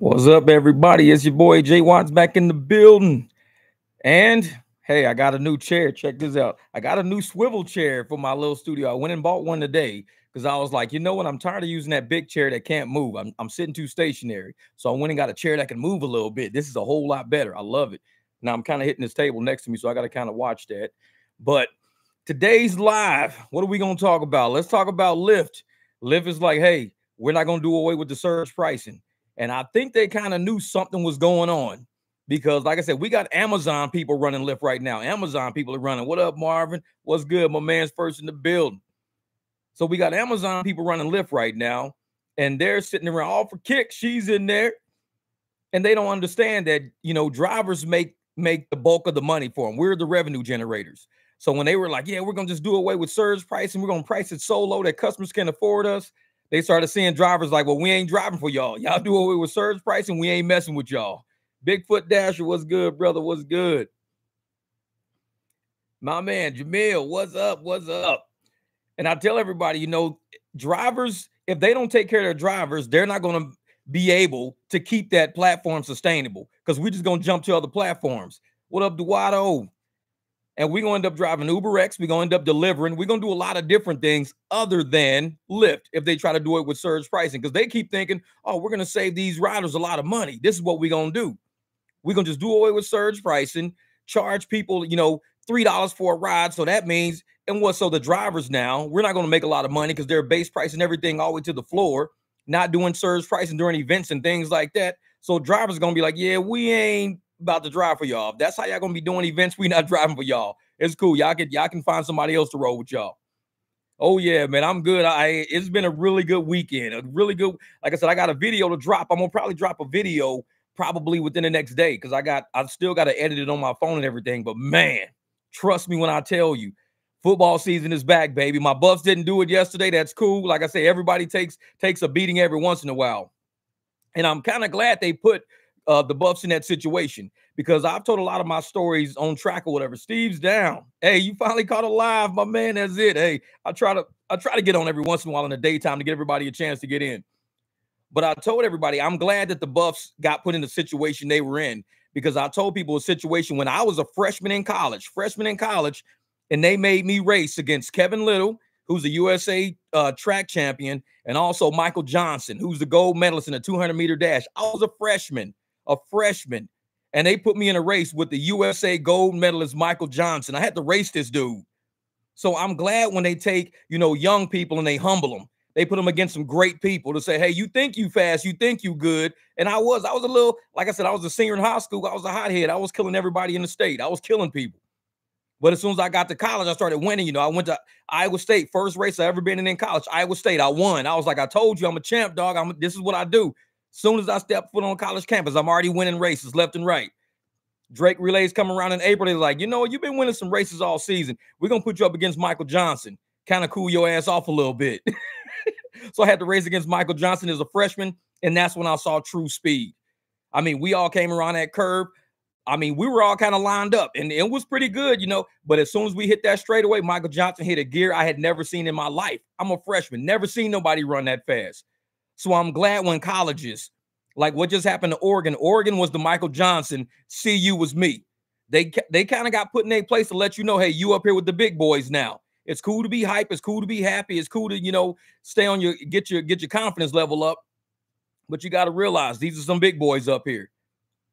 What's up, everybody? It's your boy Jay Watts back in the building. And hey, I got a new chair. Check this out. I got a new swivel chair for my little studio. I went and bought one today because I was like, you know what? I'm tired of using that big chair that can't move. I'm, I'm sitting too stationary. So I went and got a chair that can move a little bit. This is a whole lot better. I love it. Now I'm kind of hitting this table next to me, so I got to kind of watch that. But today's live, what are we going to talk about? Let's talk about Lyft. Lyft is like, hey, we're not going to do away with the surge pricing. And I think they kind of knew something was going on because, like I said, we got Amazon people running Lyft right now. Amazon people are running. What up, Marvin? What's good? My man's first in the building. So we got Amazon people running Lyft right now, and they're sitting around all for kicks. She's in there, and they don't understand that you know drivers make make the bulk of the money for them. We're the revenue generators. So when they were like, "Yeah, we're gonna just do away with surge pricing, we're gonna price it so low that customers can afford us," they started seeing drivers like, well, we ain't driving for y'all. Y'all do away with surge pricing. We ain't messing with y'all. Bigfoot Dasher, what's good, brother? What's good? My man, Jamil, what's up? What's up? And I tell everybody, you know, drivers, if they don't take care of their drivers, they're not going to be able to keep that platform sustainable because we're just going to jump to other platforms. What up, Duato? And we're going to end up driving Uber X. We're going to end up delivering. We're going to do a lot of different things other than Lyft if they try to do it with surge pricing because they keep thinking, oh, we're going to save these riders a lot of money. This is what we're going to do. We're going to just do away with surge pricing, charge people, you know, $3 for a ride. So that means, and what? So the drivers now, we're not going to make a lot of money because they're base pricing everything all the way to the floor, not doing surge pricing during events and things like that. So drivers are going to be like, yeah, we ain't about to drive for y'all. If that's how y'all gonna be doing events, we not driving for y'all. It's cool. Y'all can y'all can find somebody else to roll with y'all. Oh yeah, man, I'm good. I it's been a really good weekend. A really good. Like I said, I got a video to drop. I'm gonna probably drop a video probably within the next day because I got I still got to edit it on my phone and everything. But man, trust me when I tell you, football season is back, baby. My Buffs didn't do it yesterday. That's cool. Like I say, everybody takes takes a beating every once in a while, and I'm kind of glad they put uh, the Buffs in that situation because I've told a lot of my stories on track or whatever. Steve's down. Hey, you finally caught a live, my man. That's it. Hey, I try to I try to get on every once in a while in the daytime to get everybody a chance to get in. But I told everybody I'm glad that the Buffs got put in the situation they were in because I told people a situation when I was a freshman in college, freshman in college, and they made me race against Kevin Little, who's a USA uh, track champion, and also Michael Johnson, who's the gold medalist in the 200 meter dash. I was a freshman a freshman, and they put me in a race with the USA gold medalist Michael Johnson. I had to race this dude. So I'm glad when they take, you know, young people and they humble them. They put them against some great people to say, hey, you think you fast, you think you good. And I was, I was a little, like I said, I was a senior in high school. I was a hothead. I was killing everybody in the state. I was killing people. But as soon as I got to college, I started winning. You know, I went to Iowa State, first race I ever been in in college. Iowa State, I won. I was like, I told you, I'm a champ, dog. I'm this is what I do. Soon as I step foot on college campus, I'm already winning races left and right. Drake relays come around in April. They're like, you know, you've been winning some races all season. We're gonna put you up against Michael Johnson, kind of cool your ass off a little bit. so I had to race against Michael Johnson as a freshman, and that's when I saw true speed. I mean, we all came around that curve. I mean, we were all kind of lined up, and it was pretty good, you know. But as soon as we hit that straightaway, Michael Johnson hit a gear I had never seen in my life. I'm a freshman, never seen nobody run that fast. So I'm glad when colleges, like what just happened to Oregon, Oregon was the Michael Johnson, CU was me. They they kind of got put in a place to let you know, hey, you up here with the big boys now. It's cool to be hype. It's cool to be happy. It's cool to you know stay on your get your get your confidence level up. But you got to realize these are some big boys up here.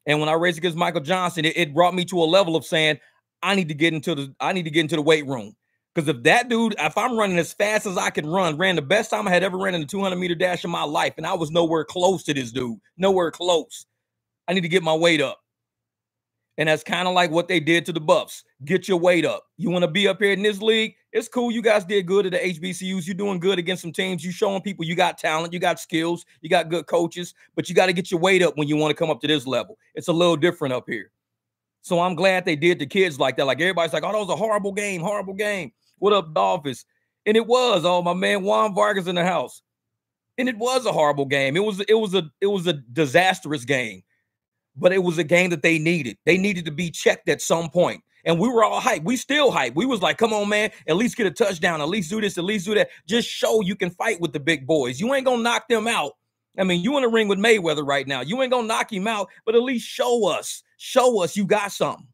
And when I raced against Michael Johnson, it, it brought me to a level of saying I need to get into the I need to get into the weight room. Because if that dude, if I'm running as fast as I can run, ran the best time I had ever ran in the 200 meter dash in my life, and I was nowhere close to this dude, nowhere close. I need to get my weight up. And that's kind of like what they did to the Buffs. Get your weight up. You want to be up here in this league? It's cool. You guys did good at the HBCUs. You're doing good against some teams. You showing people you got talent, you got skills, you got good coaches, but you got to get your weight up when you want to come up to this level. It's a little different up here. So I'm glad they did the kids like that. Like everybody's like, oh, that was a horrible game, horrible game. What up, Dolphins? And it was. Oh, my man Juan Vargas in the house. And it was a horrible game. It was it was a it was a disastrous game. But it was a game that they needed. They needed to be checked at some point. And we were all hyped. We still hyped. We was like, come on, man, at least get a touchdown. At least do this. At least do that. Just show you can fight with the big boys. You ain't gonna knock them out I mean, you in the ring with Mayweather right now. You ain't gonna knock him out, but at least show us, show us you got something.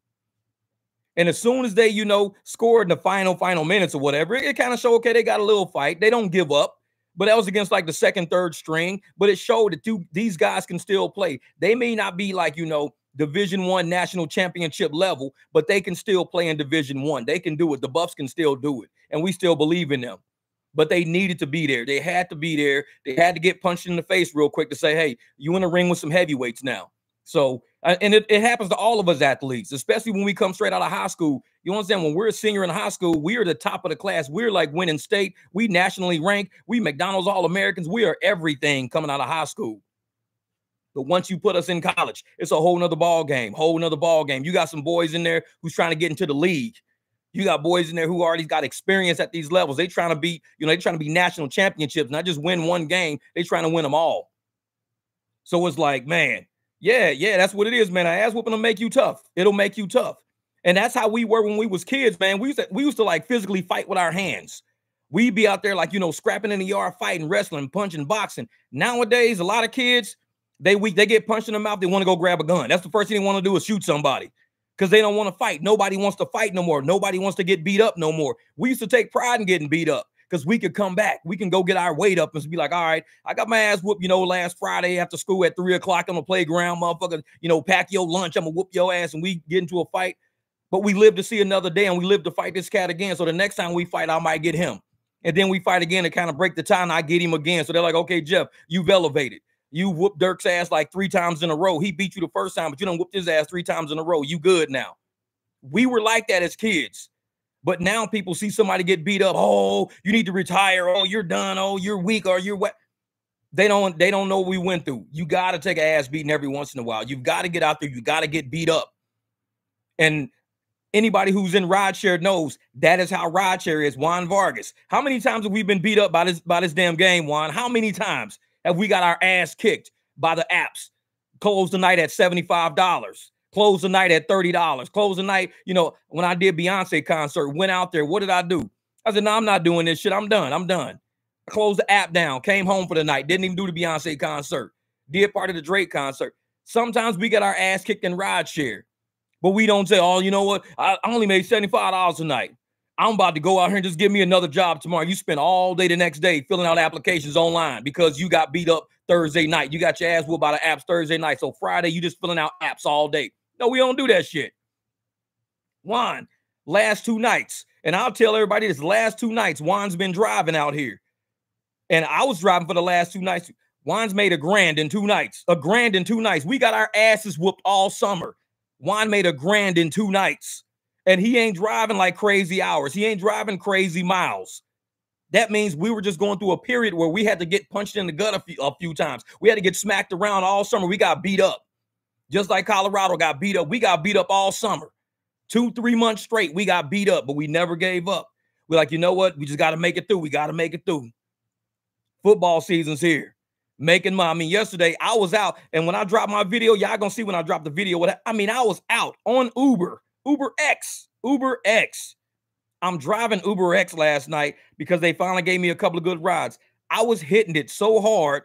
And as soon as they, you know, scored in the final, final minutes or whatever, it, it kind of showed, okay, they got a little fight. They don't give up. But that was against like the second, third string. But it showed that two, these guys can still play. They may not be like, you know, division one national championship level, but they can still play in division one. They can do it. The Buffs can still do it. And we still believe in them. But they needed to be there. They had to be there. They had to get punched in the face real quick to say, hey, you in the ring with some heavyweights now. So, Uh, and it, it happens to all of us athletes, especially when we come straight out of high school. You understand? When we're a senior in high school, we are the top of the class. We're like winning state. We nationally ranked. We McDonald's All Americans. We are everything coming out of high school. But once you put us in college, it's a whole nother ball game, whole nother ball game. You got some boys in there who's trying to get into the league. You got boys in there who already got experience at these levels. They trying to be, you know, they trying to be national championships, not just win one game. They trying to win them all. So it's like, man, yeah, yeah, that's what it is, man. I ass whooping will make you tough. It'll make you tough. And that's how we were when we was kids, man. We used to, we used to like physically fight with our hands. We'd be out there like, you know, scrapping in the yard, fighting, wrestling, punching, boxing. Nowadays, a lot of kids, they weak, they get punched in the mouth, they want to go grab a gun. That's the first thing they want to do is shoot somebody because they don't want to fight. Nobody wants to fight no more. Nobody wants to get beat up no more. We used to take pride in getting beat up because we could come back. We can go get our weight up and be like, all right, I got my ass whooped, you know, last Friday after school at three o'clock on the playground, motherfucker, you know, pack your lunch. I'm gonna whoop your ass and we get into a fight. But we live to see another day and we live to fight this cat again. So the next time we fight, I might get him. And then we fight again to kind of break the tie and I get him again. So they're like, okay, Jeff, you've elevated. You whooped Dirk's ass like three times in a row. He beat you the first time, but you don't whooped his ass three times in a row. You good now. We were like that as kids. But now people see somebody get beat up. Oh, you need to retire. Oh, you're done. Oh, you're weak or you're what. They don't they don't know we went through. You got to take an ass beating every once in a while. You've got to get out there. You got to get beat up. And anybody who's in rideshare knows that is how rideshare is. Juan Vargas. How many times have we been beat up by this by this damn game, Juan? How many times have we got our ass kicked by the apps? Close the night at $75. Close the night at $30. Close the night, you know, when I did Beyonce concert, went out there. What did I do? I said, no, I'm not doing this shit. I'm done. I'm done. I closed the app down, came home for the night, didn't even do the Beyonce concert, did part of the Drake concert. Sometimes we get our ass kicked in ride share, but we don't say, oh, you know what? I, only made $75 a night. I'm about to go out here and just give me another job tomorrow. You spend all day the next day filling out applications online because you got beat up Thursday night. You got your ass whooped by the apps Thursday night. So Friday, you just filling out apps all day. No, we don't do that shit. Juan, last two nights, and I'll tell everybody this last two nights, Juan's been driving out here. And I was driving for the last two nights. Juan's made a grand in two nights. A grand in two nights. We got our asses whooped all summer. Juan made a grand in two nights. And he ain't driving like crazy hours. He ain't driving crazy miles. That means we were just going through a period where we had to get punched in the gut a few, a few times. We had to get smacked around all summer. We got beat up. Just like Colorado got beat up. We got beat up all summer. Two, three months straight, we got beat up, but we never gave up. We're like, you know what? We just got to make it through. We got to make it through. Football season's here. Making money. I mean, yesterday I was out, and when I dropped my video, y'all gonna see when I dropped the video. What I mean, I was out on Uber, Uber X, Uber X. I'm driving Uber X last night because they finally gave me a couple of good rides. I was hitting it so hard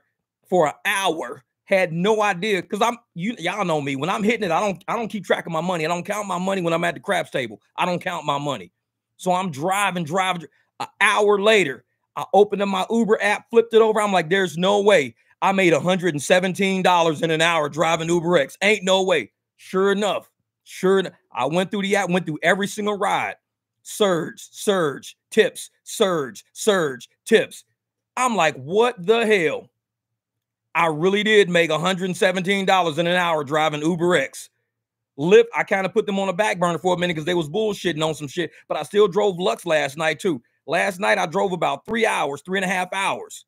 for an hour had no idea because I'm you y'all know me. When I'm hitting it, I don't I don't keep track of my money. I don't count my money when I'm at the craps table. I don't count my money. So I'm driving, driving. An hour later, I opened up my Uber app, flipped it over. I'm like, there's no way I made $117 in an hour driving Uber X. Ain't no way. Sure enough, sure I went through the app, went through every single ride. Surge, surge, tips, surge, surge, tips. I'm like, what the hell? I really did make $117 in an hour driving Uber X. Lyft, I kind of put them on the back burner for a minute because they was bullshitting on some shit, but I still drove Lux last night too. Last night I drove about three hours, three and a half hours.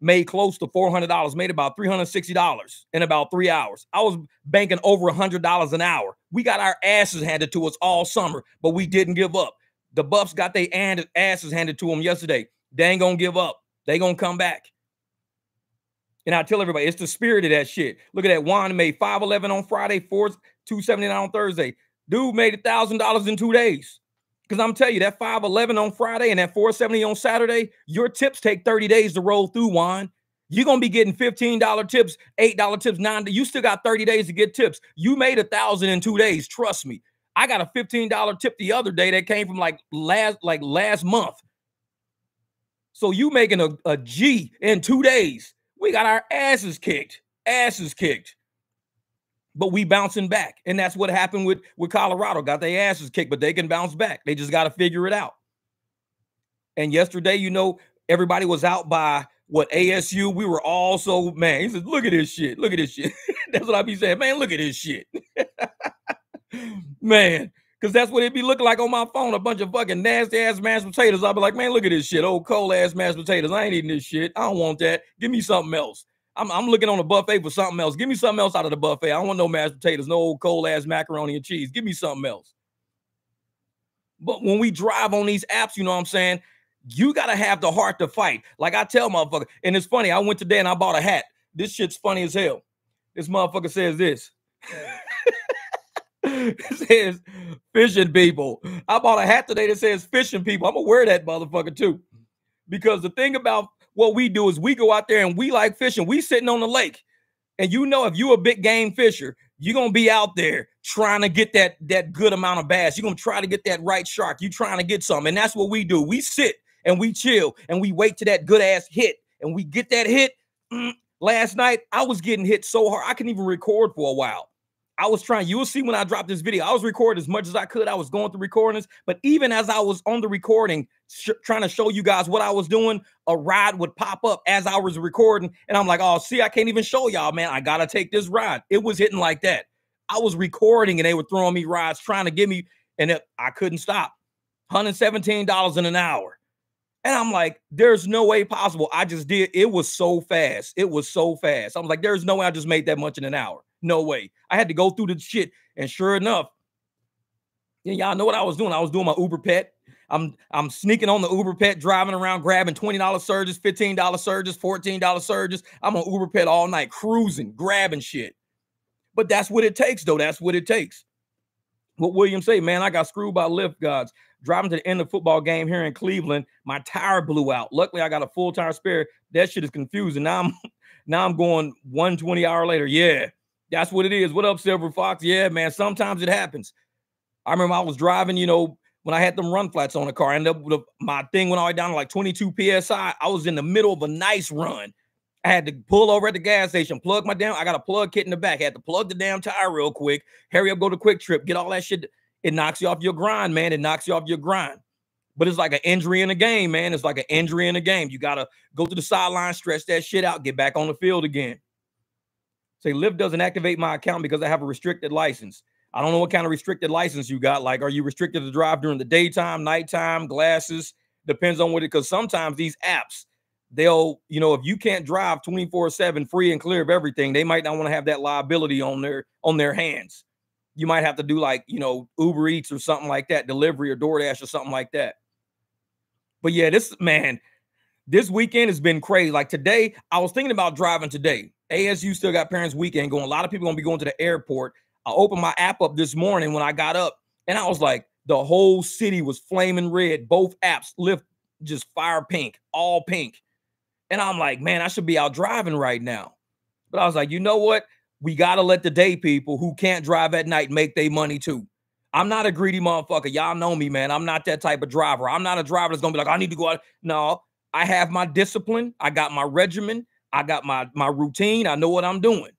Made close to $400, made about $360 in about three hours. I was banking over $100 an hour. We got our asses handed to us all summer, but we didn't give up. The Buffs got their asses handed to them yesterday. They ain't gonna give up. They gonna come back. And I tell everybody, it's the spirit of that shit. Look at that. Juan made 511 on Friday, 4 279 on Thursday. Dude made a thousand dollars in two days. Because I'm telling you, that 511 on Friday and that 470 on Saturday, your tips take 30 days to roll through, Juan. You're gonna be getting $15 tips, $8 tips, nine. You still got 30 days to get tips. You made a thousand in two days. Trust me. I got a $15 tip the other day that came from like last like last month. So you making a, a G in two days. We got our asses kicked. Asses kicked. But we bouncing back. And that's what happened with, with Colorado. Got their asses kicked, but they can bounce back. They just got to figure it out. And yesterday, you know, everybody was out by what ASU. We were all so man. He said, look at this shit. Look at this shit. that's what I be saying. Man, look at this shit. man. Cause that's what it'd be looking like on my phone. A bunch of fucking nasty ass mashed potatoes. I'll be like, man, look at this shit. Old cold ass mashed potatoes. I ain't eating this shit. I don't want that. Give me something else. I'm, I'm looking on the buffet for something else. Give me something else out of the buffet. I don't want no mashed potatoes, no old cold ass macaroni and cheese. Give me something else. But when we drive on these apps, you know what I'm saying? You got to have the heart to fight. Like I tell motherfucker, and it's funny. I went today and I bought a hat. This shit's funny as hell. This motherfucker says this. it says fishing people. I bought a hat today that says fishing people. I'm gonna wear that motherfucker too. Because the thing about what we do is we go out there and we like fishing. We sitting on the lake. And you know, if you a big game fisher, you're gonna be out there trying to get that that good amount of bass. You're gonna try to get that right shark. You're trying to get some, and that's what we do. We sit and we chill and we wait to that good ass hit, and we get that hit. Mm, last night I was getting hit so hard I couldn't even record for a while. I was trying, you will see when I drop this video, I was recording as much as I could. I was going through recordings, but even as I was on the recording, sh- trying to show you guys what I was doing, a ride would pop up as I was recording. And I'm like, oh, see, I can't even show y'all, man. I got to take this ride. It was hitting like that. I was recording and they were throwing me rides, trying to give me, and it, I couldn't stop. $117 in an hour. And I'm like, there's no way possible. I just did. It was so fast. It was so fast. I'm like, there's no way I just made that much in an hour. No way. I had to go through the shit. And sure enough, y'all know what I was doing. I was doing my Uber pet. I'm I'm sneaking on the Uber pet, driving around, grabbing $20 surges, $15 surges, $14 surges. I'm on Uber pet all night, cruising, grabbing shit. But that's what it takes, though. That's what it takes. What William say, man, I got screwed by Lyft gods. Driving to the end of the football game here in Cleveland, my tire blew out. Luckily, I got a full tire spare. That shit is confusing. Now I'm now I'm going 120 hour later. Yeah, that's what it is. What up, Silver Fox? Yeah, man. Sometimes it happens. I remember I was driving, you know, when I had them run flats on the car. I ended up with a, my thing went all the way down to like 22 psi. I was in the middle of a nice run. I had to pull over at the gas station, plug my damn. I got a plug kit in the back. I had to plug the damn tire real quick. Hurry up, go to QuikTrip, get all that shit. It knocks you off your grind, man. It knocks you off your grind. But it's like an injury in a game, man. It's like an injury in a game. You gotta go to the sideline, stretch that shit out, get back on the field again. Say Lyft doesn't activate my account because I have a restricted license. I don't know what kind of restricted license you got. Like, are you restricted to drive during the daytime, nighttime, glasses? Depends on what it because sometimes these apps, they'll, you know, if you can't drive 24-7 free and clear of everything, they might not want to have that liability on their on their hands. You might have to do like, you know, Uber Eats or something like that, delivery or DoorDash or something like that. But yeah, this man, this weekend has been crazy. Like today, I was thinking about driving today. ASU still got parents weekend going. A lot of people gonna be going to the airport. I opened my app up this morning when I got up, and I was like, the whole city was flaming red. Both apps Lyft just fire pink, all pink. And I'm like, man, I should be out driving right now. But I was like, you know what? We gotta let the day people who can't drive at night make their money too. I'm not a greedy motherfucker. Y'all know me, man. I'm not that type of driver. I'm not a driver that's gonna be like, I need to go out. No, I have my discipline. I got my regimen. I got my my routine. I know what I'm doing.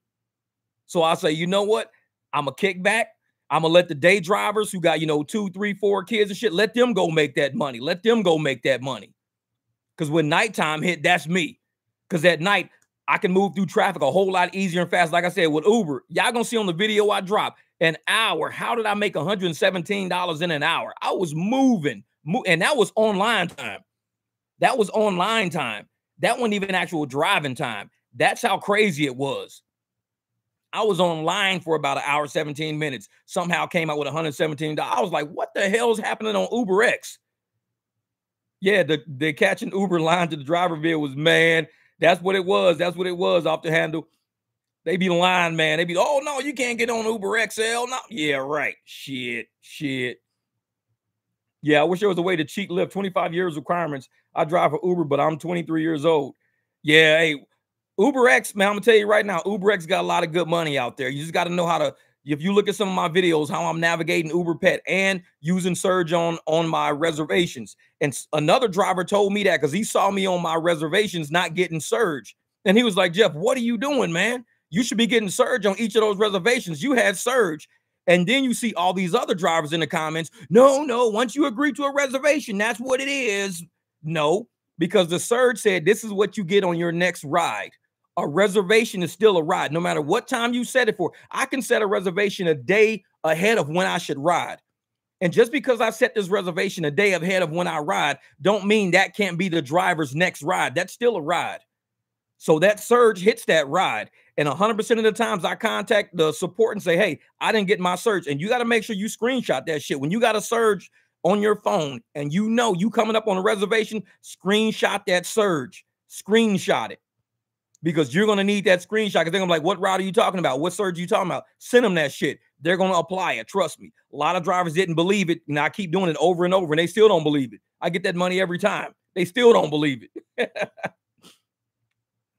So I say, you know what? I'm a kick back. I'm gonna let the day drivers who got you know two, three, four kids and shit, let them go make that money. Let them go make that money. Because when nighttime hit, that's me. Because at night I can move through traffic a whole lot easier and fast. Like I said, with Uber, y'all gonna see on the video I drop an hour. How did I make $117 in an hour? I was moving, and that was online time. That was online time. That wasn't even actual driving time. That's how crazy it was. I was online for about an hour, 17 minutes. Somehow came out with $117. I was like, what the hell is happening on Uber X? Yeah, the, the catching Uber line to the driver bill was, man, that's what it was. That's what it was off the handle. They be lying, man. They be, oh, no, you can't get on Uber XL. No. Yeah, right. Shit, shit. Yeah, I wish there was a way to cheat Lyft. 25 years requirements. I drive for Uber, but I'm 23 years old. Yeah, hey, UberX, man, I'm gonna tell you right now, UberX got a lot of good money out there. You just got to know how to. If you look at some of my videos, how I'm navigating Uber Pet and using Surge on on my reservations, and another driver told me that because he saw me on my reservations not getting Surge, and he was like, "Jeff, what are you doing, man? You should be getting Surge on each of those reservations. You had Surge." And then you see all these other drivers in the comments. No, no, once you agree to a reservation, that's what it is. No, because the surge said this is what you get on your next ride. A reservation is still a ride, no matter what time you set it for. I can set a reservation a day ahead of when I should ride. And just because I set this reservation a day ahead of when I ride, don't mean that can't be the driver's next ride. That's still a ride. So that surge hits that ride. And 100% of the times I contact the support and say, hey, I didn't get my surge. And you got to make sure you screenshot that shit. When you got a surge on your phone and you know you coming up on a reservation, screenshot that surge, screenshot it because you're going to need that screenshot because they're going to be like, what route are you talking about? What surge are you talking about? Send them that shit. They're going to apply it. Trust me. A lot of drivers didn't believe it. And I keep doing it over and over and they still don't believe it. I get that money every time. They still don't believe it.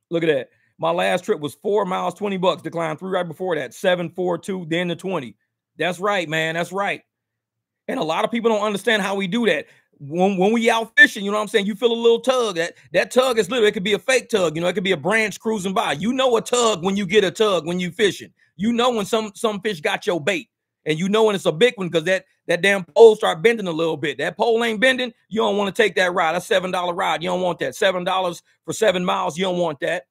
Look at that. My last trip was four miles, 20 bucks. Declined three right before that. Seven, four, two, then the 20. That's right, man. That's right. And a lot of people don't understand how we do that. When, when we out fishing, you know what I'm saying? You feel a little tug. That that tug is literally, it could be a fake tug, you know, it could be a branch cruising by. You know a tug when you get a tug when you fishing. You know when some some fish got your bait. And you know when it's a big one because that that damn pole start bending a little bit. That pole ain't bending. You don't want to take that ride. A seven dollar ride. You don't want that. Seven dollars for seven miles. You don't want that.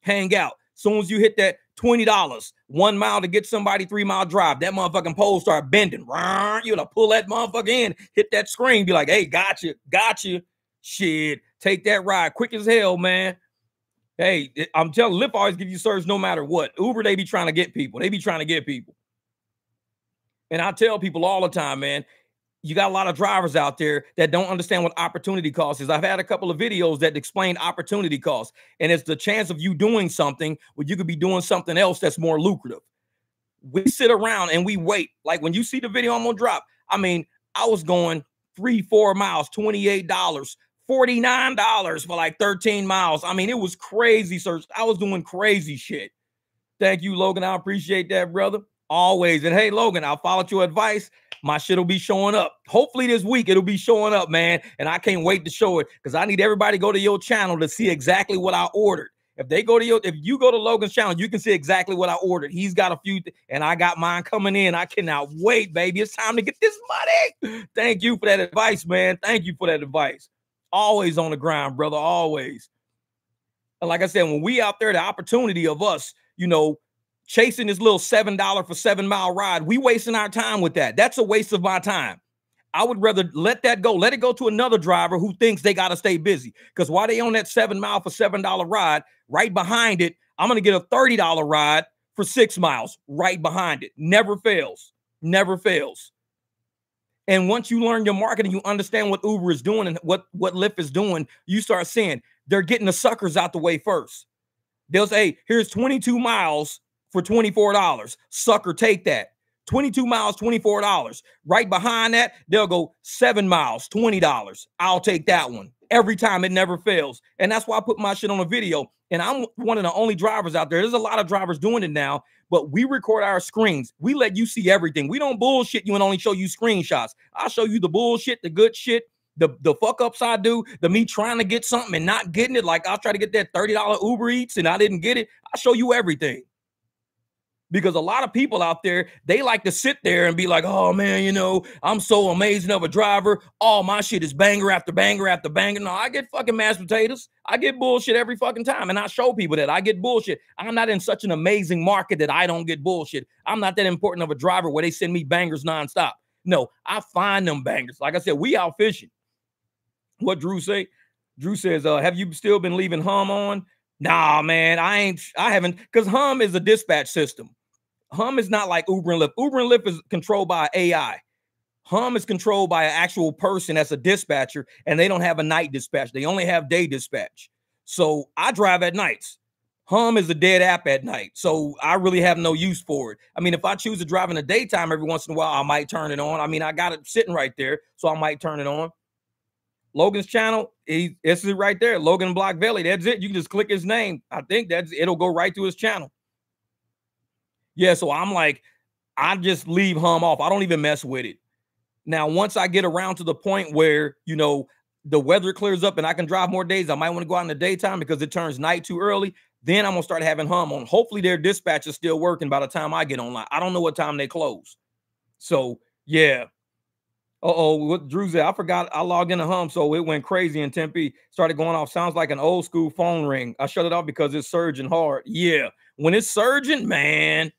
Hang out. As Soon as you hit that $20, one mile to get somebody three mile drive. That motherfucking pole start bending. You know, pull that motherfucker in, hit that screen, be like, hey, got you, got you. Shit, take that ride quick as hell, man. Hey, I'm telling Lyft always give you service no matter what. Uber, they be trying to get people. They be trying to get people. And I tell people all the time, man, you got a lot of drivers out there that don't understand what opportunity cost is. I've had a couple of videos that explain opportunity cost, and it's the chance of you doing something where you could be doing something else that's more lucrative. We sit around and we wait. Like when you see the video I'm gonna drop, I mean, I was going three, four miles, $28, $49 for like 13 miles. I mean, it was crazy, sir. I was doing crazy shit. Thank you, Logan. I appreciate that, brother. Always. And hey, Logan, I'll follow your advice my shit will be showing up. Hopefully this week it'll be showing up, man. And I can't wait to show it because I need everybody to go to your channel to see exactly what I ordered. If they go to your, if you go to Logan's channel, you can see exactly what I ordered. He's got a few, th- and I got mine coming in. I cannot wait, baby. It's time to get this money. Thank you for that advice, man. Thank you for that advice. Always on the grind, brother. Always. And like I said, when we out there, the opportunity of us, you know, chasing this little seven dollar for seven mile ride. We wasting our time with that. That's a waste of my time. I would rather let that go. Let it go to another driver who thinks they got to stay busy. Because while they on that seven mile for seven dollar ride, right behind it, I'm gonna get a thirty dollar ride for six miles right behind it. Never fails. Never fails. And once you learn your marketing, you understand what Uber is doing and what what Lyft is doing. You start seeing they're getting the suckers out the way first. They'll say, "Here's 22 miles for $24. Sucker, take that. 22 miles, $24. Right behind that, they'll go seven miles, $20. I'll take that one. Every time it never fails. And that's why I put my shit on a video. And I'm one of the only drivers out there. There's a lot of drivers doing it now, but we record our screens. We let you see everything. We don't bullshit you and only show you screenshots. I'll show you the bullshit, the good shit, the, the fuck ups I do, the me trying to get something and not getting it. Like I'll try to get that $30 Uber Eats and I didn't get it. I'll show you everything because a lot of people out there they like to sit there and be like oh man you know i'm so amazing of a driver. All my shit is banger after banger after banger. No i get fucking mashed potatoes. I get bullshit every fucking time and i show people that. I get bullshit. I'm not in such an amazing market that i don't get bullshit. I'm not that important of a driver where they send me bangers nonstop. No i find them bangers. Like i said we out fishing. What drew say? Drew says uh have you still been leaving hum on? Nah, man, I ain't. I haven't because Hum is a dispatch system. Hum is not like Uber and Lyft. Uber and Lyft is controlled by AI. Hum is controlled by an actual person that's a dispatcher, and they don't have a night dispatch. They only have day dispatch. So I drive at nights. Hum is a dead app at night. So I really have no use for it. I mean, if I choose to drive in the daytime every once in a while, I might turn it on. I mean, I got it sitting right there, so I might turn it on. Logan's channel, he this is right there, Logan Block Valley. That's it. You can just click his name. I think that's it'll go right to his channel. Yeah, so I'm like, I just leave hum off. I don't even mess with it. Now, once I get around to the point where you know the weather clears up and I can drive more days, I might want to go out in the daytime because it turns night too early. Then I'm gonna start having hum on. Hopefully, their dispatch is still working by the time I get online. I don't know what time they close. So yeah. Uh oh, what Drew said, I forgot I logged into hum, so it went crazy in Tempe. Started going off. Sounds like an old school phone ring. I shut it off because it's surging hard. Yeah, when it's surging, man.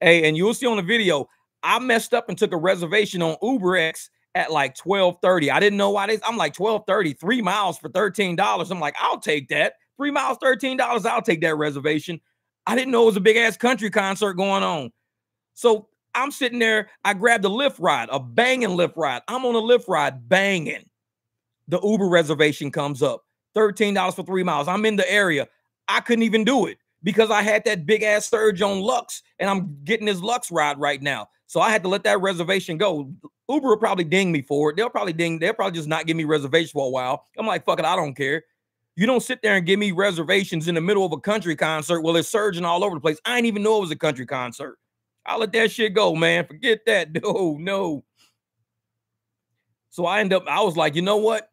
Hey, and you'll see on the video, I messed up and took a reservation on UberX at like 12:30. I didn't know why this. I'm like 12:30, three miles for $13. I'm like, I'll take that. Three miles, $13. I'll take that reservation. I didn't know it was a big ass country concert going on. So I'm sitting there. I grabbed a Lyft ride, a banging Lyft ride. I'm on a Lyft ride, banging. The Uber reservation comes up, $13 for three miles. I'm in the area. I couldn't even do it because I had that big ass surge on Lux and I'm getting this Lux ride right now. So I had to let that reservation go. Uber will probably ding me for it. They'll probably ding, they'll probably just not give me reservation for a while. I'm like, fuck it, I don't care. You don't sit there and give me reservations in the middle of a country concert. Well, it's surging all over the place. I didn't even know it was a country concert. I'll let that shit go, man. Forget that. No, no. So I end up, I was like, you know what?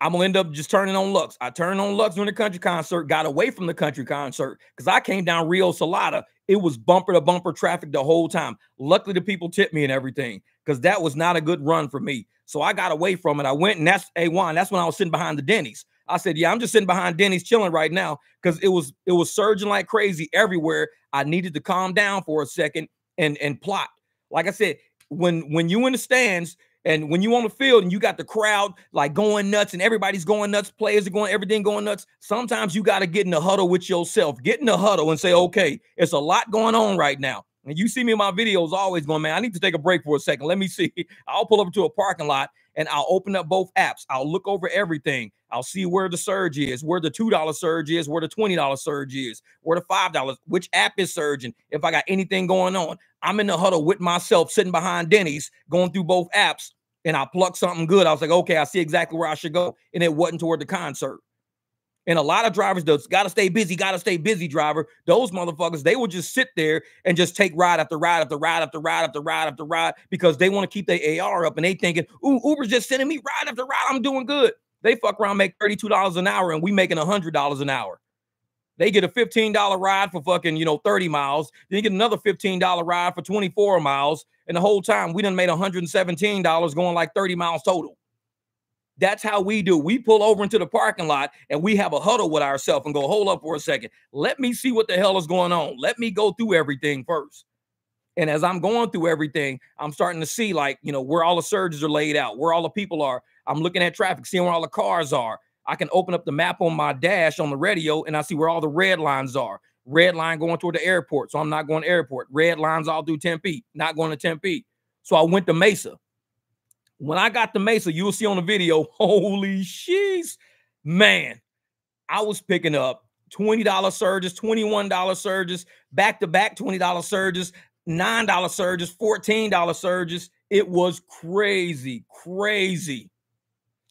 I'm gonna end up just turning on Lux. I turned on Lux during the country concert, got away from the country concert because I came down Rio Salado. It was bumper to bumper traffic the whole time. Luckily, the people tipped me and everything because that was not a good run for me. So I got away from it. I went and that's A1. That's when I was sitting behind the Denny's. I said, Yeah, I'm just sitting behind Denny's chilling right now because it was it was surging like crazy everywhere. I needed to calm down for a second and and plot. Like I said, when when you in the stands and when you on the field and you got the crowd like going nuts and everybody's going nuts, players are going, everything going nuts. Sometimes you got to get in the huddle with yourself, get in the huddle and say, okay, it's a lot going on right now. And you see me in my videos always going, man, I need to take a break for a second. Let me see. I'll pull up to a parking lot and I'll open up both apps. I'll look over everything. I'll see where the surge is, where the $2 surge is, where the $20 surge is, where the $5, which app is surging, if I got anything going on. I'm in the huddle with myself, sitting behind Denny's, going through both apps, and I plucked something good. I was like, okay, I see exactly where I should go. And it wasn't toward the concert. And a lot of drivers does gotta stay busy, gotta stay busy, driver. Those motherfuckers, they will just sit there and just take ride after ride after ride after ride after ride after ride because they want to keep their AR up and they thinking, ooh, Uber's just sending me ride after ride. I'm doing good. They fuck around, make $32 an hour, and we making $100 an hour. They get a $15 ride for fucking, you know, 30 miles. Then you get another $15 ride for 24 miles. And the whole time we done made $117 going like 30 miles total. That's how we do. We pull over into the parking lot and we have a huddle with ourselves and go, hold up for a second. Let me see what the hell is going on. Let me go through everything first. And as I'm going through everything, I'm starting to see like, you know, where all the surges are laid out, where all the people are. I'm looking at traffic, seeing where all the cars are. I can open up the map on my dash on the radio and I see where all the red lines are. Red line going toward the airport. So I'm not going to airport. Red lines all through Tempe, not going to Tempe. So I went to Mesa. When I got to Mesa, you'll see on the video, holy sheesh, man, I was picking up $20 surges, $21 surges, back to back $20 surges, $9 surges, $14 surges. It was crazy, crazy.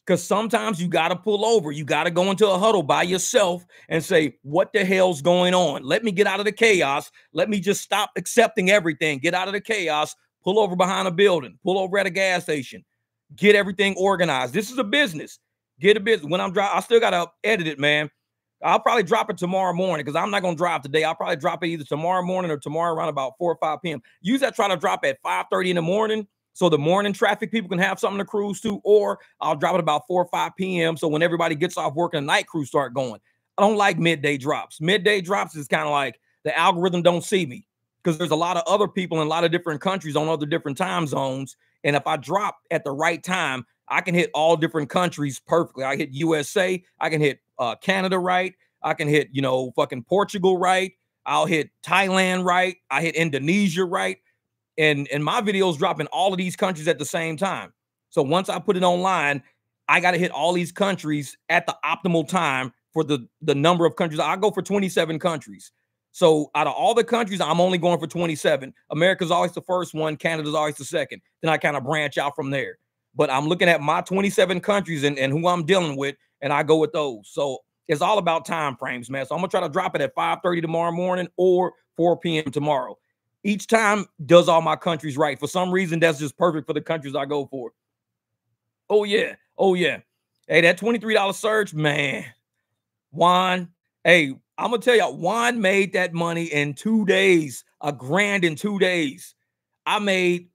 Because sometimes you got to pull over. You got to go into a huddle by yourself and say, What the hell's going on? Let me get out of the chaos. Let me just stop accepting everything. Get out of the chaos. Pull over behind a building. Pull over at a gas station get everything organized. This is a business. Get a business. When I'm driving, I still gotta edit it, man. I'll probably drop it tomorrow morning because I'm not gonna drive today. I'll probably drop it either tomorrow morning or tomorrow around about 4 or 5 p.m. Use that try to drop at 5 30 in the morning so the morning traffic people can have something to cruise to, or I'll drop it about 4 or 5 p.m. So when everybody gets off work and the night crew start going. I don't like midday drops. Midday drops is kind of like the algorithm don't see me because there's a lot of other people in a lot of different countries on other different time zones and if I drop at the right time, I can hit all different countries perfectly. I hit USA, I can hit uh, Canada right, I can hit, you know, fucking Portugal right, I'll hit Thailand right, I hit Indonesia right. And and my videos drop in all of these countries at the same time. So once I put it online, I got to hit all these countries at the optimal time for the the number of countries. I go for 27 countries. So out of all the countries, I'm only going for 27. America's always the first one, Canada's always the second. Then I kind of branch out from there. But I'm looking at my 27 countries and, and who I'm dealing with, and I go with those. So it's all about time frames, man. So I'm gonna try to drop it at 5:30 tomorrow morning or 4 p.m. tomorrow. Each time does all my countries right. For some reason, that's just perfect for the countries I go for. Oh yeah, oh yeah. Hey, that $23 surge, man. Juan, hey, I'm gonna tell you, Juan made that money in two days, a grand in two days. I made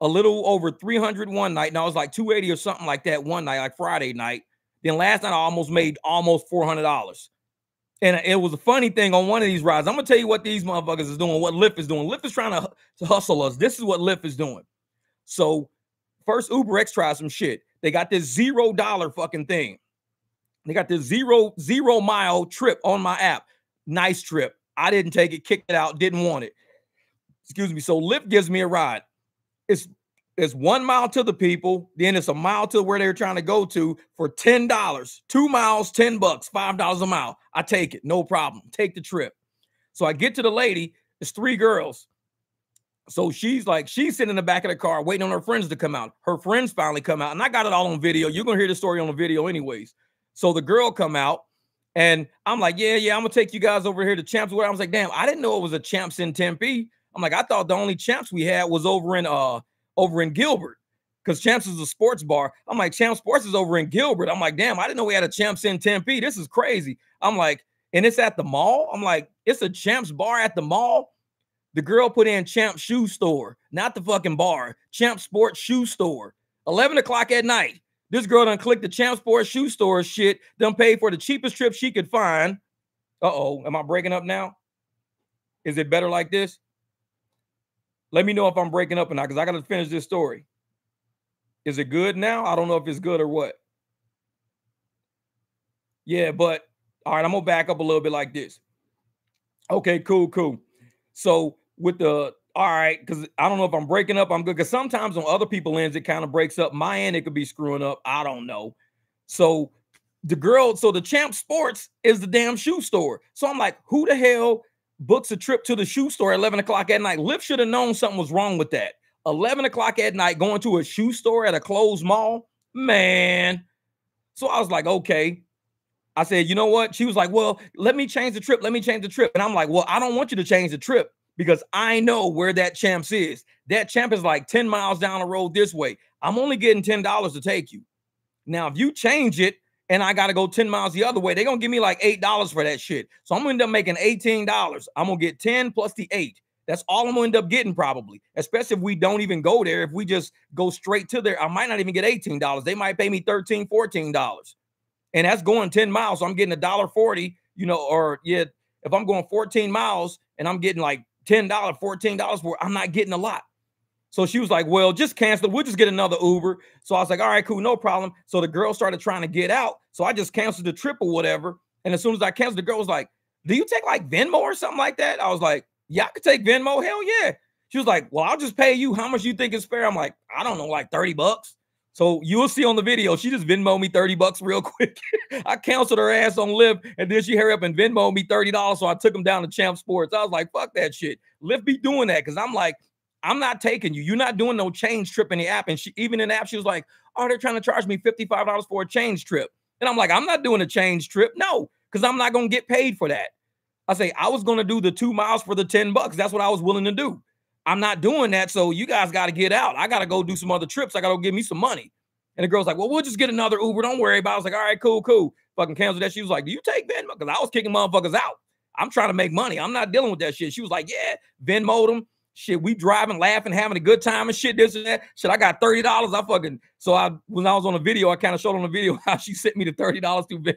a little over 300 one night, and I was like 280 or something like that one night, like Friday night. Then last night I almost made almost $400. And it was a funny thing on one of these rides. I'm gonna tell you what these motherfuckers is doing, what Lyft is doing. Lyft is trying to, to hustle us. This is what Lyft is doing. So first Uber X tried some shit. They got this zero dollar fucking thing. They got this zero zero mile trip on my app. Nice trip. I didn't take it, kicked it out, didn't want it. Excuse me. So Lyft gives me a ride. It's it's one mile to the people, then it's a mile to where they're trying to go to for ten dollars. Two miles, ten bucks, five dollars a mile. I take it, no problem. Take the trip. So I get to the lady. It's three girls. So she's like, she's sitting in the back of the car waiting on her friends to come out. Her friends finally come out, and I got it all on video. You're gonna hear the story on the video, anyways. So the girl come out, and I'm like, yeah, yeah, I'm gonna take you guys over here to Champs. Where I was like, damn, I didn't know it was a Champs in Tempe. I'm like, I thought the only Champs we had was over in uh over in Gilbert because Champs is a sports bar. I'm like, Champs Sports is over in Gilbert. I'm like, damn, I didn't know we had a Champs in Tempe. This is crazy. I'm like, and it's at the mall. I'm like, it's a Champs bar at the mall. The girl put in Champ Shoe Store, not the fucking bar. Champ Sports Shoe Store. 11 o'clock at night. This girl done clicked the Champ Sports Shoe Store shit, done paid for the cheapest trip she could find. Uh-oh, am I breaking up now? Is it better like this? Let me know if I'm breaking up or not because I got to finish this story. Is it good now? I don't know if it's good or what. Yeah, but all right, I'm gonna back up a little bit like this. Okay, cool, cool. So with the all right, because I don't know if I'm breaking up, I'm good. Because sometimes on other people ends, it kind of breaks up. My end, it could be screwing up. I don't know. So the girl, so the champ sports is the damn shoe store. So I'm like, who the hell books a trip to the shoe store at 11 o'clock at night. Lyft should have known something was wrong with that. 11 o'clock at night going to a shoe store at a closed mall, man. So I was like, okay. I said, you know what? She was like, well, let me change the trip. Let me change the trip. And I'm like, well, I don't want you to change the trip because I know where that champs is. That champ is like 10 miles down the road this way. I'm only getting $10 to take you. Now, if you change it, and I got to go 10 miles the other way, they're going to give me like $8 for that shit. So I'm going to end up making $18. I'm going to get 10 plus the 8. That's all I'm going to end up getting probably, especially if we don't even go there. If we just go straight to there, I might not even get $18. They might pay me $13, $14. And that's going 10 miles. So I'm getting a dollar 40, you know, or yeah, if I'm going 14 miles and I'm getting like $10, $14 for I'm not getting a lot. So she was like, Well, just cancel. We'll just get another Uber. So I was like, All right, cool, no problem. So the girl started trying to get out. So I just canceled the trip or whatever. And as soon as I canceled, the girl was like, Do you take like Venmo or something like that? I was like, Yeah, I could take Venmo. Hell yeah. She was like, Well, I'll just pay you. How much you think is fair? I'm like, I don't know, like 30 bucks. So you'll see on the video, she just Venmo me 30 bucks real quick. I canceled her ass on Lyft, and then she hurry up and Venmo me $30. So I took him down to Champ Sports. I was like, fuck that shit. Lyft be doing that because I'm like, I'm not taking you. You're not doing no change trip in the app. And she, even in the app, she was like, Oh, they're trying to charge me $55 for a change trip. And I'm like, I'm not doing a change trip. No, because I'm not going to get paid for that. I say, I was going to do the two miles for the 10 bucks. That's what I was willing to do. I'm not doing that. So you guys got to get out. I got to go do some other trips. I got to give me some money. And the girl's like, well, we'll just get another Uber. Don't worry about it. I was like, all right, cool, cool. Fucking cancel that. She was like, do you take Venmo? Because I was kicking motherfuckers out. I'm trying to make money. I'm not dealing with that shit. She was like, yeah, Venmo them. Shit, we driving, laughing, having a good time and shit. This and that. Shit, I got thirty dollars. I fucking so I when I was on the video, I kind of showed on the video how she sent me the thirty dollars to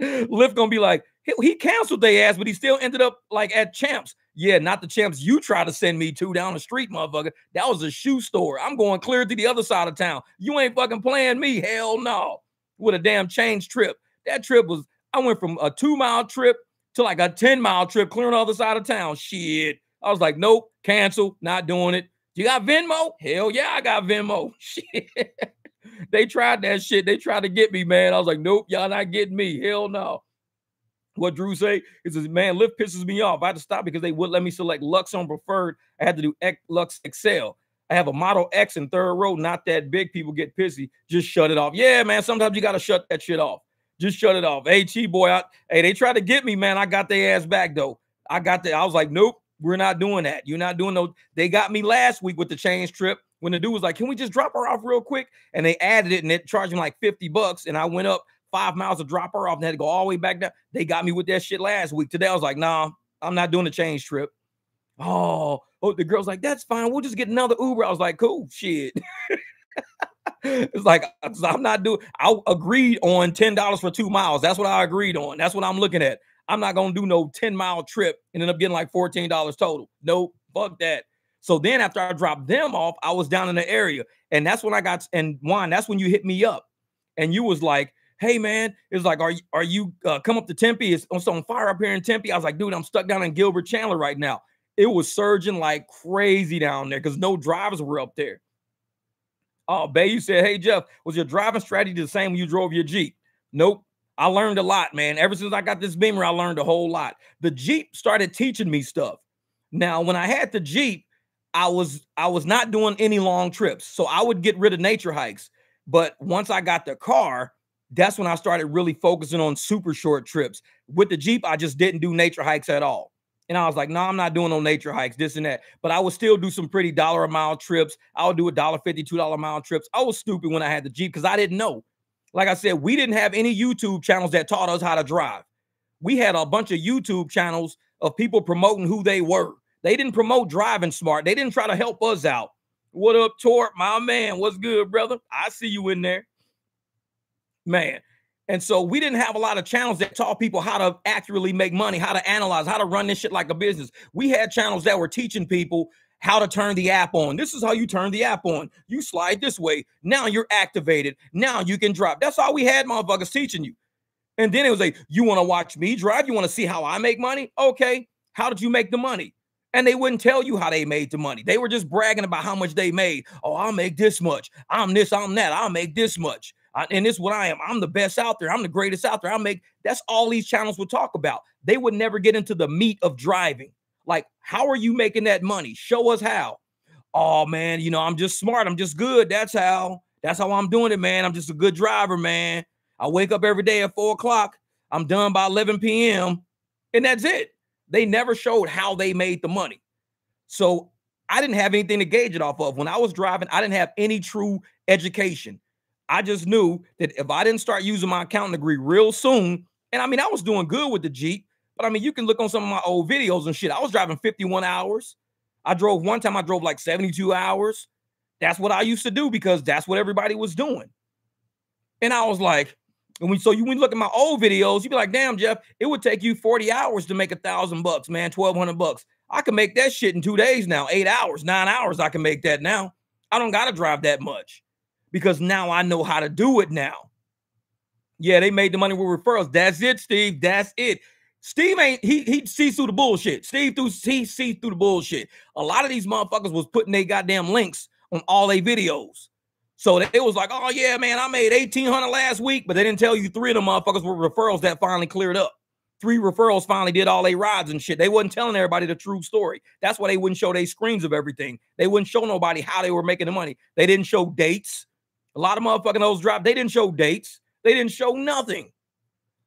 Lyft gonna be like, he, he canceled their ass, but he still ended up like at Champs. Yeah, not the Champs you try to send me to down the street, motherfucker. That was a shoe store. I'm going clear to the other side of town. You ain't fucking playing me. Hell no. With a damn change trip. That trip was. I went from a two mile trip to like a ten mile trip, clearing the other side of town. Shit. I was like, nope, cancel, not doing it. You got Venmo? Hell yeah, I got Venmo. Shit. they tried that shit. They tried to get me, man. I was like, nope, y'all not getting me. Hell no. What Drew say is, man, Lyft pisses me off. I had to stop because they wouldn't let me select Lux on preferred. I had to do X, Lux XL. I have a Model X in third row, not that big. People get pissy. Just shut it off. Yeah, man. Sometimes you got to shut that shit off. Just shut it off. Hey, Chi boy, I, hey, they tried to get me, man. I got their ass back though. I got the. I was like, nope, we're not doing that. You're not doing no. They got me last week with the change trip when the dude was like, "Can we just drop her off real quick?" And they added it and it charged me like 50 bucks. And I went up five miles to drop her off and had to go all the way back down. They got me with that shit last week. Today I was like, nah, I'm not doing the change trip. Oh, oh, the girl's like, that's fine. We'll just get another Uber. I was like, cool, shit. it's like I'm not doing. I agreed on ten dollars for two miles. That's what I agreed on. That's what I'm looking at. I'm not gonna do no ten mile trip and end up getting like fourteen dollars total. Nope, fuck that. So then after I dropped them off, I was down in the area, and that's when I got and Juan. That's when you hit me up, and you was like, "Hey man, it's like, are you are you uh, come up to Tempe? It's, it's on fire up here in Tempe." I was like, "Dude, I'm stuck down in Gilbert Chandler right now." It was surging like crazy down there because no drivers were up there. Oh, Bay, you said, "Hey Jeff, was your driving strategy the same when you drove your Jeep?" Nope. I learned a lot, man. Ever since I got this Beamer, I learned a whole lot. The Jeep started teaching me stuff. Now, when I had the Jeep, I was I was not doing any long trips. So I would get rid of nature hikes. But once I got the car, that's when I started really focusing on super short trips. With the Jeep, I just didn't do nature hikes at all. And I was like, no, I'm not doing no nature hikes, this and that. But I would still do some pretty dollar a mile trips. I would do a dollar fifty, two dollar mile trips. I was stupid when I had the Jeep because I didn't know. Like I said, we didn't have any YouTube channels that taught us how to drive. We had a bunch of YouTube channels of people promoting who they were. They didn't promote driving smart. They didn't try to help us out. What up, Tort? My man, what's good, brother? I see you in there. Man. And so we didn't have a lot of channels that taught people how to accurately make money, how to analyze, how to run this shit like a business. We had channels that were teaching people how to turn the app on. This is how you turn the app on. You slide this way. Now you're activated. Now you can drop. That's all we had motherfuckers teaching you. And then it was like, you want to watch me drive? You want to see how I make money? Okay. How did you make the money? and they wouldn't tell you how they made the money. They were just bragging about how much they made. Oh, I'll make this much. I'm this, I'm that. I'll make this much. I, and this is what I am. I'm the best out there. I'm the greatest out there. I'll make that's all these channels would talk about. They would never get into the meat of driving. Like, how are you making that money? Show us how. Oh man, you know, I'm just smart. I'm just good. That's how. That's how I'm doing it, man. I'm just a good driver, man. I wake up every day at four o'clock. I'm done by 11 p.m. And that's it. They never showed how they made the money. So I didn't have anything to gauge it off of. When I was driving, I didn't have any true education. I just knew that if I didn't start using my accounting degree real soon, and I mean, I was doing good with the Jeep, but I mean, you can look on some of my old videos and shit. I was driving 51 hours. I drove one time, I drove like 72 hours. That's what I used to do because that's what everybody was doing. And I was like, and when so you when you look at my old videos, you'd be like, damn, Jeff, it would take you 40 hours to make a thousand bucks, man, 1200 bucks. I can make that shit in two days now, eight hours, nine hours. I can make that now. I don't gotta drive that much because now I know how to do it now. Yeah, they made the money with referrals. That's it, Steve. That's it. Steve ain't he he sees through the bullshit. Steve through he sees through the bullshit. A lot of these motherfuckers was putting their goddamn links on all their videos. So it was like, oh yeah, man, I made 1800 last week, but they didn't tell you three of them motherfuckers were referrals that finally cleared up. Three referrals finally did all their rides and shit. They wasn't telling everybody the true story. That's why they wouldn't show their screens of everything. They wouldn't show nobody how they were making the money. They didn't show dates. A lot of motherfucking those drops, they didn't show dates. They didn't show nothing.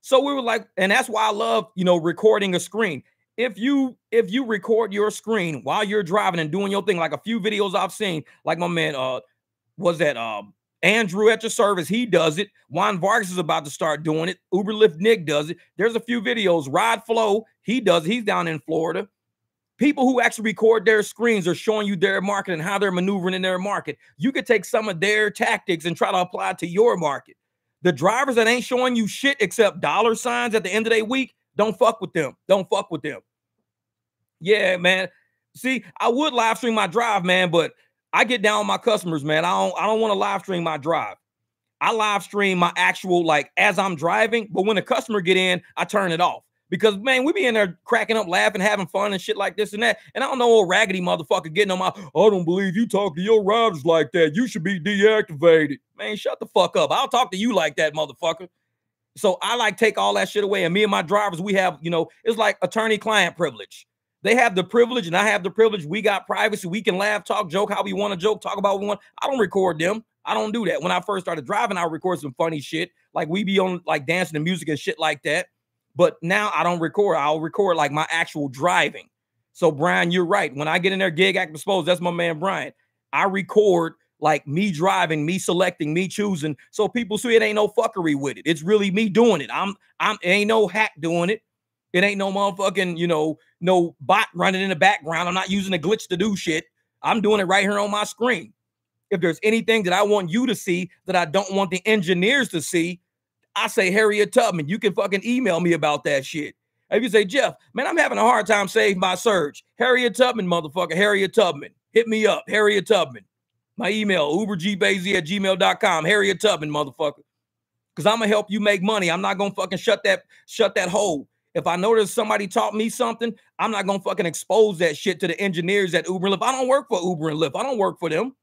So we were like, and that's why I love, you know, recording a screen. If you if you record your screen while you're driving and doing your thing, like a few videos I've seen, like my man uh was that um Andrew at your service, he does it. Juan Vargas is about to start doing it. Uber Lyft Nick does it. There's a few videos. Rod Flow, he does. He's down in Florida. People who actually record their screens are showing you their market and how they're maneuvering in their market. You could take some of their tactics and try to apply it to your market. The drivers that ain't showing you shit except dollar signs at the end of their week, don't fuck with them. Don't fuck with them. Yeah, man. See, I would live stream my drive, man, but I get down on my customers, man. I don't I don't want to live stream my drive. I live stream my actual like as I'm driving, but when the customer get in, I turn it off. Because man, we be in there cracking up, laughing, having fun and shit like this and that. And I don't know old raggedy motherfucker getting on my, I don't believe you talk to your riders like that. You should be deactivated. Man, shut the fuck up. I'll talk to you like that, motherfucker. So I like take all that shit away. And me and my drivers, we have, you know, it's like attorney-client privilege. They have the privilege, and I have the privilege. We got privacy. We can laugh, talk, joke how we want to joke, talk about what we want. I don't record them. I don't do that. When I first started driving, I record some funny shit, Like we be on like dancing and music and shit like that. But now I don't record. I'll record like my actual driving. So Brian, you're right. When I get in there, gig act exposed, that's my man Brian. I record like me driving, me selecting, me choosing. So people see it ain't no fuckery with it. It's really me doing it. I'm I'm it ain't no hack doing it. It ain't no motherfucking, you know, no bot running in the background. I'm not using a glitch to do shit. I'm doing it right here on my screen. If there's anything that I want you to see that I don't want the engineers to see, I say Harriet Tubman. You can fucking email me about that shit. If you say, Jeff, man, I'm having a hard time saving my search. Harriet Tubman, motherfucker, Harriet Tubman. Hit me up, Harriet Tubman. My email, ubergbazy at gmail.com, Harriet Tubman, motherfucker. Because I'm gonna help you make money. I'm not gonna fucking shut that, shut that hole. If I notice somebody taught me something, I'm not gonna fucking expose that shit to the engineers at Uber and Lyft. I don't work for Uber and Lyft. I don't work for them.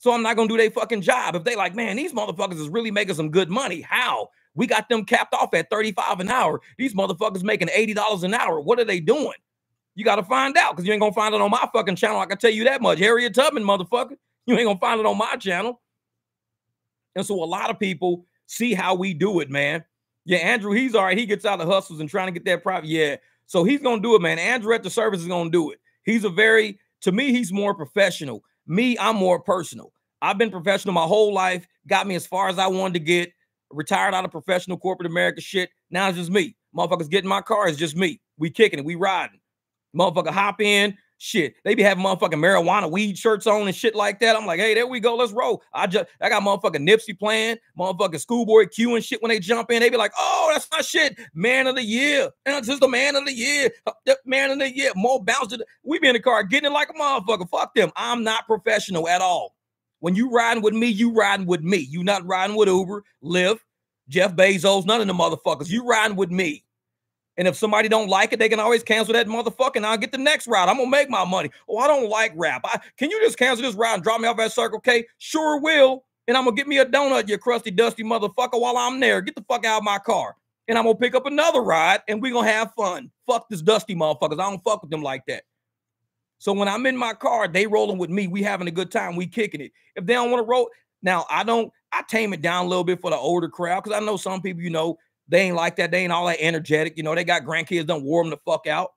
So I'm not gonna do their fucking job. If they like, man, these motherfuckers is really making some good money. How? We got them capped off at 35 an hour. These motherfuckers making $80 an hour. What are they doing? You got to find out because you ain't gonna find it on my fucking channel. I can tell you that much. Harriet Tubman, motherfucker. You ain't gonna find it on my channel. And so a lot of people see how we do it, man. Yeah, Andrew, he's all right. He gets out of hustles and trying to get that profit. Yeah. So he's gonna do it, man. Andrew at the service is gonna do it. He's a very, to me, he's more professional. Me, I'm more personal. I've been professional my whole life, got me as far as I wanted to get, retired out of professional corporate America shit. Now it's just me. Motherfuckers get in my car, it's just me. We kicking it, we riding. Motherfucker hop in, Shit, they be having motherfucking marijuana weed shirts on and shit like that. I'm like, hey, there we go. Let's roll. I just I got motherfucking Nipsey playing, motherfucking schoolboy Q and shit when they jump in. They be like, oh, that's my shit. Man of the year. And it's just the man of the year. Uh, man of the year. More bounce. We be in the car getting it like a motherfucker. Fuck them. I'm not professional at all. When you riding with me, you riding with me. You not riding with Uber, Lyft, Jeff Bezos, none of the motherfuckers. You riding with me. And if somebody don't like it, they can always cancel that motherfucker and I'll get the next route. I'm gonna make my money. Oh, I don't like rap. I, can you just cancel this route and drop me off at Circle K? Sure will. And I'm gonna get me a donut, you crusty, dusty motherfucker, while I'm there. Get the fuck out of my car. And I'm gonna pick up another ride and we gonna have fun. Fuck this dusty motherfuckers. I don't fuck with them like that. So when I'm in my car, they rolling with me. We having a good time. We kicking it. If they don't want to roll, now I don't. I tame it down a little bit for the older crowd because I know some people, you know, they ain't like that. They ain't all that energetic. You know, they got grandkids, don't warm the fuck out.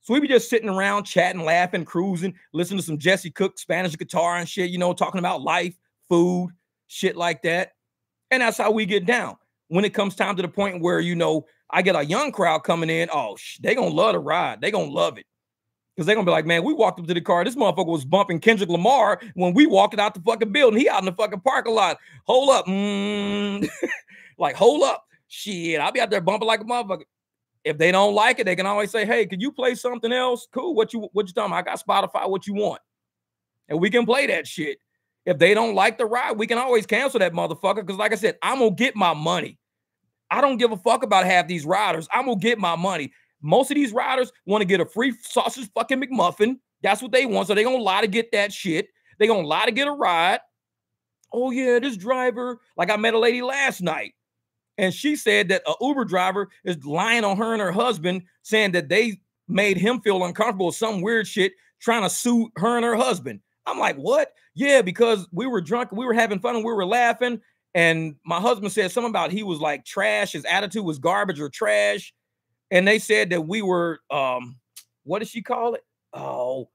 So we be just sitting around chatting, laughing, cruising, listening to some Jesse Cook Spanish guitar and shit, you know, talking about life, food, shit like that. And that's how we get down. When it comes time to the point where, you know, I get a young crowd coming in, oh, sh- they gonna love the ride. They gonna love it. Because they're gonna be like, man, we walked up to the car. This motherfucker was bumping Kendrick Lamar when we walked out the fucking building. He out in the fucking parking lot. Hold up. Mm. like, hold up. Shit, I'll be out there bumping like a motherfucker. If they don't like it, they can always say, "Hey, can you play something else? Cool. What you what you talking about? I got Spotify. What you want?" And we can play that shit. If they don't like the ride, we can always cancel that motherfucker. Because, like I said, I'm gonna get my money. I don't give a fuck about half these riders. I'm gonna get my money. Most of these riders want to get a free sausage fucking McMuffin. That's what they want. So they're gonna lie to get that shit. They're gonna lie to get a ride. Oh, yeah, this driver, like I met a lady last night. And she said that a Uber driver is lying on her and her husband, saying that they made him feel uncomfortable with some weird shit, trying to sue her and her husband. I'm like, what? Yeah, because we were drunk, we were having fun, and we were laughing. And my husband said something about he was like trash, his attitude was garbage or trash. And they said that we were um, what did she call it? Oh,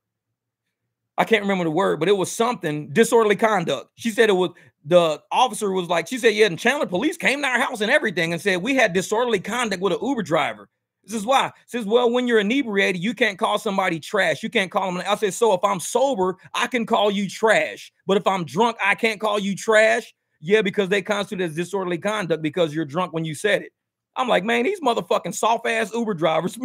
I can't remember the word, but it was something disorderly conduct. She said it was the officer was like, she said, yeah, and Chandler police came to our house and everything and said we had disorderly conduct with an Uber driver. This is why. Says, well, when you're inebriated, you can't call somebody trash. You can't call them. I said, so if I'm sober, I can call you trash. But if I'm drunk, I can't call you trash. Yeah, because they constitute as disorderly conduct because you're drunk when you said it. I'm like, man, these motherfucking soft ass Uber drivers,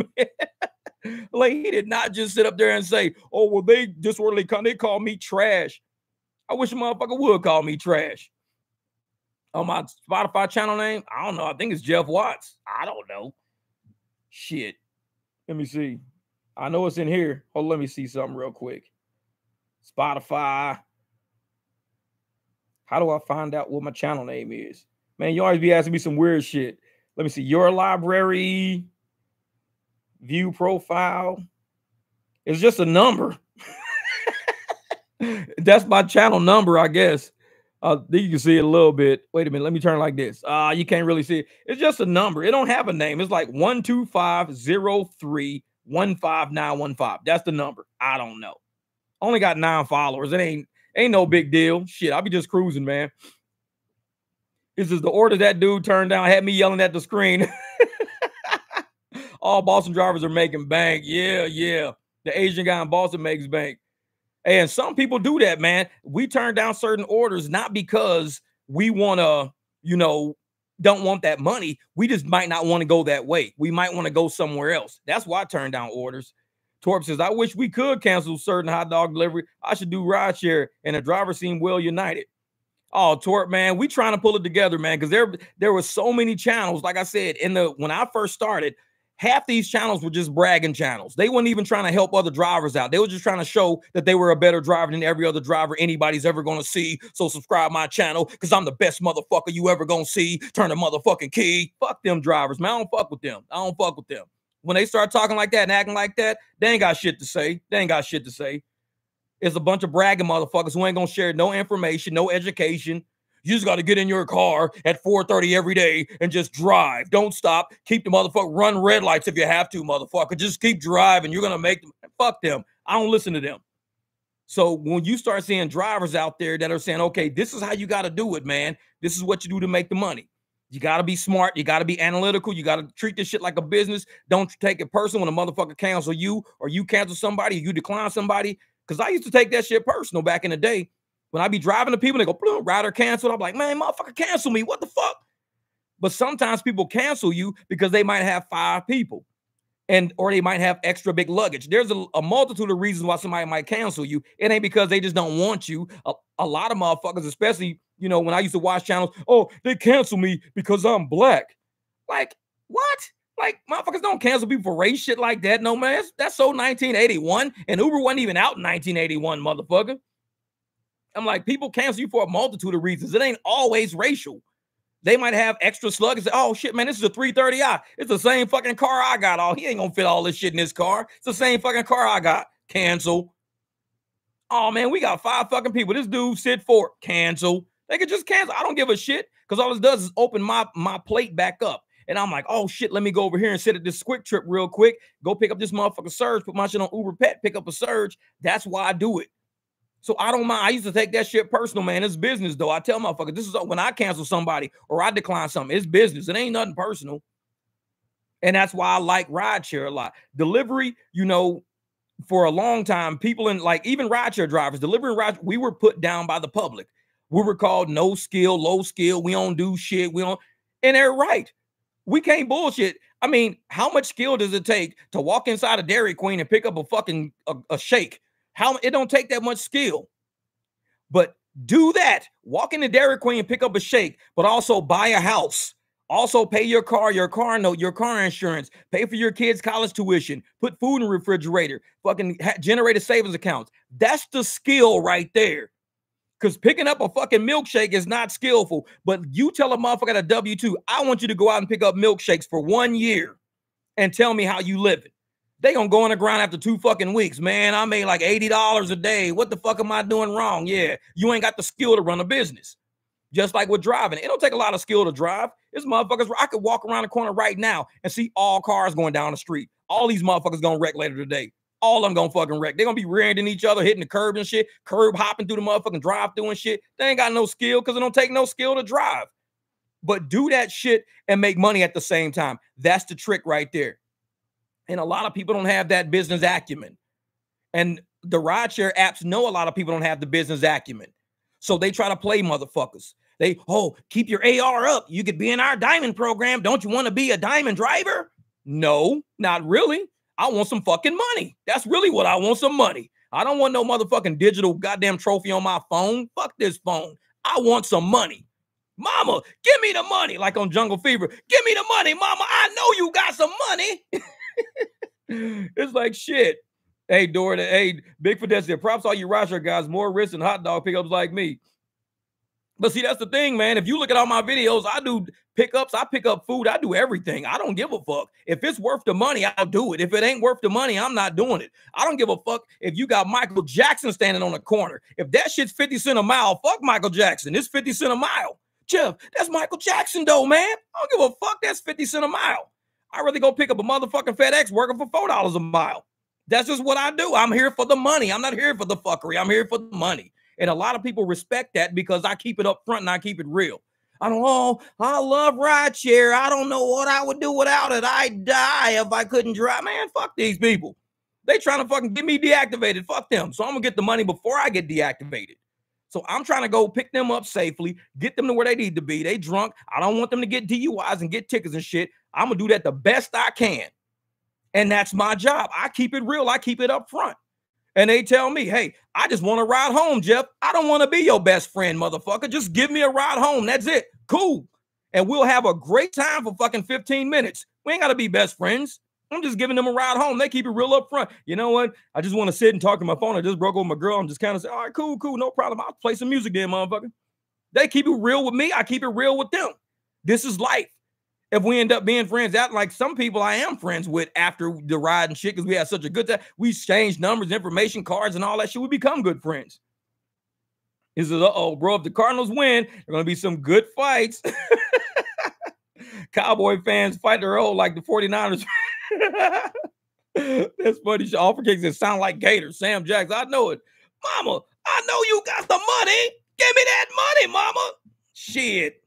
like he did not just sit up there and say, "Oh, well, they disorderly come. They call me trash." I wish a motherfucker would call me trash. On my Spotify channel name, I don't know. I think it's Jeff Watts. I don't know. Shit. Let me see. I know it's in here. Oh, let me see something real quick. Spotify. How do I find out what my channel name is? Man, you always be asking me some weird shit. Let me see. Your library view profile. It's just a number. That's my channel number, I guess. Uh, you can see it a little bit. Wait a minute. Let me turn like this. Uh, you can't really see it. It's just a number. It don't have a name. It's like one two five zero three one five nine one five. That's the number. I don't know. Only got nine followers. It ain't ain't no big deal. Shit, I'll be just cruising, man. This is the order that dude turned down. Had me yelling at the screen. All Boston drivers are making bank. Yeah, yeah. The Asian guy in Boston makes bank. And some people do that, man. We turn down certain orders not because we want to, you know, don't want that money. We just might not want to go that way. We might want to go somewhere else. That's why I turn down orders. Torp says, I wish we could cancel certain hot dog delivery. I should do rideshare. And the driver seemed well united. Oh, Torp, man, we trying to pull it together, man, because there, there were so many channels. Like I said, in the when I first started, half these channels were just bragging channels. They weren't even trying to help other drivers out. They were just trying to show that they were a better driver than every other driver anybody's ever going to see. So subscribe my channel because I'm the best motherfucker you ever going to see. Turn the motherfucking key. Fuck them drivers, man. I don't fuck with them. I don't fuck with them. When they start talking like that and acting like that, they ain't got shit to say. They ain't got shit to say. It's a bunch of bragging motherfuckers who ain't going to share no information, no education, you just got to get in your car at 4:30 every day and just drive. Don't stop. Keep the motherfucker run red lights if you have to, motherfucker. Just keep driving. You're gonna make them. Fuck them. I don't listen to them. So when you start seeing drivers out there that are saying, "Okay, this is how you got to do it, man. This is what you do to make the money." You got to be smart. You got to be analytical. You got to treat this shit like a business. Don't take it personal when a motherfucker cancel you or you cancel somebody, or you decline somebody. Because I used to take that shit personal back in the day. When I be driving to people, they go, Bloom, rider canceled. I'm like, man, motherfucker, cancel me. What the fuck? But sometimes people cancel you because they might have five people and or they might have extra big luggage. There's a, a, multitude of reasons why somebody might cancel you. It ain't because they just don't want you. A, a, lot of motherfuckers, especially you know when I used to watch channels, oh they cancel me because I'm black. Like what? Like motherfuckers don't cancel people for race shit like that. No man, that's, that's so 1981, and Uber wasn't even out in 1981, motherfucker. I'm like, people cancel you for a multitude of reasons. It ain't always racial. They might have extra slug and say, oh shit, man, this is a 330i. It's the same fucking car I got. Oh, he ain't gonna fit all this shit in this car. It's the same fucking car I got. Cancel. Oh man, we got five fucking people. This dude sit for cancel. They could just cancel. I don't give a shit because all this does is open my my plate back up. And I'm like, oh shit, let me go over here and sit at this QuikTrip real quick. Go pick up this motherfucker surge, put my shit on Uber Pet, pick up a surge. That's why I do it. So I don't mind. I used to take that shit personal, man. It's business, though. I tell my motherfuckers, this is when I cancel somebody or I decline something, it's business. It ain't nothing personal. And that's why I like rideshare a lot. Delivery, you know, for a long time, people in like even rideshare drivers, delivering ride, we were put down by the public. We were called no skill, low skill. We don't do shit. We don't, and they're right. We can't bullshit. I mean, how much skill does it take to walk inside a Dairy Queen and pick up a fucking a, a shake? How it don't take that much skill. But do that. Walk into Dairy Queen and pick up a shake, but also buy a house. Also pay your car, your car note, your car insurance, pay for your kids' college tuition, put food in the refrigerator, fucking ha- generate a savings account. That's the skill right there. Because picking up a fucking milkshake is not skillful. But you tell a motherfucker at a W 2, I want you to go out and pick up milkshakes for one year and tell me how you live it. They gonna go on the ground after two fucking weeks, man. I made like $80 a day. What the fuck am I doing wrong? Yeah, you ain't got the skill to run a business. Just like with driving, it don't take a lot of skill to drive. This motherfuckers, I could walk around the corner right now and see all cars going down the street. All these motherfuckers gonna wreck later today. All of them gonna fucking wreck. They're gonna be rearing each other, hitting the curb and shit, curb hopping through the motherfucking drive through and shit. They ain't got no skill because it don't take no skill to drive. But do that shit and make money at the same time. That's the trick right there. And a lot of people don't have that business acumen. And the rideshare apps know a lot of people don't have the business acumen. So they try to play motherfuckers. They, oh, keep your AR up. You could be in our diamond program. Don't you want to be a diamond driver? No, not really. I want some fucking money. That's really what I want some money. I don't want no motherfucking digital goddamn trophy on my phone. Fuck this phone. I want some money. Mama, give me the money. Like on Jungle Fever. Give me the money, mama. I know you got some money. it's like shit. Hey, Dora, hey, Big Fidesz props all you Roger guys, more risk and hot dog pickups like me. But see, that's the thing, man. If you look at all my videos, I do pickups, I pick up food, I do everything. I don't give a fuck. If it's worth the money, I'll do it. If it ain't worth the money, I'm not doing it. I don't give a fuck if you got Michael Jackson standing on the corner. If that shit's 50 cent a mile, fuck Michael Jackson. It's 50 cent a mile. Jeff, that's Michael Jackson, though, man. I don't give a fuck. That's 50 cent a mile. I'd rather go pick up a motherfucking FedEx working for $4 a mile. That's just what I do. I'm here for the money. I'm not here for the fuckery. I'm here for the money. And a lot of people respect that because I keep it up front and I keep it real. I don't know. I love rideshare. I don't know what I would do without it. I'd die if I couldn't drive. Man, fuck these people. They trying to fucking get me deactivated. Fuck them. So I'm gonna get the money before I get deactivated. So I'm trying to go pick them up safely, get them to where they need to be. They drunk. I don't want them to get DUIs and get tickets and shit. I'm gonna do that the best I can. And that's my job. I keep it real. I keep it up front and they tell me, hey, I just want to ride home, Jeff. I don't want to be your best friend, motherfucker. Just give me a ride home. That's it. Cool. And we'll have a great time for fucking 15 minutes. We ain't got to be best friends. I'm just giving them a ride home. They keep it real up front. You know what? I just want to sit and talk to my phone. I just broke with my girl. I'm just kind of say, all right, cool, cool, no problem. I'll play some music then, motherfucker. They keep it real with me. I keep it real with them. This is life if we end up being friends, that like some people I am friends with after the ride and shit, because we had such a good time. We exchanged numbers, information cards, and all that shit. We become good friends. Is it, oh, bro, if the Cardinals win, there are gonna be some good fights. Cowboy fans fight their own like the 49ers. That's funny. Offer kicks that sound like Gators. Sam Jackson. I know it. Mama, I know you got the money. Give me that money, mama. Shit.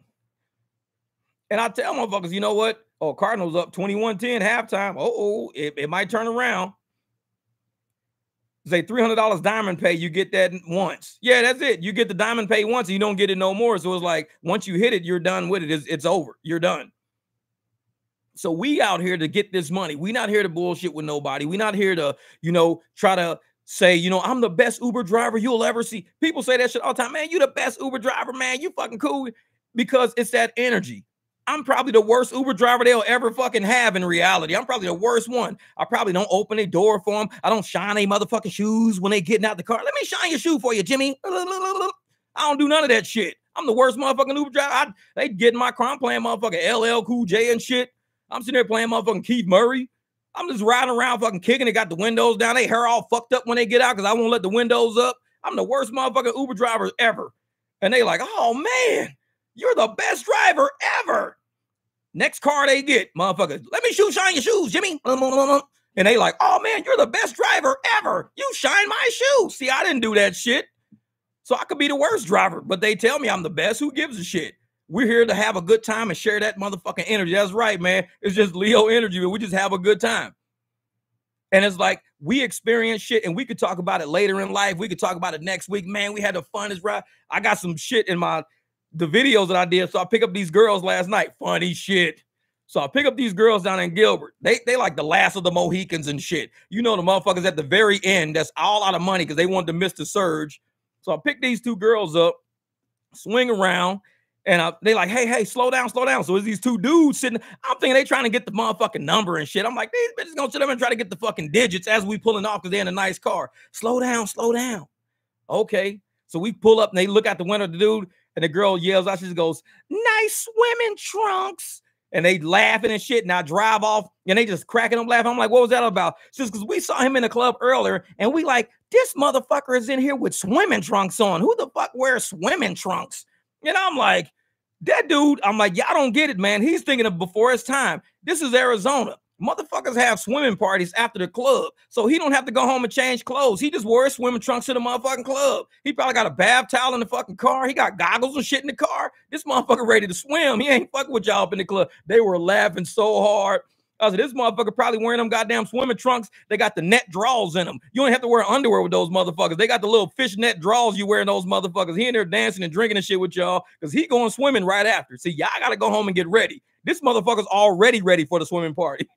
And I tell motherfuckers, you know what? Oh, Cardinals up 21-10 halftime. Oh, it, it might turn around. Say $300 diamond pay, you get that once. Yeah, that's it. You get the diamond pay once you don't get it no more. So it's like once you hit it, you're done with it. It's, it's over. You're done. So we out here to get this money. We not here to bullshit with nobody. We not here to, you know, try to say, you know, I'm the best Uber driver you'll ever see. People say that shit all the time. Man, you the best Uber driver, man. You fucking cool. Because it's that energy. I'm probably the worst Uber driver they'll ever fucking have in reality. I'm probably the worst one. I probably don't open a door for them. I don't shine a motherfucking shoes when they getting out the car. Let me shine your shoe for you, Jimmy. I don't do none of that shit. I'm the worst motherfucking Uber driver. I, they get in my car. I'm playing motherfucking LL Cool J and shit. I'm sitting there playing motherfucking Keith Murray. I'm just riding around fucking kicking. They got the windows down. They hair all fucked up when they get out because I won't let the windows up. I'm the worst motherfucking Uber driver ever. And they like, oh man, you're the best driver ever. Next car they get, motherfuckers, let me shine your shoes, Jimmy. And they like, oh man, you're the best driver ever. You shine my shoes. See, I didn't do that shit. So I could be the worst driver, but they tell me I'm the best. Who gives a shit? We're here to have a good time and share that motherfucking energy. That's right, man. It's just Leo energy, but we just have a good time. And it's like we experience shit and we could talk about it later in life. We could talk about it next week. Man, we had the funnest ride. I got some shit in my the videos that I did. So I pick up these girls last night. Funny shit. So I pick up these girls down in Gilbert. They they like the last of the Mohicans and shit. You know the motherfuckers at the very end that's all out of money because they wanted to miss the surge. So I pick these two girls up, swing around, and I, they like, hey, hey, slow down, slow down. So it's these two dudes sitting. I'm thinking they trying to get the motherfucking number and shit. I'm like, these bitches gonna sit up and try to get the fucking digits as we pulling off because they're in a nice car. Slow down, slow down. Okay. So we pull up and they look out the window. The dude, and the girl yells out, she just goes, nice swimming trunks. And they laughing and shit. And I drive off and they just cracking up laughing. I'm like, what was that about? Just because we saw him in the club earlier and we like, this motherfucker is in here with swimming trunks on. Who the fuck wears swimming trunks? And I'm like, that dude, I'm like, y'all don't get it, man. He's thinking of before his time. This is Arizona. Motherfuckers have swimming parties after the club, so he don't have to go home and change clothes. He just wore his swimming trunks to the motherfucking club. He probably got a bath towel in the fucking car. He got goggles and shit in the car. This motherfucker ready to swim. He ain't fucking with y'all up in the club. They were laughing so hard. I said, this motherfucker probably wearing them goddamn swimming trunks. They got the net draws in them. You don't have to wear underwear with those motherfuckers. They got the little fish net draws you wearing those motherfuckers. He in there dancing and drinking and shit with y'all because he going swimming right after. See, y'all got to go home and get ready. This motherfucker's already ready for the swimming party.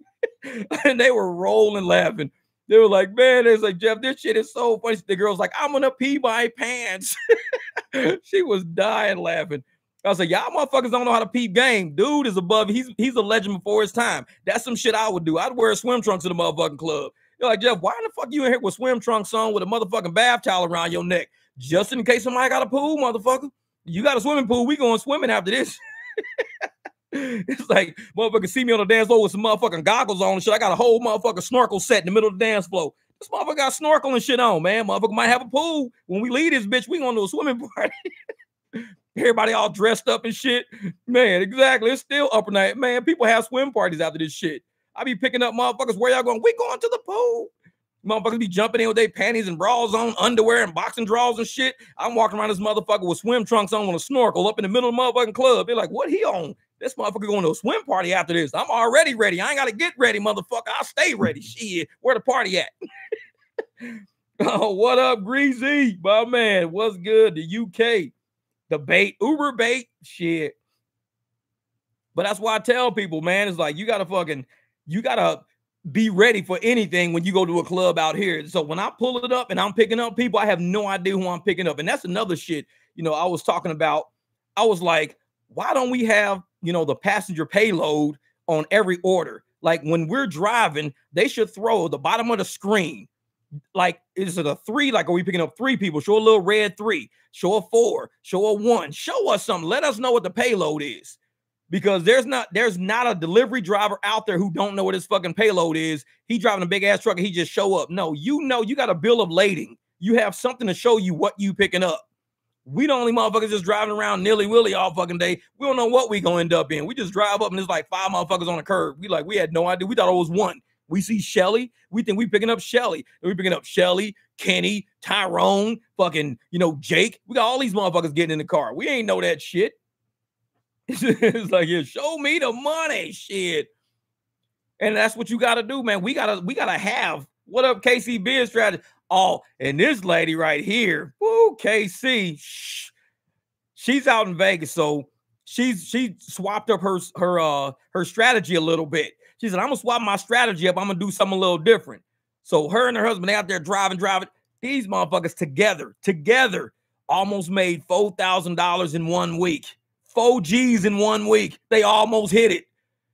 and they were rolling laughing. They were like, man, it's like, Jeff, this shit is so funny. The girl's like, I'm gonna pee my pants. she was dying laughing. I was like, y'all motherfuckers don't know how to peep game. Dude is above. He's he's a legend before his time. That's some shit I would do. I'd wear swim trunks to the motherfucking club. You're like, Jeff, why in the fuck you in here with swim trunks on with a motherfucking bath towel around your neck? Just in case somebody got a pool, motherfucker. You got a swimming pool. We going swimming after this. it's like motherfucker see me on the dance floor with some motherfucking goggles on and shit. I got a whole motherfucking snorkel set in the middle of the dance floor. This motherfucker got snorkel and shit on, man. Motherfucker might have a pool. When we leave this bitch, we going to a swimming party. Everybody all dressed up and shit. Man, exactly. It's still upper night. Man, people have swim parties after this shit. I be picking up motherfuckers. Where y'all going? We going to the pool. Motherfuckers be jumping in with their panties and bras on, underwear and boxing drawers and shit. I'm walking around this motherfucker with swim trunks on with a snorkel up in the middle of the motherfucking club. They're like, what he on? This motherfucker going to a swim party after this. I'm already ready. I ain't got to get ready, motherfucker. I'll stay ready. Shit, where the party at? oh, what up, Greasy? My man, what's good? The UK, the bait, Uber bait, shit. But that's why I tell people, man, it's like you gotta fucking, you gotta be ready for anything when you go to a club out here. So when I pull it up and I'm picking up people, I have no idea who I'm picking up. And that's another shit, you know, I was talking about. I was like, why don't we have, you know, the passenger payload on every order? Like when we're driving, they should throw the bottom of the screen. Like, is it a three? Like, are we picking up three people? Show a little red three, show a four, show a one, show us something. Let us know what the payload is because there's not there's not a delivery driver out there who don't know what his fucking payload is. He driving a big ass truck and he just show up. No, you know you got a bill of lading. You have something to show you what you picking up. We the only motherfuckers just driving around nilly willy all fucking day. We don't know what we gonna end up in. We just drive up and there's like five motherfuckers on a curb. We like we had no idea. We thought it was one. We see Shelly. We think we picking up Shelly. We picking up Shelly, Kenny, Tyrone, fucking, you know, Jake. We got all these motherfuckers getting in the car. We ain't know that shit. it's like, yeah, show me the money, shit. And that's what you got to do, man. We gotta, we gotta have what up, KC biz strategy. Oh, and this lady right here, woo, KC, shh, she's out in Vegas, so she's she swapped up her her uh her strategy a little bit. She said, "I'm gonna swap my strategy up. I'm gonna do something a little different." So her and her husband they out there driving, driving. These motherfuckers together, together, almost made four thousand dollars in one week four G's in one week. They almost hit it.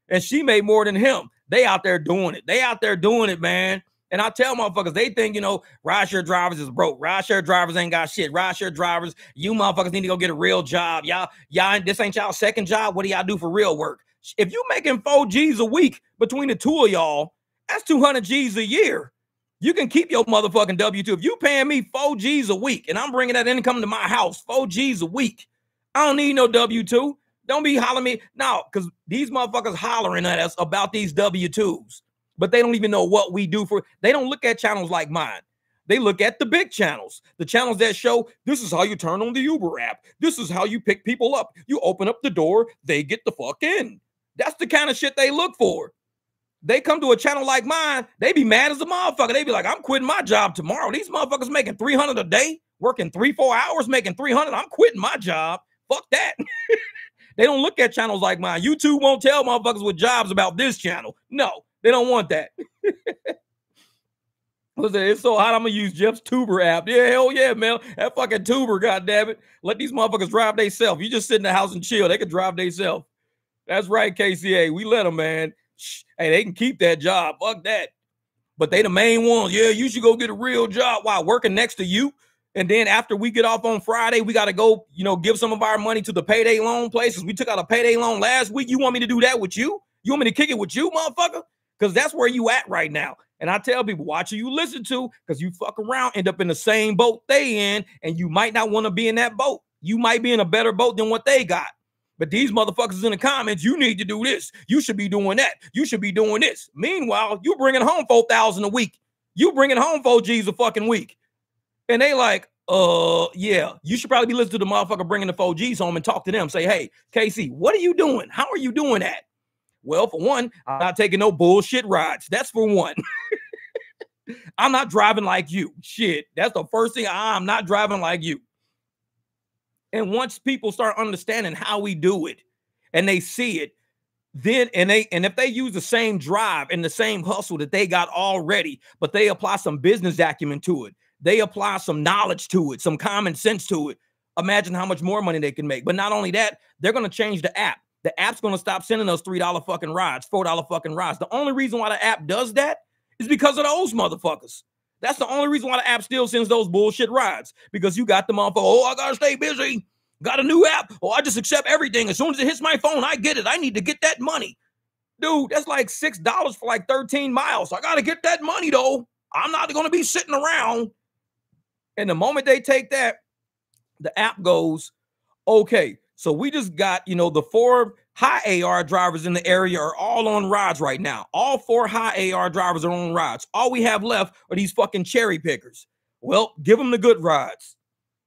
And she made more than him. They out there doing it. They out there doing it, man. And I tell motherfuckers, they think, you know, rideshare drivers is broke. Rideshare drivers ain't got shit. Rideshare drivers, you motherfuckers need to go get a real job. Y'all, y'all, this ain't y'all second job. What do y'all do for real work? If you making four G's a week between the two of y'all, that's 200 G's a year. You can keep your motherfucking W2. If you paying me four G's a week and I'm bringing that income to my house, four G's a week, I don't need no W 2. Don't be hollering me. now, because these motherfuckers hollering at us about these W 2s, but they don't even know what we do for. They don't look at channels like mine. They look at the big channels, the channels that show this is how you turn on the Uber app. This is how you pick people up. You open up the door, they get the fuck in. That's the kind of shit they look for. They come to a channel like mine, they be mad as a motherfucker. They be like, I'm quitting my job tomorrow. These motherfuckers making 300 a day, working three, four hours, making 300. I'm quitting my job. Fuck that. they don't look at channels like mine. YouTube won't tell motherfuckers with jobs about this channel. No, they don't want that. Listen, it's so hot. I'm gonna use Jeff's Tuber app. Yeah, hell yeah, man. That fucking Tuber, goddamn it. Let these motherfuckers drive themselves. You just sit in the house and chill. They can drive themselves. That's right, KCA. We let them, man. Hey, they can keep that job. Fuck that. But they the main ones. Yeah, you should go get a real job while working next to you. And then after we get off on Friday, we got to go, you know, give some of our money to the payday loan places. We took out a payday loan last week. You want me to do that with you? You want me to kick it with you, motherfucker? Because that's where you at right now. And I tell people, watch who you listen to, because you fuck around, end up in the same boat they in, and you might not want to be in that boat. You might be in a better boat than what they got. But these motherfuckers in the comments, you need to do this. You should be doing that. You should be doing this. Meanwhile, you bringing home 4,000 a week. You bringing home 4 G's a fucking week. And they like, uh, yeah, you should probably be listening to the motherfucker bringing the 4Gs home and talk to them. Say, hey, KC, what are you doing? How are you doing that? Well, for one, I'm not taking no bullshit rides. That's for one. I'm not driving like you. Shit. That's the first thing. I'm not driving like you. And once people start understanding how we do it and they see it, then and they and if they use the same drive and the same hustle that they got already, but they apply some business acumen to it, they apply some knowledge to it, some common sense to it. Imagine how much more money they can make. But not only that, they're going to change the app. The app's going to stop sending us $3 fucking rides, $4 fucking rides. The only reason why the app does that is because of those motherfuckers. That's the only reason why the app still sends those bullshit rides because you got them on for, oh, I got to stay busy. Got a new app. Oh, I just accept everything. As soon as it hits my phone, I get it. I need to get that money. Dude, that's like $6 for like 13 miles. I got to get that money though. I'm not to be sitting around. And the moment they take that, the app goes, okay, so we just got, you know, the four high AR drivers in the area are all on rides right now. All four high AR drivers are on rides. All we have left are these fucking cherry pickers. Well, give them the good rides.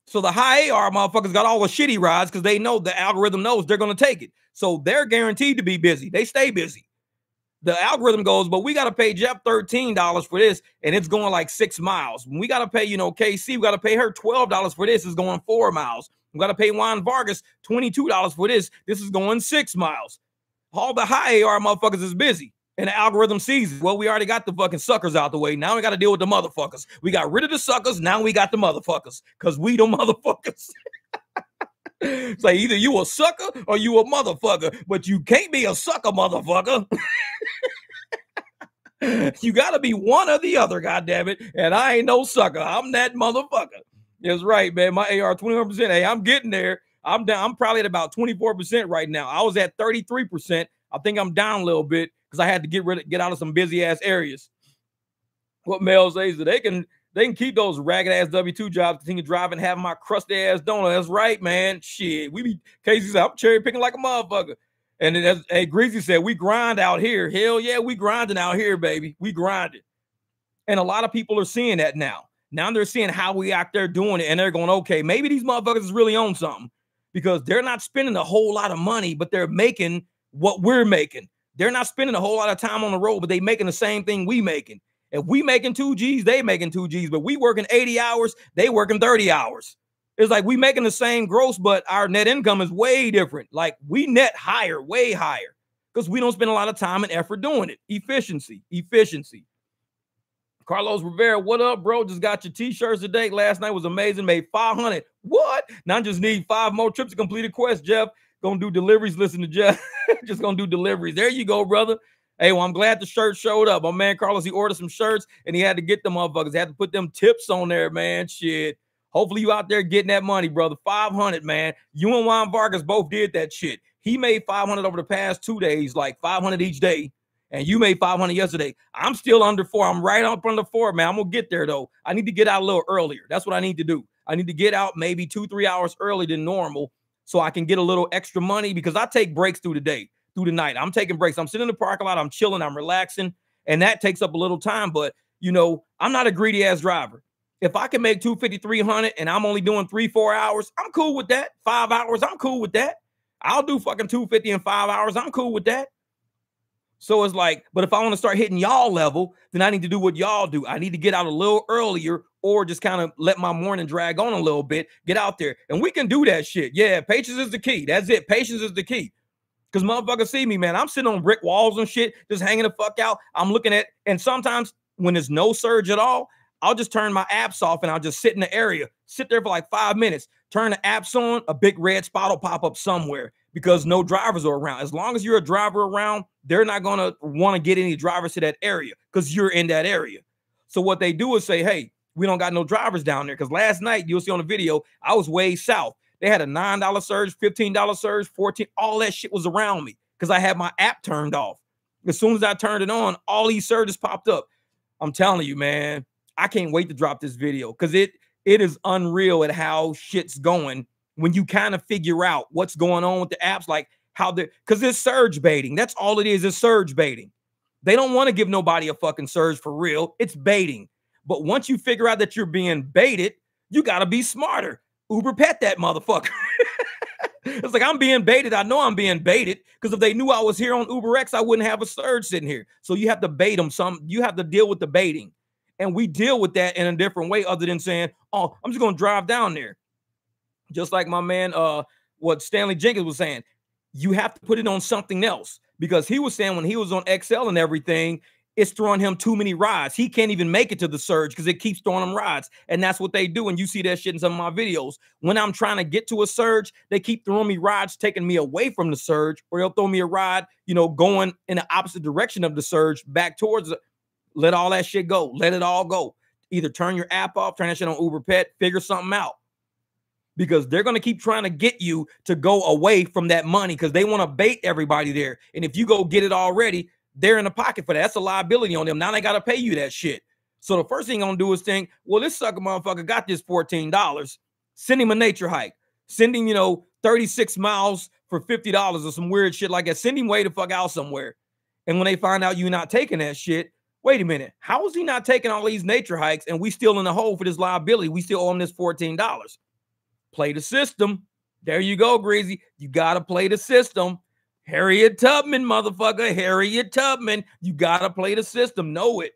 So the high AR motherfuckers got all the shitty rides because they know the algorithm knows they're going to take it. So they're guaranteed to be busy. They stay busy. The algorithm goes, but we got to pay Jeff $13 for this, and it's going like six miles. We got to pay, you know, KC, we got to pay her $12 for this, it's going four miles. We got to pay Juan Vargas $22 for this, this is going six miles. All the high AR motherfuckers is busy. And the algorithm sees. Well, we already got the fucking suckers out the way. Now we got to deal with the motherfuckers. We got rid of the suckers. Now we got the motherfuckers. Cause we the motherfuckers. it's like either you a sucker or you a motherfucker, but you can't be a sucker, motherfucker. you gotta be one or the other, goddamn it. And I ain't no sucker. I'm that motherfucker. That's right, man. My AR 21%. Hey, I'm getting there. I'm down. I'm probably at about 24% right now. I was at 33%. I think I'm down a little bit because I had to get rid of get out of some busy ass areas. What Mel says that they can they can keep those ragged ass W two jobs, continue driving, having my crusty ass donut. That's right, man. Shit, we be KC said I'm cherry picking like a motherfucker. And then as hey, Greasy said, we grind out here. Hell yeah, we grinding out here, baby. We grinding. And a lot of people are seeing that now. Now they're seeing how we out there doing it, and they're going, okay, maybe these motherfuckers is really on something because they're not spending a whole lot of money, but they're making what we're making. They're not spending a whole lot of time on the road, but they making the same thing we making. If we making two G's, they making two G's, but we working 80 hours, they working 30 hours. It's like we making the same gross, but our net income is way different. Like we net higher, way higher, because we don't spend a lot of time and effort doing it. Efficiency, efficiency. Carlos Rivera, what up, bro? Just got your t-shirts today. Last night was amazing. Made 500. What? Now I just need five more trips to complete a quest, Jeff. Gonna do deliveries. Listen to Jeff. just gonna do deliveries. There you go, brother. Hey, well, I'm glad the shirt showed up. My man Carlos, he ordered some shirts and he had to get them motherfuckers. He had to put them tips on there, man. Shit. Hopefully you out there getting that money, brother. 500, man. You and Juan Vargas both did that shit. He made 500 over the past two days, like 500 each day. And you made 500 yesterday. I'm still under four. I'm right up under four, man. I'm gonna get there though. I need to get out a little earlier. That's what I need to do. I need to get out maybe two, three hours earlier than normal so I can get a little extra money because I take breaks through the day, through the night. I'm taking breaks. I'm sitting in the parking lot, I'm chilling, I'm relaxing, and that takes up a little time. But you know, I'm not a greedy ass driver. If I can make 250, 300 and I'm only doing three, four hours, I'm cool with that. Five hours, I'm cool with that. I'll do fucking 250 in five hours. I'm cool with that. So it's like, but if I want to start hitting y'all level, then I need to do what y'all do. I need to get out a little earlier or just kind of let my morning drag on a little bit, get out there. And we can do that shit. Yeah, patience is the key. That's it. Patience is the key. Because motherfuckers see me, man. I'm sitting on brick walls and shit, just hanging the fuck out. I'm looking at, and sometimes when there's no surge at all, I'll just turn my apps off and I'll just sit in the area, sit there for like five minutes, turn the apps on, a big red spot will pop up somewhere because no drivers are around. As long as you're a driver around, they're not going to want to get any drivers to that area because you're in that area. So what they do is say, hey, we don't got no drivers down there. Because last night, you'll see on the video, I was way south. They had a $9 surge, $15 surge, 14, all that shit was around me because I had my app turned off. As soon as I turned it on, all these surges popped up. I'm telling you, man, I can't wait to drop this video because it it is unreal at how shit's going when you kind of figure out what's going on with the apps, like how they're because it's surge baiting. That's all it is, is surge baiting. They don't want to give nobody a fucking surge for real. It's baiting. But once you figure out that you're being baited, you got to be smarter. Uber pet that motherfucker. it's like I'm being baited. I know I'm being baited because if they knew I was here on Uber X, I wouldn't have a surge sitting here. So you have to bait them. Some you have to deal with the baiting, and we deal with that in a different way, other than saying, "Oh, I'm just gonna drive down there." Just like my man, uh, what Stanley Jenkins was saying, you have to put it on something else because he was saying when he was on XL and everything, it's throwing him too many rides. He can't even make it to the surge because it keeps throwing him rides. And that's what they do. And you see that shit in some of my videos. When I'm trying to get to a surge, they keep throwing me rides, taking me away from the surge, or they'll throw me a ride, you know, going in the opposite direction of the surge back towards it. Let all that shit go. Let it all go. Either turn your app off, turn that shit on Uber Pet, figure something out because they're going to keep trying to get you to go away from that money because they want to bait everybody there. And if you go get it already, they're in the pocket for that. That's a liability on them. Now they got to pay you that shit. So the first thing I'm gonna do is think, well, this sucker motherfucker got this $14. Send him a nature hike. Send him, you know, 36 miles for $50 or some weird shit like that. Send him way the fuck out somewhere. And when they find out you're not taking that shit, wait a minute. How is he not taking all these nature hikes and we still in the hole for this liability? We still owe him this $14. Play the system. There you go, Greasy. You gotta play the system. Harriet Tubman, motherfucker. Harriet Tubman. You gotta play the system. Know it.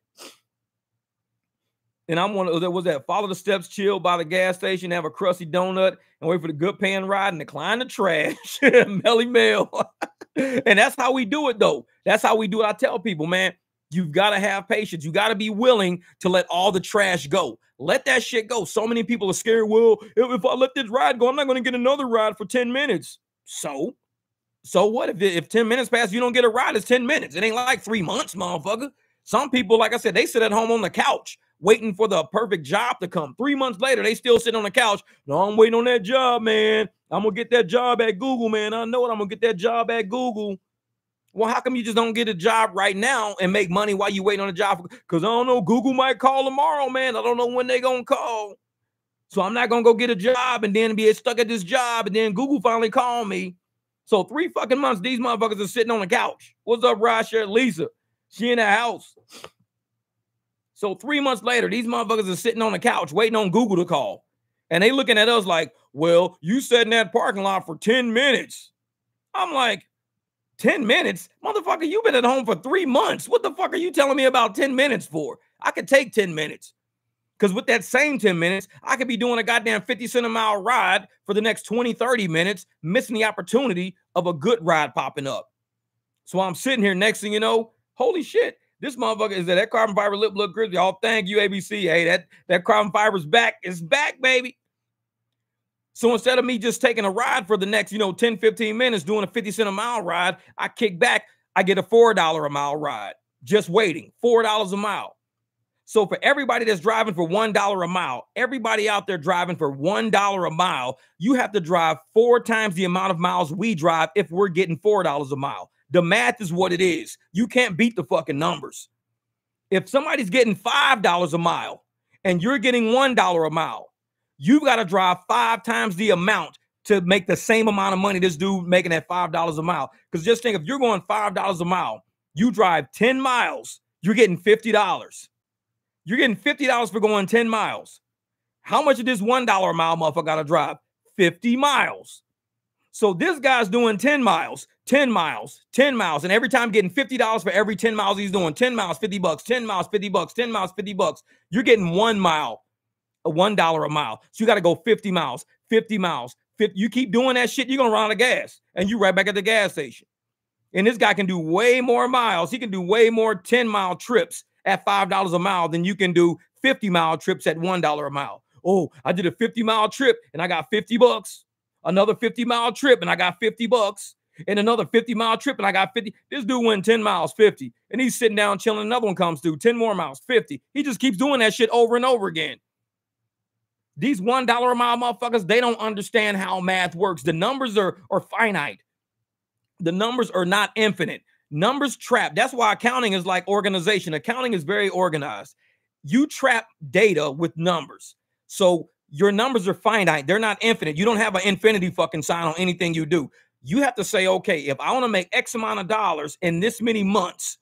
And I'm one of was that follow the steps, chill by the gas station, have a crusty donut, and wait for the good pan ride and decline the trash. Melly Mel. and that's how we do it, though. That's how we do it. I tell people, man, you've got to have patience. You got to be willing to let all the trash go. Let that shit go. So many people are scared. Well, if, I let this ride go, I'm not going to get another ride for 10 minutes. So, so what if if 10 minutes pass, you don't get a ride? It's 10 minutes. It ain't like three months, motherfucker. Some people, like I said, they sit at home on the couch waiting for the perfect job to come. Three months later, they still sit on the couch. No, I'm waiting on that job, man. I'm gonna get that job at Google, man. I know it. I'm gonna get that job at Google. Well, how come you just don't get a job right now and make money while you waiting on a job? Because I don't know, Google might call tomorrow, man. I don't know when they gonna call. So I'm not gonna go get a job and then be stuck at this job, and then Google finally call me. So three fucking months, these motherfuckers are sitting on the couch. What's up, Rasha? Lisa? She in the house. So three months later, these motherfuckers are sitting on the couch waiting on Google to call. And they looking at us like, well, you sat in that parking lot for 10 minutes. I'm like, 10 minutes? Motherfucker, you've been at home for three months. What the fuck are you telling me about 10 minutes for? I could take 10 minutes. Because with that same 10 minutes, I could be doing a goddamn 50 cent a mile ride for the next 20, 30 minutes, missing the opportunity of a good ride popping up. So I'm sitting here, next thing you know, holy shit, this motherfucker is that, that carbon fiber lip look good. Y'all thank you, ABC. Hey, that, that carbon fiber's back. It's back, baby. So instead of me just taking a ride for the next, you know, 10, 15 minutes doing a 50 cent a mile ride, I kick back, I get a $4 a mile ride, just waiting, $4 a mile. So for everybody that's driving for $1 a mile, everybody out there driving for $1 a mile, you have to drive four times the amount of miles we drive if we're getting $4 a mile. The math is what it is. You can't beat the fucking numbers. If somebody's getting $5 a mile and you're getting $1 a mile, you've got to drive five times the amount to make the same amount of money this dude making at $5 a mile. Because just think if you're going $5 a mile, you drive 10 miles, you're getting $50. You're getting $50 for going 10 miles. How much of this $1 a mile motherfucker got to drive? 50 miles. So this guy's doing 10 miles. 10 miles, 10 miles, and every time getting $50 for every 10 miles he's doing 10 miles, 50 bucks, 10 miles, 50 bucks, 10 miles, 50 bucks. You're getting one mile, one dollar a mile. So you got to go 50 miles, 50 miles. 50, you keep doing that shit, you're gonna run out of gas, and you right back at the gas station. And this guy can do way more miles. He can do way more 10 mile trips at five dollars a mile than you can do 50 mile trips at one dollar a mile. Oh, I did a 50 mile trip and I got 50 bucks. Another 50 mile trip and I got 50 bucks and another 50 mile trip, and I got 50. This dude went 10 miles, 50, and he's sitting down chilling. Another one comes through, 10 more miles, 50. He just keeps doing that shit over and over again. These one dollar a mile motherfuckers, they don't understand how math works. The numbers are, are finite. The numbers are not infinite. Numbers trap. That's why accounting is like organization. Accounting is very organized. You trap data with numbers. So your numbers are finite. They're not infinite. You don't have an infinity fucking sign on anything you do you have to say, okay, if I want to make X amount of dollars in this many months,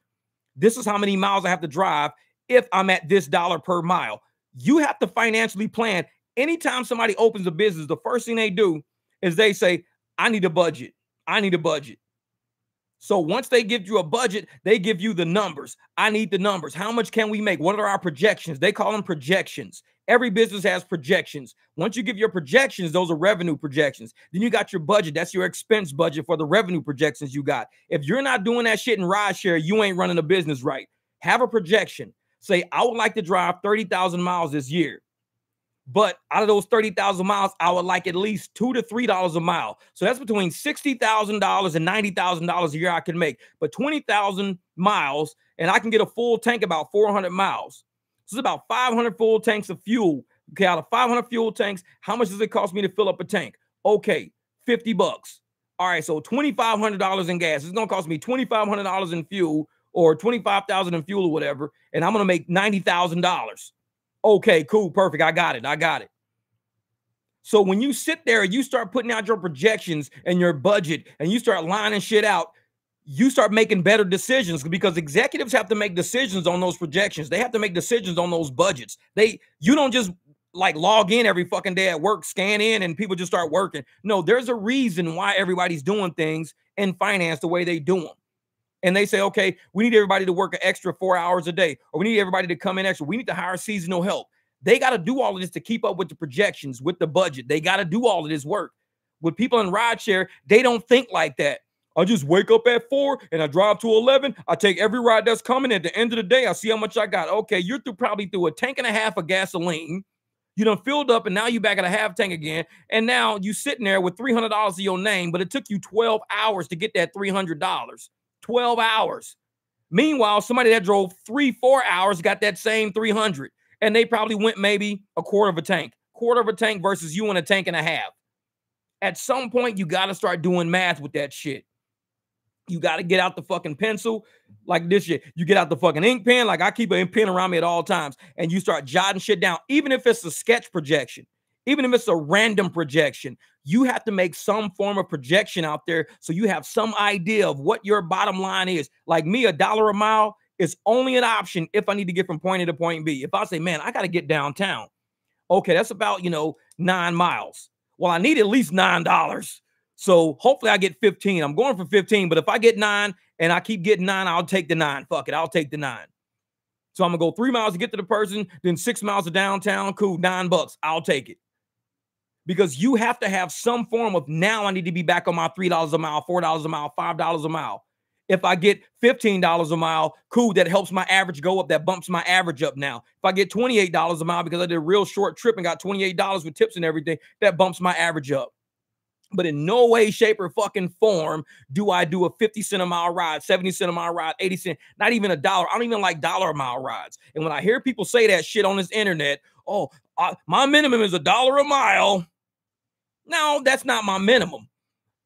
this is how many miles I have to drive if I'm at this dollar per mile. You have to financially plan. Anytime somebody opens a business, the first thing they do is they say, I need a budget. I need a budget. So once they give you a budget, they give you the numbers. I need the numbers. How much can we make? What are our projections? They call them projections. Every business has projections. Once you give your projections, those are revenue projections. Then you got your budget. That's your expense budget for the revenue projections you got. If you're not doing that shit in ride share, you ain't running a business right. Have a projection. Say, I would like to drive 30,000 miles this year. But out of those 30,000 miles, I would like at least two to three dollars a mile. So that's between $60,000 and $90,000 a year I can make. But 20,000 miles, and I can get a full tank about 400 miles. This is about 500 full tanks of fuel Okay, out of 500 fuel tanks, how much does it cost me to fill up a tank? Okay, 50 bucks. All right, so $2,500 in gas. It's gonna cost me $2,500 in fuel or 25,000 in fuel or whatever, and I'm gonna make $90,000. Okay, cool, perfect. I got it. I got it. So when you sit there and you start putting out your projections and your budget and you start lining shit out, you start making better decisions because executives have to make decisions on those projections. They have to make decisions on those budgets. They you don't just like log in every fucking day at work, scan in, and people just start working. No, there's a reason why everybody's doing things in finance the way they do them. And they say, okay, we need everybody to work an extra four hours a day, or we need everybody to come in extra. We need to hire seasonal help. They got to do all of this to keep up with the projections, with the budget. They got to do all of this work. With people in rideshare, they don't think like that. I just wake up at four and I drive to 11. I take every ride that's coming. At the end of the day, I see how much I got. Okay, you're through probably through a tank and a half of gasoline you done filled up and now you back at a half tank again. And now you sitting there with $300 to your name, but it took you 12 hours to get that $300. 12 hours. Meanwhile, somebody that drove three, four hours got that same 300 and they probably went maybe a quarter of a tank, quarter of a tank versus you in a tank and a half. At some point, you got to start doing math with that shit. You got to get out the fucking pencil like this shit. You get out the fucking ink pen. Like I keep an ink pen around me at all times, and you start jotting shit down, even if it's a sketch projection, even if it's a random projection. You have to make some form of projection out there so you have some idea of what your bottom line is. Like me, a dollar a mile is only an option if I need to get from point A to point B. If I say, man, I got to get downtown, okay, that's about, you know, nine miles. Well, I need at least nine dollars. So hopefully I get 15. I'm going for 15, but if I get nine and I keep getting nine, I'll take the nine. Fuck it, I'll take the nine. So I'm gonna go three miles to get to the person, then six miles to downtown. Cool, nine bucks. I'll take it. Because you have to have some form of now I need to be back on my three dollars a mile, four dollars a mile, five dollars a mile. If I get $15 a mile, cool, that helps my average go up. That bumps my average up now. If I get $28 a mile because I did a real short trip and got $28 with tips and everything, that bumps my average up. But in no way, shape, or fucking form do I do a 50 cent a mile ride, 70 cent a mile ride, 80 cent, not even a dollar. I don't even like dollar a mile rides. And when I hear people say that shit on this internet, oh, My minimum is a dollar a mile. No, that's not my minimum.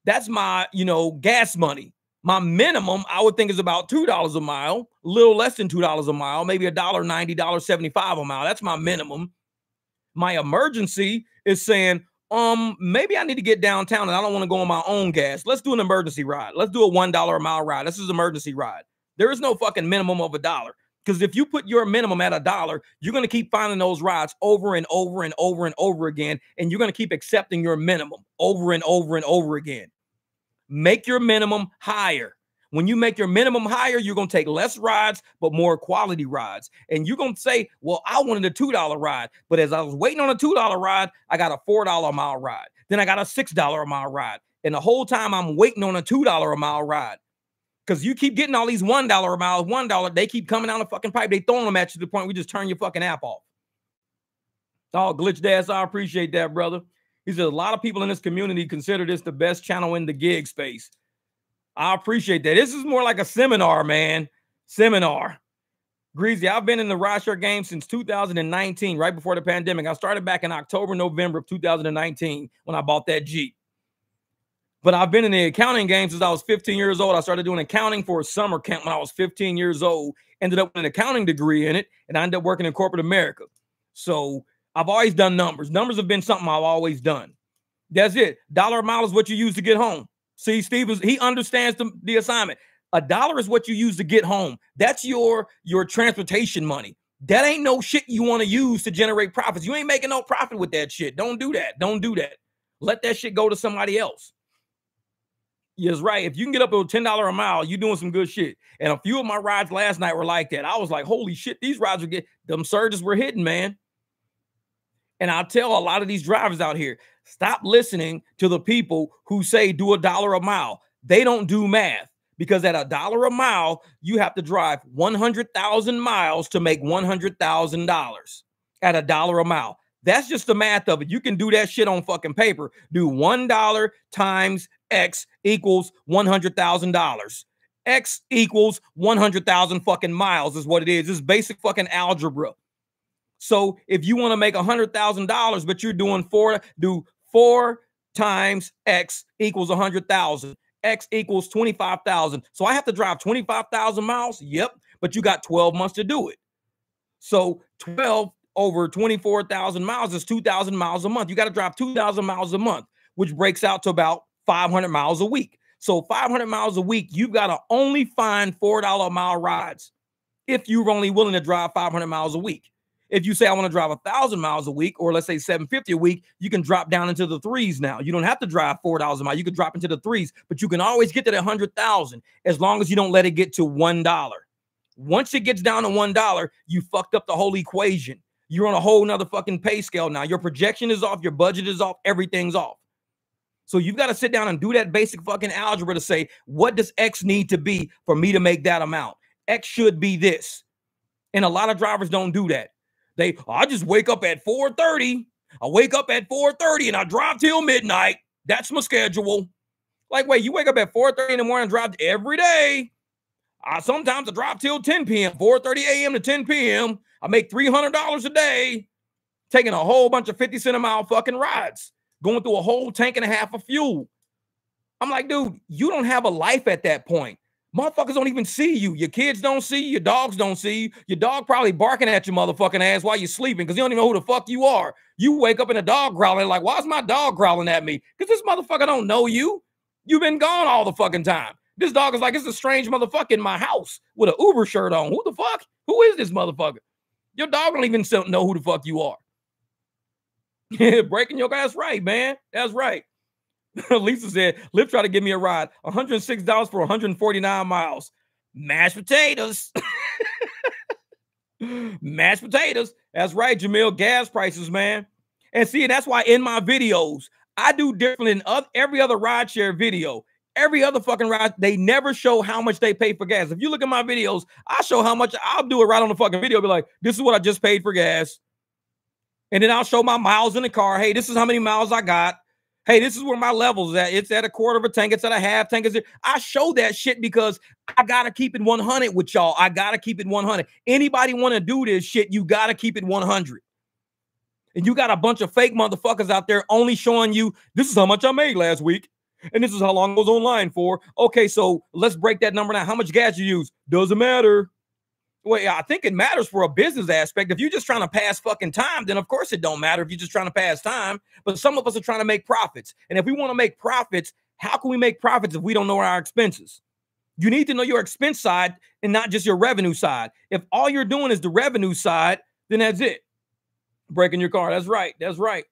That's my, you know, gas money. My minimum, I would think, is about two dollars a mile, a little less than two dollars a mile, maybe a dollar ninety, dollar seventy-five a mile. That's my minimum. My emergency is saying, um, maybe I need to get downtown and I don't want to go on my own gas. Let's do an emergency ride. Let's do a one dollar a mile ride. This is an emergency ride. There is no fucking minimum of a dollar. Because if you put your minimum at a dollar, you're going to keep finding those rides over and over and over and over again. And you're going to keep accepting your minimum over and over and over again. Make your minimum higher. When you make your minimum higher, you're going to take less rides, but more quality rides. And you're going to say, well, I wanted a $2 ride. But as I was waiting on a $2 ride, I got a $4 a mile ride. Then I got a $6 a mile ride. And the whole time I'm waiting on a $2 a mile ride. Because you keep getting all these $1 a mile, $1, they keep coming down the fucking pipe. They throwing them at you to the point we just turn your fucking app off. Oh, glitch dash, I appreciate that, brother. He said a lot of people in this community consider this the best channel in the gig space. I appreciate that. This is more like a seminar, man. Seminar. Greasy, I've been in the rideshare game since 2019, right before the pandemic. I started back in October, November of 2019 when I bought that Jeep. But I've been in the accounting game since I was 15 years old. I started doing accounting for a summer camp when I was 15 years old. Ended up with an accounting degree in it, and I ended up working in corporate America. So I've always done numbers. Numbers have been something I've always done. That's it. Dollar a mile is what you use to get home. See, Steve he understands the, the assignment. A dollar is what you use to get home. That's your your transportation money. That ain't no shit you want to use to generate profits. You ain't making no profit with that shit. Don't do that. Don't do that. Let that shit go to somebody else. Yes, right. If you can get up to $10 a mile, you're doing some good shit. And a few of my rides last night were like that. I was like, holy shit, these rides are get them surges were hitting, man. And I'll tell a lot of these drivers out here, stop listening to the people who say do a dollar a mile. They don't do math because at a dollar a mile, you have to drive 100,000 miles to make $100,000 at a dollar a mile. That's just the math of it. You can do that shit on fucking paper. Do $1 times X equals $100,000. X equals 100,000 fucking miles is what it is. It's basic fucking algebra. So if you want to make a hundred thousand dollars, but you're doing four, do four times X equals a hundred thousand. X equals 25,000. So I have to drive 25,000 miles. Yep. But you got 12 months to do it. So 12 over 24,000 miles is 2,000 miles a month. You got to drive 2,000 miles a month, which breaks out to about 500 miles a week. So 500 miles a week, you've got to only find $4 a mile rides if you're only willing to drive 500 miles a week. If you say I want to drive a thousand miles a week, or let's say 750 a week, you can drop down into the threes now. You don't have to drive four dollars a mile. You can drop into the threes, but you can always get to that hundred thousand as long as you don't let it get to one dollar. Once it gets down to one dollar, you fucked up the whole equation. You're on a whole nother fucking pay scale now. Your projection is off, your budget is off, everything's off. So you've got to sit down and do that basic fucking algebra to say, what does X need to be for me to make that amount? X should be this. And a lot of drivers don't do that. They, I just wake up at 4:30. I wake up at 4:30 and I drive till midnight. That's my schedule. Like, wait, you wake up at 4:30 in the morning and drive every day. I sometimes I drive till 10 p.m., 4:30 a.m. to 10 p.m. I make $300 a day, taking a whole bunch of 50 cent a mile fucking rides, going through a whole tank and a half of fuel. I'm like, dude, you don't have a life at that point. Motherfuckers don't even see you. Your kids don't see you. Your dogs don't see you. Your dog probably barking at your motherfucking ass while you're sleeping because you don't even know who the fuck you are. You wake up in a dog growling like, why's my dog growling at me? Because this motherfucker don't know you. You've been gone all the fucking time. This dog is like, it's a strange motherfucker in my house with an Uber shirt on. Who the fuck? Who is this motherfucker? Your dog don't even know who the fuck you are. Yeah, breaking your ass right, man. That's right. Lisa said, Lyft tried to give me a ride. $106 for 149 miles. Mashed potatoes. Mashed potatoes. That's right, Jamil. Gas prices, man. And see, that's why in my videos, I do different than every other rideshare video. Every other fucking ride, they never show how much they pay for gas. If you look at my videos, I show how much I'll do it right on the fucking video. Be like, this is what I just paid for gas. And then I'll show my miles in the car. Hey, this is how many miles I got. Hey, this is where my level's at. It's at a quarter of a tank. It's at a half tank. I show that shit because I gotta keep it 100 with y'all. I gotta keep it 100. Anybody want to do this shit? You gotta keep it 100. And you got a bunch of fake motherfuckers out there only showing you this is how much I made last week, and this is how long I was online for. Okay, so let's break that number down. How much gas you use doesn't matter. Well, I think it matters for a business aspect. If you're just trying to pass fucking time, then of course it don't matter if you're just trying to pass time. But some of us are trying to make profits. And if we want to make profits, how can we make profits if we don't know our expenses? You need to know your expense side and not just your revenue side. If all you're doing is the revenue side, then that's it. Breaking your car. That's right. That's right.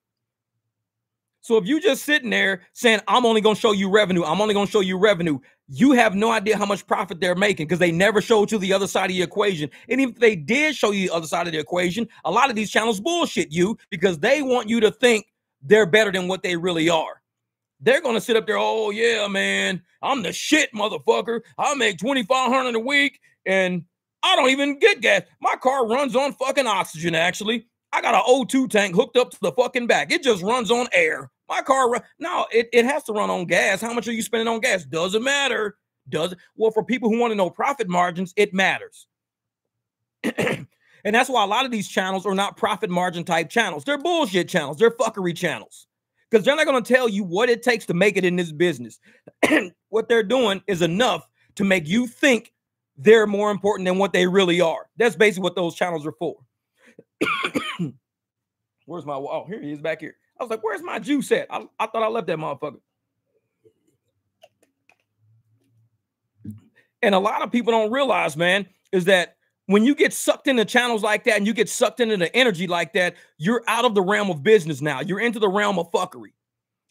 So if you just sitting there saying, I'm only going to show you revenue, I'm only going to show you revenue, you have no idea how much profit they're making because they never showed you the other side of the equation. And if they did show you the other side of the equation, a lot of these channels bullshit you because they want you to think they're better than what they really are. They're to sit up there, oh, yeah, man, I'm the shit, motherfucker. I make 2500 a week and I don't even get gas. My car runs on fucking oxygen, actually. I got an O2 tank hooked up to the fucking back. It just runs on air. My car. No, it, it has to run on gas. How much are you spending on gas? Doesn't matter. Does? Well, for people who want to know profit margins, it matters. and that's why a lot of these channels are not profit margin type channels. They're bullshit channels. They're fuckery channels. Because they're not going to tell you what it takes to make it in this business. what they're doing is enough to make you think they're more important than what they really are. That's basically what those channels are for. Where's my oh here he is back here. I was like, where's my juice at? I, I thought I left that motherfucker. And a lot of people don't realize, man, is that when you get sucked into channels like that and you get sucked into the energy like that, you're out of the realm of business now. You're into the realm of fuckery.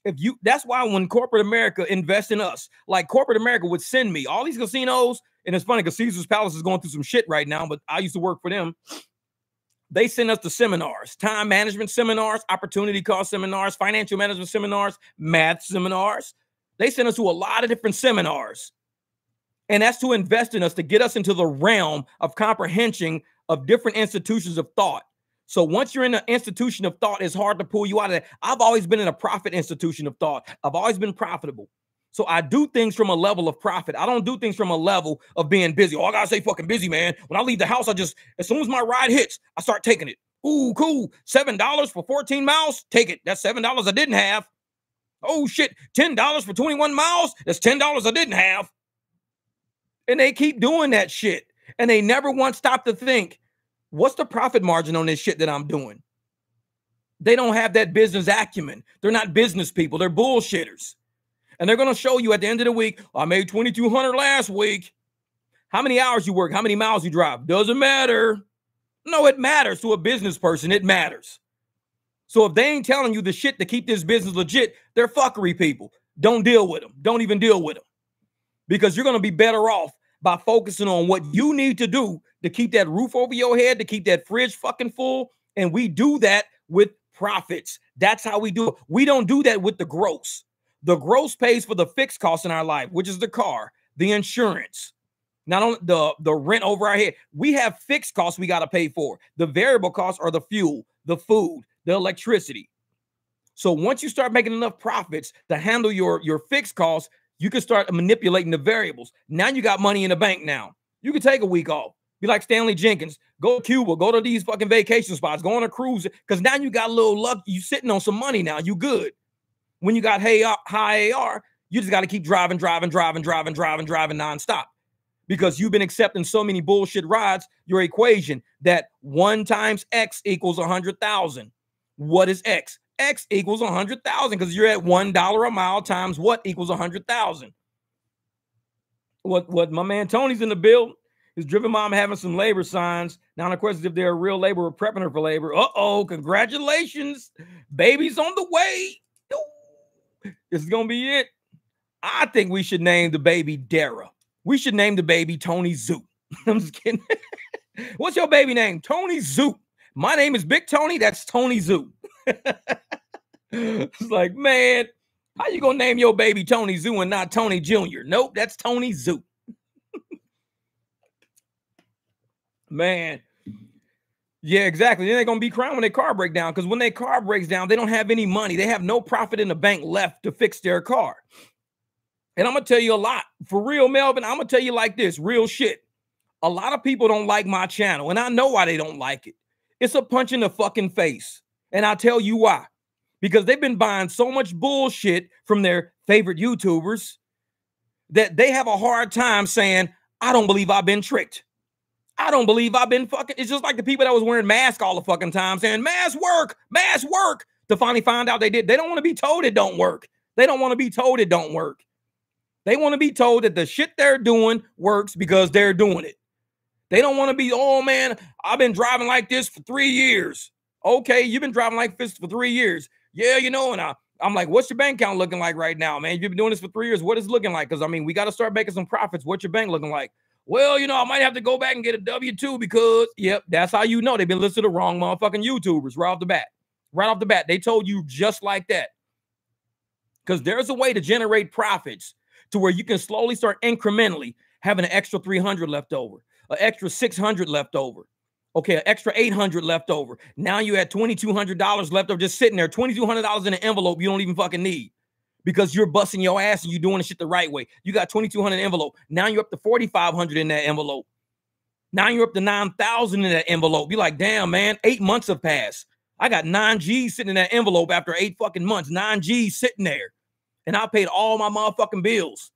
If you that's why when corporate America invests in us, like corporate America would send me all these casinos, and it's funny because Caesar's Palace is going through some shit right now, but I used to work for them. They send us the seminars, time management seminars, opportunity cost seminars, financial management seminars, math seminars. They send us to a lot of different seminars. And that's to invest in us to get us into the realm of comprehension of different institutions of thought. So once you're in an institution of thought, it's hard to pull you out of that. I've always been in a profit institution of thought. I've always been profitable. So I do things from a level of profit. I don't do things from a level of being busy. Oh, I gotta say fucking busy, man. When I leave the house, I just as soon as my ride hits, I start taking it. Ooh, cool. $7 for 14 miles. Take it. That's $7 I didn't have. Oh shit, $10 for 21 miles. That's $10 I didn't have. And they keep doing that shit. And they never once stop to think, what's the profit margin on this shit that I'm doing? They don't have that business acumen. They're not business people. They're bullshitters. And they're going to show you at the end of the week, I made 2200 last week. How many hours you work, how many miles you drive, doesn't matter. No, it matters to a business person. It matters. So if they ain't telling you the shit to keep this business legit, they're fuckery people. Don't deal with them. Don't even deal with them. Because you're going to be better off by focusing on what you need to do to keep that roof over your head, to keep that fridge fucking full. And we do that with profits. That's how we do it. We don't do that with the gross. The gross pays for the fixed costs in our life, which is the car, the insurance, not only the, the rent over our head. We have fixed costs we got to pay for. The variable costs are the fuel, the food, the electricity. So once you start making enough profits to handle your, your fixed costs, you can start manipulating the variables. Now you got money in the bank now. You can take a week off. Be like Stanley Jenkins. Go to Cuba. Go to these fucking vacation spots. Go on a cruise. Because now you got a little luck. You sitting on some money now. You good. When you got hey, uh, high AR, you just got to keep driving, driving, driving, driving, driving, driving nonstop. Because you've been accepting so many bullshit rides, your equation that one times X equals a hundred thousand. What is X? X equals a hundred thousand because you're at one dollar a mile times what equals a hundred thousand. What what my man Tony's in the bill. His driven mom having some labor signs. Now the question is if they're a real laborer prepping her for labor. Uh-oh, congratulations. Baby's on the way. This is gonna be it. I think we should name the baby Dara. We should name the baby Tony Zoot. I'm just kidding. What's your baby name? Tony Zoot. My name is Big Tony. That's Tony Zoot. it's like, man, how you gonna name your baby Tony Zoo and not Tony Jr.? Nope, that's Tony Zoo. man. Yeah, exactly. Then they're gonna be crying when their car break down because when their car breaks down, they don't have any money. They have no profit in the bank left to fix their car. And I'm gonna tell you a lot for real, Melvin. I'm gonna tell you like this, real shit. A lot of people don't like my channel, and I know why they don't like it. It's a punch in the fucking face. And I'll tell you why. Because they've been buying so much bullshit from their favorite YouTubers that they have a hard time saying, I don't believe I've been tricked. I don't believe I've been fucking. It's just like the people that was wearing masks all the fucking time saying, mask work, mask work, to finally find out they did. They don't want to be told it don't work. They don't want to be told it don't work. They want to be told that the shit they're doing works because they're doing it. They don't want to be, oh man, I've been driving like this for three years. Okay, you've been driving like this for three years. Yeah, you know, and I, I'm like, what's your bank account looking like right now, man? You've been doing this for three years. What is looking like? Because I mean, we got to start making some profits. What's your bank looking like? Well, you know, I might have to go back and get a W 2 because, yep, that's how you know they've been listening to the wrong motherfucking YouTubers right off the bat. Right off the bat. They told you just like that. Because there's a way to generate profits to where you can slowly start incrementally having an extra 300 left over, an extra 600 left over, Okay, an extra 800 left over. Now you had $2,200 left over just sitting there, $2,200 in an envelope you don't even fucking need because you're busting your ass and you're doing the shit the right way. You got 2,200 envelope. Now you're up to 4,500 in that envelope. Now you're up to 9,000 in that envelope. Be like, damn, man, eight months have passed. I got nine G's sitting in that envelope after eight fucking months. Nine G's sitting there. And I paid all my motherfucking bills.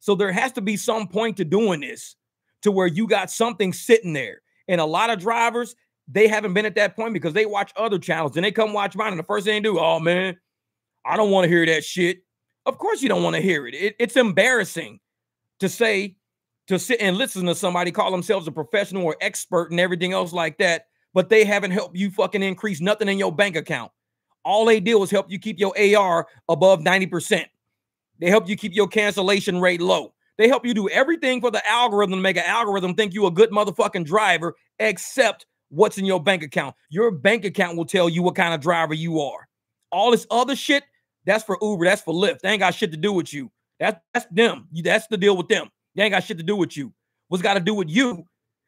So there has to be some point to doing this to where you got something sitting there. And a lot of drivers, they haven't been at that point because they watch other channels and they come watch mine. And the first thing they do, oh man, I don't want to hear that shit. Of course, you don't want to hear it. it. It's embarrassing to say, to sit and listen to somebody call themselves a professional or expert and everything else like that, but they haven't helped you fucking increase nothing in your bank account. All they do is help you keep your AR above 90%. They help you keep your cancellation rate low. They help you do everything for the algorithm to make an algorithm think you a good motherfucking driver, except what's in your bank account. Your bank account will tell you what kind of driver you are. All this other shit, that's for Uber, that's for Lyft. They ain't got shit to do with you. That's that's them. That's the deal with them. They ain't got shit to do with you. What's got to do with you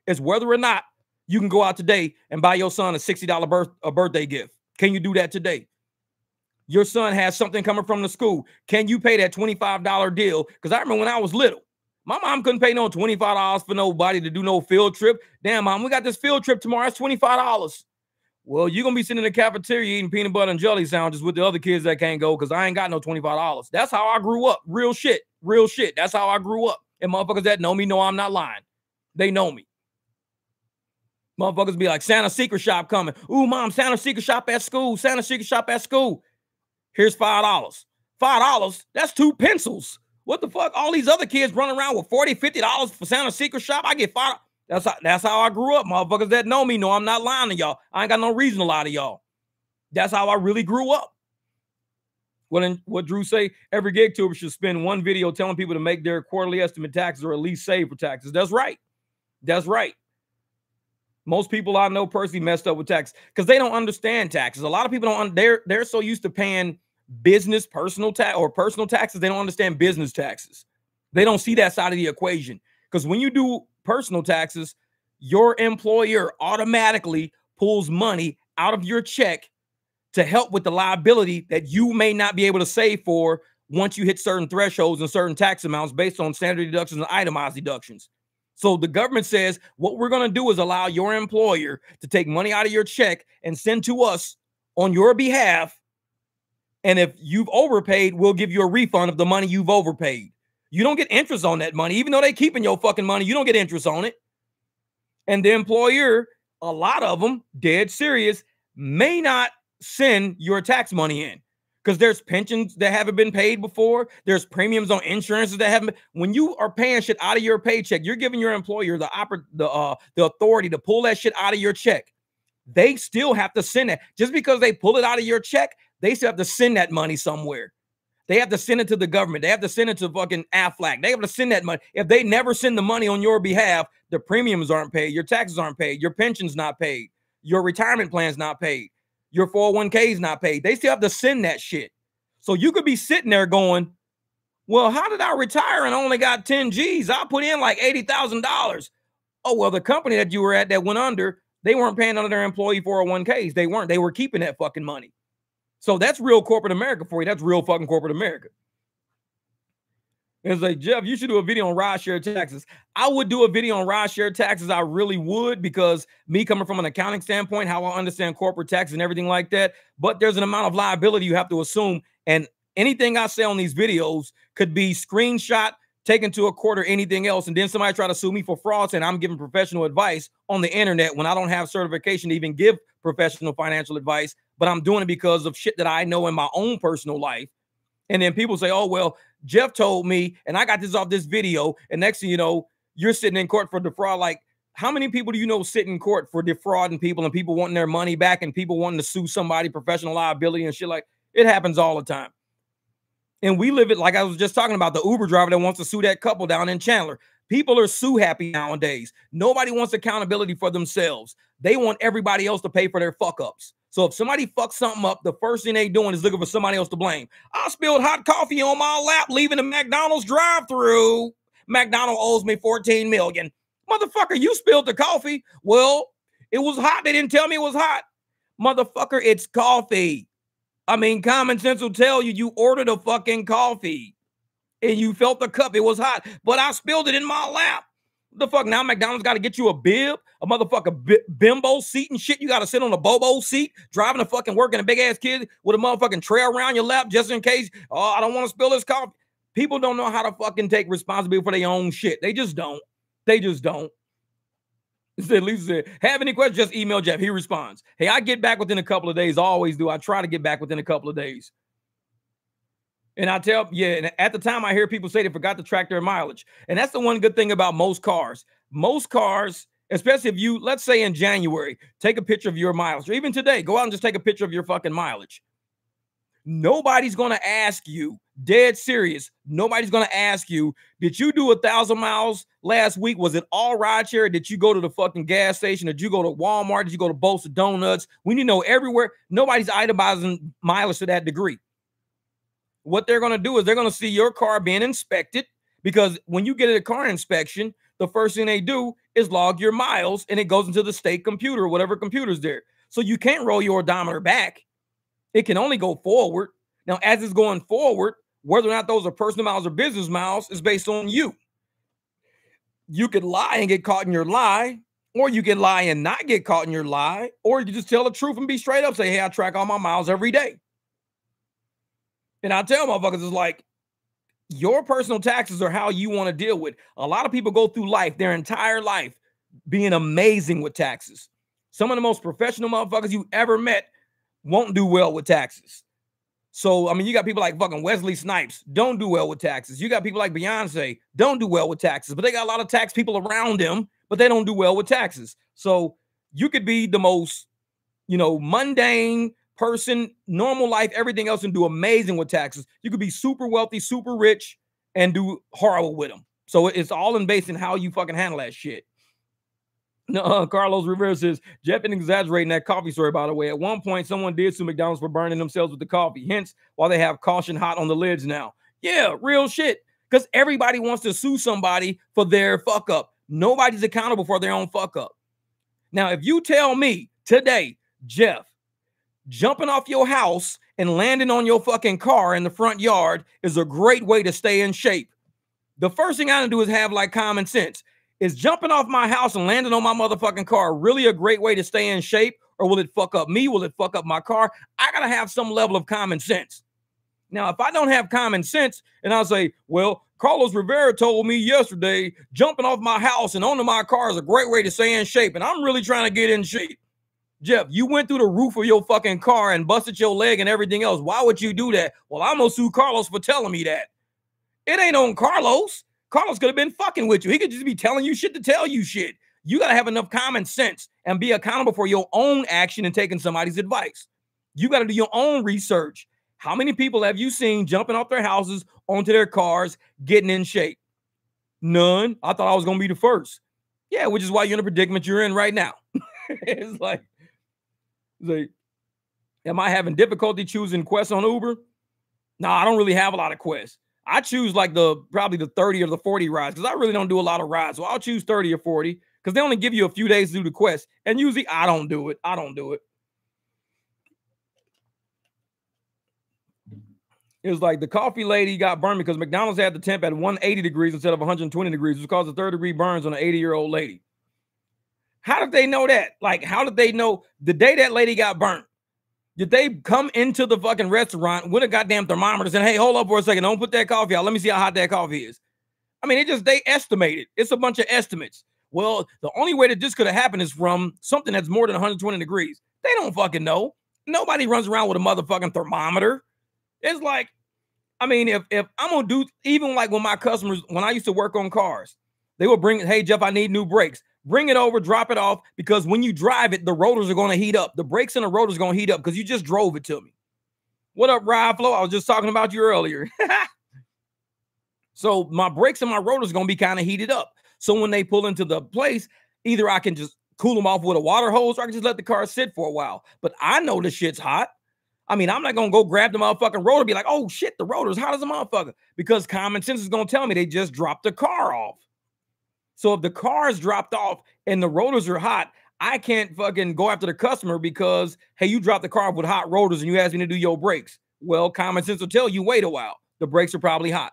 is whether or not you can go out today and buy your son a $60 birth, a birthday gift. Can you do that today? your son has something coming from the school. Can you pay that $25 deal? Because I remember when I was little, my mom couldn't pay no $25 for nobody to do no field trip. Damn, mom, we got this field trip tomorrow. It's $25. Well, you're gonna be sitting in the cafeteria eating peanut butter and jelly sandwiches with the other kids that can't go because I ain't got no $25. That's how I grew up. Real shit. Real shit. That's how I grew up. And motherfuckers that know me know I'm not lying. They know me. Motherfuckers be like, Santa secret shop coming. Ooh, mom, Santa secret shop at school. Santa secret shop at school. Here's five dollars. Five dollars. That's two pencils. What the fuck? All these other kids running around with 40 $50 for Santa secret shop. I get five. That's how, that's how I grew up. Motherfuckers that know me know I'm not lying to y'all. I ain't got no reason to lie to y'all. That's how I really grew up. What, what Drew say? Every gig tuber should spend one video telling people to make their quarterly estimate taxes or at least save for taxes. That's right. That's right. Most people I know personally messed up with taxes because they don't understand taxes. A lot of people don't. They're they're so used to paying business personal tax or personal taxes. They don't understand business taxes. They don't see that side of the equation because when you do personal taxes, your employer automatically pulls money out of your check to help with the liability that you may not be able to save for once you hit certain thresholds and certain tax amounts based on standard deductions and itemized deductions. So the government says what we're going to do is allow your employer to take money out of your check and send to us on your behalf. And if you've overpaid, we'll give you a refund of the money you've overpaid. You don't get interest on that money, even though they keeping your fucking money. You don't get interest on it. And the employer, a lot of them, dead serious, may not send your tax money in because there's pensions that haven't been paid before. There's premiums on insurances that haven't. Been, when you are paying shit out of your paycheck, you're giving your employer the oper- the uh the authority to pull that shit out of your check. They still have to send it. Just because they pull it out of your check, they still have to send that money somewhere. They have to send it to the government. They have to send it to fucking AFLAC. They have to send that money. If they never send the money on your behalf, the premiums aren't paid, your taxes aren't paid, your pension's not paid, your retirement plan's not paid your 401k is not paid. They still have to send that shit. So you could be sitting there going, well, how did I retire and only got 10 G's? I put in like $80,000. Oh, well, the company that you were at that went under, they weren't paying under their employee 401ks. They weren't. They were keeping that fucking money. So that's real corporate America for you. That's real fucking corporate America. It's like, Jeff, you should do a video on ride share taxes. I would do a video on ride share taxes. I really would because me coming from an accounting standpoint, how I understand corporate tax and everything like that. But there's an amount of liability you have to assume. And anything I say on these videos could be screenshot, taken to a court, or anything else. And then somebody try to sue me for fraud and I'm giving professional advice on the internet when I don't have certification to even give professional financial advice. But I'm doing it because of shit that I know in my own personal life. And then people say, oh, well, Jeff told me, and I got this off this video. And next thing you know, you're sitting in court for defraud. Like, how many people do you know sit in court for defrauding people and people wanting their money back and people wanting to sue somebody, professional liability and shit like it happens all the time. And we live it like I was just talking about the Uber driver that wants to sue that couple down in Chandler. People are sue happy nowadays. Nobody wants accountability for themselves. They want everybody else to pay for their fuck ups. So if somebody fucks something up, the first thing they doing is looking for somebody else to blame. I spilled hot coffee on my lap leaving the McDonald's drive-through. McDonald owes me 14 million. Motherfucker, you spilled the coffee. Well, it was hot. They didn't tell me it was hot. Motherfucker, it's coffee. I mean, common sense will tell you you ordered a fucking coffee and you felt the cup. It was hot, but I spilled it in my lap. The fuck now McDonald's got to get you a bib, a motherfucker bimbo seat and shit. You got to sit on a bobo seat, driving a fucking working a big ass kid with a motherfucking tray around your lap just in case. Oh, I don't want to spill this coffee. People don't know how to fucking take responsibility for their own shit. They just don't. They just don't. Said Lisa said, have any questions? Just email Jeff. He responds. Hey, I get back within a couple of days. I always do. I try to get back within a couple of days. And I tell, yeah, and at the time I hear people say they forgot to track their mileage. And that's the one good thing about most cars. Most cars, especially if you, let's say in January, take a picture of your mileage, or even today, go out and just take a picture of your fucking mileage. Nobody's going to ask you, dead serious. Nobody's going to ask you, did you do a thousand miles last week? Was it all ride share? Did you go to the fucking gas station? Did you go to Walmart? Did you go to Bosa Donuts? We need to know everywhere. Nobody's itemizing mileage to that degree what they're going to do is they're going to see your car being inspected because when you get a car inspection, the first thing they do is log your miles and it goes into the state computer, whatever computer's there. So you can't roll your odometer back. It can only go forward. Now, as it's going forward, whether or not those are personal miles or business miles is based on you. You could lie and get caught in your lie, Or you can lie and not get caught in your lie, or you just tell the truth and be straight up. Say, hey, I track all my miles every day. And I tell motherfuckers, it's like your personal taxes are how you want to deal with. A lot of people go through life, their entire life, being amazing with taxes. Some of the most professional motherfuckers you ever met won't do well with taxes. So, I mean, you got people like fucking Wesley Snipes, don't do well with taxes. You got people like Beyonce, don't do well with taxes, but they got a lot of tax people around them, but they don't do well with taxes. So, you could be the most, you know, mundane person, normal life, everything else, and do amazing with taxes. You could be super wealthy, super rich, and do horrible with them. So, it's all in based on how you fucking handle that shit. No, uh, Carlos Rivera says Jeff isn't exaggerating that coffee story. By the way, at one point someone did sue McDonald's for burning themselves with the coffee. Hence, why they have caution hot on the lids now. Yeah, real shit. Because everybody wants to sue somebody for their fuck up. Nobody's accountable for their own fuck up. Now, if you tell me today, Jeff, jumping off your house and landing on your fucking car in the front yard is a great way to stay in shape. The first thing I gotta do is have like common sense. Is jumping off my house and landing on my motherfucking car really a great way to stay in shape? Or will it fuck up me? Will it fuck up my car? I gotta have some level of common sense. Now, if I don't have common sense and I'll say, well, Carlos Rivera told me yesterday jumping off my house and onto my car is a great way to stay in shape, and I'm really trying to get in shape. Jeff, you went through the roof of your fucking car and busted your leg and everything else. Why would you do that? Well, I'm gonna sue Carlos for telling me that. It ain't on Carlos. Carlos could have been fucking with you. He could just be telling you shit to tell you shit. You got to have enough common sense and be accountable for your own action and taking somebody's advice. You got to do your own research. How many people have you seen jumping off their houses onto their cars, getting in shape? None. I thought I was to be the first. Yeah, which is why you're in the predicament you're in right now. it's like, am I having difficulty choosing quests on Uber? No, I don't really have a lot of quests. I choose like the probably the 30 or the 40 rides because I really don't do a lot of rides. So I'll choose 30 or 40 because they only give you a few days to do the quest. And usually I don't do it. I don't do it. It was like the coffee lady got burned because McDonald's had the temp at 180 degrees instead of 120 degrees, which caused a third degree burns on an 80 year old lady. How did they know that? Like, how did they know the day that lady got burnt? Did they come into the fucking restaurant with a goddamn thermometer and hey, hold up for a second, don't put that coffee out. Let me see how hot that coffee is. I mean, it just they estimated. It's a bunch of estimates. Well, the only way that this could have happened is from something that's more than 120 degrees. They don't fucking know. Nobody runs around with a motherfucking thermometer. It's like, I mean, if if I'm gonna do even like when my customers, when I used to work on cars, they would bring, hey Jeff, I need new brakes bring it over, drop it off, because when you drive it, the rotors are going to heat up. The brakes and the rotors are going to heat up because you just drove it to me. What up, Ride Flow? I was just talking about you earlier. so my brakes and my rotors going to be kind of heated up. So when they pull into the place, either I can just cool them off with a water hose or I can just let the car sit for a while. But I know the shit's hot. I mean, I'm not gonna go grab the motherfucking rotor, and be like, oh shit, the rotor's hot as a motherfucker. Because common sense is gonna tell me they just dropped the car off. So if the car is dropped off and the rotors are hot, I can't fucking go after the customer because hey, you dropped the car with hot rotors and you asked me to do your brakes. Well, common sense will tell you wait a while. The brakes are probably hot.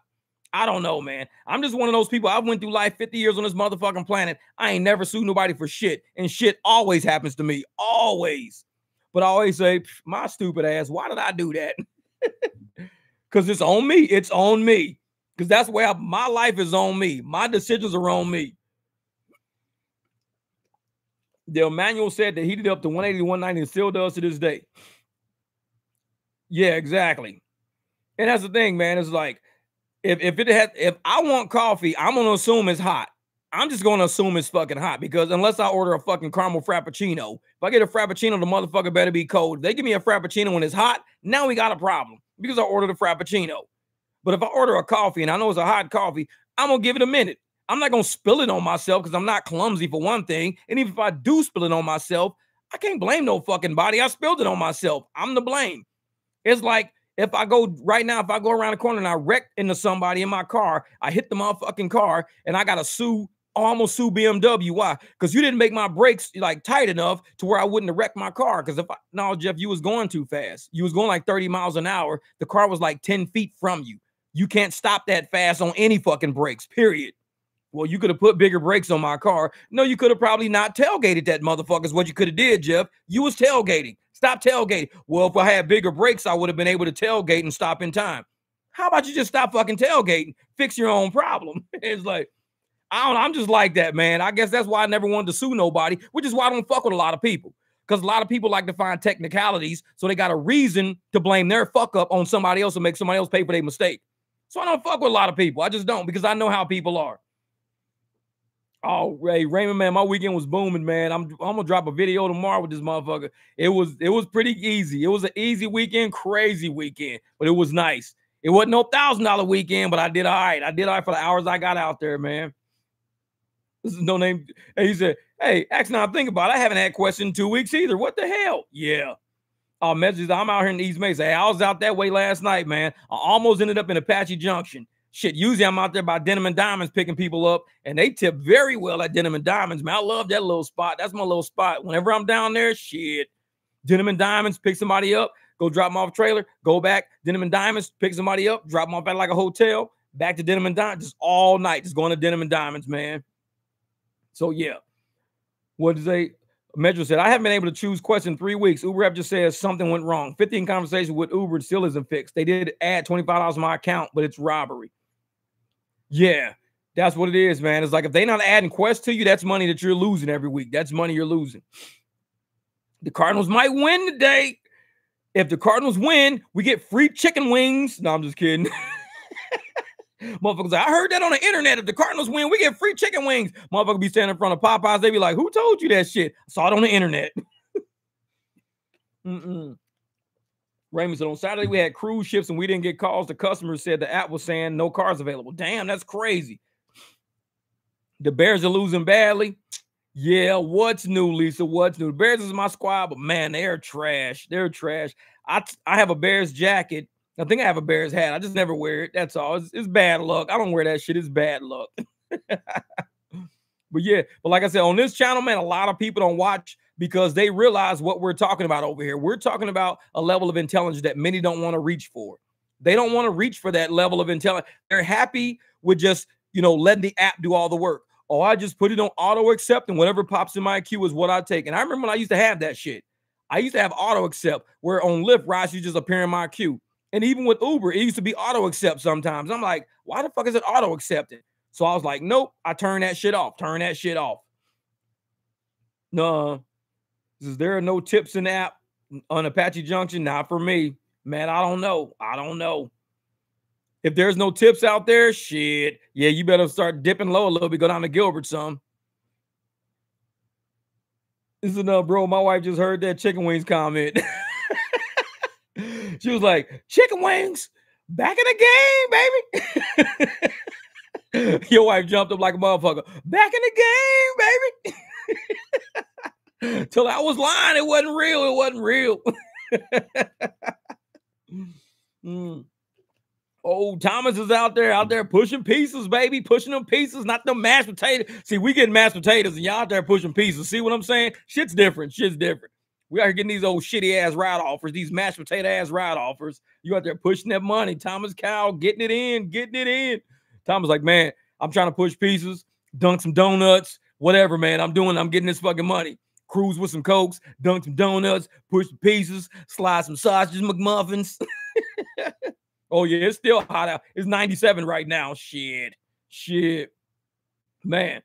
I don't know, man. I'm just one of those people. I went through life 50 years on this motherfucking planet. I ain't never sued nobody for shit, and shit always happens to me, always. But I always say, my stupid ass, why did I do that? Because it's on me. It's on me because that's where my life is on me. My decisions are on me. The Emmanuel said that heated up to 180 to 190 and still does to this day. Yeah, exactly. And that's the thing, man. It's like if if it had if I want coffee, I'm gonna assume it's hot. I'm just gonna assume it's fucking hot because unless I order a fucking caramel frappuccino, if I get a frappuccino, the motherfucker better be cold. If they give me a frappuccino when it's hot, now we got a problem because I ordered a frappuccino. But if I order a coffee and I know it's a hot coffee, I'm gonna give it a minute. I'm not gonna spill it on myself because I'm not clumsy for one thing. And even if I do spill it on myself, I can't blame no fucking body. I spilled it on myself. I'm the blame. It's like if I go right now, if I go around the corner and I wreck into somebody in my car, I hit the motherfucking car and I gotta sue, oh, almost sue BMW. Why? Because you didn't make my brakes like tight enough to where I wouldn't have wrecked my car. Because if I no, Jeff, you was going too fast. You was going like 30 miles an hour. The car was like 10 feet from you. You can't stop that fast on any fucking brakes, period. Well, you could have put bigger brakes on my car. No, you could have probably not tailgated that motherfucker. Is what you could have did, Jeff. You was tailgating. Stop tailgating. Well, if I had bigger brakes, I would have been able to tailgate and stop in time. How about you just stop fucking tailgating? Fix your own problem. it's like, I don't I'm just like that, man. I guess that's why I never wanted to sue nobody, which is why I don't fuck with a lot of people. Because a lot of people like to find technicalities, so they got a reason to blame their fuck up on somebody else and make somebody else pay for their mistake. So I don't fuck with a lot of people. I just don't because I know how people are. Oh, Ray Raymond, man, my weekend was booming, man. I'm I'm gonna drop a video tomorrow with this motherfucker. It was it was pretty easy. It was an easy weekend, crazy weekend, but it was nice. It wasn't no thousand dollar weekend, but I did all right. I did all right for the hours I got out there, man. This is no name. He said, Hey, actually, now think about it. I haven't had question in two weeks either. What the hell? Yeah. Oh, messages. I'm out here in East Mesa. Hey, I was out that way last night, man. I almost ended up in Apache Junction. Shit, usually I'm out there by Denim and Diamonds picking people up, and they tip very well at Denim and Diamonds, man. I love that little spot. That's my little spot. Whenever I'm down there, shit, Denim and Diamonds, pick somebody up, go drop them off trailer, go back, Denim and Diamonds, pick somebody up, drop them off at like a hotel, back to Denim and Diamonds, just all night, just going to Denim and Diamonds, man. So yeah, what did they? Metro said, I haven't been able to choose question three weeks. Uber app just says something went wrong. 15 conversations with Uber still isn't fixed. They did add $25 on my account, but it's robbery. Yeah, that's what it is, man. It's like if they're not adding quests to you, that's money that you're losing every week. That's money you're losing. The Cardinals might win today. If the Cardinals win, we get free chicken wings. No, I'm just kidding. Motherfuckers, I heard that on the internet. If the Cardinals win, we get free chicken wings. Motherfucker be standing in front of Popeyes. They be like, "Who told you that shit?" I saw it on the internet. Mm-mm. Raymond said on Saturday we had cruise ships and we didn't get calls. The customers said the app was saying no cars available. Damn, that's crazy. The Bears are losing badly. Yeah, what's new, Lisa? What's new? The Bears is my squad, but man, they're trash. They're trash. I I have a Bears jacket. I think I have a Bears hat. I just never wear it. That's all. It's, it's bad luck. I don't wear that shit. It's bad luck. but yeah, but like I said, on this channel, man, a lot of people don't watch because they realize what we're talking about over here. We're talking about a level of intelligence that many don't want to reach for. They don't want to reach for that level of intelligence. They're happy with just, you know, letting the app do all the work. Oh, I just put it on auto accept and whatever pops in my queue is what I take. And I remember when I used to have that shit. I used to have auto accept where on Lyft rides you just appear in my queue. And even with Uber, it used to be auto accept sometimes. I'm like, why the fuck is it auto accepting? So I was like, nope, I turn that shit off. Turn that shit off. No, is there are no tips in the app on Apache Junction? Not for me. Man, I don't know. I don't know. If there's no tips out there, shit. Yeah, you better start dipping low a little bit. Go down to Gilbert some. Listen enough, bro. My wife just heard that chicken wings comment. she was like, chicken wings back in the game, baby. Your wife jumped up like a motherfucker. Back in the game, baby. Till I was lying. It wasn't real. It wasn't real. mm. Oh, Thomas is out there, out there pushing pieces, baby, pushing them pieces, not the mashed potatoes. See, we getting mashed potatoes, and y'all out there pushing pieces. See what I'm saying? Shit's different. Shit's different. We are getting these old shitty ass ride offers, these mashed potato ass ride offers. You out there pushing that money. Thomas Cow getting it in, getting it in. Thomas like, man, I'm trying to push pieces, dunk some donuts, whatever, man. I'm doing. I'm getting this fucking money cruise with some cokes, dunk some donuts, push some pieces, slide some sausages, McMuffins. oh yeah, it's still hot out. It's 97 right now. Shit, shit, man.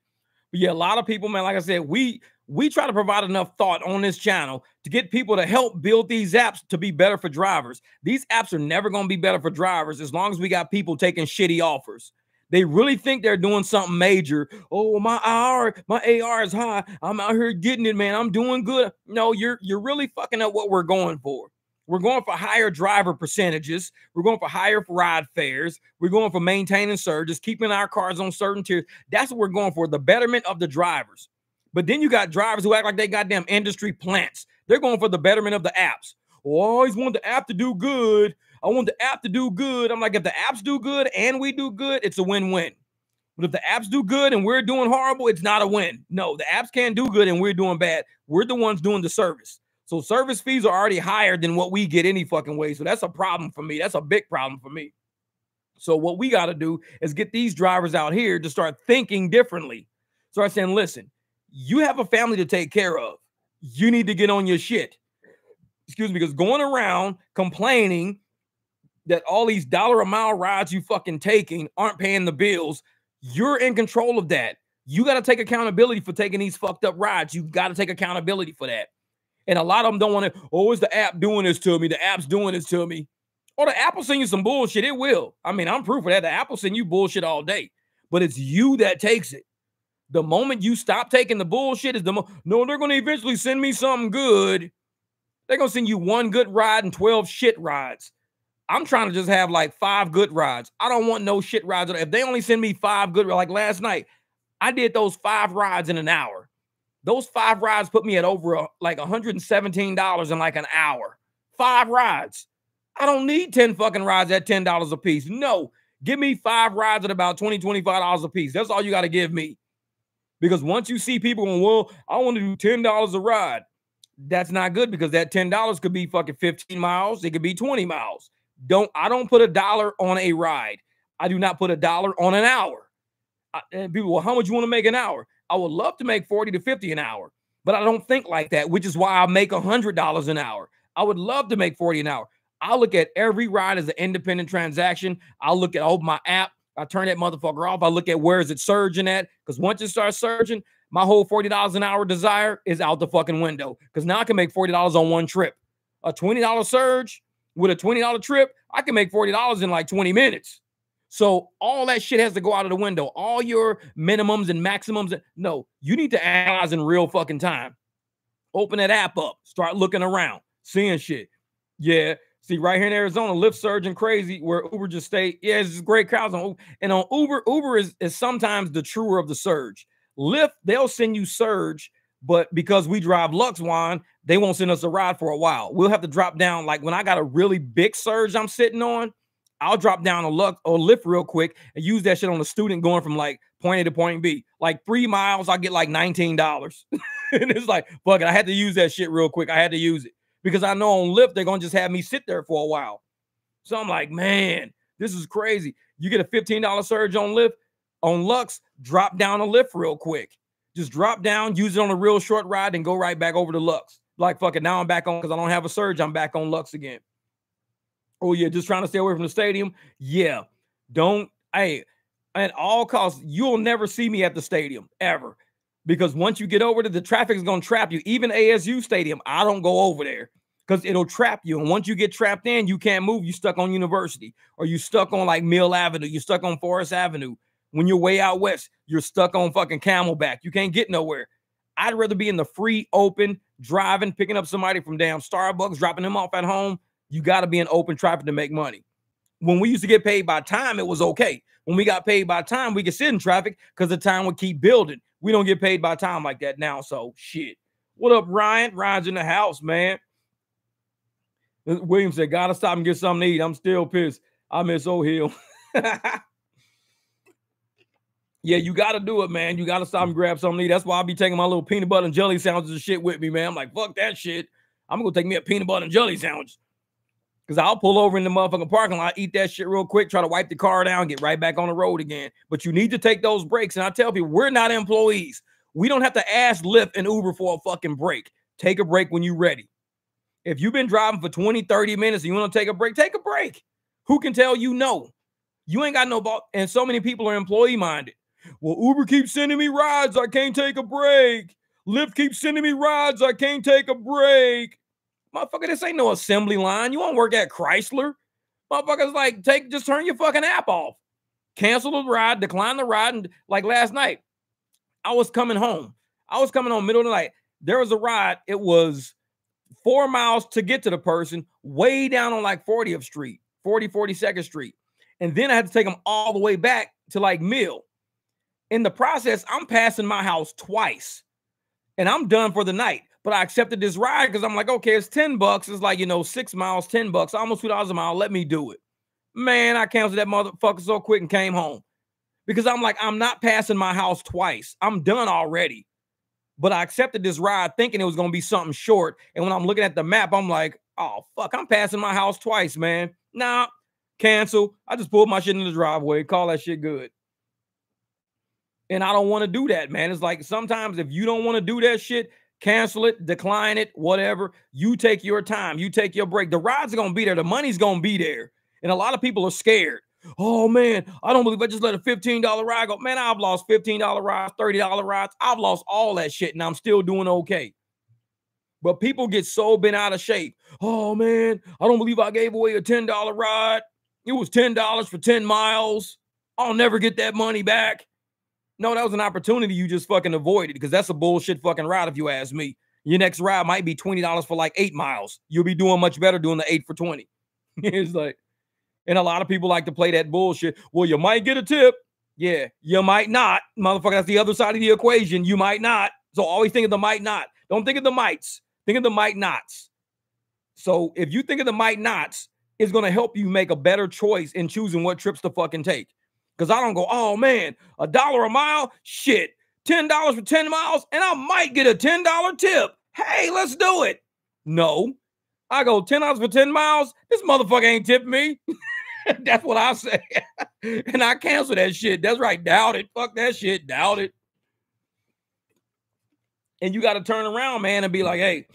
But yeah, a lot of people, man. Like I said, we we try to provide enough thought on this channel to get people to help build these apps to be better for drivers. These apps are never going to be better for drivers as long as we got people taking shitty offers. They really think they're doing something major. Oh, my AR, my AR is high. I'm out here getting it, man. I'm doing good. No, you're you're really fucking up what we're going for. We're going for higher driver percentages. We're going for higher ride fares. We're going for maintaining surges, keeping our cars on certain tiers. That's what we're going for, the betterment of the drivers. But then you got drivers who act like they got damn industry plants. They're going for the betterment of the apps. Oh, I always want the app to do good. I want the app to do good. I'm like, if the apps do good and we do good, it's a win-win. But if the apps do good and we're doing horrible, it's not a win. No, the apps can't do good and we're doing bad. We're the ones doing the service. So service fees are already higher than what we get any fucking way. So that's a problem for me. That's a big problem for me. So what we got to do is get these drivers out here to start thinking differently. Start saying, listen, you have a family to take care of. You need to get on your shit. Excuse me, because going around complaining that all these dollar a mile rides you fucking taking aren't paying the bills, you're in control of that. You got to take accountability for taking these fucked up rides. You got to take accountability for that. And a lot of them don't want to, oh, is the app doing this to me? The app's doing this to me. Or the app will send you some bullshit. It will. I mean, I'm proof of that. The app will send you bullshit all day, but it's you that takes it. The moment you stop taking the bullshit is the mo- no, they're going to eventually send me something good. They're going to send you one good ride and 12 shit rides. I'm trying to just have like five good rides. I don't want no shit rides. If they only send me five good, like last night, I did those five rides in an hour. Those five rides put me at over a, like $117 in like an hour. Five rides. I don't need 10 fucking rides at $10 a piece. No, give me five rides at about $20, $25 a piece. That's all you got to give me. Because once you see people going, well, I want to do $10 a ride, that's not good because that $10 could be fucking 15 miles. It could be 20 miles. Don't I don't put a dollar on a ride. I do not put a dollar on an hour. I, and people, well, how much you want to make an hour? I would love to make 40 to 50 an hour, but I don't think like that, which is why I make a hundred dollars an hour. I would love to make 40 an hour. I look at every ride as an independent transaction. I look at open my app. I turn that motherfucker off. I look at where is it surging at? Because once it starts surging, my whole $40 an hour desire is out the fucking window. Because now I can make $40 on one trip. A $20 surge with a $20 trip, I can make $40 in like 20 minutes. So all that shit has to go out of the window. All your minimums and maximums. No, you need to analyze in real fucking time. Open that app up. Start looking around, seeing shit. Yeah. See, right here in Arizona, Lyft surging crazy where Uber just stay. Yeah, it's great crowds on Uber. And on Uber, Uber is, is sometimes the truer of the surge. Lyft, they'll send you surge, but because we drive Lux Wine, they won't send us a ride for a while. We'll have to drop down. Like when I got a really big surge I'm sitting on, I'll drop down a Lux or Lyft real quick and use that shit on a student going from like point A to point B. Like three miles, I get like $19. and it's like, fuck it. I had to use that shit real quick. I had to use it because I know on Lyft, they're to just have me sit there for a while. So I'm like, man, this is crazy. You get a $15 surge on Lyft, on Lux, drop down a Lyft real quick. Just drop down, use it on a real short ride, and go right back over to Lux. Like, fuck it. Now I'm back on because I don't have a surge. I'm back on Lux again. Oh, yeah, just trying to stay away from the stadium. Yeah. Don't, hey, at all costs, you'll never see me at the stadium ever. Because once you get over to the traffic is going to trap you. Even ASU Stadium, I don't go over there because it'll trap you. And once you get trapped in, you can't move. You stuck on University or you stuck on like Mill Avenue. You stuck on Forest Avenue. When you're way out west, you're stuck on fucking Camelback. You can't get nowhere. I'd rather be in the free, open, driving, picking up somebody from damn Starbucks, dropping them off at home. You got to be in open traffic to make money. When we used to get paid by time, it was okay. When we got paid by time, we could sit in traffic because the time would keep building. We don't get paid by time like that now. So shit. What up, Ryan? Ryan's in the house, man. Uh, William said, Gotta stop and get something to eat. I'm still pissed. I miss O'Hill. Yeah, you got to do it, man. You got to stop and grab something. To eat. That's why I'll be taking my little peanut butter and jelly sandwiches and shit with me, man. I'm like, fuck that shit. I'm gonna take me a peanut butter and jelly sandwich. Cause I'll pull over in the motherfucking parking lot, eat that shit real quick, try to wipe the car down, get right back on the road again. But you need to take those breaks. And I tell people, we're not employees. We don't have to ask Lyft and Uber for a fucking break. Take a break when you're ready. If you've been driving for 20, 30 minutes and you want to take a break, take a break. Who can tell you no? You ain't got no ball. And so many people are employee minded. Well, Uber keeps sending me rides. I can't take a break. Lyft keeps sending me rides. I can't take a break. Motherfucker, this ain't no assembly line. You want to work at Chrysler? Motherfuckers like take just turn your fucking app off. Cancel the ride, decline the ride. And like last night, I was coming home. I was coming home middle of the night. There was a ride. It was four miles to get to the person, way down on like 40th Street, 40, 42nd Street. And then I had to take them all the way back to like Mill in the process, I'm passing my house twice and I'm done for the night. But I accepted this ride because I'm like, okay, it's 10 bucks. It's like, you know, six miles, 10 bucks, almost $2 a mile. Let me do it. Man, I canceled that motherfucker so quick and came home because I'm like, I'm not passing my house twice. I'm done already. But I accepted this ride thinking it was going to be something short. And when I'm looking at the map, I'm like, oh, fuck, I'm passing my house twice, man. Nah, cancel. I just pulled my shit in the driveway, call that shit good. And I don't want to do that, man. It's like sometimes if you don't want to do that shit, cancel it, decline it, whatever. You take your time, you take your break. The rides are gonna be there, the money's gonna be there. And a lot of people are scared. Oh man, I don't believe I just let a $15 ride go. Man, I've lost $15 rides, $30 rides. I've lost all that shit and I'm still doing okay. But people get so bent out of shape. Oh man, I don't believe I gave away a $10 ride. It was $10 for 10 miles. I'll never get that money back. No, that was an opportunity you just fucking avoided because that's a bullshit fucking ride if you ask me. Your next ride might be $20 for like eight miles. You'll be doing much better doing the eight for 20. it's like, and a lot of people like to play that bullshit. Well, you might get a tip. Yeah, you might not. Motherfucker, that's the other side of the equation. You might not. So always think of the might not. Don't think of the mights. Think of the might nots. So if you think of the might nots, it's going to help you make a better choice in choosing what trips to fucking take. Because I don't go, oh man, a dollar a mile? Shit. $10 for 10 miles, and I might get a $10 tip. Hey, let's do it. No. I go $10 for 10 miles. This motherfucker ain't tipped me. That's what I say. and I cancel that shit. That's right. Doubt it. Fuck that shit. Doubt it. And you got to turn around, man, and be like, hey,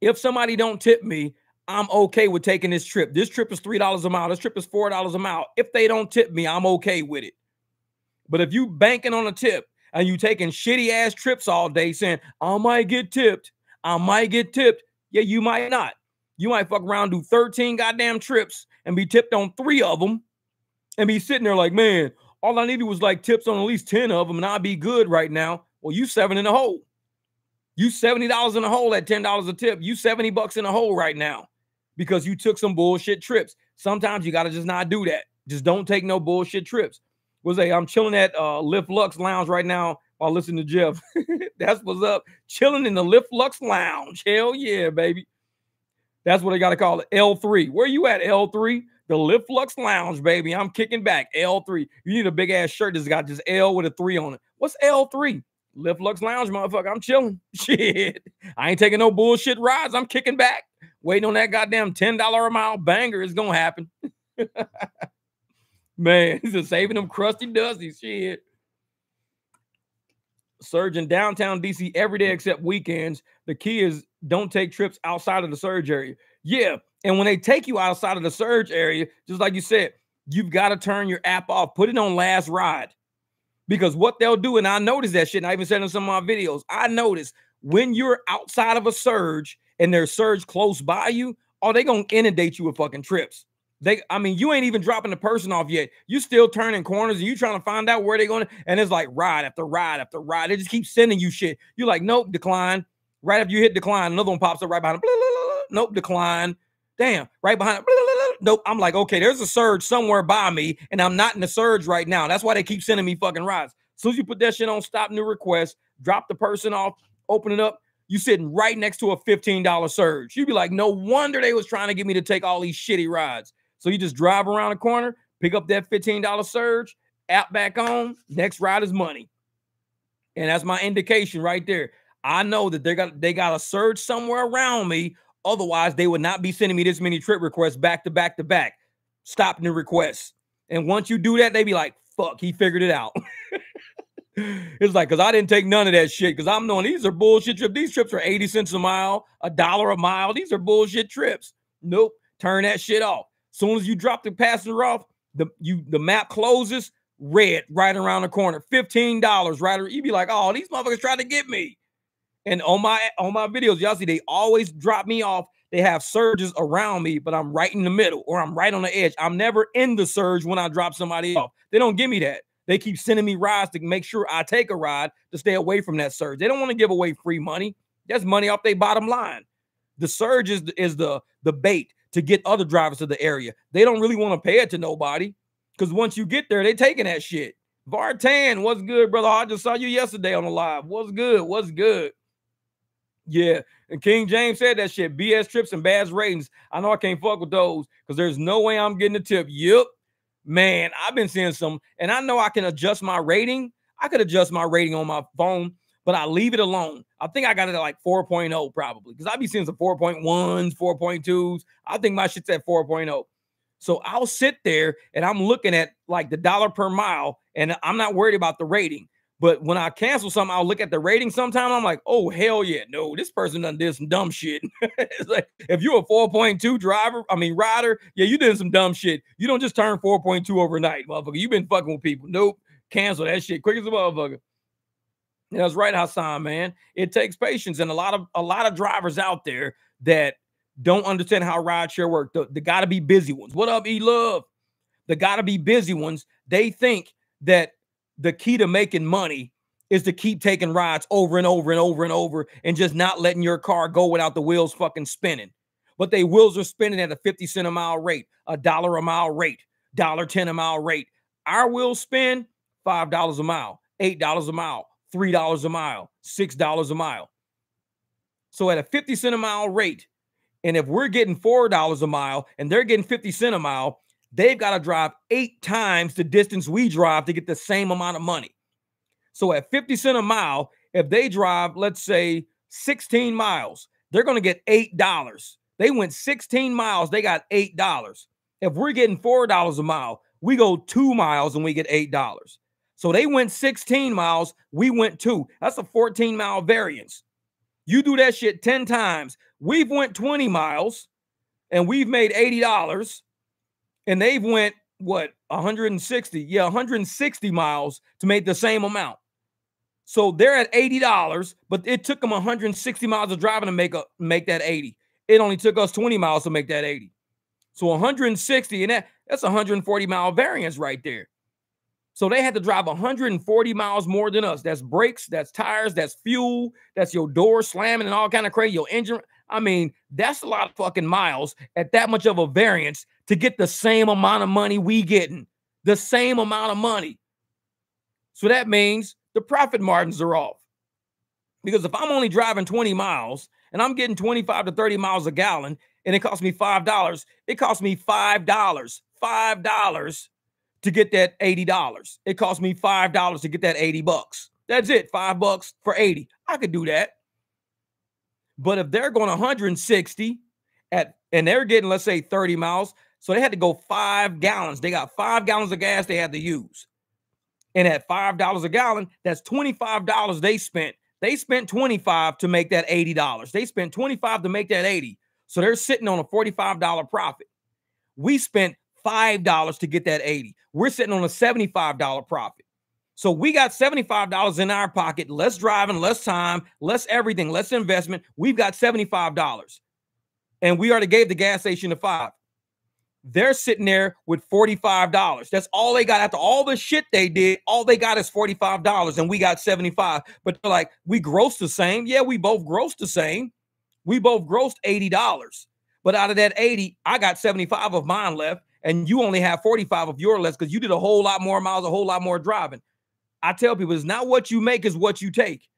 if somebody don't tip me, I'm okay with taking this trip. This trip is $3 a mile. This trip is $4 a mile. If they don't tip me, I'm okay with it. But if you banking on a tip and you taking shitty ass trips all day saying, I might get tipped, I might get tipped. Yeah, you might not. You might fuck around, do 13 goddamn trips and be tipped on three of them and be sitting there like, man, all I needed was like tips on at least 10 of them and I'd be good right now. Well, you seven in the hole. You $70 in the hole at $10 a tip. You 70 bucks in the hole right now because you took some bullshit trips. Sometimes you got to just not do that. Just don't take no bullshit trips. Was a I'm chilling at uh Lyft Lux Lounge right now while listening to Jeff. That's what's up. Chilling in the Lyft Lux Lounge. Hell yeah, baby. That's what I got to call it. L3. Where you at, L3? The Lyft Lux Lounge, baby. I'm kicking back. L3. You need a big ass shirt that's got just L with a three on it. What's L3? Lyft Lux Lounge, motherfucker. I'm chilling. Shit. I ain't taking no bullshit rides. I'm kicking back. Waiting on that goddamn $10 a mile banger is gonna happen. Man, he's just saving them crusty dusty shit. Surge in downtown DC every day except weekends. The key is don't take trips outside of the surge area. Yeah. And when they take you outside of the surge area, just like you said, you've got to turn your app off, put it on last ride. Because what they'll do, and I noticed that shit, and I even said in some of my videos, I noticed when you're outside of a surge and there's surge close by you, oh, they gonna inundate you with fucking trips. They, I mean, you ain't even dropping the person off yet. You still turning corners and you trying to find out where they're going. And it's like ride after ride after ride. They just keep sending you shit. You're like, nope, decline. Right after you hit decline, another one pops up right behind. Blah, blah, blah, nope, decline. Damn, right behind. Nope. I'm like, okay, there's a surge somewhere by me, and I'm not in the surge right now. That's why they keep sending me fucking rides. As soon as you put that shit on stop new request, drop the person off, open it up, you sitting right next to a $15 surge. You'd be like, no wonder they was trying to get me to take all these shitty rides. So you just drive around the corner, pick up that $15 surge, app back on, next ride is money. And that's my indication right there. I know that they got they got a surge somewhere around me. Otherwise, they would not be sending me this many trip requests back to back to back. Stop the requests. And once you do that, they be like, fuck, he figured it out. it's like, because I didn't take none of that shit. Because I'm knowing these are bullshit trips. These trips are 80 cents a mile, a dollar a mile. These are bullshit trips. Nope. Turn that shit off. Soon as you drop the passenger off, the you the map closes, red right around the corner. $15 right. You'd be like, oh, these motherfuckers trying to get me. And on my on my videos, y'all see they always drop me off. They have surges around me, but I'm right in the middle or I'm right on the edge. I'm never in the surge when I drop somebody off. They don't give me that. They keep sending me rides to make sure I take a ride to stay away from that surge. They don't want to give away free money. That's money off their bottom line. The surge is, is the, the bait to get other drivers to the area. They don't really want to pay it to nobody because once you get there, they taking that shit. Vartan, what's good, brother? I just saw you yesterday on the live. What's good? What's good? Yeah, and King James said that shit. BS trips and bad ratings. I know I can't fuck with those because there's no way I'm getting a tip. Yep. Man, I've been seeing some, and I know I can adjust my rating. I could adjust my rating on my phone, but I leave it alone. I think I got it at like 4.0 probably because I'd be seeing some 4.1s, 4.2s. I think my shit's at 4.0. So I'll sit there and I'm looking at like the dollar per mile, and I'm not worried about the rating. But when I cancel something, I'll look at the rating sometime. I'm like, oh, hell yeah. No, this person done did some dumb shit. it's like if you're a 4.2 driver, I mean rider, yeah, you did some dumb shit. You don't just turn 4.2 overnight, motherfucker. You've been fucking with people. Nope. Cancel that shit quick as a motherfucker. That's right, Hassan, man. It takes patience. And a lot of a lot of drivers out there that don't understand how rideshare works. The, the gotta be busy ones. What up, E Love? The gotta be busy ones. They think that the key to making money is to keep taking rides over and over and over and over and just not letting your car go without the wheels fucking spinning. But they wheels are spinning at a 50 cent a mile rate, a dollar a mile rate, dollar 10 a mile rate. Our wheels spin $5 a mile, $8 a mile, $3 a mile, $6 a mile. So at a 50 cent a mile rate, and if we're getting $4 a mile and they're getting 50 cent a mile, they've got to drive eight times the distance we drive to get the same amount of money. So at 50 cent a mile, if they drive, let's say 16 miles, they're going to get $8. They went 16 miles, they got $8. If we're getting $4 a mile, we go two miles and we get $8. So they went 16 miles, we went two. That's a 14 mile variance. You do that shit 10 times. We've went 20 miles and we've made $80 and they've went what 160 yeah 160 miles to make the same amount. So they're at $80 but it took them 160 miles of driving to make a make that 80 it only took us 20 miles to make that 80 so 160 and that that's 140 mile variance right there. So they had to drive 140 miles more than us. That's brakes that's tires that's fuel that's your door slamming and all kind of crazy your engine I mean, that's a lot of fucking miles at that much of a variance to get the same amount of money we getting, the same amount of money. So that means the profit margins are off. Because if I'm only driving 20 miles and I'm getting 25 to 30 miles a gallon and it costs me $5, it costs me $5, $5 to get that $80. It costs me $5 to get that 80 bucks. That's it, 5 bucks for 80. I could do that. But if they're going 160 at and they're getting, let's say, 30 miles, so they had to go five gallons. They got five gallons of gas they had to use. And at five dollars a gallon, that's $25 they spent. They spent 25 to make that $80. They spent 25 to make that 80. So they're sitting on a $45 profit. We spent $5 to get that 80. We're sitting on a $75 profit. So we got $75 in our pocket, less driving, less time, less everything, less investment. We've got $75. And we already gave the gas station a five. They're sitting there with $45. That's all they got after all the shit they did. All they got is $45 and we got 75. But they're like, we grossed the same. Yeah, we both grossed the same. We both grossed $80. But out of that 80, I got 75 of mine left and you only have 45 of your less because you did a whole lot more miles, a whole lot more driving. I tell people it's not what you make, is what you take.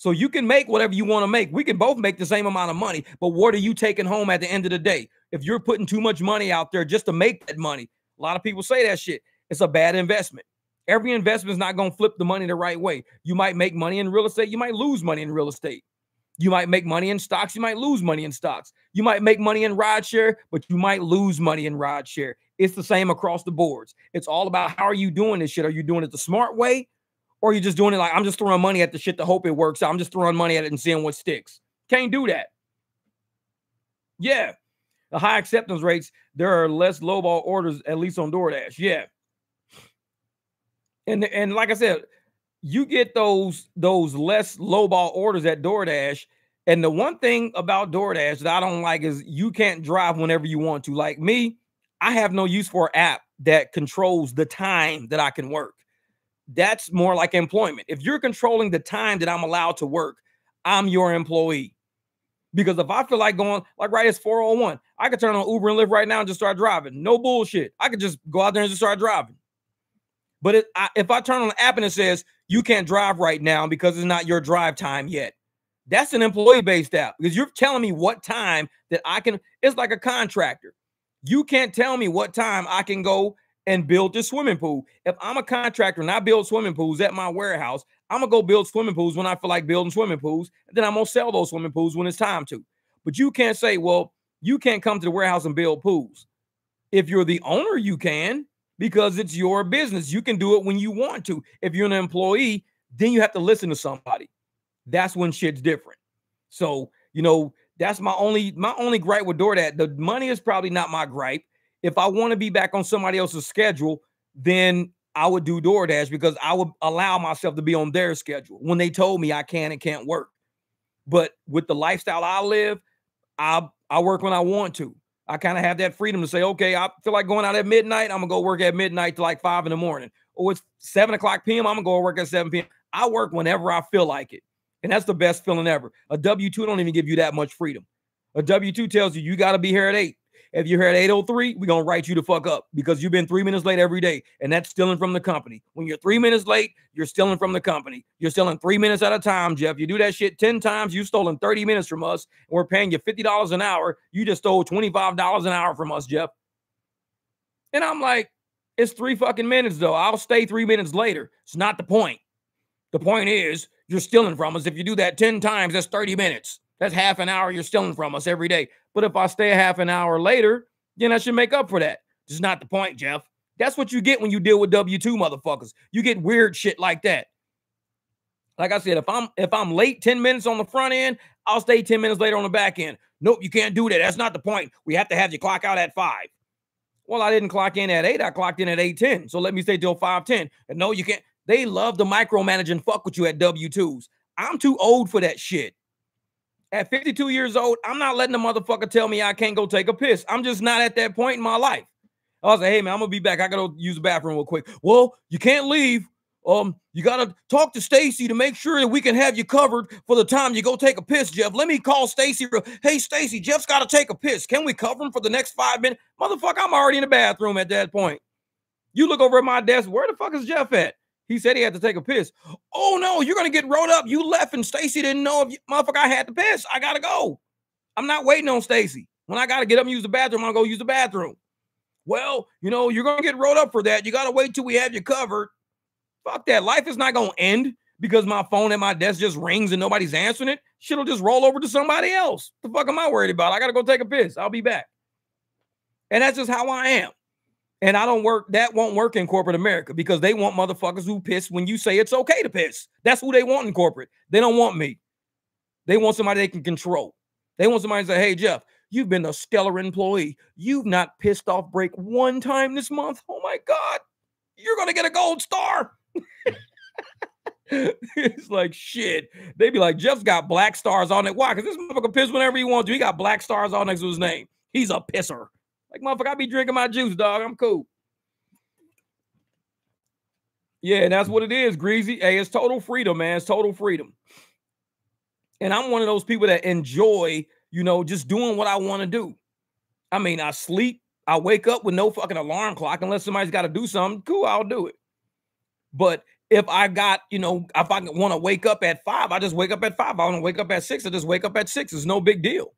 So you can make whatever you want to make. We can both make the same amount of money, but what are you taking home at the end of the day? If you're putting too much money out there just to make that money, a lot of people say that shit. It's a bad investment. Every investment is not going to flip the money the right way. You might make money in real estate, you might lose money in real estate. You might make money in stocks, you might lose money in stocks. You might make money in ride share, but you might lose money in ride share. It's the same across the boards. It's all about how are you doing this shit? Are you doing it the smart way? Or you're just doing it like I'm just throwing money at the shit to hope it works? I'm just throwing money at it and seeing what sticks. Can't do that. Yeah. The high acceptance rates, there are less lowball orders, at least on DoorDash. Yeah. And and like I said, you get those those less lowball orders at DoorDash. And the one thing about DoorDash that I don't like is you can't drive whenever you want to. Like me, I have no use for an app that controls the time that I can work. That's more like employment. If you're controlling the time that I'm allowed to work, I'm your employee. Because if I feel like going, like right, it's 401, I could turn on Uber and Lyft right now and just start driving. No bullshit. I could just go out there and just start driving. But I, if I turn on the app and it says you can't drive right now because it's not your drive time yet, that's an employee based app because you're telling me what time that I can. It's like a contractor. You can't tell me what time I can go and build this swimming pool. If I'm a contractor and I build swimming pools at my warehouse, I'm gonna go build swimming pools when I feel like building swimming pools, and then I'm gonna sell those swimming pools when it's time to. But you can't say, well, you can't come to the warehouse and build pools. If you're the owner, you can because it's your business. You can do it when you want to. If you're an employee, then you have to listen to somebody. That's when shit's different. So, you know, that's my only my only gripe with DoorDash. The money is probably not my gripe. If I want to be back on somebody else's schedule, then I would do DoorDash because I would allow myself to be on their schedule when they told me I can and can't work. But with the lifestyle I live, I I work when I want to. I kind of have that freedom to say, okay, I feel like going out at midnight. I'm gonna go work at midnight to like five in the morning. Or it's seven o'clock p.m. I'm gonna go work at 7 p.m. I work whenever I feel like it. And that's the best feeling ever. A W 2 don't even give you that much freedom. A W 2 tells you you got to be here at eight. If you're here at 803, we're to write you the fuck up because you've been three minutes late every day. And that's stealing from the company. When you're three minutes late, you're stealing from the company. You're stealing three minutes at a time, Jeff. You do that shit 10 times, you've stolen 30 minutes from us. And we're paying you $50 an hour. You just stole $25 an hour from us, Jeff. And I'm like, it's three fucking minutes, though. I'll stay three minutes later. It's not the point. The point is, you're stealing from us. If you do that 10 times, that's 30 minutes. That's half an hour you're stealing from us every day. But if I stay a half an hour later, then I should make up for that. This is not the point, Jeff. That's what you get when you deal with W2 motherfuckers. You get weird shit like that. Like I said, if I'm if I'm late 10 minutes on the front end, I'll stay 10 minutes later on the back end. Nope, you can't do that. That's not the point. We have to have you clock out at five. Well, I didn't clock in at eight. I clocked in at 8:10. So let me stay till 5:10. And no, you can't. They love to micromanage and fuck with you at W2s. I'm too old for that shit. At 52 years old, I'm not letting the motherfucker tell me I can't go take a piss. I'm just not at that point in my life. I was like, hey man, I'm gonna be back. I gotta use the bathroom real quick. Well, you can't leave. Um, you gotta talk to Stacy to make sure that we can have you covered for the time you go take a piss, Jeff. Let me call Stacy. Hey, Stacy, Jeff's gotta take a piss. Can we cover him for the next five minutes? Motherfucker, I'm already in the bathroom at that point. You look over at my desk. Where the fuck is Jeff at? He said he had to take a piss. Oh no, you're gonna get rolled up. You left and Stacy didn't know if you, motherfucker I had to piss. I gotta go. I'm not waiting on Stacy. When I gotta get up and use the bathroom, I'm gonna go use the bathroom. Well, you know, you're gonna get rolled up for that. You gotta wait till we have you covered. Fuck that. Life is not gonna end because my phone at my desk just rings and nobody's answering it. Shit'll just roll over to somebody else. The fuck am I worried about? I gotta go take a piss. I'll be back. And that's just how I am. And I don't work, that won't work in corporate America because they want motherfuckers who piss when you say it's okay to piss. That's who they want in corporate. They don't want me. They want somebody they can control. They want somebody to say, hey, Jeff, you've been a stellar employee. You've not pissed off break one time this month. Oh my God, you're going to get a gold star. it's like shit. They'd be like, Jeff's got black stars on it. Why? Because this motherfucker piss whenever he wants to. He got black stars on next to his name. He's a pisser. Like, motherfucker, I be drinking my juice, dog. I'm cool. Yeah, and that's what it is, Greasy. Hey, it's total freedom, man. It's total freedom. And I'm one of those people that enjoy, you know, just doing what I want to do. I mean, I sleep, I wake up with no fucking alarm clock unless somebody's got to do something. Cool, I'll do it. But if I got, you know, if I want to wake up at five, I just wake up at five. I want to wake up at six, I just wake up at six. It's no big deal.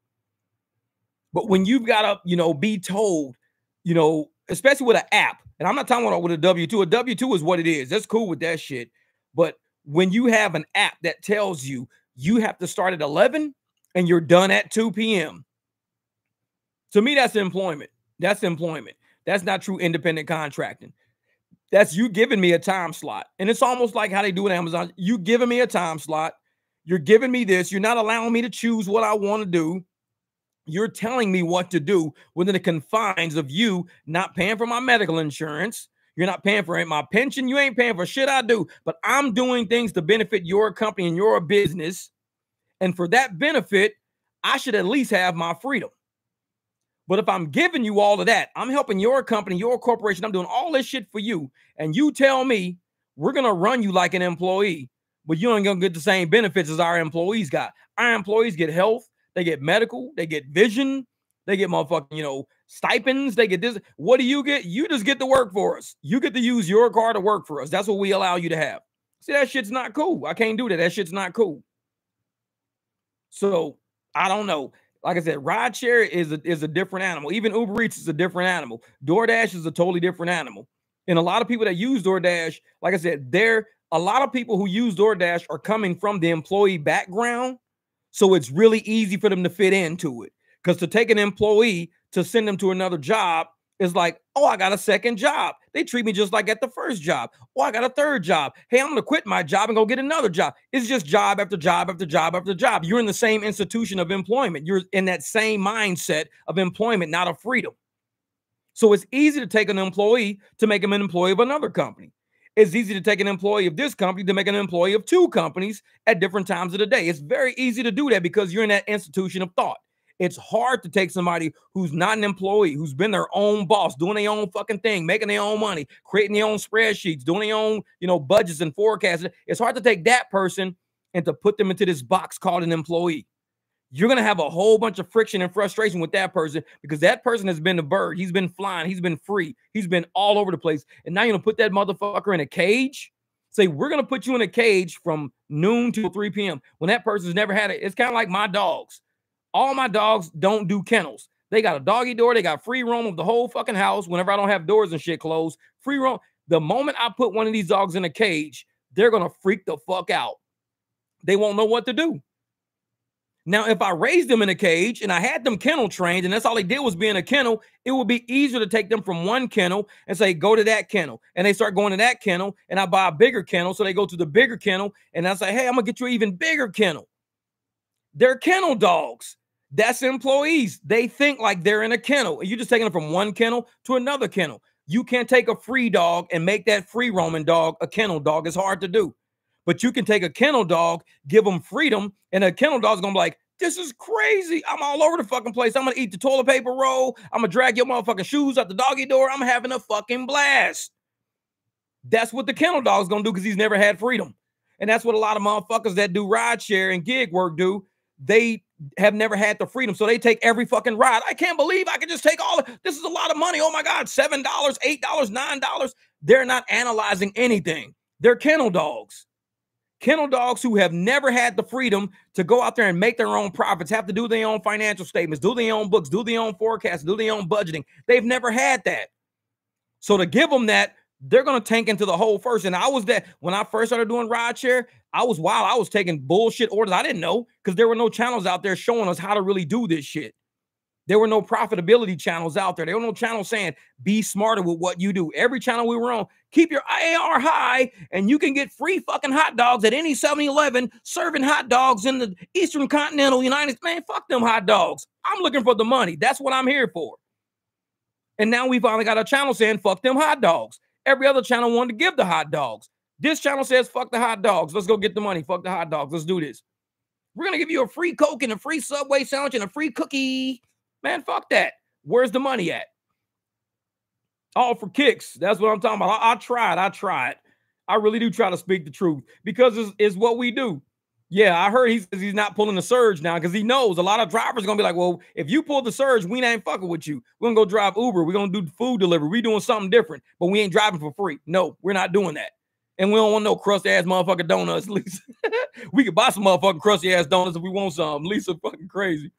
But when you've got to, you know, be told, you know, especially with an app, and I'm not talking about with a W 2, a W 2 is what it is. That's cool with that shit. But when you have an app that tells you you have to start at 11 and you're done at 2 p.m., to me, that's employment. That's employment. That's not true independent contracting. That's you giving me a time slot. And it's almost like how they do it Amazon. You giving me a time slot. You're giving me this. You're not allowing me to choose what I want to do. You're telling me what to do within the confines of you not paying for my medical insurance. You're not paying for my pension. You ain't paying for shit I do, but I'm doing things to benefit your company and your business. And for that benefit, I should at least have my freedom. But if I'm giving you all of that, I'm helping your company, your corporation, I'm doing all this shit for you. And you tell me we're going to run you like an employee, but you ain't going to get the same benefits as our employees got. Our employees get health, they get medical, they get vision, they get motherfucking, you know, stipends, they get this. What do you get? You just get to work for us. You get to use your car to work for us. That's what we allow you to have. See, that shit's not cool. I can't do that. That shit's not cool. So I don't know. Like I said, rideshare is a, is a different animal. Even Uber Eats is a different animal. DoorDash is a totally different animal. And a lot of people that use DoorDash, like I said, they're a lot of people who use DoorDash are coming from the employee background so it's really easy for them to fit into it. Because to take an employee to send them to another job is like, oh, I got a second job. They treat me just like at the first job. Oh, I got a third job. Hey, I'm gonna quit my job and go get another job. It's just job after job after job after job. You're in the same institution of employment. You're in that same mindset of employment, not of freedom. So it's easy to take an employee to make him an employee of another company. It's easy to take an employee of this company to make an employee of two companies at different times of the day. It's very easy to do that because you're in that institution of thought. It's hard to take somebody who's not an employee, who's been their own boss, doing their own fucking thing, making their own money, creating their own spreadsheets, doing their own, you know, budgets and forecasts. It's hard to take that person and to put them into this box called an employee. You're going to have a whole bunch of friction and frustration with that person because that person has been a bird. He's been flying. He's been free. He's been all over the place. And now you're going to put that motherfucker in a cage. Say, we're going to put you in a cage from noon to 3 p.m. when that person's never had it. It's kind of like my dogs. All my dogs don't do kennels. They got a doggy door. They got free roam of the whole fucking house whenever I don't have doors and shit closed. Free roam. The moment I put one of these dogs in a cage, they're going to freak the fuck out. They won't know what to do. Now, if I raised them in a cage and I had them kennel trained, and that's all they did was be in a kennel, it would be easier to take them from one kennel and say, go to that kennel. And they start going to that kennel, and I buy a bigger kennel. So they go to the bigger kennel, and I say, hey, I'm gonna get you an even bigger kennel. They're kennel dogs. That's employees. They think like they're in a kennel. And you're just taking them from one kennel to another kennel. You can't take a free dog and make that free roaming dog a kennel dog. It's hard to do. But you can take a kennel dog, give them freedom, and a kennel dog's gonna be like, this is crazy. I'm all over the fucking place. I'm gonna eat the toilet paper roll. I'm gonna drag your motherfucking shoes out the doggy door. I'm having a fucking blast. That's what the kennel dog's gonna do because he's never had freedom. And that's what a lot of motherfuckers that do ride share and gig work do. They have never had the freedom. So they take every fucking ride. I can't believe I can just take all of this is a lot of money. Oh my God, $7, $8, $9. They're not analyzing anything. They're kennel dogs. Kennel dogs who have never had the freedom to go out there and make their own profits, have to do their own financial statements, do their own books, do their own forecasts, do their own budgeting. They've never had that. So to give them that, they're going to tank into the hole first. And I was that when I first started doing rideshare, I was wild. I was taking bullshit orders. I didn't know because there were no channels out there showing us how to really do this shit. There were no profitability channels out there. There were no channels saying be smarter with what you do. Every channel we were on, keep your AR high and you can get free fucking hot dogs at any 7 Eleven serving hot dogs in the Eastern Continental United States. Man, fuck them hot dogs. I'm looking for the money. That's what I'm here for. And now we finally got a channel saying fuck them hot dogs. Every other channel wanted to give the hot dogs. This channel says, fuck the hot dogs. Let's go get the money. Fuck the hot dogs. Let's do this. We're going to give you a free Coke and a free Subway sandwich and a free cookie. Man, fuck that. Where's the money at? All for kicks. That's what I'm talking about. I, I tried. I tried. I really do try to speak the truth because it's, it's what we do. Yeah, I heard he's he's not pulling the surge now because he knows a lot of drivers gonna be like, well, if you pull the surge, we ain't fucking with you. We're gonna go drive Uber. We're gonna do food delivery. We doing something different, but we ain't driving for free. No, we're not doing that. And we don't want no crusty ass motherfucking donuts, Lisa. we could buy some motherfucking crusty ass donuts if we want some. Lisa fucking crazy.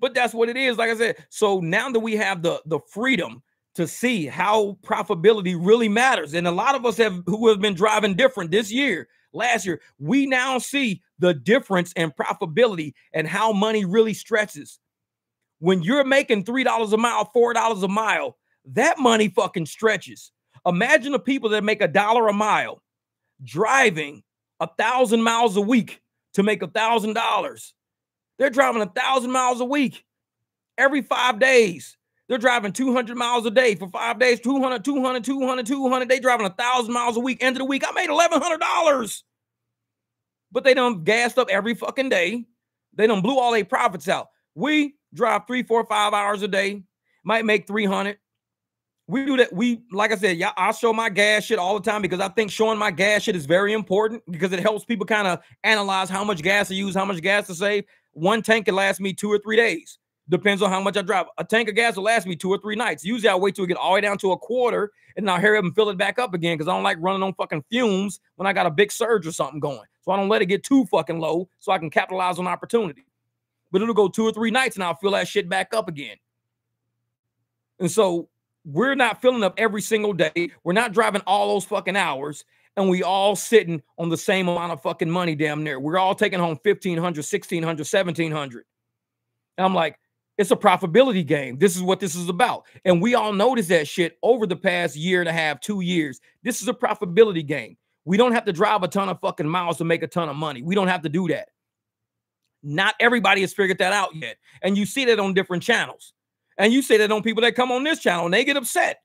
But that's what it is. Like I said, so now that we have the the freedom to see how profitability really matters, and a lot of us have who have been driving different this year last year, we now see the difference in profitability and how money really stretches. When you're making $3 a mile, $4 a mile, that money fucking stretches. Imagine the people that make a dollar a mile driving a thousand miles a week to make a thousand dollars. They're driving a thousand miles a week every five days. They're driving 200 miles a day for five days, 200, 200, 200, 200. They driving a thousand miles a week. End of the week, I made $1,100. But they done gassed up every fucking day. They done blew all their profits out. We drive three, four, five hours a day, might make 300. We do that. We, like I said, yeah, I show my gas shit all the time because I think showing my gas shit is very important because it helps people kind of analyze how much gas to use, how much gas to save. One tank can last me two or three days. Depends on how much I drive. A tank of gas will last me two or three nights. Usually I wait till we get all the way down to a quarter and I'll hurry up and fill it back up again because I don't like running on fucking fumes when I got a big surge or something going. So I don't let it get too fucking low so I can capitalize on opportunity. But it'll go two or three nights and I'll fill that shit back up again. And so we're not filling up every single day. We're not driving all those fucking hours. And we all sitting on the same amount of fucking money damn near. We're all taking home 1500 1600 1700 And I'm like, It's a profitability game. This is what this is about. And we all noticed that shit over the past year and a half, two years. This is a profitability game. We don't have to drive a ton of fucking miles to make a ton of money. We don't have to do that. Not everybody has figured that out yet. And you see that on different channels. And you say that on people that come on this channel and they get upset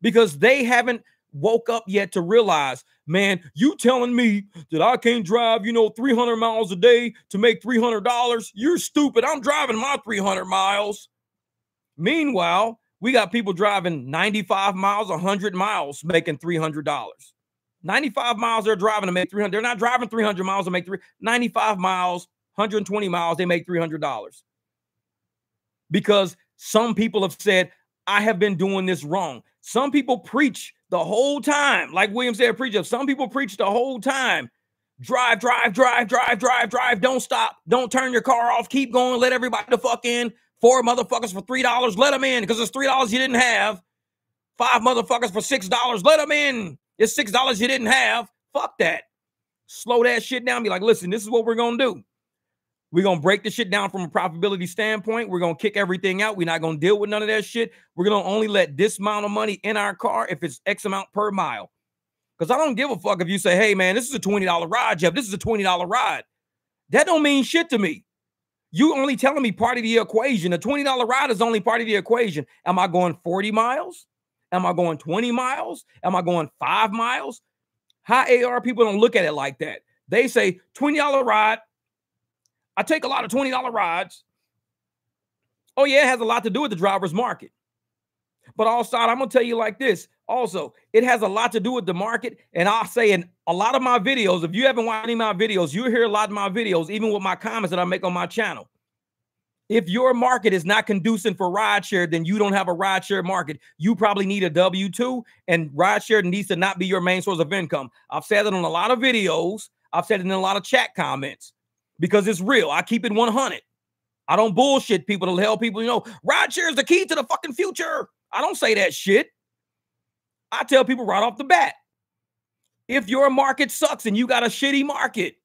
because they haven't woke up yet to realize, man, you telling me that I can't drive, you know, 300 miles a day to make $300? You're stupid. I'm driving my 300 miles. Meanwhile, we got people driving 95 miles, 100 miles, making $300. 95 miles they're driving to make 300. They're not driving 300 miles to make three, 95 miles, 120 miles, they make $300. Because some people have said, I have been doing this wrong. Some people preach the whole time, like William said, preach of. Some people preach the whole time. Drive, drive, drive, drive, drive, drive. Don't stop. Don't turn your car off. Keep going. Let everybody the fuck in. Four motherfuckers for three dollars. Let them in because it's three dollars you didn't have. Five motherfuckers for six dollars. Let them in. It's six dollars you didn't have. Fuck that. Slow that shit down. Be like, listen, this is what we're gonna do. We're to break the shit down from a profitability standpoint. We're to kick everything out. We're not to deal with none of that shit. We're to only let this amount of money in our car if it's X amount per mile. Because I don't give a fuck if you say, hey, man, this is a $20 ride, Jeff. This is a $20 ride. That don't mean shit to me. You only telling me part of the equation. A $20 ride is only part of the equation. Am I going 40 miles? Am I going 20 miles? Am I going five miles? High AR people don't look at it like that. They say $20 ride, I take a lot of $20 rides. Oh, yeah, it has a lot to do with the driver's market. But also, I'm gonna tell you like this. Also, it has a lot to do with the market. And I'll say in a lot of my videos, if you haven't watched any of my videos, you hear a lot of my videos, even with my comments that I make on my channel. If your market is not conducive for rideshare, then you don't have a rideshare market. You probably need a W 2, and rideshare needs to not be your main source of income. I've said it on a lot of videos, I've said it in a lot of chat comments because it's real. I keep it 100. I don't bullshit people to tell people, you know, rideshare is the key to the fucking future. I don't say that shit. I tell people right off the bat if your market sucks and you got a shitty market,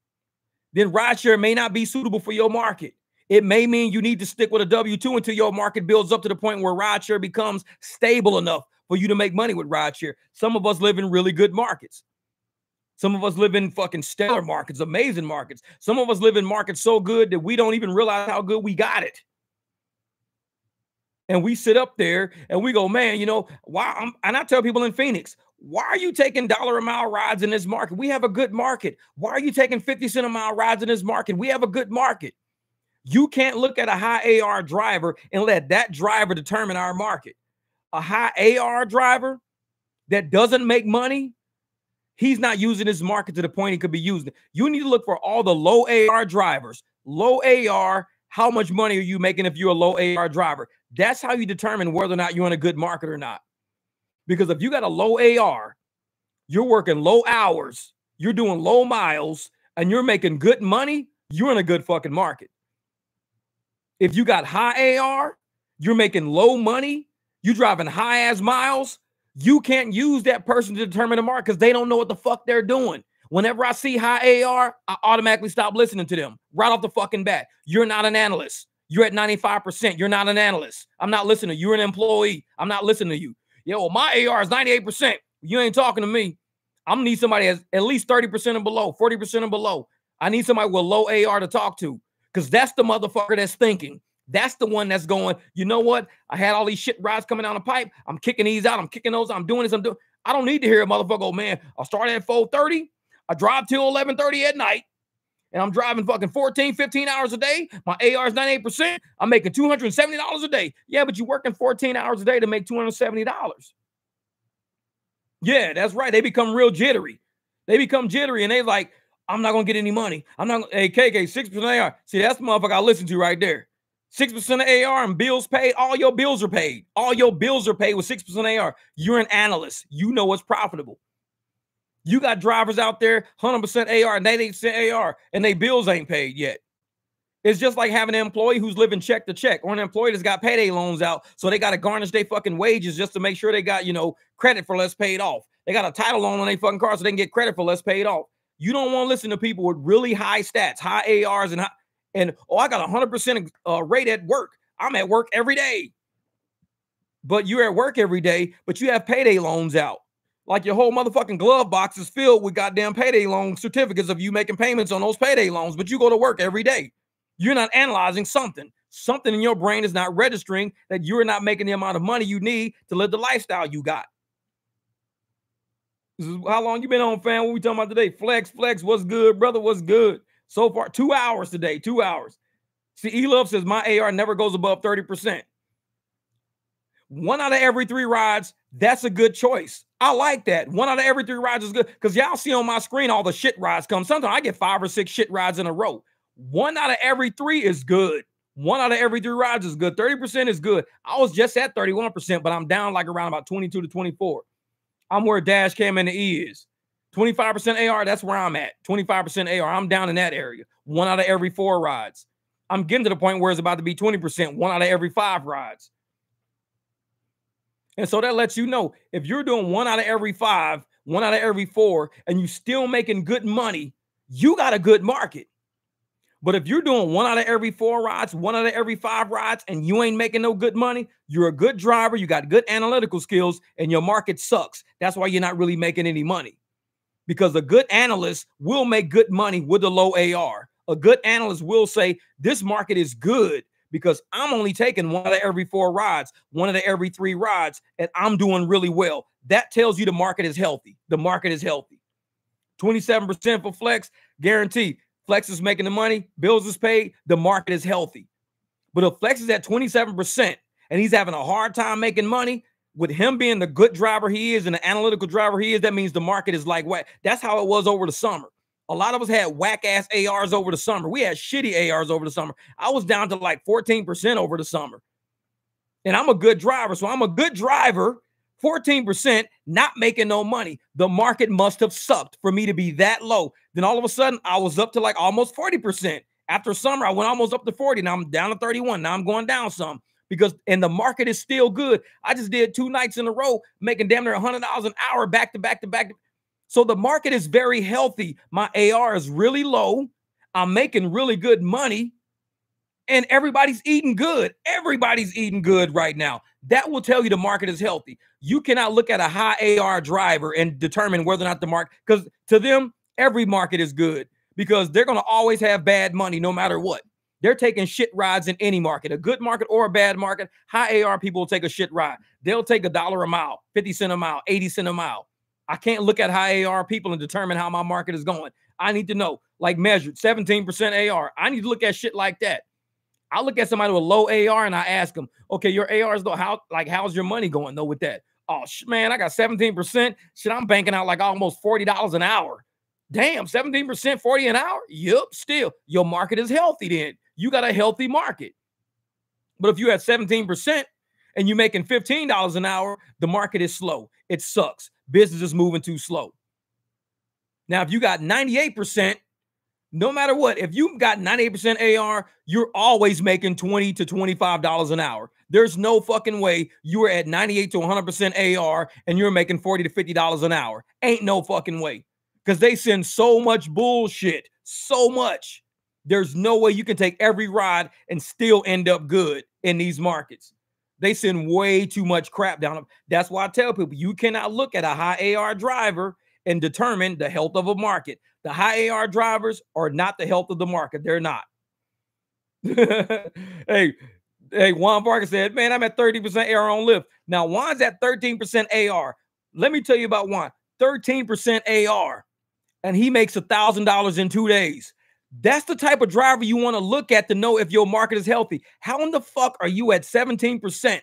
then rideshare may not be suitable for your market. It may mean you need to stick with a W 2 until your market builds up to the point where rideshare becomes stable enough for you to make money with rideshare. Some of us live in really good markets. Some of us live in fucking stellar markets, amazing markets. Some of us live in markets so good that we don't even realize how good we got it. And we sit up there and we go, man, you know, why? I'm, and I tell people in Phoenix, why are you taking dollar a mile rides in this market? We have a good market. Why are you taking 50 cent a mile rides in this market? We have a good market. You can't look at a high AR driver and let that driver determine our market. A high AR driver that doesn't make money He's not using his market to the point he could be using. You need to look for all the low AR drivers. Low AR, how much money are you making if you're a low AR driver? That's how you determine whether or not you're in a good market or not. Because if you got a low AR, you're working low hours, you're doing low miles, and you're making good money, you're in a good fucking market. If you got high AR, you're making low money, you're driving high ass miles, you can't use that person to determine the market because they don't know what the fuck they're doing. Whenever I see high AR, I automatically stop listening to them right off the fucking bat. You're not an analyst. You're at 95%. You're not an analyst. I'm not listening. You're an employee. I'm not listening to you. Yo, well, my AR is 98%. You ain't talking to me. I'm gonna need somebody that's at least 30% and below, 40% and below. I need somebody with low AR to talk to because that's the motherfucker that's thinking. That's the one that's going, you know what? I had all these shit rides coming down the pipe. I'm kicking these out. I'm kicking those. I'm doing this. I'm doing. I don't need to hear a motherfucker, oh man, I'll start at 4:30. I drive till 11:30 at night. And I'm driving fucking 14, 15 hours a day. My AR is 98%. I'm making $270 a day. Yeah, but you're working 14 hours a day to make $270. Yeah, that's right. They become real jittery. They become jittery and they like, I'm not gonna get any money. I'm not hey KC, 6% AR. See, that's the motherfucker I listen to right there. 6% of AR and bills paid, all your bills are paid. All your bills are paid with 6% AR. You're an analyst. You know what's profitable. You got drivers out there, 100% AR and 88% AR, and they bills ain't paid yet. It's just like having an employee who's living check to check, or an employee that's got payday loans out, so they got to garnish their fucking wages just to make sure they got, you know, credit for less paid off. They got a title loan on their fucking car so they can get credit for less paid off. You don't want to listen to people with really high stats, high ARs, and high, and oh, I got a hundred percent uh, rate at work. I'm at work every day. But you're at work every day, but you have payday loans out. Like your whole motherfucking glove box is filled with goddamn payday loan certificates of you making payments on those payday loans, but you go to work every day. You're not analyzing something. Something in your brain is not registering that you're not making the amount of money you need to live the lifestyle you got. This is how long you been on, fam? What we talking about today? Flex, flex, what's good, brother? What's good? So far, two hours today, two hours. See, E Love says my AR never goes above 30%. One out of every three rides, that's a good choice. I like that. One out of every three rides is good because y'all see on my screen all the shit rides come. Sometimes I get five or six shit rides in a row. One out of every three is good. One out of every three rides is good. 30% is good. I was just at 31%, but I'm down like around about 22 to 24. I'm where dash cam and the E is. 25% AR, that's where I'm at. 25% AR. I'm down in that area. One out of every four rides. I'm getting to the point where it's about to be 20%, one out of every five rides. And so that lets you know if you're doing one out of every five, one out of every four, and you still making good money, you got a good market. But if you're doing one out of every four rides, one out of every five rides, and you ain't making no good money, you're a good driver, you got good analytical skills, and your market sucks. That's why you're not really making any money. Because a good analyst will make good money with a low AR. A good analyst will say, This market is good because I'm only taking one of every four rides, one of the every three rides, and I'm doing really well. That tells you the market is healthy. The market is healthy. 27% for Flex, guarantee. Flex is making the money, bills is paid, the market is healthy. But if Flex is at 27% and he's having a hard time making money, with him being the good driver he is and the analytical driver he is, that means the market is like what? That's how it was over the summer. A lot of us had whack ass ARs over the summer. We had shitty ARs over the summer. I was down to like 14% over the summer. And I'm a good driver. So I'm a good driver, 14%, not making no money. The market must have sucked for me to be that low. Then all of a sudden, I was up to like almost 40%. After summer, I went almost up to 40. Now I'm down to 31. Now I'm going down some because and the market is still good. I just did two nights in a row, making damn near $100 an hour back to back to back. So the market is very healthy. My AR is really low. I'm making really good money. And everybody's eating good. Everybody's eating good right now. That will tell you the market is healthy. You cannot look at a high AR driver and determine whether or not the market, because to them, every market is good because they're going to always have bad money no matter what. They're taking shit rides in any market, a good market or a bad market. High AR people will take a shit ride. They'll take a dollar a mile, 50 cent a mile, 80 cent a mile. I can't look at high AR people and determine how my market is going. I need to know, like measured 17% AR. I need to look at shit like that. I look at somebody with low AR and I ask them, okay, your AR is though, how like how's your money going though with that? Oh sh- man, I got 17%. Shit, I'm banking out like almost $40 an hour. Damn, 17%, 40 an hour? Yep, still. Your market is healthy then. You got a healthy market. But if you had 17% and you're making $15 an hour, the market is slow. It sucks business is moving too slow. Now, if you got 98%, no matter what, if you got 98% AR, you're always making 20 to $25 an hour. There's no fucking way you are at 98 to 100% AR and you're making 40 to $50 an hour. Ain't no fucking way. Because they send so much bullshit, so much. There's no way you can take every ride and still end up good in these markets. They send way too much crap down. That's why I tell people you cannot look at a high AR driver and determine the health of a market. The high AR drivers are not the health of the market. They're not. hey, hey, Juan Parker said, Man, I'm at 30% AR on Lyft. Now, Juan's at 13% AR. Let me tell you about Juan 13% AR, and he makes a $1,000 in two days. That's the type of driver you want to look at to know if your market is healthy. How in the fuck are you at 17%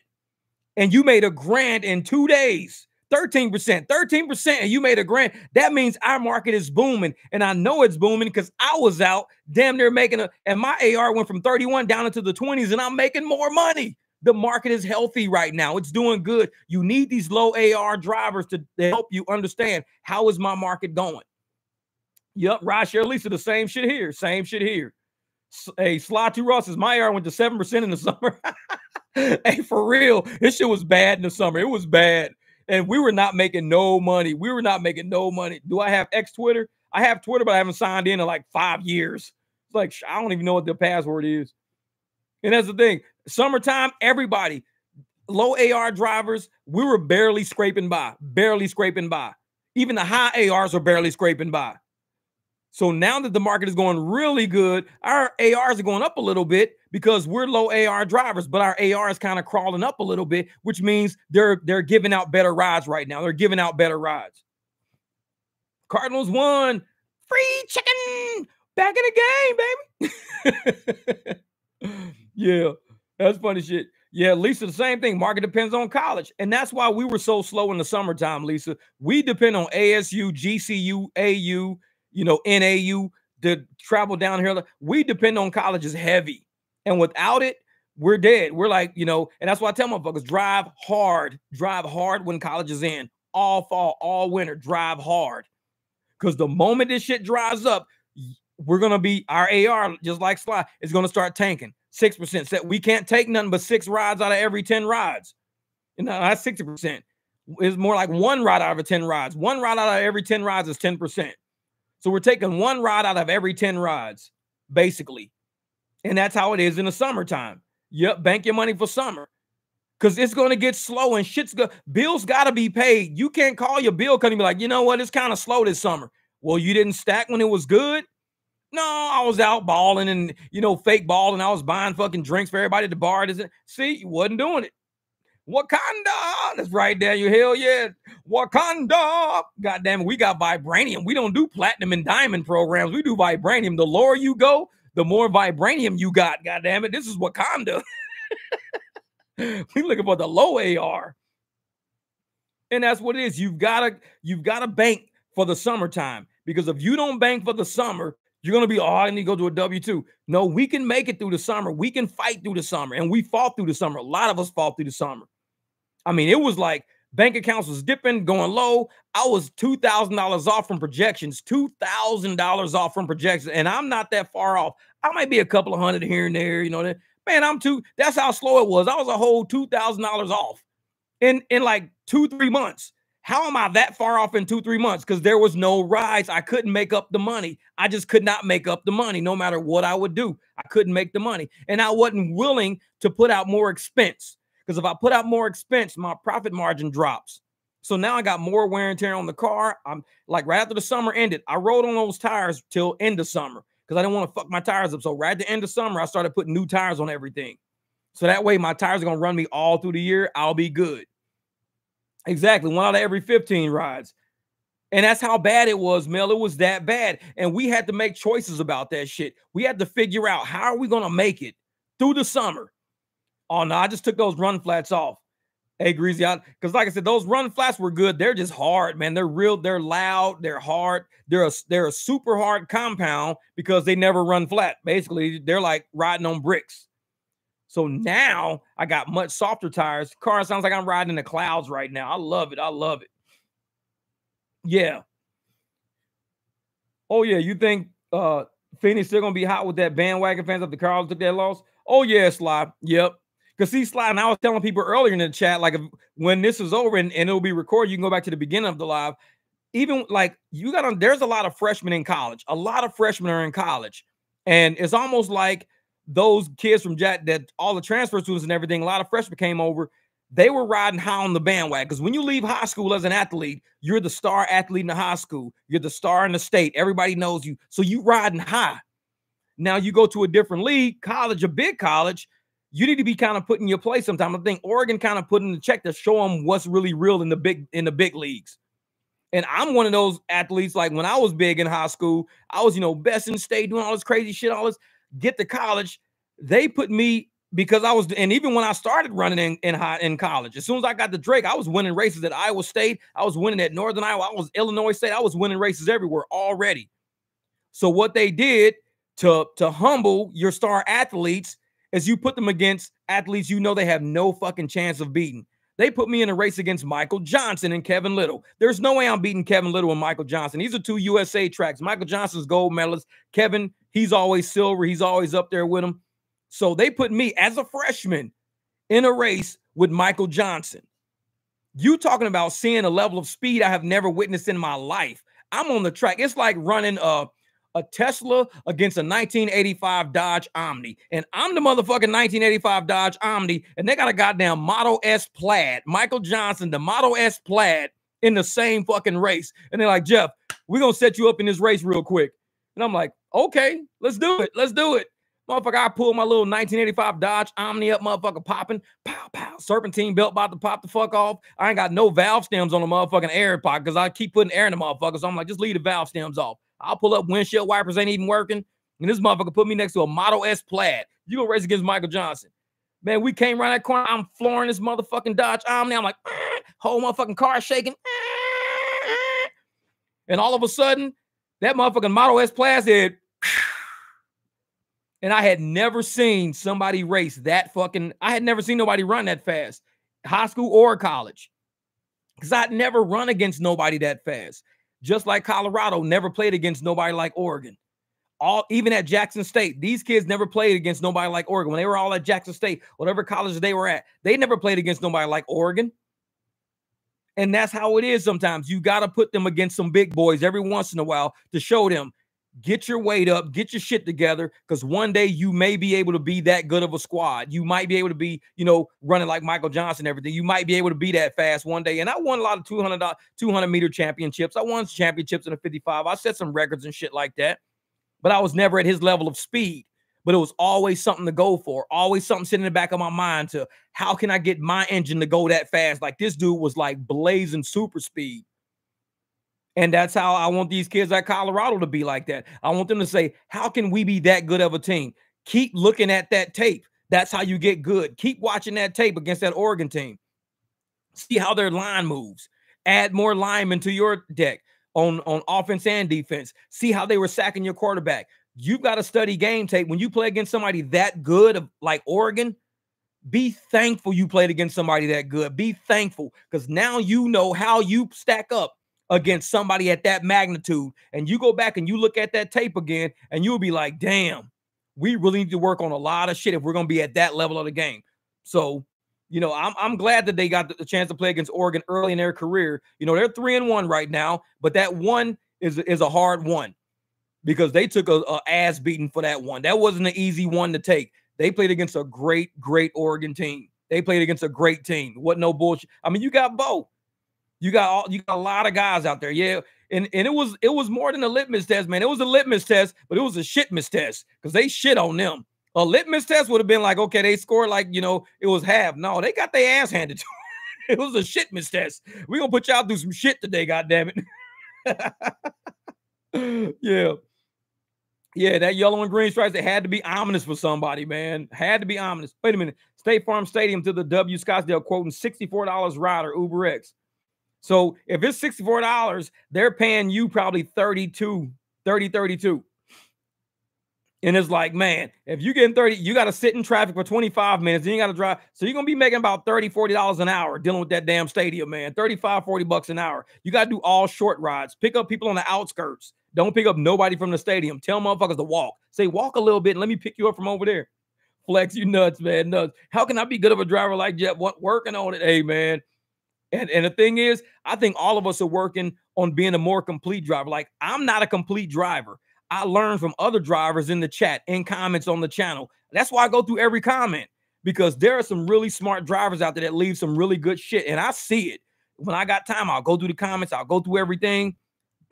and you made a grand in two days? 13%, 13%, and you made a grand. That means our market is booming. And I know it's booming because I was out damn near making a, and my AR went from 31 down into the 20s, and I'm making more money. The market is healthy right now. It's doing good. You need these low AR drivers to, to help you understand how is my market going. Yep, Rashare Lisa, the same shit here. Same shit here. Hey, Sly Two Ross says my AR went to 7% in the summer. hey, for real, this shit was bad in the summer. It was bad. And we were not making no money. We were not making no money. Do I have X Twitter? I have Twitter, but I haven't signed in in like five years. It's like I don't even know what the password is. And that's the thing. Summertime, everybody, low AR drivers, we were barely scraping by, barely scraping by. Even the high ARs are barely scraping by. So now that the market is going really good, our ARs are going up a little bit because we're low AR drivers, but our AR is kind of crawling up a little bit, which means they're they're giving out better rides right now. They're giving out better rides. Cardinals won. Free chicken back in the game, baby. yeah, that's funny shit. Yeah, Lisa, the same thing. Market depends on college. And that's why we were so slow in the summertime, Lisa. We depend on ASU, GCU, AU, you know, NAU to travel down here. We depend on colleges heavy. And without it, we're dead. We're like, you know, and that's why I tell motherfuckers drive hard, drive hard when college is in, all fall, all winter, drive hard. Because the moment this shit dries up, we're gonna be our AR, just like Sly, is gonna start tanking. Six percent. Said we can't take nothing but six rides out of every 10 rides. And that's 60%. It's more like one ride out of 10 rides. One ride out of every 10 rides is 10%. So we're taking one rod out of every 10 rods, basically. And that's how it is in the summertime. Yep, bank your money for summer. Cause it's gonna get slow and shit's go bills gotta be paid. You can't call your bill you be like, you know what, it's kind of slow this summer. Well, you didn't stack when it was good. No, I was out balling and you know, fake balling. I was buying fucking drinks for everybody at the bar. See, you wasn't doing it. Wakanda. That's right there. You hell yeah. Wakanda. God damn it. We got vibranium. We don't do platinum and diamond programs. We do vibranium. The lower you go, the more vibranium you got. God damn it. This is Wakanda. we looking for the low AR. And that's what it is. You've got to you've got to bank for the summertime because if you don't bank for the summer, you're gonna be oh, I need to go to a W two. No, we can make it through the summer. We can fight through the summer, and we fought through the summer. A lot of us fought through the summer. I mean, it was like bank accounts was dipping, going low. I was two thousand dollars off from projections, two thousand dollars off from projections, and I'm not that far off. I might be a couple of hundred here and there, you know. That man, I'm too. That's how slow it was. I was a whole two thousand dollars off in in like two three months. How am I that far off in two, three months? Because there was no rise. I couldn't make up the money. I just could not make up the money no matter what I would do. I couldn't make the money. And I wasn't willing to put out more expense. Because if I put out more expense, my profit margin drops. So now I got more wear and tear on the car. I'm like right after the summer ended, I rode on those tires till end of summer because I didn't want to fuck my tires up. So right at the end of summer, I started putting new tires on everything. So that way my tires are gonna run me all through the year. I'll be good. Exactly. One out of every 15 rides. And that's how bad it was, Mel. It was that bad. And we had to make choices about that shit. We had to figure out how are we going to make it through the summer. Oh no, I just took those run flats off. Hey, Greasy, because like I said, those run flats were good. They're just hard, man. They're real. They're loud. They're hard. They're a they're a super hard compound because they never run flat. Basically, they're like riding on bricks. So now I got much softer tires. Car sounds like I'm riding in the clouds right now. I love it. I love it. Yeah. Oh yeah, you think uh Phoenix still gonna be hot with that bandwagon fans of the Carls took that loss? Oh yeah, Sly. Yep. Because see, Sly, and I was telling people earlier in the chat, like if, when this is over and, and it'll be recorded, you can go back to the beginning of the live. Even like you got on, there's a lot of freshmen in college. A lot of freshmen are in college. And it's almost like those kids from Jack that all the transfer students and everything, a lot of freshmen came over. They were riding high on the bandwagon because when you leave high school as an athlete, you're the star athlete in the high school. You're the star in the state. Everybody knows you. So you riding high. Now you go to a different league, college, a big college you need to be kind of put in your place sometime. I think Oregon kind of put in the check to show them what's really real in the big in the big leagues. And I'm one of those athletes. Like when I was big in high school, I was you know best in state, doing all this crazy shit. All this get to college, they put me because I was. And even when I started running in in high in college, as soon as I got to Drake, I was winning races at Iowa State. I was winning at Northern Iowa. I was Illinois State. I was winning races everywhere already. So what they did to to humble your star athletes is you put them against athletes you know they have no fucking chance of beating. They put me in a race against Michael Johnson and Kevin Little. There's no way I'm beating Kevin Little and Michael Johnson. These are two USA tracks. Michael Johnson's gold medalist. Kevin, he's always silver. He's always up there with him. So they put me as a freshman in a race with Michael Johnson. You talking about seeing a level of speed I have never witnessed in my life. I'm on the track. It's like running a a Tesla against a 1985 Dodge Omni. And I'm the motherfucking 1985 Dodge Omni, and they got a goddamn Model S Plaid. Michael Johnson, the Model S Plaid in the same fucking race. And they're like, Jeff, we're going to set you up in this race real quick. And I'm like, okay, let's do it. Let's do it. Motherfucker, I pulled my little 1985 Dodge Omni up, motherfucker, popping. Pow, pow. Serpentine belt about to pop the fuck off. I ain't got no valve stems on the motherfucking air pocket because I keep putting air in the motherfucker. So I'm like, just leave the valve stems off. I'll pull up windshield wipers, ain't even working. And this motherfucker put me next to a Model S plaid. You gonna race against Michael Johnson. Man, we came around that corner. I'm flooring this motherfucking Dodge Omni. I'm like, whole motherfucking car shaking. And all of a sudden, that motherfucking Model S plaid said, and I had never seen somebody race that fucking, I had never seen nobody run that fast, high school or college. Because I'd never run against nobody that fast. Just like Colorado never played against nobody like Oregon. All even at Jackson State, these kids never played against nobody like Oregon. When they were all at Jackson State, whatever college they were at, they never played against nobody like Oregon. And that's how it is sometimes. You got to put them against some big boys every once in a while to show them get your weight up, get your shit together, because one day you may be able to be that good of a squad. You might be able to be, you know, running like Michael Johnson, everything. You might be able to be that fast one day. And I won a lot of 200, uh, 200 meter championships. I won championships in the 55. I set some records and shit like that, but I was never at his level of speed. But it was always something to go for, always something sitting in the back of my mind to how can I get my engine to go that fast? Like this dude was like blazing super speed. And that's how I want these kids at Colorado to be like that. I want them to say, How can we be that good of a team? Keep looking at that tape. That's how you get good. Keep watching that tape against that Oregon team. See how their line moves. Add more linemen to your deck on, on offense and defense. See how they were sacking your quarterback. You've got to study game tape. When you play against somebody that good, of, like Oregon, be thankful you played against somebody that good. Be thankful because now you know how you stack up against somebody at that magnitude. And you go back and you look at that tape again, and you'll be like, damn, we really need to work on a lot of shit if we're going to be at that level of the game. So, you know, I'm, I'm glad that they got the chance to play against Oregon early in their career. You know, they're three and one right now, but that one is, is a hard one because they took a, a ass beating for that one. That wasn't an easy one to take. They played against a great, great Oregon team. They played against a great team. What no bullshit. I mean, you got Bo. You got all you got a lot of guys out there. Yeah. And, and it was it was more than a litmus test, man. It was a litmus test, but it was a shitmus test because they shit on them. A litmus test would have been like, okay, they scored like you know it was half. No, they got their ass handed to them. it was a shitmus test. We gonna put y'all through some shit today, god damn it. yeah. Yeah, that yellow and green stripes, it had to be ominous for somebody, man. Had to be ominous. Wait a minute. State Farm Stadium to the W Scottsdale quoting $64 rider Uber X. So if it's $64, they're paying you probably 32, 30, 32. And it's like, man, if you getting 30, you got to sit in traffic for 25 minutes, then you got to drive. So you're going to be making about 30, 40 dollars an hour dealing with that damn stadium, man. 35, 40 bucks an hour. You got to do all short rides. Pick up people on the outskirts. Don't pick up nobody from the stadium. Tell motherfuckers to walk. Say, walk a little bit and let me pick you up from over there. Flex, you nuts, man. Nuts. How can I be good of a driver like Jeff? What working on it? Hey, man. And, and the thing is, I think all of us are working on being a more complete driver. Like, I'm not a complete driver. I learn from other drivers in the chat, and comments on the channel. That's why I go through every comment because there are some really smart drivers out there that leave some really good shit. And I see it. When I got time, I'll go through the comments, I'll go through everything.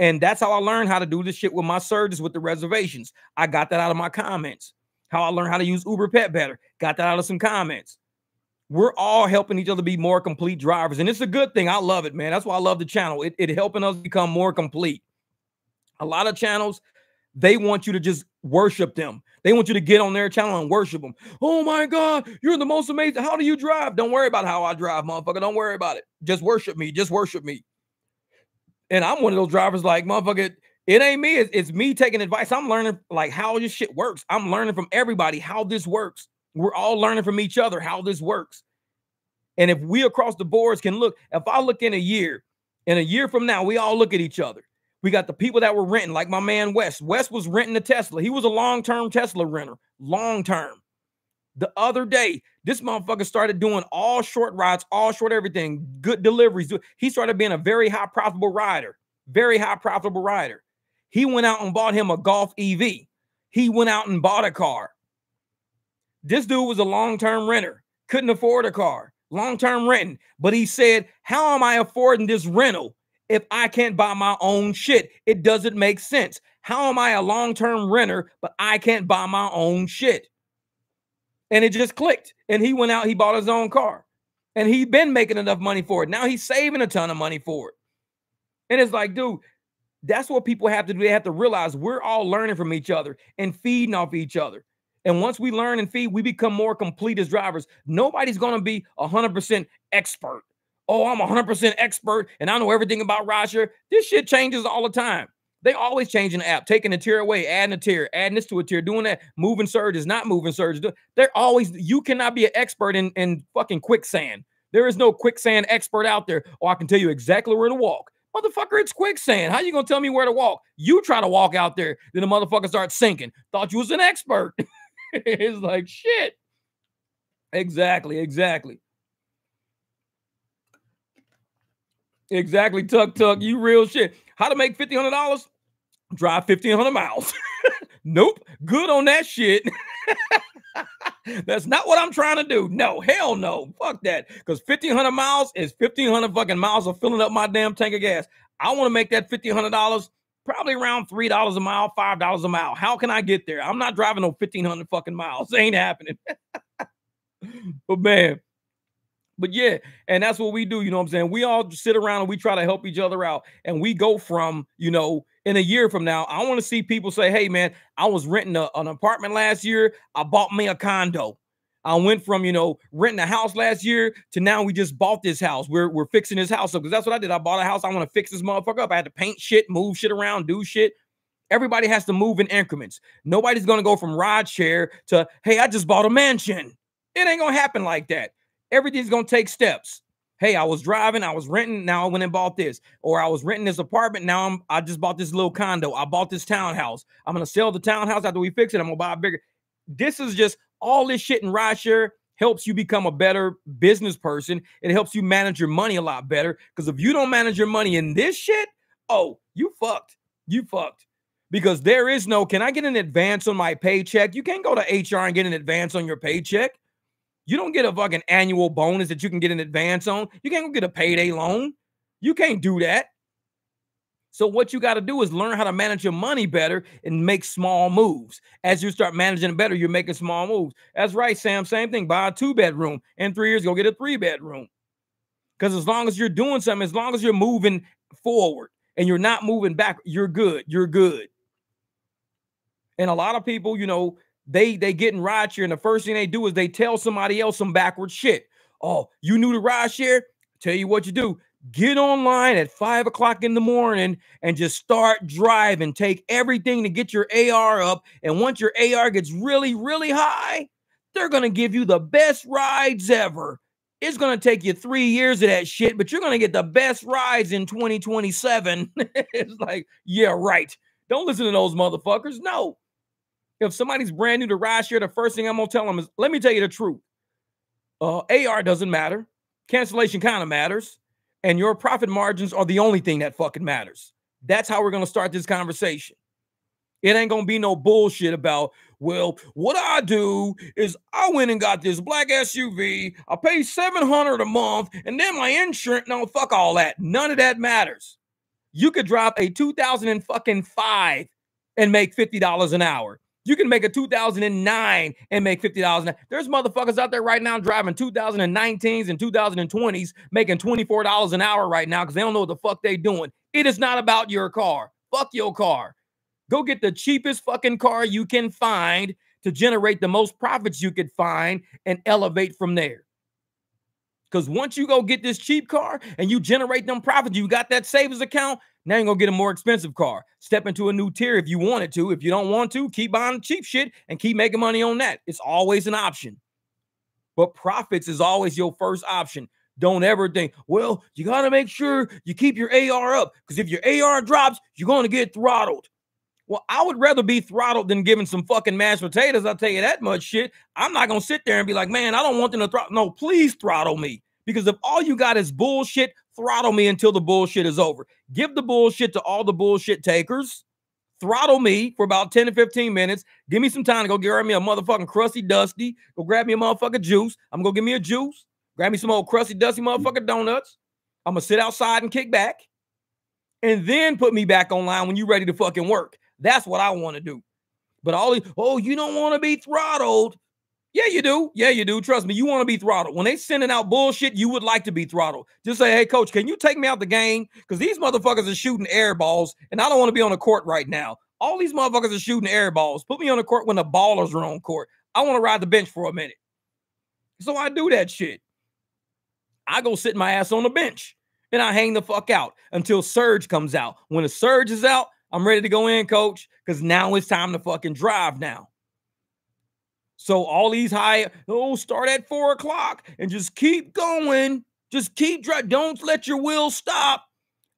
And that's how I learned how to do this shit with my surges with the reservations. I got that out of my comments. How I learned how to use Uber Pet better. Got that out of some comments we're all helping each other be more complete drivers. And it's a good thing. I love it, man. That's why I love the channel. It, it helping us become more complete. A lot of channels, they want you to just worship them. They want you to get on their channel and worship them. Oh my God, you're the most amazing. How do you drive? Don't worry about how I drive, motherfucker. Don't worry about it. Just worship me. Just worship me. And I'm one of those drivers like, motherfucker, it ain't me. It's, it's me taking advice. I'm learning like how this shit works. I'm learning from everybody how this works. We're all learning from each other how this works. And if we across the boards can look, if I look in a year, in a year from now, we all look at each other. We got the people that were renting, like my man West. West was renting a Tesla. He was a long-term Tesla renter, long-term. The other day, this motherfucker started doing all short rides, all short everything, good deliveries. He started being a very high profitable rider, very high profitable rider. He went out and bought him a Golf EV. He went out and bought a car. This dude was a long-term renter, couldn't afford a car, long-term renting. But he said, How am I affording this rental if I can't buy my own shit? It doesn't make sense. How am I a long-term renter, but I can't buy my own shit? And it just clicked. And he went out, he bought his own car. And he'd been making enough money for it. Now he's saving a ton of money for it. And it's like, dude, that's what people have to do. They have to realize we're all learning from each other and feeding off each other. And once we learn and feed, we become more complete as drivers. Nobody's going to be 100% expert. Oh, I'm 100% expert and I know everything about rideshare. This shit changes all the time. They always changing the app, taking a tier away, adding a tier, adding this to a tier, doing that, moving surges, not moving surges. They're always, you cannot be an expert in, in fucking quicksand. There is no quicksand expert out there. Oh, I can tell you exactly where to walk. Motherfucker, it's quicksand. How you gonna tell me where to walk? You try to walk out there, then the motherfucker starts sinking. Thought you was an expert. it's like shit. Exactly, exactly. Exactly, Tuck Tuck. You real shit. How to make fifty hundred dollars? Drive fifteen hundred miles. nope. Good on that shit. That's not what I'm trying to do. No, hell no. Fuck that. Because 1,500 miles is 1,500 fucking miles of filling up my damn tank of gas. I want to make that $1,500 probably around $3 a mile, $5 a mile. How can I get there? I'm not driving no 1,500 fucking miles. It ain't happening. but man, but yeah, and that's what we do. You know what I'm saying? We all sit around and we try to help each other out. And we go from, you know, in a year from now, I want to see people say, hey, man, I was renting a, an apartment last year. I bought me a condo. I went from, you know, renting a house last year to now we just bought this house. We're, we're fixing this house up because that's what I did. I bought a house. I want to fix this motherfucker up. I had to paint shit, move shit around, do shit. Everybody has to move in increments. Nobody's going to go from ride share to, hey, I just bought a mansion. It ain't going to happen like that. Everything's gonna take steps. Hey, I was driving, I was renting, now I went and bought this, or I was renting this apartment, now I'm I just bought this little condo, I bought this townhouse. I'm gonna sell the townhouse after we fix it. I'm gonna buy a bigger. This is just all this shit in rideshare helps you become a better business person. It helps you manage your money a lot better. Because if you don't manage your money in this shit, oh, you fucked. You fucked. Because there is no, can I get an advance on my paycheck? You can't go to HR and get an advance on your paycheck. You don't get a fucking annual bonus that you can get an advance on. You can't go get a payday loan. You can't do that. So what you got to do is learn how to manage your money better and make small moves. As you start managing better, you're making small moves. That's right, Sam. Same thing. Buy a two bedroom. In three years, go get a three bedroom. Because as long as you're doing something, as long as you're moving forward and you're not moving back, you're good. You're good. And a lot of people, you know, they they get in ride share, and the first thing they do is they tell somebody else some backward shit. Oh, you new to ride share? Tell you what you do. Get online at five o'clock in the morning and just start driving. Take everything to get your AR up. And once your AR gets really, really high, they're gonna give you the best rides ever. It's gonna take you three years of that shit, but you're gonna get the best rides in 2027. it's like, yeah, right. Don't listen to those motherfuckers. No, if somebody's brand new to ride share, the first thing I'm gonna tell them is, let me tell you the truth. Uh, AR doesn't matter. Cancellation kind of matters, and your profit margins are the only thing that fucking matters. That's how we're gonna start this conversation. It ain't gonna be no bullshit about, well, what I do is I went and got this black SUV. I pay 700 a month, and then my insurance. No, fuck all that. None of that matters. You could drop a 2005 and make $50 an hour. You can make a 2009 and make $50 There's motherfuckers out there right now driving 2019s and 2020s making $24 an hour right now because they don't know what the fuck they doing. It is not about your car. Fuck your car. Go get the cheapest fucking car you can find to generate the most profits you could find and elevate from there. Because once you go get this cheap car and you generate them profits, you got that savings account, now you're gonna get a more expensive car. Step into a new tier if you wanted to. If you don't want to, keep buying cheap shit and keep making money on that. It's always an option. But profits is always your first option. Don't ever think, well, you gotta make sure you keep your AR up because if your AR drops, you're gonna get throttled. Well, I would rather be throttled than giving some fucking mashed potatoes. I'll tell you that much shit. I'm not gonna sit there and be like, man, I don't want them to throttle. No, please throttle me. Because if all you got is bullshit, throttle me until the bullshit is over. Give the bullshit to all the bullshit takers. throttle me for about 10 to 15 minutes. Give me some time to go grab me a motherfucking crusty dusty. Go grab me a motherfucking juice. I'm gonna give me a juice. Grab me some old crusty dusty motherfucking donuts. I'm gonna sit outside and kick back. And then put me back online when you're ready to fucking work. That's what I want to do. But all oh, you don't want to be throttled. Yeah, you do. Yeah, you do. Trust me, you want to be throttled. When they sending out bullshit, you would like to be throttled. Just say, hey, coach, can you take me out the game? Because these motherfuckers are shooting air balls, and I don't want to be on the court right now. All these motherfuckers are shooting air balls. Put me on the court when the ballers are on court. I want to ride the bench for a minute. So I do that shit. I go sit my ass on the bench and I hang the fuck out until surge comes out. When the surge is out, I'm ready to go in, coach, because now it's time to fucking drive now. So all these high, oh, start at four o'clock and just keep going. Just keep driving. Don't let your wheels stop.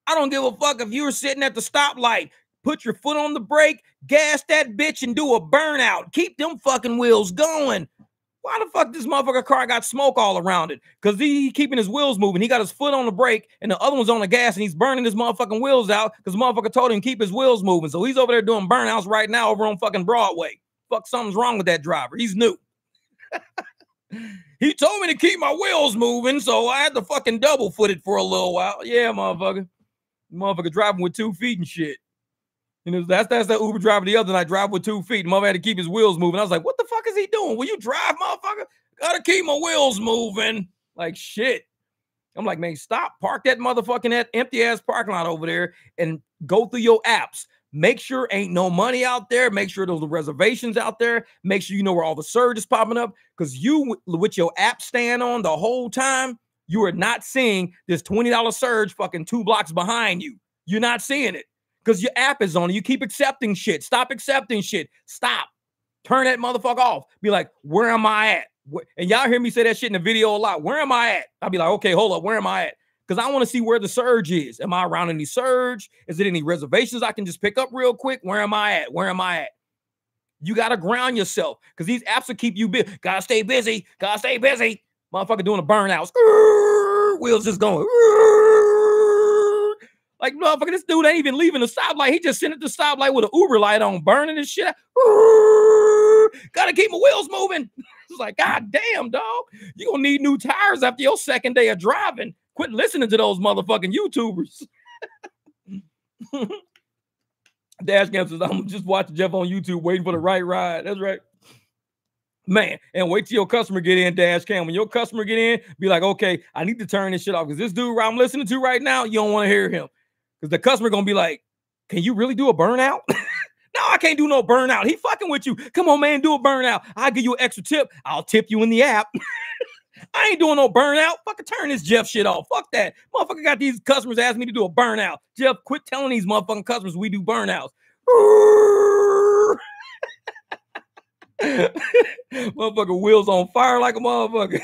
I don't give a fuck if you're sitting at the stoplight. Put your foot on the brake, gas that bitch, and do a burnout. Keep them fucking wheels going. Why the fuck this motherfucker car got smoke all around it? Because he, keeping his wheels moving. He got his foot on the brake and the other one's on the gas and he's burning his motherfucking wheels out because motherfucker told him keep his wheels moving. So he's over there doing burnouts right now over on fucking Broadway. Fuck, something's wrong with that driver. He's new. he told me to keep my wheels moving, so I had to fucking double foot it for a little while. Yeah, motherfucker. Motherfucker driving with two feet and shit. You know, that's that's that Uber driver the other night, drive with two feet. Mother had to keep his wheels moving. I was like, what the fuck is he doing? Will you drive, motherfucker? Gotta keep my wheels moving. Like shit. I'm like, man, stop. Park that motherfucking that empty ass parking lot over there and go through your apps. Make sure ain't no money out there. Make sure those reservations out there. Make sure you know where all the surge is popping up. Because you, with your app stand on the whole time, you are not seeing this $20 surge fucking two blocks behind you. You're not seeing it because your app is on. You keep accepting shit. Stop accepting shit. Stop. Turn that motherfucker off. Be like, where am I at? And y'all hear me say that shit in the video a lot. Where am I at? I'll be like, okay, hold up. Where am I at? Because I want to see where the surge is. Am I around any surge? Is it any reservations I can just pick up real quick? Where am I at? Where am I at? You got to ground yourself because these apps will keep you busy. Gotta stay busy. Gotta stay busy. Motherfucker doing a burnout. Wheels just going. Like, motherfucker, this dude ain't even leaving the stoplight. He just sent it to stoplight with an Uber light on, burning and shit. Gotta keep my wheels moving. It's like, God damn, dog. You're gonna need new tires after your second day of driving. Quit listening to those motherfucking YouTubers. Dash Cam says, I'm just watching Jeff on YouTube waiting for the right ride. That's right. Man, and wait till your customer get in, dash cam. When your customer get in, be like, okay, I need to turn this shit off because this dude I'm listening to right now, you don't want to hear him. Because the customer gonna be like, can you really do a burnout? no, I can't do no burnout. He fucking with you. Come on, man, do a burnout. I'll give you an extra tip. I'll tip you in the app. I ain't doing no burnout. Fucking turn this Jeff shit off. Fuck that. Motherfucker got these customers asking me to do a burnout. Jeff, quit telling these motherfucking customers we do burnouts. motherfucker wheels on fire like a motherfucker.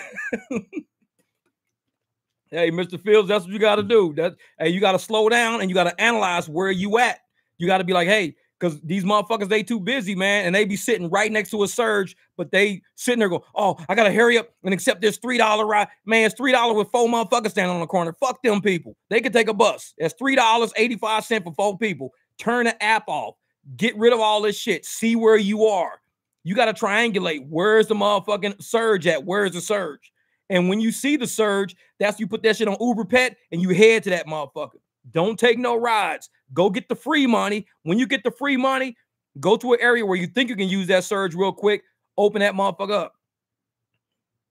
Hey, Mr. Fields, that's what you got to mm. do. That hey, you got to slow down and you got to analyze where you at. You got to be like, hey, because these motherfuckers they too busy, man, and they be sitting right next to a surge, but they sitting there going, oh, I gotta hurry up and accept this three dollar ride. Man, it's three dollars with four motherfuckers standing on the corner. Fuck them people. They could take a bus. That's three dollars eighty five cent for four people. Turn the app off. Get rid of all this shit. See where you are. You got to triangulate. Where's the motherfucking surge at? Where's the surge? And when you see the surge, that's you put that shit on Uber Pet and you head to that motherfucker. Don't take no rides. Go get the free money. When you get the free money, go to an area where you think you can use that surge real quick. Open that motherfucker up.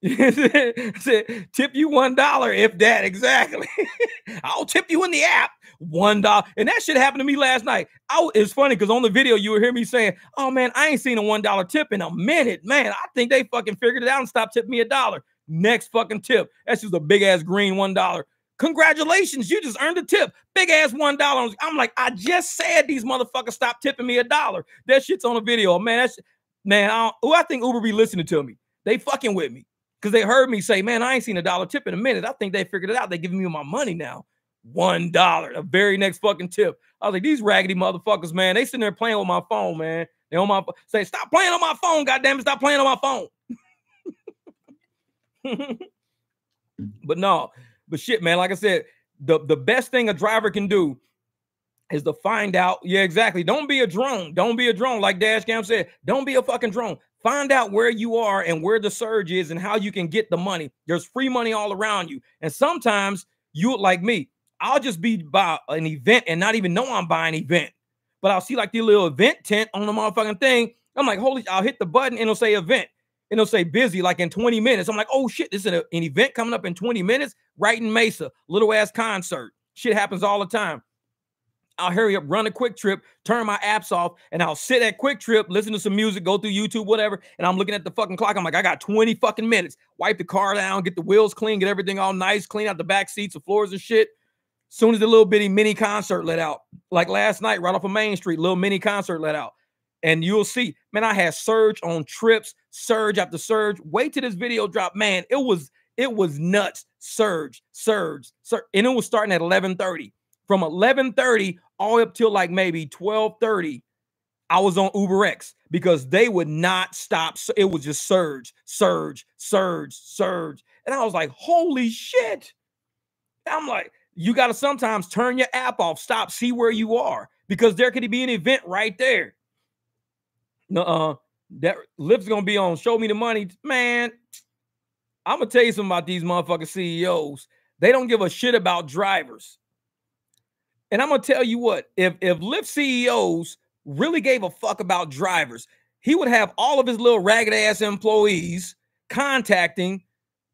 tip you one dollar if that exactly. I'll tip you in the app one dollar, and that shit happened to me last night. I, it's funny because on the video you would hear me saying, "Oh man, I ain't seen a one dollar tip in a minute." Man, I think they fucking figured it out and stopped tipping me a dollar. Next fucking tip. That's just a big ass green one dollar. Congratulations, you just earned a tip. Big ass one dollar. I'm like, I just said these motherfuckers stop tipping me a dollar. That shit's on a video, man. That's man. I, oh, I think Uber be listening to me. They fucking with me because they heard me say, man, I ain't seen a dollar tip in a minute. I think they figured it out. They giving me my money now. One dollar, the very next fucking tip. I was like, these raggedy motherfuckers, man. They sitting there playing with my phone, man. They on my say, stop playing on my phone, goddamn it, stop playing on my phone. but no, but shit, man. Like I said, the, the best thing a driver can do is to find out. Yeah, exactly. Don't be a drone. Don't be a drone. Like Dash Cam said, don't be a fucking drone. Find out where you are and where the surge is and how you can get the money. There's free money all around you. And sometimes you like me, I'll just be by an event and not even know I'm buying an event. But I'll see like the little event tent on the motherfucking thing. I'm like, holy, I'll hit the button and it'll say event. And they'll say busy like in 20 minutes. I'm like, oh shit, this is an, an event coming up in 20 minutes right in Mesa, little ass concert. Shit happens all the time. I'll hurry up, run a QuikTrip, turn my apps off, and I'll sit at QuikTrip, listen to some music, go through YouTube, whatever. And I'm looking at the fucking clock. I'm like, I got 20 fucking minutes. Wipe the car down, get the wheels clean, get everything all nice, clean out the back seats, the floors and shit. Soon as the little bitty mini concert let out, like last night, right off of Main Street, little mini concert let out. And you'll see, man, I had surge on trips, surge after surge. Wait till this video drop. Man, it was it was nuts. Surge, surge, surge. And it was starting at 11:30. From 11:30 all up till like maybe 12:30, I was on UberX because they would not stop. So it was just surge, surge, surge, surge. And I was like, holy shit. I'm like, you got to sometimes turn your app off, stop, see where you are, because there could be an event right there. No, uh, that Lyft's gonna be on show me the money. Man, I'm gonna tell you something about these motherfucking CEOs. They don't give a shit about drivers. And I'm gonna tell you what, if if Lyft CEOs really gave a fuck about drivers, he would have all of his little ragged ass employees contacting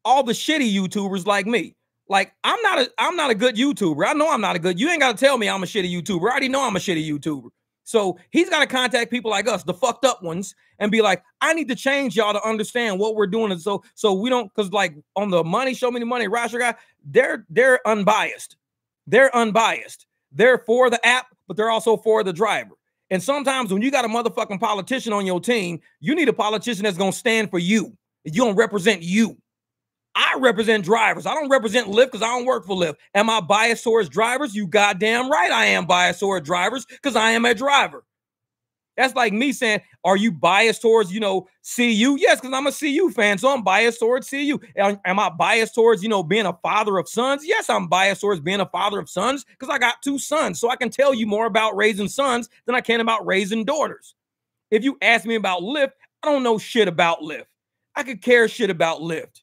all the shitty YouTubers like me. Like I'm not a I'm not a good YouTuber. I know I'm not a good. You ain't got to tell me I'm a shitty YouTuber. I already know I'm a shitty YouTuber. So he's got to contact people like us, the fucked up ones, and be like, I need to change y'all to understand what we're doing. And so, so we don't, because like on the money, show me the money, Roger guy, they're they're unbiased. They're unbiased. They're for the app, but they're also for the driver. And sometimes when you got a motherfucking politician on your team, you need a politician that's gonna stand for you. You don't represent you. I represent drivers. I don't represent Lyft because I don't work for Lyft. Am I biased towards drivers? You goddamn right I am biased towards drivers because I am a driver. That's like me saying, Are you biased towards, you know, CU? Yes, because I'm a CU fan. So I'm biased towards CU. Am, am I biased towards, you know, being a father of sons? Yes, I'm biased towards being a father of sons because I got two sons. So I can tell you more about raising sons than I can about raising daughters. If you ask me about Lyft, I don't know shit about Lyft. I could care shit about Lyft.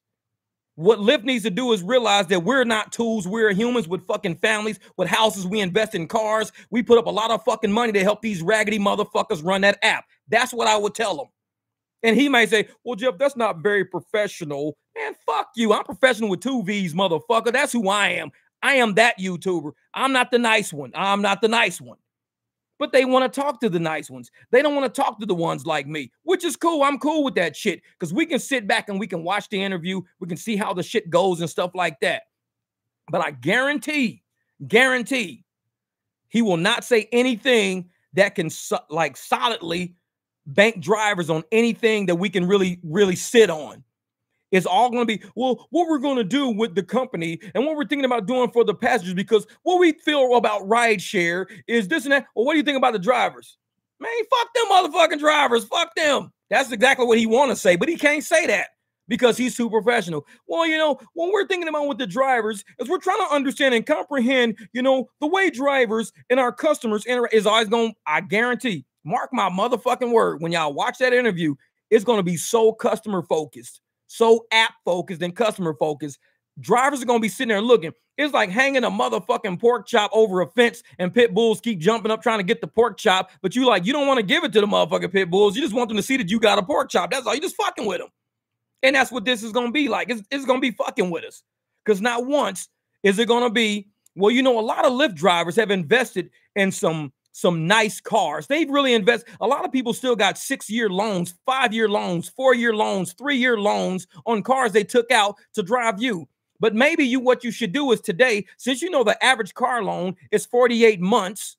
What Lyft needs to do is realize that we're not tools. We're humans with fucking families, with houses. We invest in cars. We put up a lot of fucking money to help these raggedy motherfuckers run that app. That's what I would tell them. And he may say, Well, Jeff, that's not very professional. Man, fuck you. I'm professional with two V's, motherfucker. That's who I am. I am that YouTuber. I'm not the nice one. I'm not the nice one but they want to talk to the nice ones. They don't want to talk to the ones like me, which is cool. I'm cool with that shit because we can sit back and we can watch the interview. We can see how the shit goes and stuff like that. But I guarantee, guarantee, he will not say anything that can like solidly bank drivers on anything that we can really, really sit on. It's all going to be, well, what we're going to do with the company and what we're thinking about doing for the passengers because what we feel about rideshare is this and that. Well, what do you think about the drivers? Man, fuck them motherfucking drivers. Fuck them. That's exactly what he want to say, but he can't say that because he's too professional. Well, you know, when we're thinking about with the drivers, is we're trying to understand and comprehend, you know, the way drivers and our customers interact is always going, I guarantee, mark my motherfucking word, when y'all watch that interview, it's going to be so customer focused so app focused and customer focused. Drivers are gonna be sitting there looking. It's like hanging a motherfucking pork chop over a fence, and pit bulls keep jumping up trying to get the pork chop. But you like you don't want to give it to the motherfucking pit bulls. You just want them to see that you got a pork chop. That's all. You just fucking with them, and that's what this is gonna be like. It's, it's gonna be fucking with us. Because not once is it gonna be. Well, you know, a lot of Lyft drivers have invested in some some nice cars. They've really invested. A lot of people still got six year loans, five year loans, four year loans, three year loans on cars they took out to drive you. But maybe you, what you should do is today, since you know the average car loan is 48 months,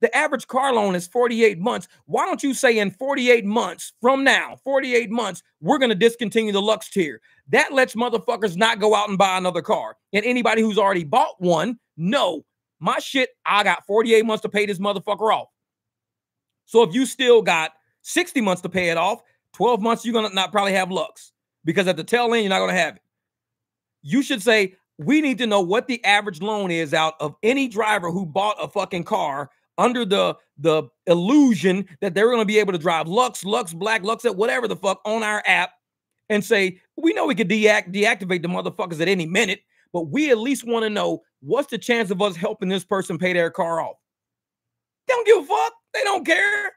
the average car loan is 48 months. Why don't you say in 48 months from now, 48 months, we're going to discontinue the Lux tier? That lets motherfuckers not go out and buy another car. And anybody who's already bought one, no, my shit, I got 48 months to pay this motherfucker off. So if you still got 60 months to pay it off, 12 months, you're gonna not probably have Lux because at the tail end, you're not gonna have it. You should say, we need to know what the average loan is out of any driver who bought a fucking car under the the illusion that they're going to be able to drive Lux, Lux Black, Lux at whatever the fuck on our app and say, we know we could deact- deactivate the motherfuckers at any minute, but we at least want to know what's the chance of us helping this person pay their car off. They don't give a fuck. They don't care.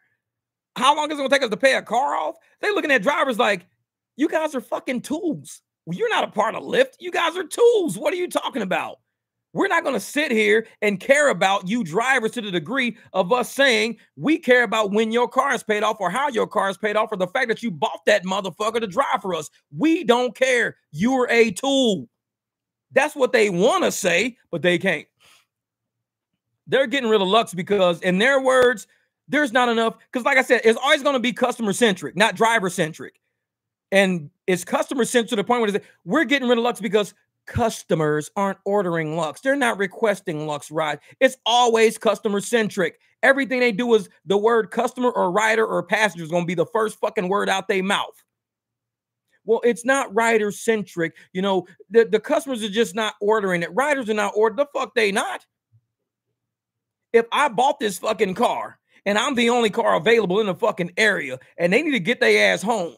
How long is it to take us to pay a car off? They looking at drivers like, you guys are fucking tools. You're not a part of Lyft. You guys are tools. What are you talking about? We're not going to sit here and care about you drivers to the degree of us saying we care about when your car is paid off or how your car is paid off or the fact that you bought that motherfucker to drive for us. We don't care. You're a tool. That's what they want to say, but they can't. They're getting rid of Lux because, in their words, there's not enough. Because, like I said, it's always going to be customer centric, not driver centric. And it's customer centric to the point where we're getting rid of Lux because customers aren't ordering Lux. They're not requesting Lux ride. It's always customer centric. Everything they do is the word customer or rider or passenger is going to be the first fucking word out their mouth. Well, it's not rider centric. You know, the, the customers are just not ordering it. Riders are not ordering. The fuck they not. If I bought this fucking car and I'm the only car available in the fucking area and they need to get their ass home,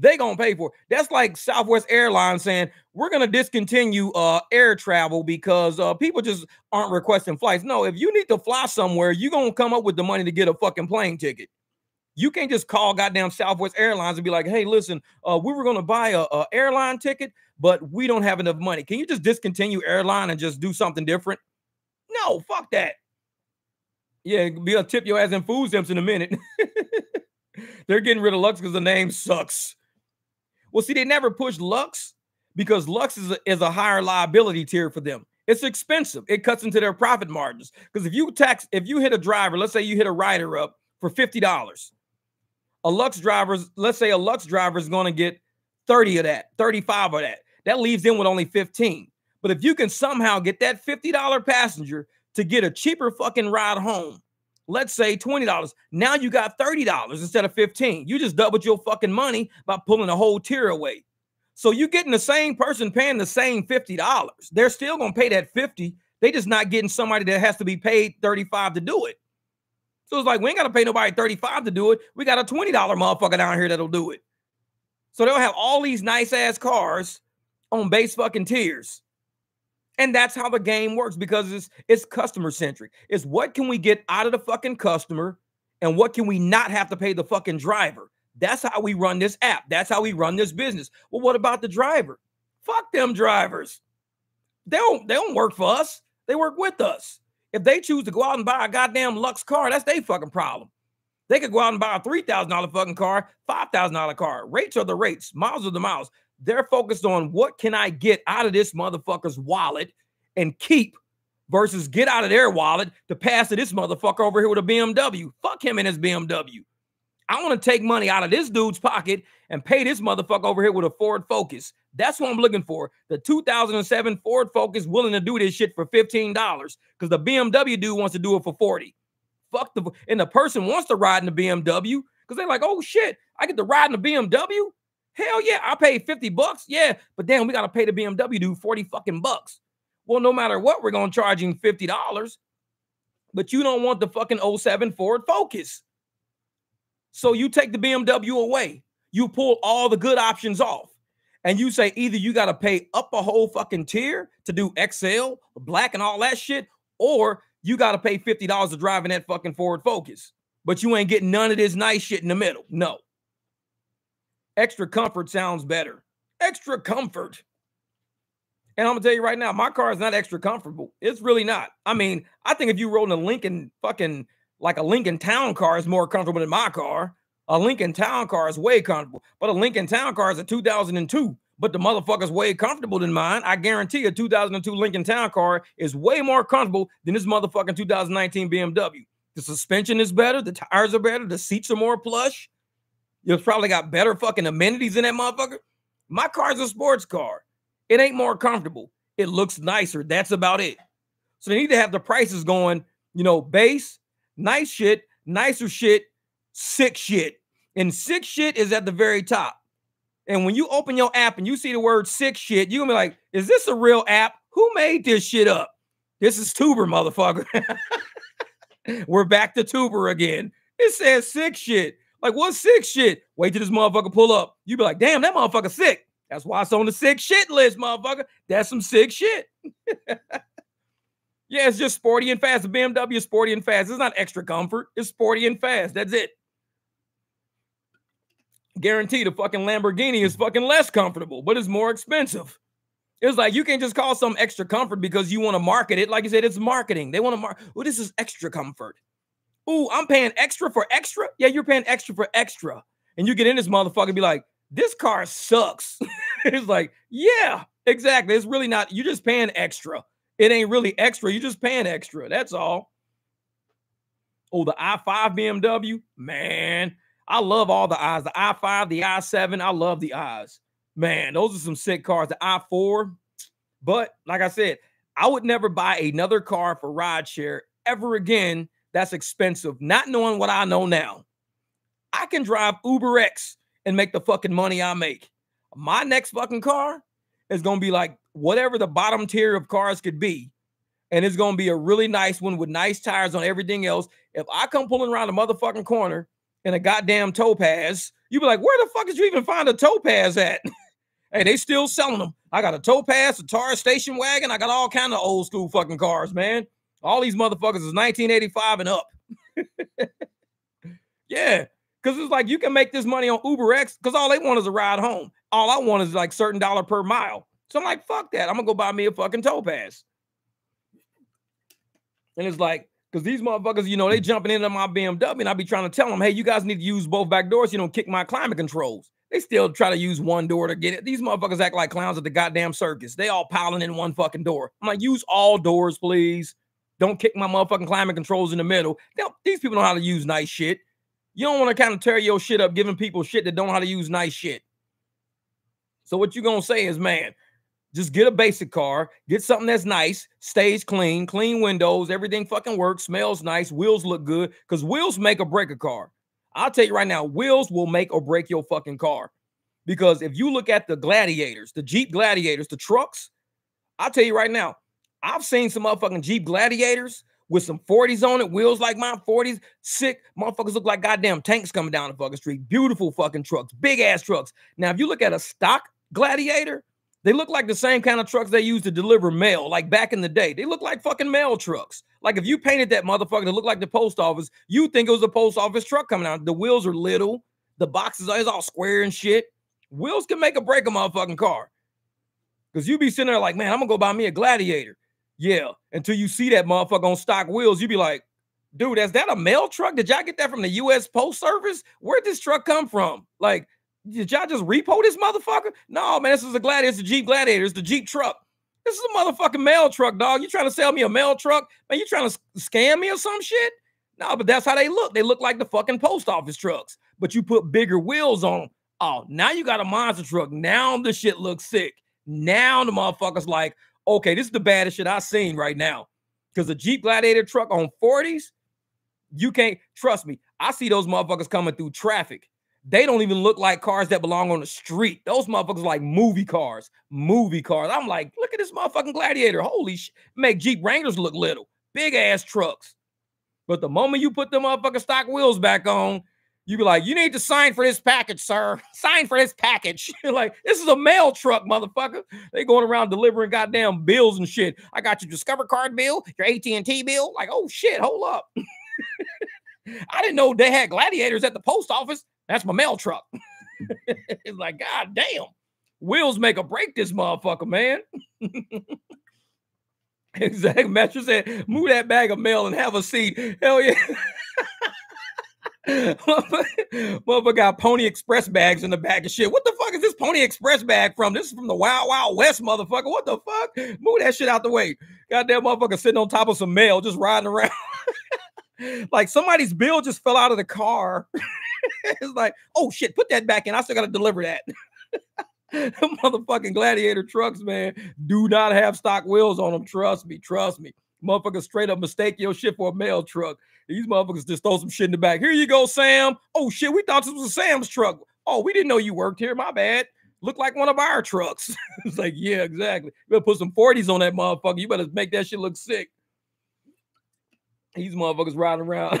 they gonna pay for it. That's like Southwest Airlines saying we're gonna discontinue uh air travel because uh people just aren't requesting flights. No, if you need to fly somewhere, you're gonna come up with the money to get a fucking plane ticket. You can't just call goddamn Southwest Airlines and be like, "Hey, listen, uh, we were gonna buy a, a airline ticket, but we don't have enough money. Can you just discontinue airline and just do something different?" No, fuck that. Yeah, be a tip your ass in food stamps in a minute. They're getting rid of Lux because the name sucks. Well, see, they never push Lux because Lux is a, is a higher liability tier for them. It's expensive. It cuts into their profit margins. Because if you tax, if you hit a driver, let's say you hit a rider up for $50, a Lux driver's, let's say a Lux driver is going to get 30 of that, 35 of that. That leaves them with only 15. But if you can somehow get that $50 passenger to get a cheaper fucking ride home, let's say $20. Now you got $30 instead of 15. You just doubled your fucking money by pulling a whole tier away. So you're getting the same person paying the same $50. They're still going to pay that 50. They just not getting somebody that has to be paid 35 to do it. So it's like we ain't got to pay nobody 35 to do it. We got a $20 motherfucker down here that'll do it. So they'll have all these nice ass cars on base fucking tiers. And that's how the game works because it's it's customer centric. It's what can we get out of the fucking customer and what can we not have to pay the fucking driver? That's how we run this app. That's how we run this business. Well, what about the driver? Fuck them drivers. They don't they don't work for us. They work with us. If they choose to go out and buy a goddamn Lux car, that's their fucking problem. They could go out and buy a $3,000 fucking car, $5,000 car. Rates are the rates, miles are the miles. They're focused on what can I get out of this motherfucker's wallet and keep versus get out of their wallet to pass to this motherfucker over here with a BMW. Fuck him and his BMW. I want to take money out of this dude's pocket and pay this motherfucker over here with a Ford Focus. That's what I'm looking for. The 2007 Ford Focus willing to do this shit for $15 because the BMW dude wants to do it for 40. Fuck the and the person wants to ride in the BMW because they're like, oh shit, I get to ride in the BMW. Hell yeah, I paid 50 bucks. Yeah, but damn, we gotta pay the BMW dude 40 fucking bucks. Well, no matter what, we're gonna charge him $50. But you don't want the fucking 07 Ford Focus. So you take the BMW away. You pull all the good options off. And you say either you got to pay up a whole fucking tier to do XL, black, and all that shit, or you got to pay $50 to drive in that fucking Ford Focus. But you ain't getting none of this nice shit in the middle. No. Extra comfort sounds better. Extra comfort. And I'm gonna tell you right now, my car is not extra comfortable. It's really not. I mean, I think if you rode in a Lincoln fucking like a Lincoln Town car is more comfortable than my car. A Lincoln Town car is way comfortable, but a Lincoln Town car is a 2002. But the motherfucker's way comfortable than mine. I guarantee a 2002 Lincoln Town car is way more comfortable than this motherfucking 2019 BMW. The suspension is better, the tires are better, the seats are more plush. You've probably got better fucking amenities in that motherfucker. My car's a sports car. It ain't more comfortable. It looks nicer. That's about it. So they need to have the prices going, you know, base, nice shit, nicer shit, sick shit. And sick shit is at the very top. And when you open your app and you see the word sick shit, you're gonna be like, is this a real app? Who made this shit up? This is Tuber, motherfucker. We're back to tuber again. It says sick shit. Like, what sick shit? Wait till this motherfucker pull up. You be like, damn, that motherfucker sick. That's why it's on the sick shit list, motherfucker. That's some sick shit. yeah, it's just sporty and fast. The BMW is sporty and fast. It's not extra comfort. It's sporty and fast. That's it. Guarantee the fucking Lamborghini is fucking less comfortable, but it's more expensive. It's like you can't just call some extra comfort because you want to market it. Like you said, it's marketing. They want to mark. Oh, this is extra comfort. Ooh, I'm paying extra for extra. Yeah, you're paying extra for extra. And you get in this motherfucker and be like, this car sucks. it's like, yeah, exactly. It's really not, you're just paying extra. It ain't really extra. You're just paying extra. That's all. Oh, the i5 BMW, man. I love all the eyes. The i5, the i7. I love the eyes. Man, those are some sick cars. The i4. But like I said, I would never buy another car for rideshare ever again that's expensive, not knowing what I know now. I can drive Uber X and make the fucking money I make. My next fucking car is going to be like whatever the bottom tier of cars could be. And it's going to be a really nice one with nice tires on everything else. If I come pulling around a motherfucking corner in a goddamn topaz, you'd be like, where the fuck did you even find a topaz at? hey, they still selling them. I got a topaz, a Taurus station wagon. I got all kind of old school fucking cars, man. All these motherfuckers is 1985 and up. yeah. Because it's like you can make this money on Uber X because all they want is a ride home. All I want is like certain dollar per mile. So I'm like, fuck that. I'm gonna go buy me a fucking topaz. And it's like, because these motherfuckers, you know, they jumping into my BMW, and I be trying to tell them, hey, you guys need to use both back doors. You don't kick my climate controls. They still try to use one door to get it. These motherfuckers act like clowns at the goddamn circus. They all piling in one fucking door. I'm like, use all doors, please. Don't kick my motherfucking climate controls in the middle. Now, these people know how to use nice shit. You don't want to kind of tear your shit up giving people shit that don't know how to use nice shit. So what you gonna say is, man, just get a basic car, get something that's nice, stays clean, clean windows, everything fucking works, smells nice, wheels look good, because wheels make or break a car. I'll tell you right now, wheels will make or break your fucking car. Because if you look at the gladiators, the Jeep gladiators, the trucks, I'll tell you right now, I've seen some motherfucking Jeep gladiators with some 40s on it, wheels like my 40s, sick. Motherfuckers look like goddamn tanks coming down the fucking street. Beautiful fucking trucks, big ass trucks. Now, if you look at a stock gladiator, they look like the same kind of trucks they used to deliver mail, like back in the day. They look like fucking mail trucks. Like if you painted that motherfucker to look like the post office, you think it was a post office truck coming out. The wheels are little, the boxes is all square and shit. Wheels can make or break a motherfucking car. Because you be sitting there like, man, I'm gonna go buy me a gladiator. Yeah, until you see that motherfucker on stock wheels, you be like, dude, is that a mail truck? Did y'all get that from the U.S. Post Service? Where'd this truck come from? Like, did y'all just repo this motherfucker? No, man, this is a Gladiator. It's a Jeep Gladiator. It's the Jeep truck. This is a motherfucking mail truck, dog. You trying to sell me a mail truck? Man, you trying to scam me or some shit? No, but that's how they look. They look like the fucking post office trucks, but you put bigger wheels on them. Oh, now you got a monster truck. Now the shit looks sick. Now the motherfucker's like, okay, this is the baddest shit I've seen right now. Because a Jeep Gladiator truck on 40s, you can't trust me. I see those motherfuckers coming through traffic. They don't even look like cars that belong on the street. Those motherfuckers like movie cars, movie cars. I'm like, look at this motherfucking Gladiator. Holy shit. Make Jeep Wranglers look little, big ass trucks. But the moment you put the motherfucking stock wheels back on, you be like, you need to sign for this package, sir. Sign for this package. like, this is a mail truck, motherfucker. They going around delivering goddamn bills and shit. I got your Discover card bill, your AT&T bill. Like, oh shit, hold up. I didn't know they had gladiators at the post office. That's my mail truck. it's like, god damn. Wheels make or break this motherfucker, man. exactly. Metro said, move that bag of mail and have a seat. Hell yeah. Motherfucker got Pony Express bags in the back of shit. What the fuck is this Pony Express bag from? This is from the Wild Wild West, motherfucker. What the fuck? Move that shit out the way. Goddamn motherfucker sitting on top of some mail, just riding around. Like somebody's bill just fell out of the car. it's like, oh shit, put that back in. I still gotta deliver that. motherfucking gladiator trucks, man, do not have stock wheels on them. Trust me, trust me. Motherfucker straight up mistake your shit for a mail truck. These motherfuckers just throw some shit in the back. Here you go, Sam. Oh shit, we thought this was a Sam's truck. Oh, we didn't know you worked here. My bad. Look like one of our trucks. it's like, yeah, exactly. You better put some 40s on that motherfucker. You better make that shit look sick. These motherfuckers riding around.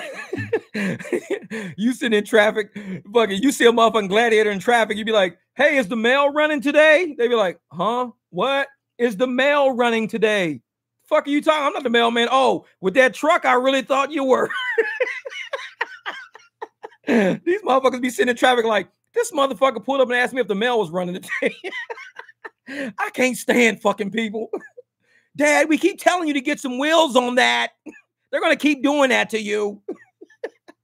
you sitting in traffic, fucking, you see a motherfucking gladiator in traffic, You'd be like, hey, is the mail running today? They'd be like, huh? What? Is the mail running today? Fuck are you talking? I'm not the mailman. Oh, with that truck, I really thought you were. These motherfuckers be sitting in traffic like, this motherfucker pulled up and asked me if the mail was running today. I can't stand fucking people. Dad, we keep telling you to get some wheels on that. They're gonna keep doing that to you.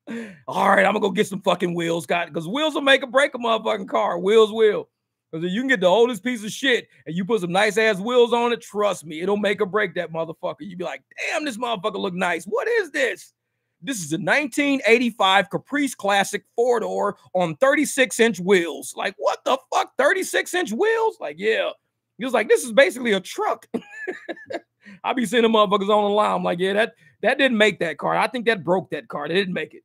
All right, I'm gonna go get some fucking wheels, God, because wheels will make or break a motherfucking car. Wheels will. Because you can get the oldest piece of shit and you put some nice ass wheels on it, trust me, it'll make or break that motherfucker. You'd be like, damn, this motherfucker look nice. What is this? This is a 1985 Caprice Classic four door on 36 inch wheels. Like, what the fuck? 36 inch wheels? Like, yeah. He was like, this is basically a truck. I be seeing the motherfuckers on the line. I'm like, yeah, that that didn't make that car. I think that broke that car. They didn't make it.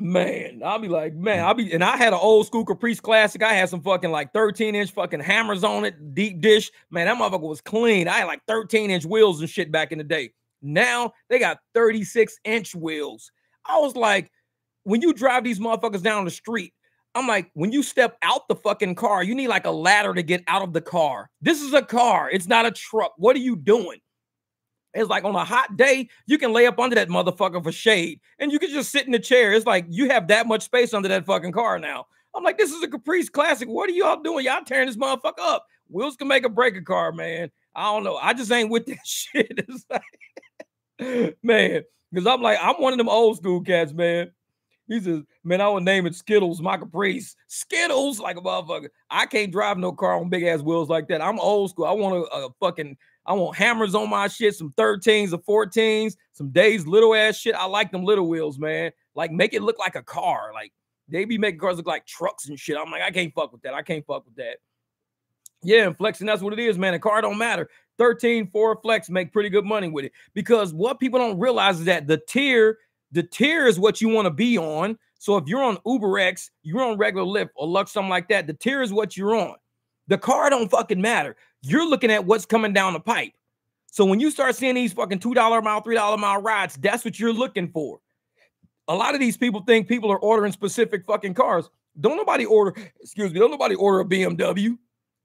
Man, I'll be like, man, hmm. I'll be, and I had an old school Caprice Classic. I had some fucking like 13 inch fucking hammers on it, deep dish. Man, that motherfucker was clean. I had like 13 inch wheels and shit back in the day. Now they got 36 inch wheels. I was like, when you drive these motherfuckers down the street, I'm like, when you step out the fucking car, you need like a ladder to get out of the car. This is a car, it's not a truck. What are you doing? It's like on a hot day, you can lay up under that motherfucker for shade and you can just sit in the chair. It's like you have that much space under that fucking car now. I'm like, this is a Caprice Classic. What are y'all doing? Y'all tearing this motherfucker up. Wheels can make a break a car, man. I don't know. I just ain't with that shit. Like, man, because I'm like, I'm one of them old school cats, man. He says, man, I would name it Skittles, my Caprice. Skittles, like a motherfucker. I can't drive no car on big ass wheels like that. I'm old school. I want a, a fucking I want hammers on my shit, some 13s or 14s, some days little ass shit. I like them little wheels, man. Like make it look like a car. Like they be making cars look like trucks and shit. I'm like, I can't fuck with that. I can't fuck with that. Yeah, and flexing, that's what it is, man. A car don't matter. 13 Ford Flex make pretty good money with it because what people don't realize is that the tier, the tier is what you want to be on. So if you're on UberX, you're on regular Lyft or Lux, something like that, the tier is what you're on. The car don't fucking matter. You're looking at what's coming down the pipe. So when you start seeing these fucking $2 mile, $3 mile rides, that's what you're looking for. A lot of these people think people are ordering specific fucking cars. Don't nobody order, excuse me, don't nobody order a BMW.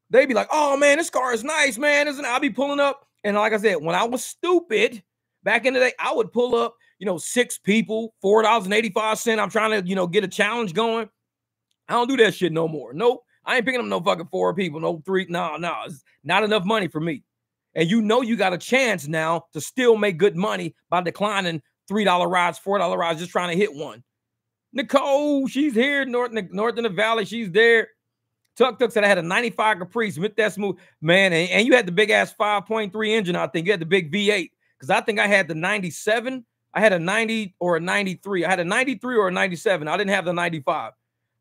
They be like, oh man, this car is nice, man. Isn't it? I'll be pulling up. And like I said, when I was stupid back in the day, I would pull up, you know, six people, $4.85. I'm trying to, you know, get a challenge going. I don't do that shit no more. Nope. I ain't picking up no fucking four people, no three. No, no, it's not enough money for me. And you know you got a chance now to still make good money by declining three dollar rides, four dollar rides, just trying to hit one. Nicole, she's here, north north in the valley. She's there. Tuck Tuck said I had a 95 Caprice, with that smooth man, and, and you had the big ass 5.3 engine. I think you had the big V8 because I think I had the 97. I had a 90 or a 93. I had a 93 or a 97. I didn't have the 95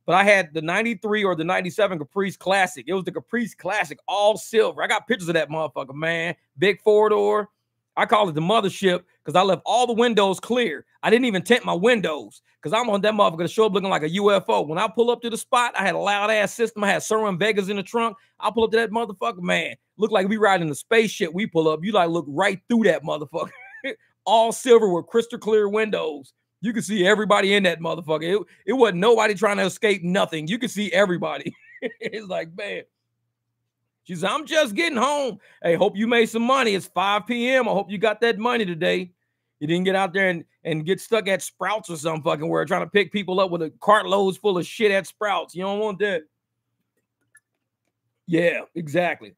but I had the 93 or the 97 Caprice Classic. It was the Caprice Classic, all silver. I got pictures of that motherfucker, man. Big four door. I call it the mothership because I left all the windows clear. I didn't even tint my windows because I'm on that motherfucker to show up looking like a UFO. When I pull up to the spot, I had a loud ass system. I had Cerwin Vegas in the trunk. I pull up to that motherfucker, man. Look like we riding the spaceship. We pull up. You like look right through that motherfucker. all silver with crystal clear windows. You can see everybody in that motherfucker. It, it wasn't nobody trying to escape nothing. You can see everybody. it's like, man. She said, I'm just getting home. Hey, hope you made some money. It's 5 p.m. I hope you got that money today. You didn't get out there and, and get stuck at Sprouts or some fucking where trying to pick people up with a cart loads full of shit at Sprouts. You don't want that. Yeah, exactly.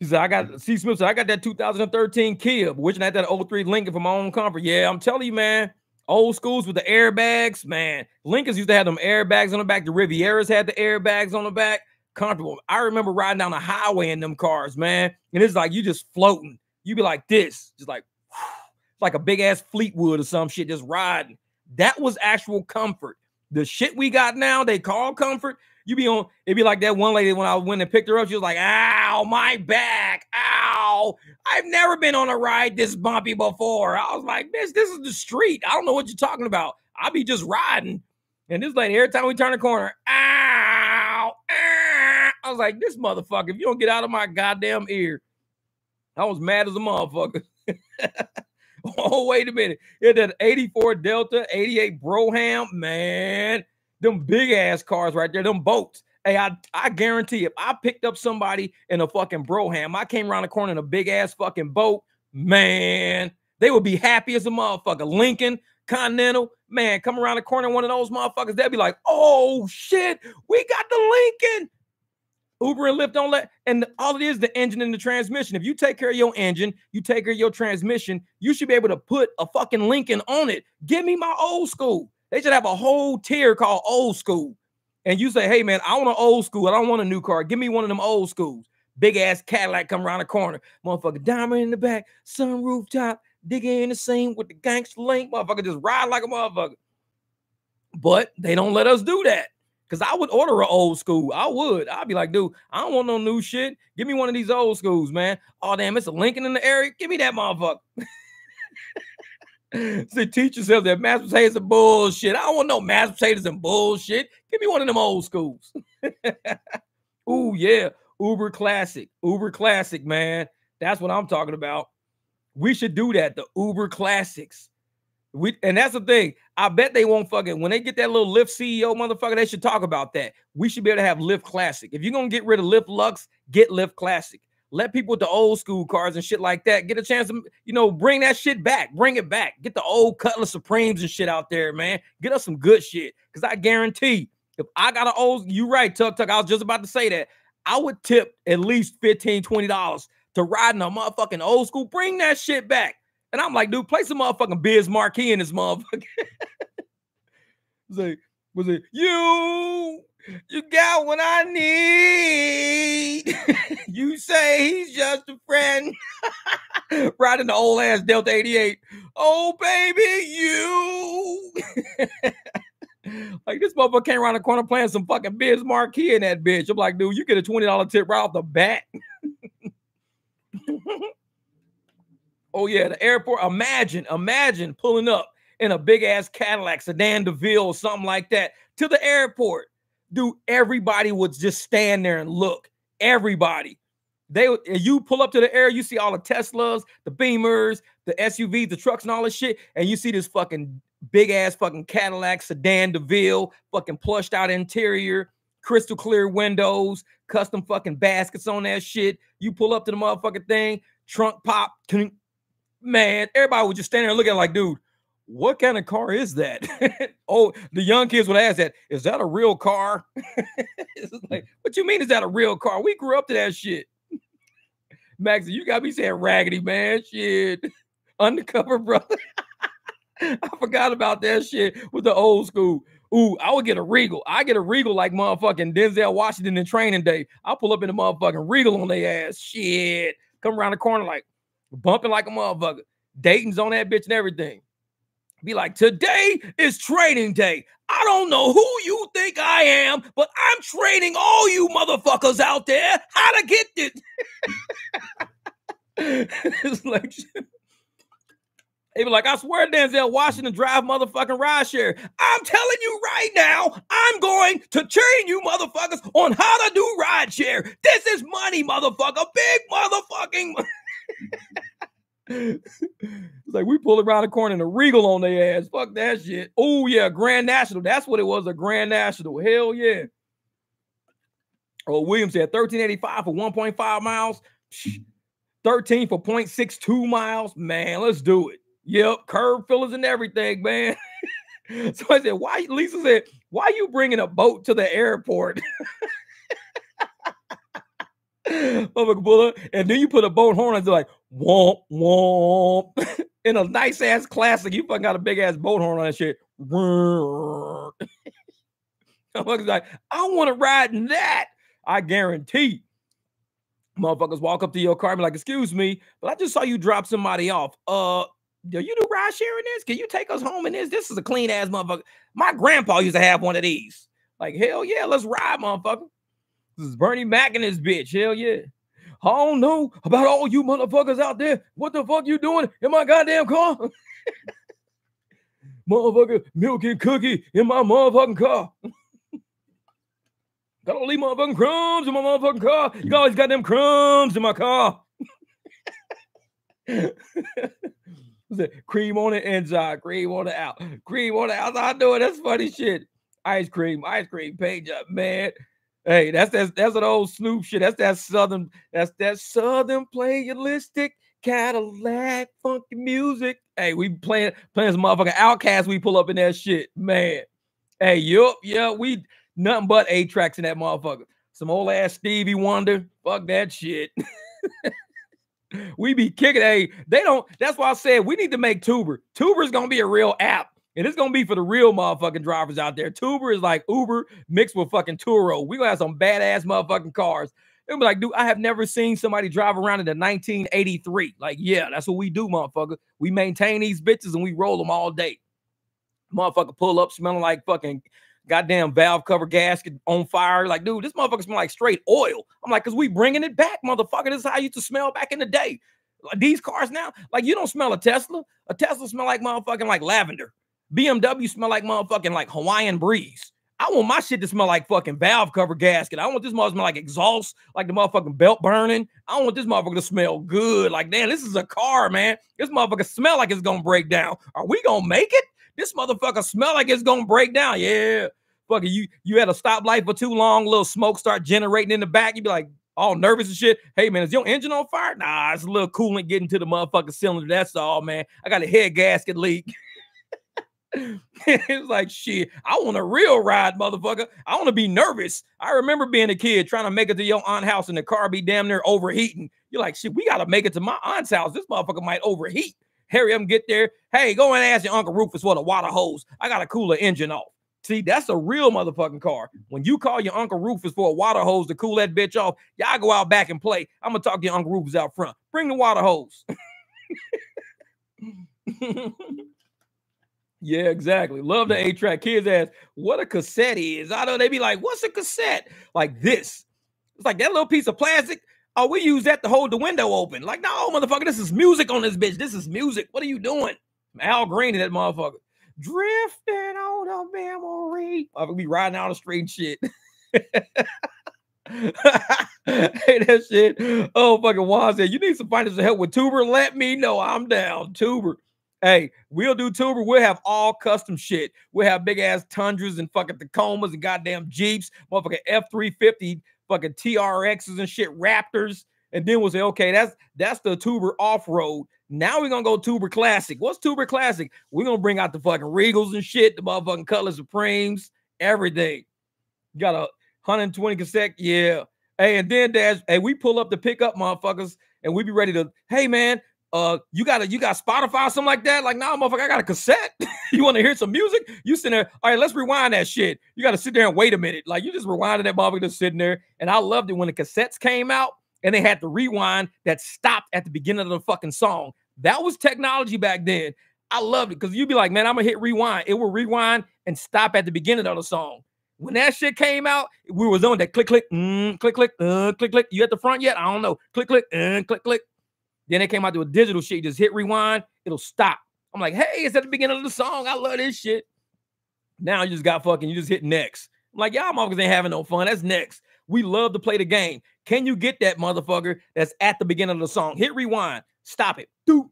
He said, I got C. Smith said, I got that 2013 Kia, which I had that 03 Lincoln for my own comfort. Yeah, I'm telling you, man. Old schools with the airbags, man. Lincolns used to have them airbags on the back. The Rivieras had the airbags on the back. Comfortable. I remember riding down the highway in them cars, man. And it's like you just floating. You be like this, just like it's like a big ass Fleetwood or some shit, just riding. That was actual comfort. The shit we got now, they call comfort. You be on, it'd be like that one lady when I went and picked her up. She was like, ow, my back, ow. I've never been on a ride this bumpy before. I was like, bitch, this is the street. I don't know what you're talking about. I be just riding. And this lady, every time we turn the corner, ow, ow. I was like, this motherfucker, if you don't get out of my goddamn ear. I was mad as a motherfucker. Oh, wait a minute. It that 84 Delta, 88 Brougham, man. Them big ass cars right there, them boats. Hey, I, I guarantee if I picked up somebody in a fucking Brougham, I came around the corner in a big ass fucking boat, man, they would be happy as a motherfucker. Lincoln, Continental, man, come around the corner, one of those motherfuckers, they'd be like, oh shit, we got the Lincoln. Uber and Lyft don't let, and all it is the engine and the transmission. If you take care of your engine, you take care of your transmission, you should be able to put a fucking Lincoln on it. Give me my old school. They should have a whole tier called old school. And you say, hey man, I want an old school. I don't want a new car. Give me one of them old schools. Big ass Cadillac come around the corner. Motherfucker, diamond in the back, sun rooftop, digging in the scene with the gangster link. Motherfucker just ride like a motherfucker. But they don't let us do that. Cause I would order an old school. I would. I'd be like, dude, I don't want no new shit. Give me one of these old schools, man. Oh damn, it's a Lincoln in the area. Give me that motherfucker. so teach yourself that mashed potatoes are bullshit. I don't want no mashed potatoes and bullshit. Give me one of them old schools. Ooh, yeah. Uber Classic. Uber Classic, man. That's what I'm talking about. We should do that. The Uber Classics. We and that's the thing. I bet they won't fucking when they get that little Lyft CEO motherfucker, they should talk about that. We should be able to have Lyft Classic. If you're gonna get rid of Lyft Lux, get Lyft Classic. Let people with the old school cars and shit like that get a chance to, you know, bring that shit back. Bring it back. Get the old Cutlass Supremes and shit out there, man. Get us some good shit. Cause I guarantee if I got an old, you right, Tuck Tuck. I was just about to say that. I would tip at least 15 $20 to ride in a motherfucking old school. Bring that shit back. And I'm like, dude, play some motherfucking Biz Markie in this motherfucker. like, was it you? You got what I need. you say he's just a friend. Riding the old ass Delta 88. Oh, baby, you. like this motherfucker came around the corner playing some fucking Biz Markie in that bitch. I'm like, dude, you get a $20 tip right off the bat. Oh yeah, the airport. Imagine, imagine pulling up in a big ass Cadillac, sedan DeVille, or something like that to the airport. Dude, everybody would just stand there and look. Everybody. They you pull up to the air, you see all the Teslas, the Beamers, the SUVs, the trucks, and all this shit, and you see this fucking big ass fucking Cadillac sedan DeVille, fucking plushed out interior, crystal clear windows, custom fucking baskets on that shit. You pull up to the motherfucking thing, trunk pop, man, everybody would just stand there and look at like, dude, what kind of car is that? oh, the young kids would ask that, is that a real car? like, what you mean is that a real car? We grew up to that shit. Max, you got me saying raggedy, man. Shit. Undercover brother. I forgot about that shit with the old school. Ooh, I would get a Regal. I get a Regal like motherfucking Denzel Washington in training day. I'll pull up in a motherfucking Regal on their ass. Shit. Come around the corner like, bumping like a motherfucker. Dayton's on that bitch and everything. Be like, today is training day. I don't know who you think I am, but I'm training all you motherfuckers out there how to get this. it's like they be like, I swear Denzel Washington drive motherfucking ride share. I'm telling you right now, I'm going to train you motherfuckers on how to do ride share. This is money, motherfucker. Big motherfucking it's like we pull around the corner and a regal on their ass. Fuck that shit. Oh yeah, Grand National. That's what it was. A Grand National. Hell yeah. Oh, Williams said 1385 for 1.5 miles. 13 for 0.62 miles. Man, let's do it. Yep, curb fillers and everything, man. so I said, why? Lisa said, why you bringing a boat to the airport? Motherfucker and then you put a boat horn and it's like womp womp in a nice ass classic. You fucking got a big ass boat horn on that shit. Motherfuckers like, I want to ride in that. I guarantee. Motherfuckers walk up to your car and be like, excuse me, but I just saw you drop somebody off. Uh, do you do ride sharing this? Can you take us home in this? This is a clean ass motherfucker. My grandpa used to have one of these. Like, hell yeah, let's ride, motherfucker. This is Bernie Mac and his bitch. Hell yeah. I don't know about all you motherfuckers out there. What the fuck you doing in my goddamn car? motherfucker, milk and cookie in my motherfucking car. Gotta leave motherfucking crumbs in my motherfucking car. You got them crumbs in my car. cream on the inside, cream on the out, cream on the outside. I know it. That's funny shit. Ice cream, ice cream, page up, man. Hey, that's that's that's an old Snoop shit. That's that southern, that's that southern playalistic Cadillac funky music. Hey, we playing playing some motherfucking OutKast. We pull up in that shit, man. Hey, yup, yeah, we nothing but eight tracks in that motherfucker. Some old ass Stevie Wonder. Fuck that shit. we be kicking. Hey, they don't. That's why I said we need to make Tuber. Tuber is gonna be a real app. And it's gonna be for the real motherfucking drivers out there. Tuber is like Uber mixed with fucking Turo. We gonna have some badass motherfucking cars. They'll be like, dude, I have never seen somebody drive around in a 1983. Like, yeah, that's what we do, motherfucker. We maintain these bitches and we roll them all day. Motherfucker pull up smelling like fucking goddamn valve cover gasket on fire. Like, dude, this motherfucker smell like straight oil. I'm like, cause we bringing it back, motherfucker. This is how I used to smell back in the day. These cars now, like you don't smell a Tesla. A Tesla smell like motherfucking like lavender. BMW smell like motherfucking like Hawaiian breeze. I want my shit to smell like fucking valve cover gasket. I want this motherfucker to smell like exhaust, like the motherfucking belt burning. I want this motherfucker to smell good. Like, damn, this is a car, man. This motherfucker smell like it's gonna break down. Are we gonna make it? This motherfucker smell like it's gonna break down. Yeah. Fucking you, you had a stoplight for too long, little smoke start generating in the back. You'd be like, all nervous and shit. Hey man, is your engine on fire? Nah, it's a little coolant getting to the motherfucking cylinder. That's all, man. I got a head gasket leak. it's like shit. I want a real ride, motherfucker. I want to be nervous. I remember being a kid trying to make it to your aunt's house and the car be damn near overheating. You're like, shit, we gotta make it to my aunt's house. This motherfucker might overheat. Up and get there. Hey, go and ask your Uncle Rufus for the water hose. I got a cooler engine off. See, that's a real motherfucking car. When you call your Uncle Rufus for a water hose to cool that bitch off, y'all go out back and play. I'm gonna talk to your Uncle Rufus out front. Bring the water hose. Yeah, exactly. Love the eight track. Kids ask what a cassette is. I know they be like, what's a cassette? Like this. It's like that little piece of plastic. Oh, we use that to hold the window open. Like, no, motherfucker, this is music on this bitch. This is music. What are you doing? Al Green and that motherfucker. Drifting on a memory. I will be riding out the street shit. hey, that shit. Oh, fucking Juan said, you need some financial help with Tuber? Let me know. I'm down. Tuber. Hey, we'll do Tuber. We'll have all custom shit. We'll have big ass Tundras and fucking Tacomas and goddamn Jeeps, motherfucking F 350, fucking TRXs and shit, Raptors. And then we'll say, okay, that's that's the Tuber off road. Now we're gonna go Tuber Classic. What's Tuber Classic? We're gonna bring out the fucking Regals and shit, the motherfucking Cutlass Supremes, everything. You got a 120 cassette, yeah. Hey, and then Dash, hey, we pull up the pickup motherfuckers and we be ready to, hey man, uh, you got a you got Spotify or something like that? Like, nah, motherfucker, I got a cassette. you want to hear some music? You sit there, all right, let's rewind that shit. You got to sit there and wait a minute. Like, you just rewinded that motherfucker just sitting there. And I loved it when the cassettes came out and they had the rewind that stopped at the beginning of the fucking song. That was technology back then. I loved it because you'd be like, man, I'm gonna hit rewind. It will rewind and stop at the beginning of the song. When that shit came out, we was on that click, click, mm, click, click, uh, click, click. You at the front yet? I don't know. Click, click, uh, click, click. Then they came out to a digital shit. You just hit rewind, it'll stop. I'm like, hey, it's at the beginning of the song. I love this shit. Now you just got fucking, you just hit next. I'm like, y'all motherfuckers ain't having no fun. That's next. We love to play the game. Can you get that motherfucker that's at the beginning of the song? Hit rewind. Stop it. Doop.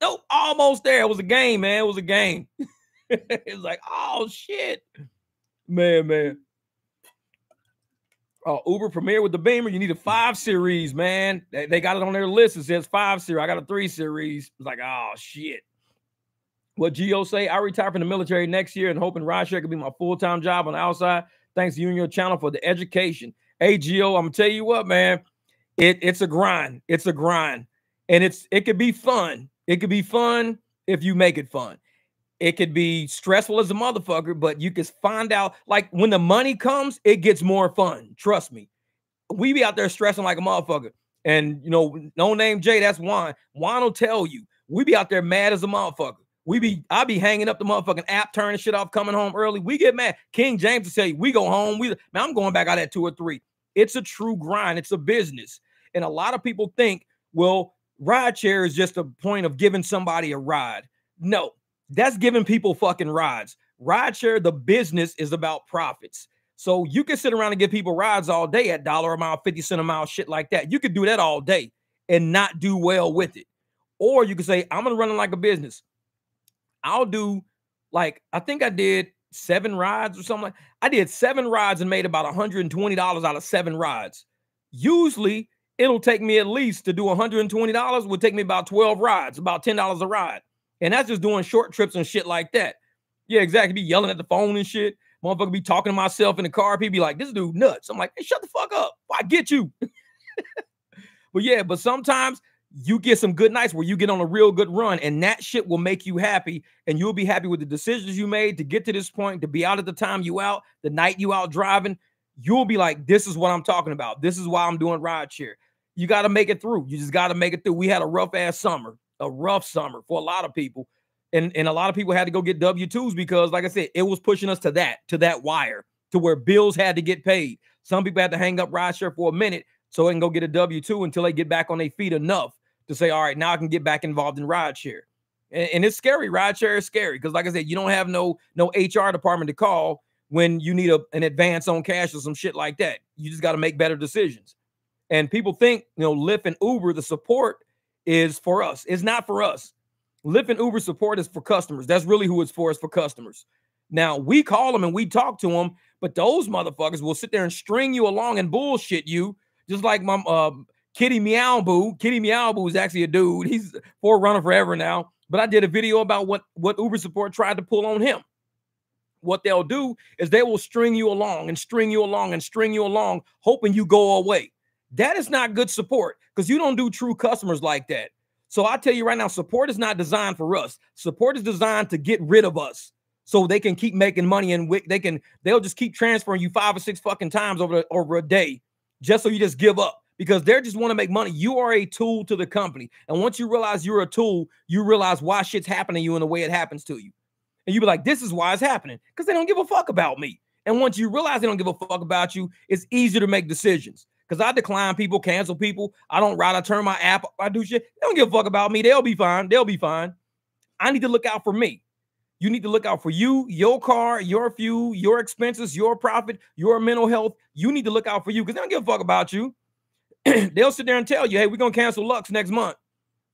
Nope. Almost there. It was a game, man. It was a game. it's like, oh shit. Man, man uh, Uber Premier with the Beamer, you need a five series, man. They, they, got it on their list. It says five series. I got a three series. It's like, oh shit. What Geo say? I retire from the military next year and hoping rideshare could be my full time job on the outside. Thanks to you and your channel for the education. Hey Geo, I'm gonna tell you what, man. It, it's a grind. It's a grind, and it's it could be fun. It could be fun if you make it fun. It could be stressful as a motherfucker, but you can find out like when the money comes, it gets more fun. Trust me. We be out there stressing like a motherfucker. And you know, no name Jay, that's Juan. Juan will tell you, we be out there mad as a motherfucker. We be, I be hanging up the motherfucking app, turning shit off, coming home early. We get mad. King James will say, we go home. We man, I'm going back out at two or three. It's a true grind, it's a business. And a lot of people think, well, ride share is just a point of giving somebody a ride. No, that's giving people fucking rides. Rideshare, the business is about profits. So you can sit around and give people rides all day at dollar a mile, 50 cent a mile, shit like that. You could do that all day and not do well with it. Or you can say, I'm gonna run it like a business. I'll do like I think I did seven rides or something. Like, I did seven rides and made about $120 out of seven rides. Usually it'll take me at least to do $120 would take me about 12 rides, about $10 a ride. And that's just doing short trips and shit like that. Yeah, exactly. Be yelling at the phone and shit. Motherfucker be talking to myself in the car. People be like, this dude nuts. I'm like, hey, shut the fuck up. I get you. but yeah, but sometimes you get some good nights where you get on a real good run, and that shit will make you happy, and you'll be happy with the decisions you made to get to this point, to be out at the time you out, the night you out driving. You'll be like, this is what I'm talking about. This is why I'm doing ride share. You got to make it through. You just got to make it through. We had a rough ass summer, a rough summer for a lot of people. And, and a lot of people had to go get W-2s because, like I said, it was pushing us to that, to that wire, to where bills had to get paid. Some people had to hang up rideshare for a minute so they can go get a W-2 until they get back on their feet enough to say, all right, now I can get back involved in rideshare. And, and it's scary. Rideshare is scary because, like I said, you don't have no no HR department to call when you need a, an advance on cash or some shit like that. You just got to make better decisions. And people think, you know, Lyft and Uber, the support is for us. It's not for us. Lyft and Uber support is for customers. That's really who it's for, is for customers. Now, we call them and we talk to them, but those motherfuckers will sit there and string you along and bullshit you, just like my uh, Kitty Meow Boo. Kitty Meow Boo is actually a dude. He's forerunner forever now. But I did a video about what, what Uber support tried to pull on him. What they'll do is they will string you along and string you along and string you along, hoping you go away. That is not good support because you don't do true customers like that. So I tell you right now, support is not designed for us. Support is designed to get rid of us so they can keep making money and they can they'll just keep transferring you five or six fucking times over the, over a day just so you just give up because they just want to make money. You are a tool to the company. And once you realize you're a tool, you realize why shit's happening to you in the way it happens to you. And you be like, this is why it's happening because they don't give a fuck about me. And once you realize they don't give a fuck about you, it's easier to make decisions. Because I decline people, cancel people. I don't ride, I turn my app, I do shit. They don't give a fuck about me. They'll be fine. They'll be fine. I need to look out for me. You need to look out for you, your car, your fuel, your expenses, your profit, your mental health. You need to look out for you because they don't give a fuck about you. they'll sit there and tell you, hey, we're gonna cancel Lux next month.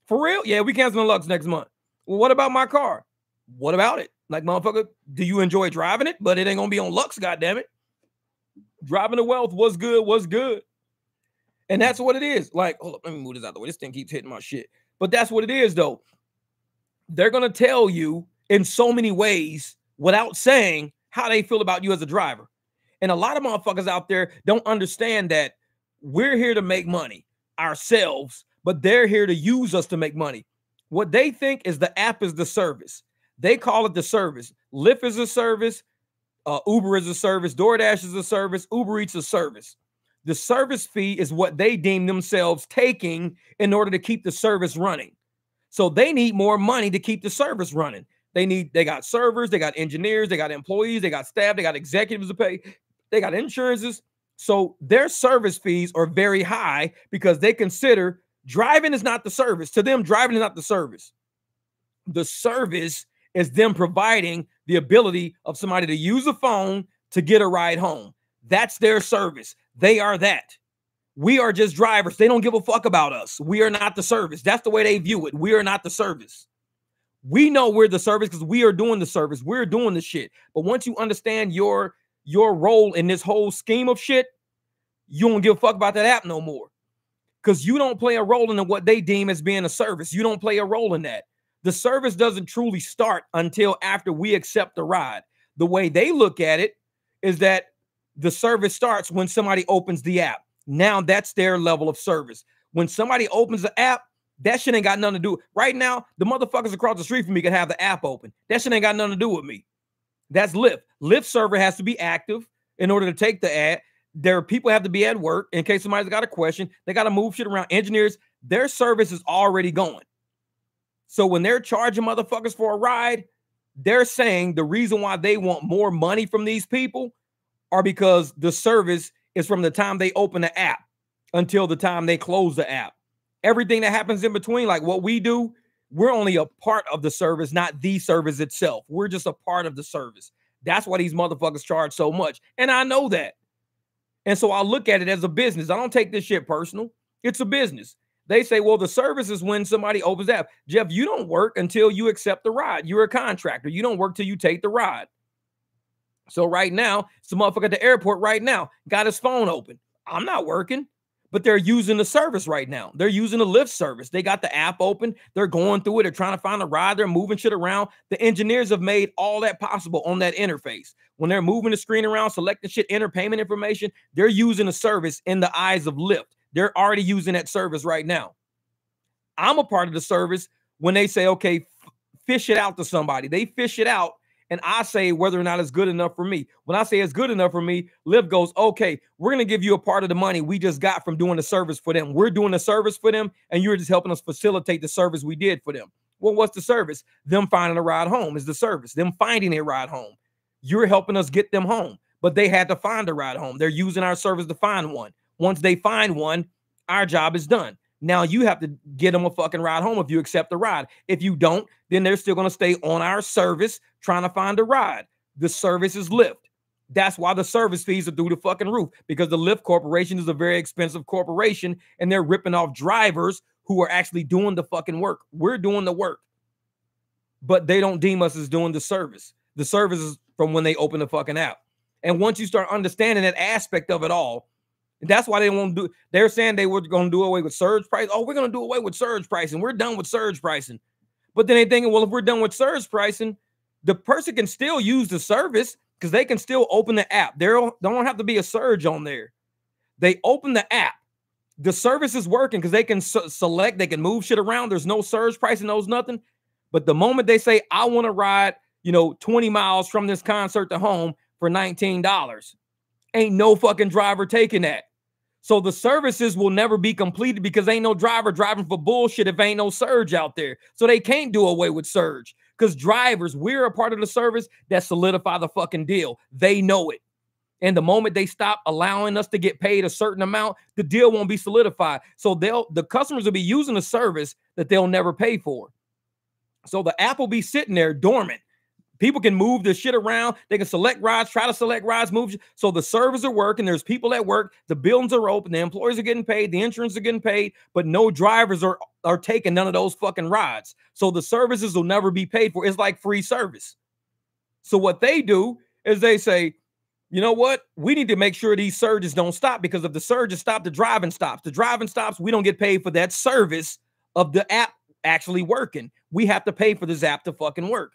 For real? Yeah, we canceling Lux next month. Well, what about my car? What about it? Like, motherfucker, do you enjoy driving it? But it ain't gonna be on Lux, goddamn it. Driving the wealth was good, was good. And that's what it is. Like, hold up, let me move this out the way. This thing keeps hitting my shit. But that's what it is, though. They're gonna tell you in so many ways without saying how they feel about you as a driver. And a lot of motherfuckers out there don't understand that we're here to make money ourselves, but they're here to use us to make money. What they think is the app is the service. They call it the service. Lyft is a service. Uh, Uber is a service. DoorDash is a service. Uber Eats a service. The service fee is what they deem themselves taking in order to keep the service running. So they need more money to keep the service running. They need, they got servers, they got engineers, they got employees, they got staff, they got executives to pay, they got insurances. So their service fees are very high because they consider driving is not the service. To them, driving is not the service. The service is them providing the ability of somebody to use a phone to get a ride home. That's their service. They are that. We are just drivers. They don't give a fuck about us. We are not the service. That's the way they view it. We are not the service. We know we're the service because we are doing the service. We're doing the shit. But once you understand your your role in this whole scheme of shit, you don't give a fuck about that app no more. Because you don't play a role in what they deem as being a service. You don't play a role in that. The service doesn't truly start until after we accept the ride. The way they look at it is that the service starts when somebody opens the app. Now that's their level of service. When somebody opens the app, that shit ain't got nothing to do. Right now, the motherfuckers across the street from me can have the app open. That shit ain't got nothing to do with me. That's Lyft. Lyft server has to be active in order to take the ad. Their people have to be at work in case somebody's got a question. They got to move shit around. Engineers, their service is already going. So when they're charging motherfuckers for a ride, they're saying the reason why they want more money from these people are because the service is from the time they open the app until the time they close the app. Everything that happens in between, like what we do, we're only a part of the service, not the service itself. We're just a part of the service. That's why these motherfuckers charge so much. And I know that. And so I look at it as a business. I don't take this shit personal. It's a business. They say, well, the service is when somebody opens the app. Jeff, you don't work until you accept the ride. You're a contractor. You don't work till you take the ride. So right now, some motherfucker at the airport right now got his phone open. I'm not working, but they're using the service right now. They're using the Lyft service. They got the app open. They're going through it. They're trying to find a ride. They're moving shit around. The engineers have made all that possible on that interface. When they're moving the screen around, selecting shit, enter payment information, they're using the service in the eyes of Lyft. They're already using that service right now. I'm a part of the service when they say, okay, fish it out to somebody. They fish it out and I say whether or not it's good enough for me. When I say it's good enough for me, Lyft goes, okay, we're going to give you a part of the money we just got from doing the service for them. We're doing the service for them, and you're just helping us facilitate the service we did for them. Well, what's the service? Them finding a ride home is the service. Them finding a ride home. You're helping us get them home, but they had to find a ride home. They're using our service to find one. Once they find one, our job is done. Now you have to get them a fucking ride home if you accept the ride. If you don't, then they're still going to stay on our service trying to find a ride. The service is Lyft. That's why the service fees are through the fucking roof because the Lyft Corporation is a very expensive corporation and they're ripping off drivers who are actually doing the fucking work. We're doing the work, but they don't deem us as doing the service. The service is from when they open the fucking app. And once you start understanding that aspect of it all, that's why they won't do. They're saying they were to do away with surge price. Oh, we're going to do away with surge pricing. We're done with surge pricing. But then they thinking, well, if we're done with surge pricing, the person can still use the service because they can still open the app. There don't have to be a surge on there. They open the app. The service is working because they can select, they can move shit around. There's no surge pricing, knows nothing. But the moment they say, I want to ride, you know, 20 miles from this concert to home for $19, ain't no fucking driver taking that. So the services will never be completed because ain't no driver driving for bullshit if ain't no surge out there. So they can't do away with surge because drivers, we're a part of the service that solidify the fucking deal. They know it. And the moment they stop allowing us to get paid a certain amount, the deal won't be solidified. So they'll the customers will be using a service that they'll never pay for. So the app will be sitting there dormant People can move the shit around. They can select rides, try to select rides, move. So the servers are working. There's people at work. The buildings are open. The employees are getting paid. The insurance are getting paid, but no drivers are are taking none of those fucking rides. So the services will never be paid for. It's like free service. So what they do is they say, you know what? We need to make sure these surges don't stop because if the surges stop, the driving stops. The driving stops, we don't get paid for that service of the app actually working. We have to pay for this app to fucking work.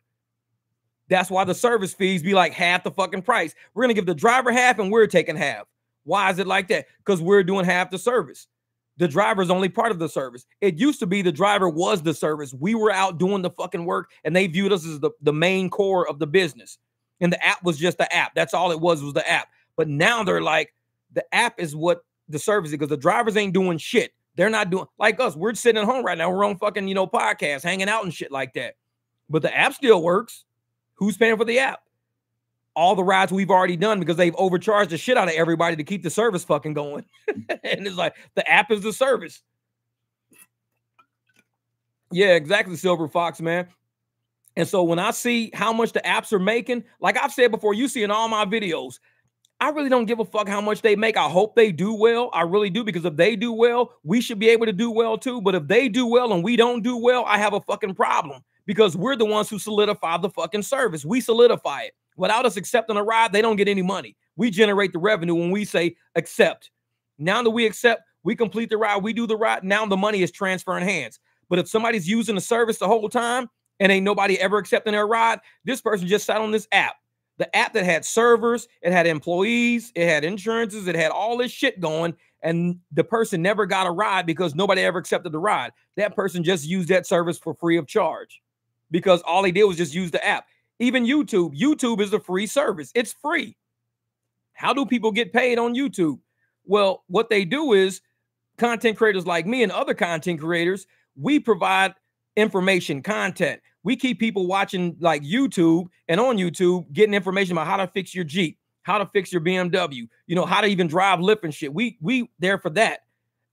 That's why the service fees be like half the fucking price. We're gonna give the driver half and we're taking half. Why is it like that? Because we're doing half the service. The driver's only part of the service. It used to be the driver was the service. We were out doing the fucking work and they viewed us as the, the main core of the business. And the app was just the app. That's all it was, was the app. But now they're like, the app is what the service is because the drivers ain't doing shit. They're not doing like us. We're sitting at home right now. We're on fucking, you know, podcast, hanging out and shit like that. But the app still works. Who's paying for the app? All the rides we've already done because they've overcharged the shit out of everybody to keep the service fucking going. and it's like the app is the service. Yeah, exactly, Silver Fox, man. And so when I see how much the apps are making, like I've said before, you see in all my videos, I really don't give a fuck how much they make. I hope they do well. I really do because if they do well, we should be able to do well too. But if they do well and we don't do well, I have a fucking problem because we're the ones who solidify the fucking service. We solidify it. Without us accepting a ride, they don't get any money. We generate the revenue when we say accept. Now that we accept, we complete the ride, we do the ride. Now the money is transferring hands. But if somebody's using the service the whole time and ain't nobody ever accepting their ride, this person just sat on this app. The app that had servers, it had employees, it had insurances, it had all this shit going, and the person never got a ride because nobody ever accepted the ride. That person just used that service for free of charge because all they did was just use the app. Even YouTube, YouTube is a free service. It's free. How do people get paid on YouTube? Well, what they do is content creators like me and other content creators, we provide information, content. We keep people watching like YouTube and on YouTube getting information about how to fix your Jeep, how to fix your BMW, you know, how to even drive Lyft and shit. We we there for that.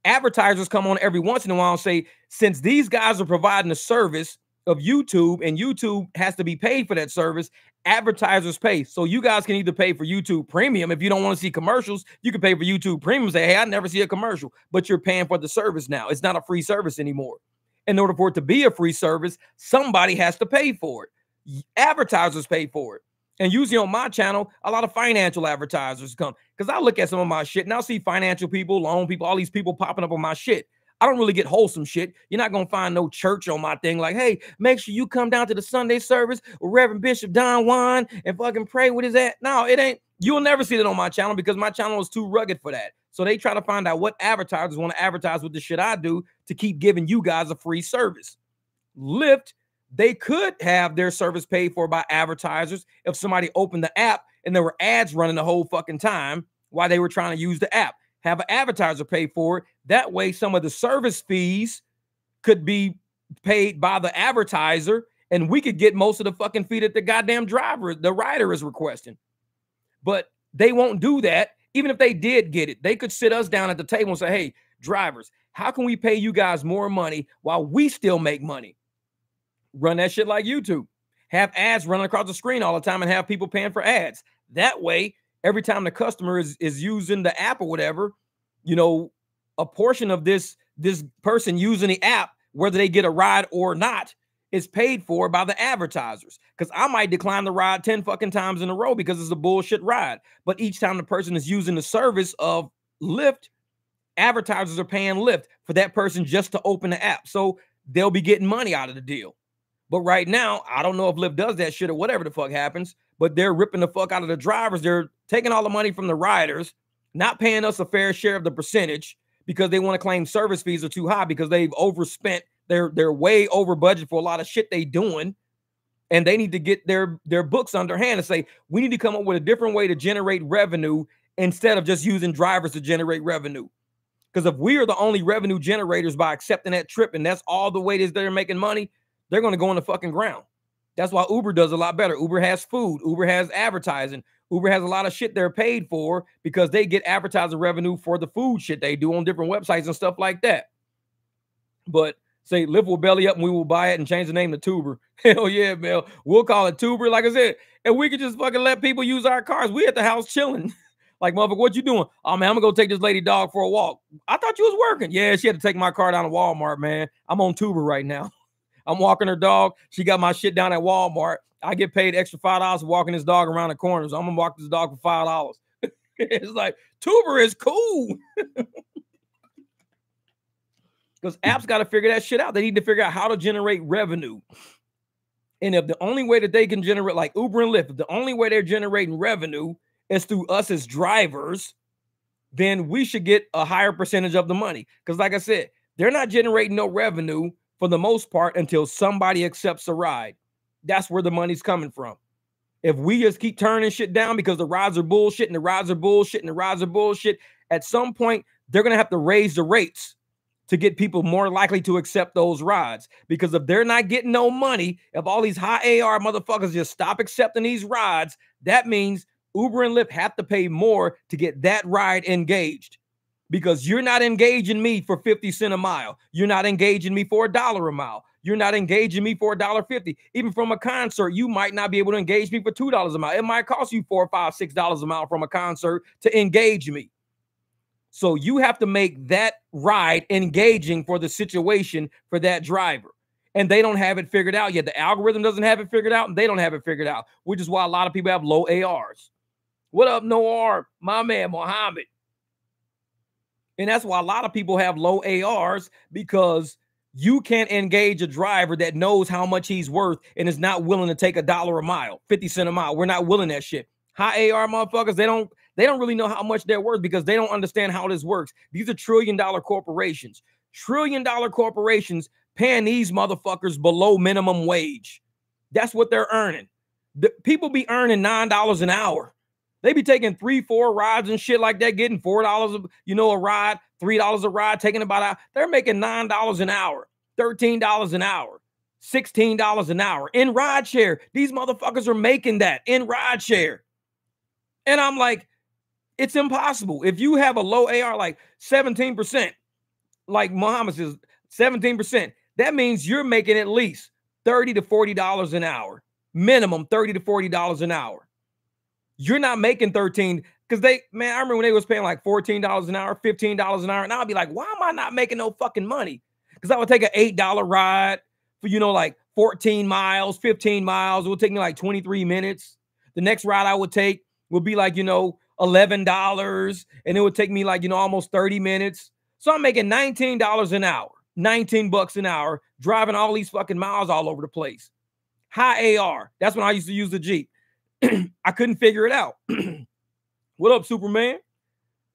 Advertisers come on every once in a while and say, since these guys are providing a service, of YouTube, and YouTube has to be paid for that service. Advertisers pay. So you guys can either pay for YouTube premium. If you don't want to see commercials, you can pay for YouTube premium. Say, hey, I never see a commercial, but you're paying for the service now. It's not a free service anymore. In order for it to be a free service, somebody has to pay for it. Advertisers pay for it. And usually on my channel, a lot of financial advertisers come because I look at some of my shit and I'll see financial people, loan people, all these people popping up on my shit. I don't really get wholesome shit. You're not gonna find no church on my thing. Like, hey, make sure you come down to the Sunday service with Reverend Bishop Don Juan and fucking pray with his at. No, it ain't. You'll never see that on my channel because my channel is too rugged for that. So they try to find out what advertisers want to advertise with the shit I do to keep giving you guys a free service. Lyft, they could have their service paid for by advertisers if somebody opened the app and there were ads running the whole fucking time while they were trying to use the app have an advertiser pay for it. That way, some of the service fees could be paid by the advertiser, and we could get most of the fucking fee that the goddamn driver, the rider is requesting. But they won't do that. Even if they did get it, they could sit us down at the table and say, hey, drivers, how can we pay you guys more money while we still make money? Run that shit like YouTube. Have ads running across the screen all the time and have people paying for ads. That way, every time the customer is is using the app or whatever, you know, a portion of this this person using the app, whether they get a ride or not, is paid for by the advertisers. Because I might decline the ride 10 fucking times in a row because it's a bullshit ride. But each time the person is using the service of Lyft, advertisers are paying Lyft for that person just to open the app. So they'll be getting money out of the deal. But right now, I don't know if Lyft does that shit or whatever the fuck happens, but they're ripping the fuck out of the drivers. They're taking all the money from the riders, not paying us a fair share of the percentage because they want to claim service fees are too high because they've overspent. They're they're way over budget for a lot of shit they doing. And they need to get their their books under hand and say, we need to come up with a different way to generate revenue instead of just using drivers to generate revenue. Because if we are the only revenue generators by accepting that trip and that's all the way is they're making money, they're going to go on the fucking ground. That's why Uber does a lot better. Uber has food, Uber has advertising, Uber has a lot of shit they're paid for because they get advertising revenue for the food shit they do on different websites and stuff like that. But say Lyft will belly up and we will buy it and change the name to Tuber. Hell yeah, Bill. We'll call it Tuber, like I said, and we could just fucking let people use our cars. We at the house chilling. like, motherfucker, what you doing? Oh man, I'm gonna go take this lady dog for a walk. I thought you was working. Yeah, she had to take my car down to Walmart, man. I'm on Tuber right now. I'm walking her dog. She got my shit down at Walmart. I get paid extra five dollars walking this dog around the corners. So I'm gonna walk this dog for five dollars. it's like Tuber is cool. Because apps got to figure that shit out. They need to figure out how to generate revenue. And if the only way that they can generate, like Uber and Lyft, the only way they're generating revenue is through us as drivers, then we should get a higher percentage of the money. Because, like I said, they're not generating no revenue for the most part until somebody accepts a ride. That's where the money's coming from. If we just keep turning shit down because the rides are bullshit and the rides are bullshit and the rides are bullshit, at some point they're gonna have to raise the rates to get people more likely to accept those rides. Because if they're not getting no money, if all these high AR motherfuckers just stop accepting these rides, that means Uber and Lyft have to pay more to get that ride engaged because you're not engaging me for 50 cent a mile. You're not engaging me for a dollar a mile. You're not engaging me for a dollar fifty. Even from a concert, you might not be able to engage me for two dollars a mile. It might cost you four, five, six dollars a mile from a concert to engage me. So you have to make that ride engaging for the situation for that driver. And they don't have it figured out yet. The algorithm doesn't have it figured out, and they don't have it figured out, which is why a lot of people have low ARs. What up, Noir? My man, Mohammed. And that's why a lot of people have low ARs because you can't engage a driver that knows how much he's worth and is not willing to take a dollar a mile, 50 cent a mile. We're not willing that shit. High AR motherfuckers, they don't they don't really know how much they're worth because they don't understand how this works. These are trillion dollar corporations. Trillion dollar corporations paying these motherfuckers below minimum wage. That's what they're earning. The, people be earning nine dollars an hour. They be taking three, four rides and shit like that, getting four dollars, you know, a ride, three dollars a ride, taking about out. They're making nine dollars an hour, thirteen dollars an hour, sixteen dollars an hour in ride share. These motherfuckers are making that in ride share, and I'm like, it's impossible. If you have a low AR like seventeen percent, like Muhammad says, seventeen percent, that means you're making at least 30 to 40 dollars an hour. Minimum 30 to 40 dollars an hour. You're not making 13 because they, man, I remember when they was paying like $14 an hour, $15 an hour, and I'd be like, why am I not making no fucking money? Because I would take an $8 ride for, you know, like 14 miles, 15 miles. It would take me like 23 minutes. The next ride I would take would be like, you know, $11, and it would take me like, you know, almost 30 minutes. So I'm making $19 an hour, 19 bucks an hour, driving all these fucking miles all over the place. High AR. That's when I used to use the Jeep. I couldn't figure it out. what up, Superman?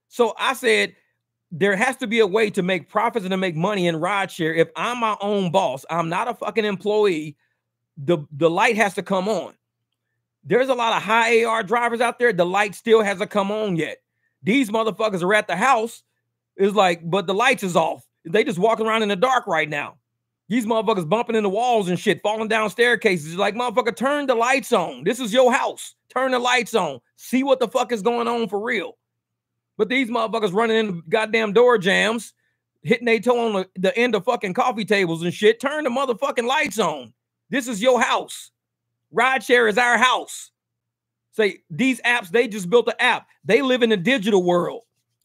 So I said, there has to be a way to make profits and to make money in rideshare. If I'm my own boss, I'm not a fucking employee. The, the light has to come on. There's a lot of high AR drivers out there. The light still hasn't come on yet. These motherfuckers are at the house. It's like, but the lights is off. They just walking around in the dark right now. These motherfuckers bumping in the walls and shit, falling down staircases. Like, motherfucker, turn the lights on. This is your house. Turn the lights on. See what the fuck is going on for real. But these motherfuckers running in goddamn door jams, hitting their toe on the, the end of fucking coffee tables and shit. Turn the motherfucking lights on. This is your house. Rideshare is our house. Say these apps, they just built an app. They live in a digital world.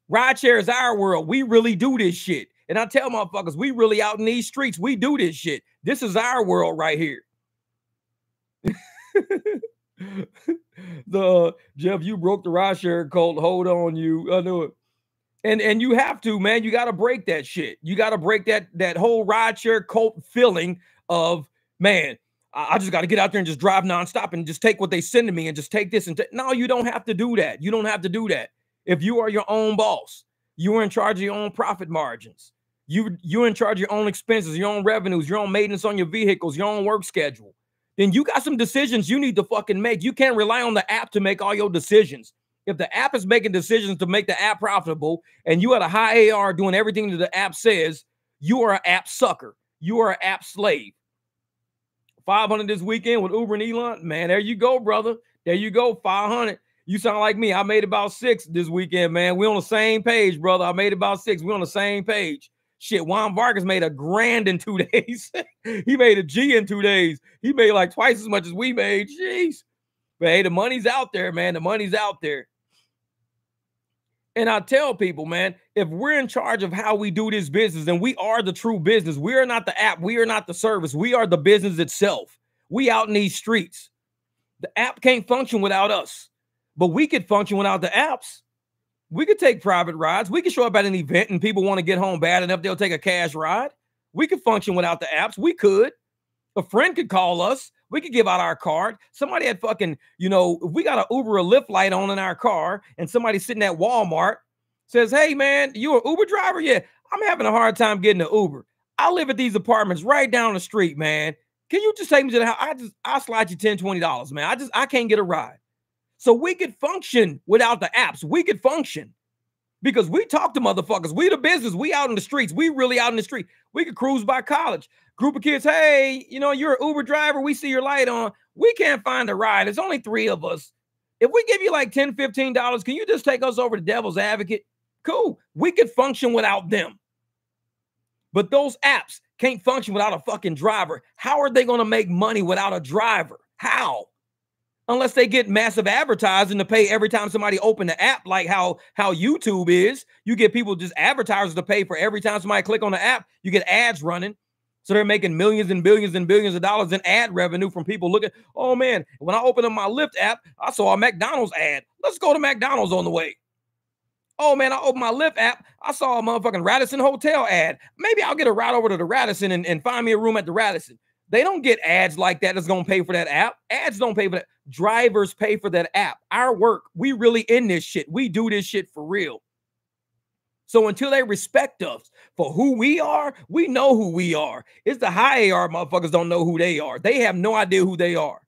Rideshare is our world. We really do this shit. And I tell motherfuckers, we really out in these streets. We do this shit. This is our world right here. the uh, Jeff, you broke the rideshare cult. Hold on, you. I know it. And and you have to, man. You got to break that shit. You got to break that that whole rideshare cult feeling of man. I just got to get out there and just drive nonstop and just take what they send to me and just take this and t-. no, you don't have to do that. You don't have to do that. If you are your own boss, you are in charge of your own profit margins. You you're in charge of your own expenses, your own revenues, your own maintenance on your vehicles, your own work schedule. Then you got some decisions you need to fucking make. You can't rely on the app to make all your decisions. If the app is making decisions to make the app profitable and you at a high AR doing everything that the app says, you are an app sucker. You are an app slave. 500 this weekend with Uber and Elon. Man, there you go, brother. There you go. 500. You sound like me. I made about six this weekend, man. We on the same page, brother. I made about six. We on the same page. Shit, Juan Vargas made a grand in two days. he made a G in two days. He made like twice as much as we made. Jeez. But hey, the money's out there, man. The money's out there. And I tell people, man, if we're in charge of how we do this business and we are the true business, we are not the app, we are not the service, we are the business itself. We out in these streets. The app can't function without us, but we could function without the apps. We could take private rides. We could show up at an event and people want to get home bad enough, they'll take a cash ride. We could function without the apps. We could. A friend could call us. We could give out our card. Somebody had fucking, you know, we got an Uber or Lyft light on in our car and somebody sitting at Walmart says, Hey man, you an Uber driver? Yeah, I'm having a hard time getting an Uber. I live at these apartments right down the street, man. Can you just take me to the house? I just I'll slide you 10 $20, man. I just I can't get a ride. So we could function without the apps. We could function because we talk to motherfuckers. We the business. We out in the streets. We really out in the street. We could cruise by college group of kids, hey, you know, you're an Uber driver. We see your light on. We can't find a ride. There's only three of us. If we give you like 10 $15, can you just take us over to Devil's Advocate? Cool. We could function without them. But those apps can't function without a fucking driver. How are they going to make money without a driver? How? Unless they get massive advertising to pay every time somebody open the app, like how how YouTube is. You get people just advertisers to pay for every time somebody click on the app. You get ads running. So they're making millions and billions and billions of dollars in ad revenue from people looking. Oh man, when I opened up my Lyft app, I saw a McDonald's ad. Let's go to McDonald's on the way. Oh man, I opened my Lyft app. I saw a motherfucking Radisson Hotel ad. Maybe I'll get a ride over to the Radisson and, and find me a room at the Radisson. They don't get ads like that that's going to pay for that app. Ads don't pay for that. Drivers pay for that app. Our work, we really in this shit. We do this shit for real. So until they respect us for who we are, we know who we are. It's the high AR motherfuckers don't know who they are. They have no idea who they are.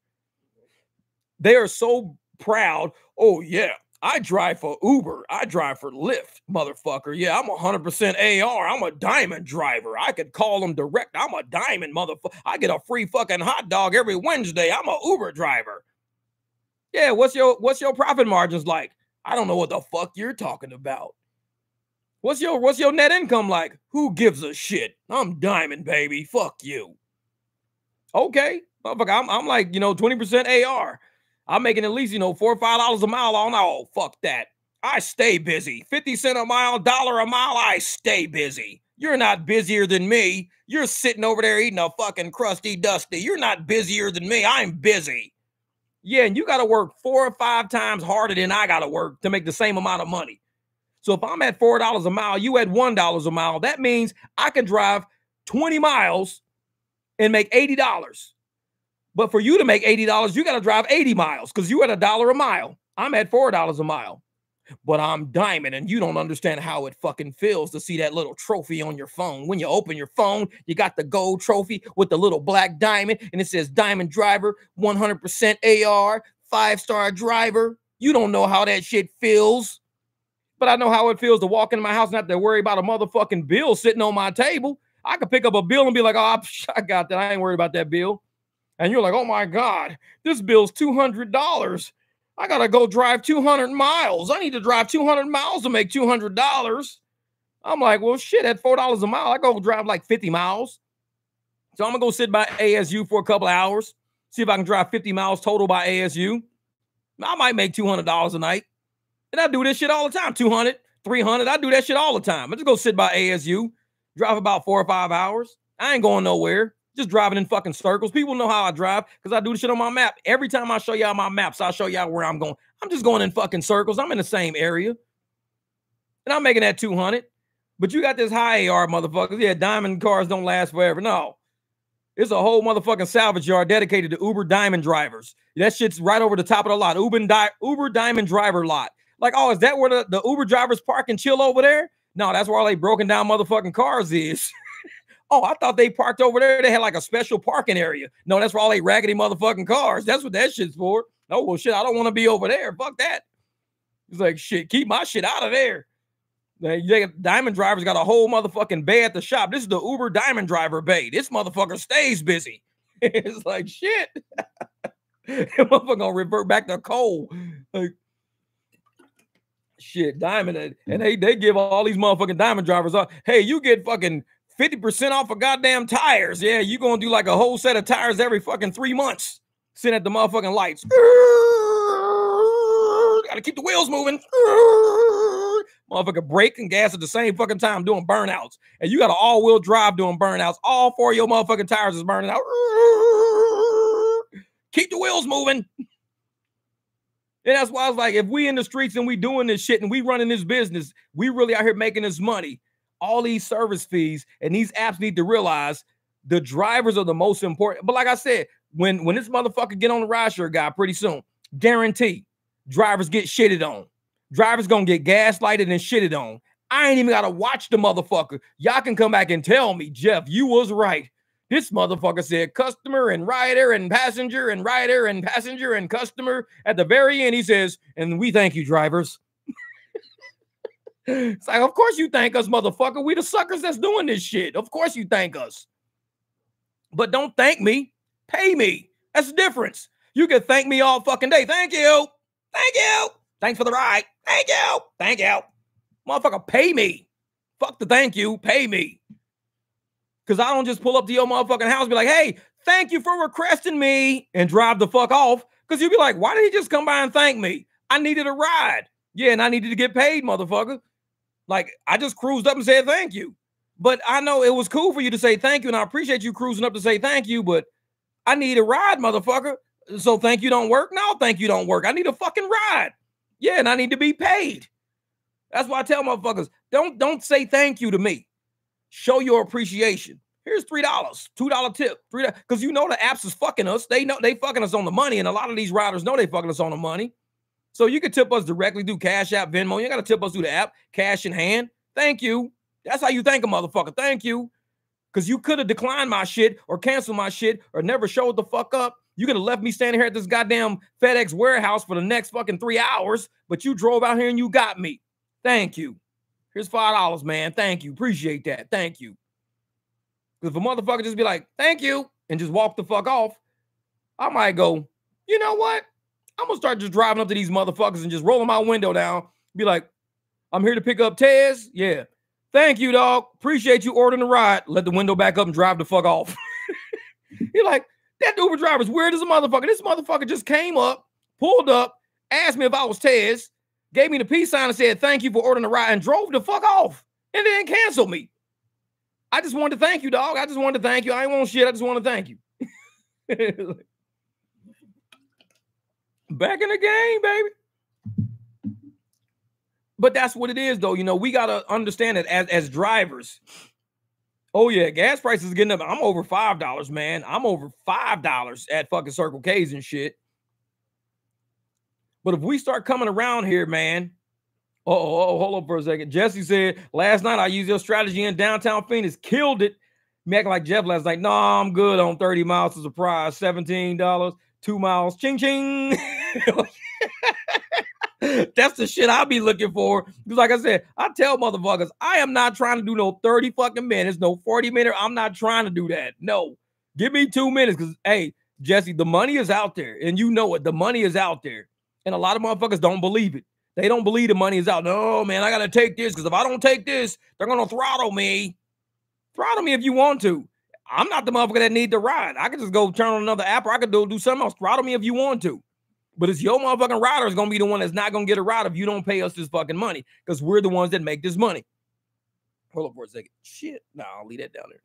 They are so proud. Oh, yeah, I drive for Uber. I drive for Lyft, motherfucker. Yeah, I'm 100% AR. I'm a diamond driver. I could call them direct. I'm a diamond motherfucker. I get a free fucking hot dog every Wednesday. I'm a Uber driver. Yeah, what's your what's your profit margins like? I don't know what the fuck you're talking about. What's your what's your net income like? Who gives a shit? I'm diamond, baby. Fuck you. Okay, motherfucker, I'm, I'm like, you know, 20% AR. I'm making at least, you know, four or five dollars a mile on. Oh, fuck that. I stay busy. 50 cent a mile, dollar a mile, I stay busy. You're not busier than me. You're sitting over there eating a fucking crusty dusty. You're not busier than me. I'm busy. Yeah, and you got to work four or five times harder than I got to work to make the same amount of money. So if I'm at $4 a mile, you at $1 a mile, that means I can drive 20 miles and make $80. But for you to make $80, you got to drive 80 miles because you at a dollar a mile. I'm at $4 a mile but I'm diamond and you don't understand how it fucking feels to see that little trophy on your phone. When you open your phone, you got the gold trophy with the little black diamond and it says diamond driver, 100% AR, five star driver. You don't know how that shit feels. But I know how it feels to walk into my house and have to worry about a motherfucking bill sitting on my table. I could pick up a bill and be like, oh, I got that. I ain't worried about that bill. And you're like, oh my God, this bill's $200. I got to go drive 200 miles. I need to drive 200 miles to make $200. I'm like, well, shit, at $4 a mile, I go drive like 50 miles. So I'm going to go sit by ASU for a couple hours, see if I can drive 50 miles total by ASU. I might make $200 a night. And I do this shit all the time 200, 300. I do that shit all the time. I just go sit by ASU, drive about four or five hours. I ain't going nowhere just driving in fucking circles. People know how I drive because I do the shit on my map. Every time I show y'all my maps, I show y'all where I'm going. I'm just going in fucking circles. I'm in the same area. And I'm making that 200. But you got this high AR motherfuckers. Yeah, diamond cars don't last forever. No. It's a whole motherfucking salvage yard dedicated to Uber diamond drivers. That shit's right over the top of the lot. Uber, di- Uber diamond driver lot. Like, oh, is that where the, the Uber drivers park and chill over there? No, that's where all they broken down motherfucking cars is. Oh, I thought they parked over there. They had like a special parking area. No, that's for all they raggedy motherfucking cars. That's what that shit's for. No, well, shit, I don't want to be over there. Fuck that. He's like, shit, keep my shit out of there. They, diamond drivers got a whole motherfucking bay at the shop. This is the Uber diamond driver bay. This motherfucker stays busy. it's like shit. motherfucker gonna revert back to coal. Like shit, diamond, and they they give all these motherfucking diamond drivers. Uh, hey, you get fucking 50% off of goddamn tires. Yeah, you gonna do like a whole set of tires every fucking three months. Sitting at the motherfucking lights. Gotta keep the wheels moving. Motherfucker brake and gas at the same fucking time doing burnouts. And you got an all-wheel drive doing burnouts. All four of your motherfucking tires is burning out. Keep the wheels moving. And that's why I was like, if we in the streets and we doing this shit and we running this business, we really out here making this money all these service fees, and these apps need to realize the drivers are the most important. But like I said, when when this motherfucker get on the ride share guy pretty soon, guarantee drivers get shitted on. Drivers gonna get gaslighted and shitted on. I ain't even gotta watch the motherfucker. Y'all can come back and tell me, Jeff, you was right. This motherfucker said customer and rider and passenger and rider and passenger and customer. At the very end, he says, and we thank you, drivers. It's like, of course you thank us, motherfucker. We the suckers that's doing this shit. Of course you thank us. But don't thank me. Pay me. That's the difference. You can thank me all fucking day. Thank you. Thank you. Thanks for the ride. Thank you. Thank you. Motherfucker, pay me. Fuck the thank you. Pay me. Because I don't just pull up to your motherfucking house and be like, hey, thank you for requesting me and drive the fuck off. Because you'd be like, why did he just come by and thank me? I needed a ride. Yeah, and I needed to get paid, motherfucker. Like I just cruised up and said thank you. But I know it was cool for you to say thank you, and I appreciate you cruising up to say thank you. But I need a ride, motherfucker. So thank you don't work. No, thank you don't work. I need a fucking ride. Yeah, and I need to be paid. That's why I tell motherfuckers don't don't say thank you to me. Show your appreciation. Here's three dollars, two dollar tip, three because you know the apps is fucking us. They know they fucking us on the money, and a lot of these riders know they fucking us on the money. So you can tip us directly through Cash App, Venmo. You got to tip us through the app, cash in hand. Thank you. That's how you thank a motherfucker. Thank you. Because you could have declined my shit or canceled my shit or never showed the fuck up. You could have left me standing here at this goddamn FedEx warehouse for the next fucking three hours, but you drove out here and you got me. Thank you. Here's five dollars, man. Thank you. Appreciate that. Thank you. Because if a motherfucker just be like, thank you, and just walk the fuck off, I might go, you know what? I'm gonna start just driving up to these motherfuckers and just rolling my window down. Be like, I'm here to pick up Tez. Yeah. Thank you, dog. Appreciate you ordering the ride. Let the window back up and drive the fuck off. You're like, That Uber driver's weird as a motherfucker. This motherfucker just came up, pulled up, asked me if I was Tez, gave me the peace sign and said, thank you for ordering the ride, and drove the fuck off and then canceled me. I just wanted to thank you, dog. I just wanted to thank you. I ain't want shit. I just want to thank you. Back in the game, baby. But that's what it is, though. You know, we gotta understand that as as drivers. Oh yeah, gas prices getting up. I'm over five dollars, man. I'm over five dollars at fucking Circle K's and shit. But if we start coming around here, man. Oh, oh, hold on for a second. Jesse said last night I used your strategy in downtown Phoenix, killed it. Me acting like Jeff last night. No, I'm good on 30 miles to Surprise. $17, two miles. Ching ching. That's the shit I'll be looking for. Because, like I said, I tell motherfuckers, I am not trying to do no 30 fucking minutes, no 40 minute. I'm not trying to do that. No. Give me two minutes. Because, hey, Jesse, the money is out there. And you know it. The money is out there. And a lot of motherfuckers don't believe it. They don't believe the money is out. No, man, I got to take this because if I don't take this, they're going to throttle me. Throttle me if you want to. I'm not the motherfucker that need to ride. I could just go turn on another app or I could do, do something else. Throttle me if you want to. But it's your motherfucking rider is gonna be the one that's not gonna get a ride if you don't pay us this fucking money because we're the ones that make this money. Hold up for a second. Shit. No, I'll leave that down there.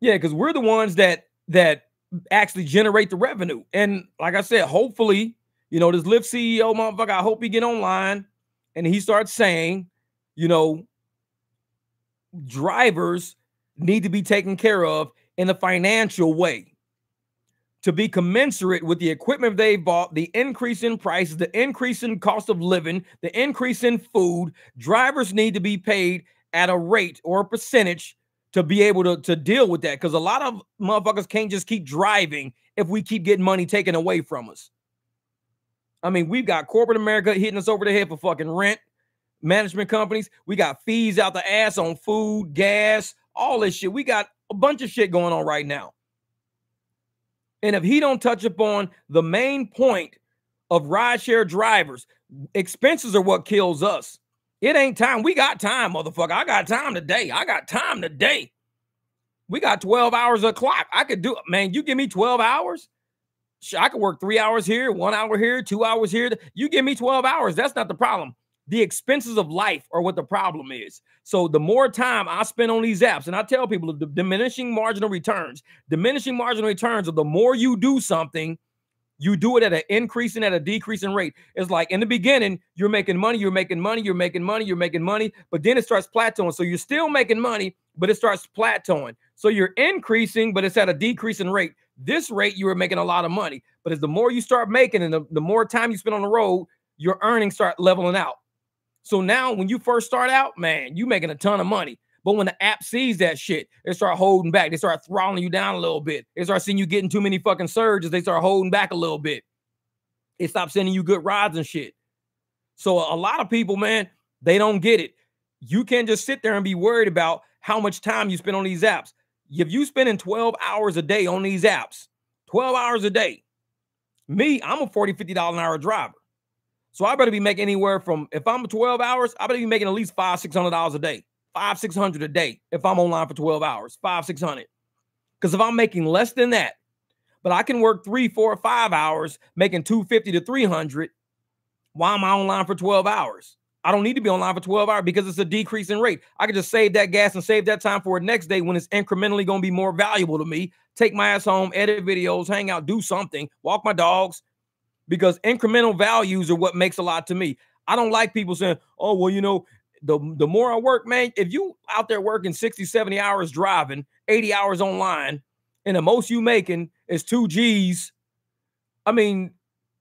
Yeah, because we're the ones that that actually generate the revenue. And like I said, hopefully, you know, this Lyft CEO motherfucker, I hope he get online and he starts saying, you know, drivers need to be taken care of in a financial way to be commensurate with the equipment they bought, the increase in prices, the increase in cost of living, the increase in food. Drivers need to be paid at a rate or a percentage to be able to, to deal with that. Because a lot of motherfuckers can't just keep driving if we keep getting money taken away from us. I mean, we've got corporate America hitting us over the head for fucking rent, management companies. We got fees out the ass on food, gas, all this shit. We got a bunch of shit going on right now. And if he don't touch upon the main point of rideshare drivers, expenses are what kills us. It ain't time. We got time, motherfucker. I got time today. I got time today. We got 12 hours of clock. I could do it. Man, you give me 12 hours. I could work three hours here, one hour here, two hours here. You give me 12 hours. That's not the problem. The expenses of life are what the problem is. So the more time I spend on these apps, and I tell people the diminishing marginal returns, diminishing marginal returns of the more you do something, you do it at an increasing at a decreasing rate. It's like in the beginning, you're making money, you're making money, you're making money, you're making money, but then it starts plateauing. So you're still making money, but it starts plateauing. So you're increasing, but it's at a decreasing rate. This rate, you were making a lot of money. But as the more you start making and the, the more time you spend on the road, your earnings start leveling out. So now when you first start out, man, you making a ton of money. But when the app sees that shit, they start holding back. They start throttling you down a little bit. They start seeing you getting too many fucking surges. They start holding back a little bit. They stop sending you good rides and shit. So a lot of people, man, they don't get it. You can't just sit there and be worried about how much time you spend on these apps. If you spending 12 hours a day on these apps, 12 hours a day, me, I'm a 40 $50 an hour driver. So I better be making anywhere from if I'm 12 hours, I better be making at least five, six hundred dollars a day, five, six hundred a day if I'm online for 12 hours, five, six hundred. Because if I'm making less than that, but I can work three, four, five hours making 250 to 300, why am I online for 12 hours? I don't need to be online for 12 hours because it's a decrease in rate. I can just save that gas and save that time for next day when it's incrementally going to be more valuable to me. Take my ass home, edit videos, hang out, do something, walk my dogs, because incremental values are what makes a lot to me. I don't like people saying, oh, well, you know, the, the more I work, man, if you out there working 60, 70 hours driving, 80 hours online, and the most you making is two G's, I mean,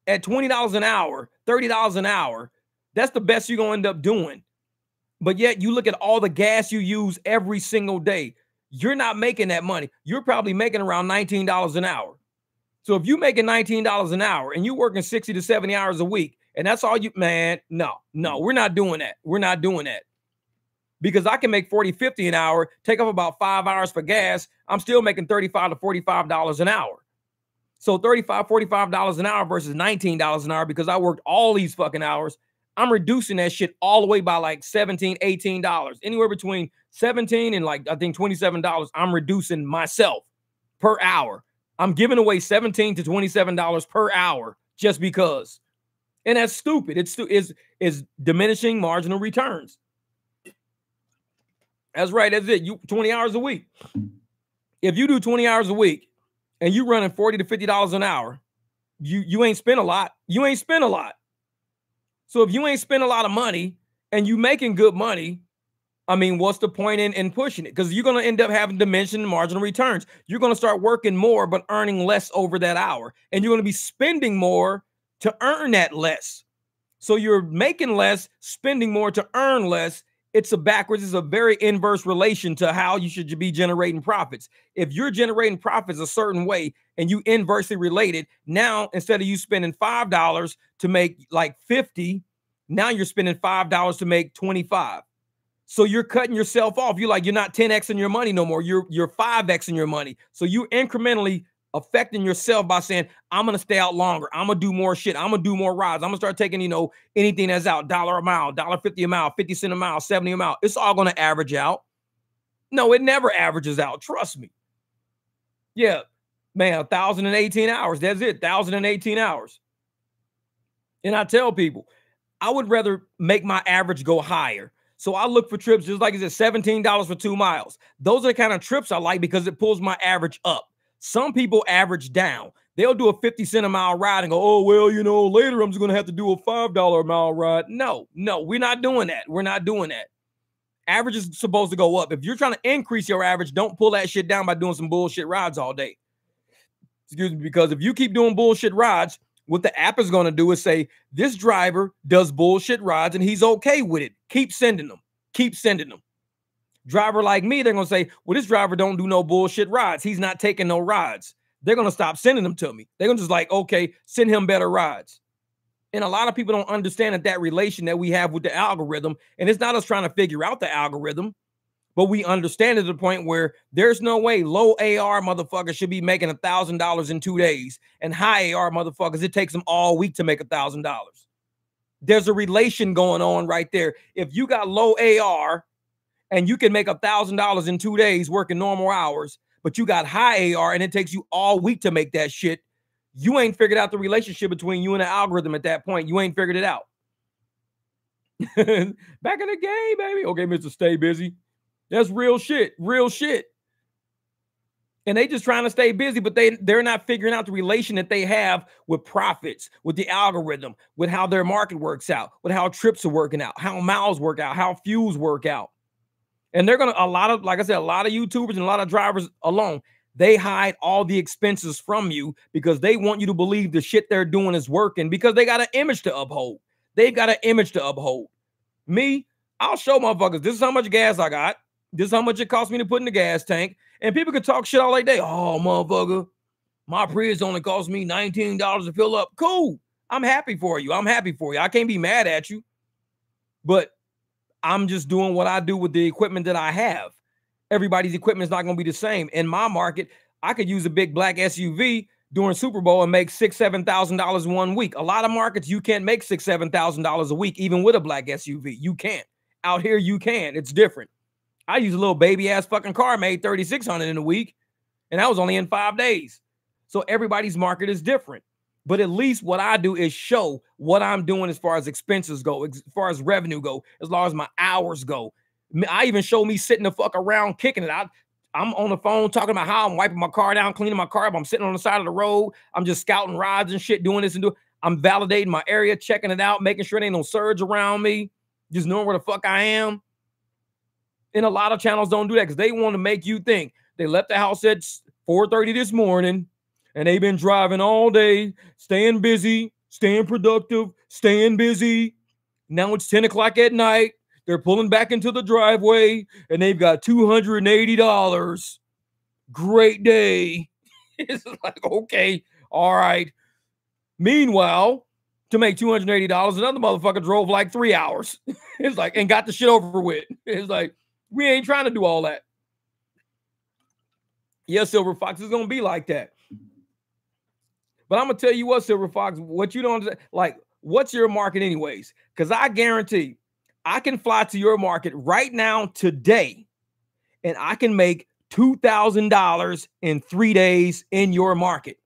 at $20 an hour, $30 an hour, that's the best you're going to end up doing. But yet you look at all the gas you use every single day. You're not making that money. You're probably making around $19 an hour. So if you making $19 an hour and you're working 60 to 70 hours a week, and that's all you, man, no, no, mm. we're not doing that. We're not doing that. Because I can make 40, 50 an hour, take off about five hours for gas. I'm still making 35 to $45 an hour. So 35, $45 an hour versus $19 an hour because I worked all these fucking hours. I'm reducing that shit all the way by like 17, 18 dollars. Anywhere between 17 and like I think $27 I'm reducing myself per hour I'm giving away 17 to 27 dollars per hour just because, and that's stupid. It's is is diminishing marginal returns. That's right. That's it. You 20 hours a week. If you do 20 hours a week and you running 40 to 50 dollars an hour, you you ain't spent a lot. You ain't spent a lot. So if you ain't spent a lot of money and you making good money, I mean, what's the point in, in pushing it? Because you're going to end up having dimension marginal returns. You're going to start working more, but earning less over that hour. And you're going to be spending more to earn that less. So you're making less, spending more to earn less. It's a backwards, it's a very inverse relation to how you should be generating profits. If you're generating profits a certain way and you inversely related, now instead of you spending $5 to make like 50, now you're spending $5 to make 25 so you're cutting yourself off. You're like you're not 10x in your money no more. You're you're 5x in your money. So you incrementally affecting yourself by saying, I'm gonna stay out longer. I'm gonna do more shit. I'm gonna do more rides. I'm gonna start taking, you know, anything that's out, dollar a mile, dollar 50 a mile, 50 cent a mile, 70 a mile. It's all gonna average out. No, it never averages out. Trust me. Yeah, man, 1,018 hours. That's it. 1,018 hours. And I tell people, I would rather make my average go higher so I look for trips just like I said, $17 for two miles. Those are the kind of trips I like because it pulls my average up. Some people average down. They'll do a 50 cent a mile ride and go, oh, well, you know, later I'm just going to have to do a $5 a mile ride. No, no, we're not doing that. We're not doing that. Average is supposed to go up. If you're trying to increase your average, don't pull that shit down by doing some bullshit rides all day. Excuse me, because if you keep doing bullshit rides, what the app is going to do is say, this driver does bullshit rides and he's okay with it. Keep sending them. Keep sending them. Driver like me, they're to say, well, this driver don't do no bullshit rides. He's not taking no rides. They're to stop sending them to me. They're to just like, okay, send him better rides. And a lot of people don't understand that that relation that we have with the algorithm, and it's not us trying to figure out the algorithm but we understand it to the point where there's no way low AR motherfuckers should be making a thousand dollars in two days, and high AR motherfuckers it takes them all week to make a thousand dollars. There's a relation going on right there. If you got low AR and you can make a thousand dollars in two days working normal hours, but you got high AR and it takes you all week to make that shit, you ain't figured out the relationship between you and the algorithm at that point. You ain't figured it out. Back in the game, baby. Okay, Mr. Stay Busy. That's real shit. Real shit. And they just trying to stay busy, but they they're not figuring out the relation that they have with profits, with the algorithm, with how their market works out, with how trips are working out, how miles work out, how fuels work out. And they're gonna a lot of, like I said, a lot of YouTubers and a lot of drivers alone, they hide all the expenses from you because they want you to believe the shit they're doing is working because they got an image to uphold. They've got an image to uphold. Me, I'll show motherfuckers this is how much gas I got. This is how much it cost me to put in the gas tank. And people can talk shit all day. Oh, motherfucker, my Prius only cost me $19 to fill up. Cool. I'm happy for you. I'm happy for you. I can't be mad at you. But I'm just doing what I do with the equipment that I have. Everybody's equipment is not going to be the same. In my market, I could use a big black SUV during Super Bowl and make six, seven thousand dollars one week. A lot of markets you can't make six, seven thousand dollars a week, even with a black SUV. You can't. Out here, you can. It's different. I use a little baby ass fucking car, made 3600 in a week, and that was only in five days. So everybody's market is different. But at least what I do is show what I'm doing as far as expenses go, as far as revenue go, as long as my hours go. I even show me sitting the fuck around kicking it. I, I'm on the phone talking about how I'm wiping my car down, cleaning my car up. I'm sitting on the side of the road. I'm just scouting rides and shit, doing this and doing. I'm validating my area, checking it out, making sure there ain't no surge around me, just knowing where the fuck I am. And a lot of channels don't do that because they want to make you think they left the house at 4:30 this morning and they've been driving all day, staying busy, staying productive, staying busy. Now it's 10 o'clock at night. They're pulling back into the driveway and they've got $280. Great day. it's like, okay, all right. Meanwhile, to make $280, another motherfucker drove like three hours. it's like, and got the shit over with. It's like, we ain't trying to do all that. Yes, Silver Fox is gonna be like that. But I'm gonna tell you what, Silver Fox, what you don't like, what's your market, anyways? Because I guarantee I can fly to your market right now today, and I can make $2,000 in three days in your market.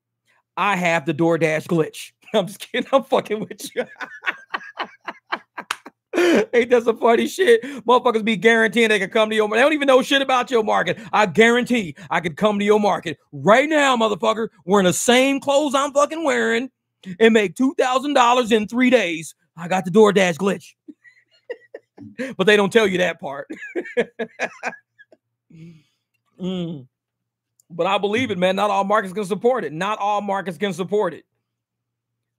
I have the DoorDash glitch. I'm just kidding. I'm fucking with you. Ain't that some funny shit? Motherfuckers be guaranteeing they can come to your market. They don't even know shit about your market. I guarantee I could come to your market right now, motherfucker, wearing the same clothes I'm fucking wearing and make $2,000 in three days. I got the DoorDash glitch. but they don't tell you that part. mm. But I believe it, man. Not all markets can support it. Not all markets can support it.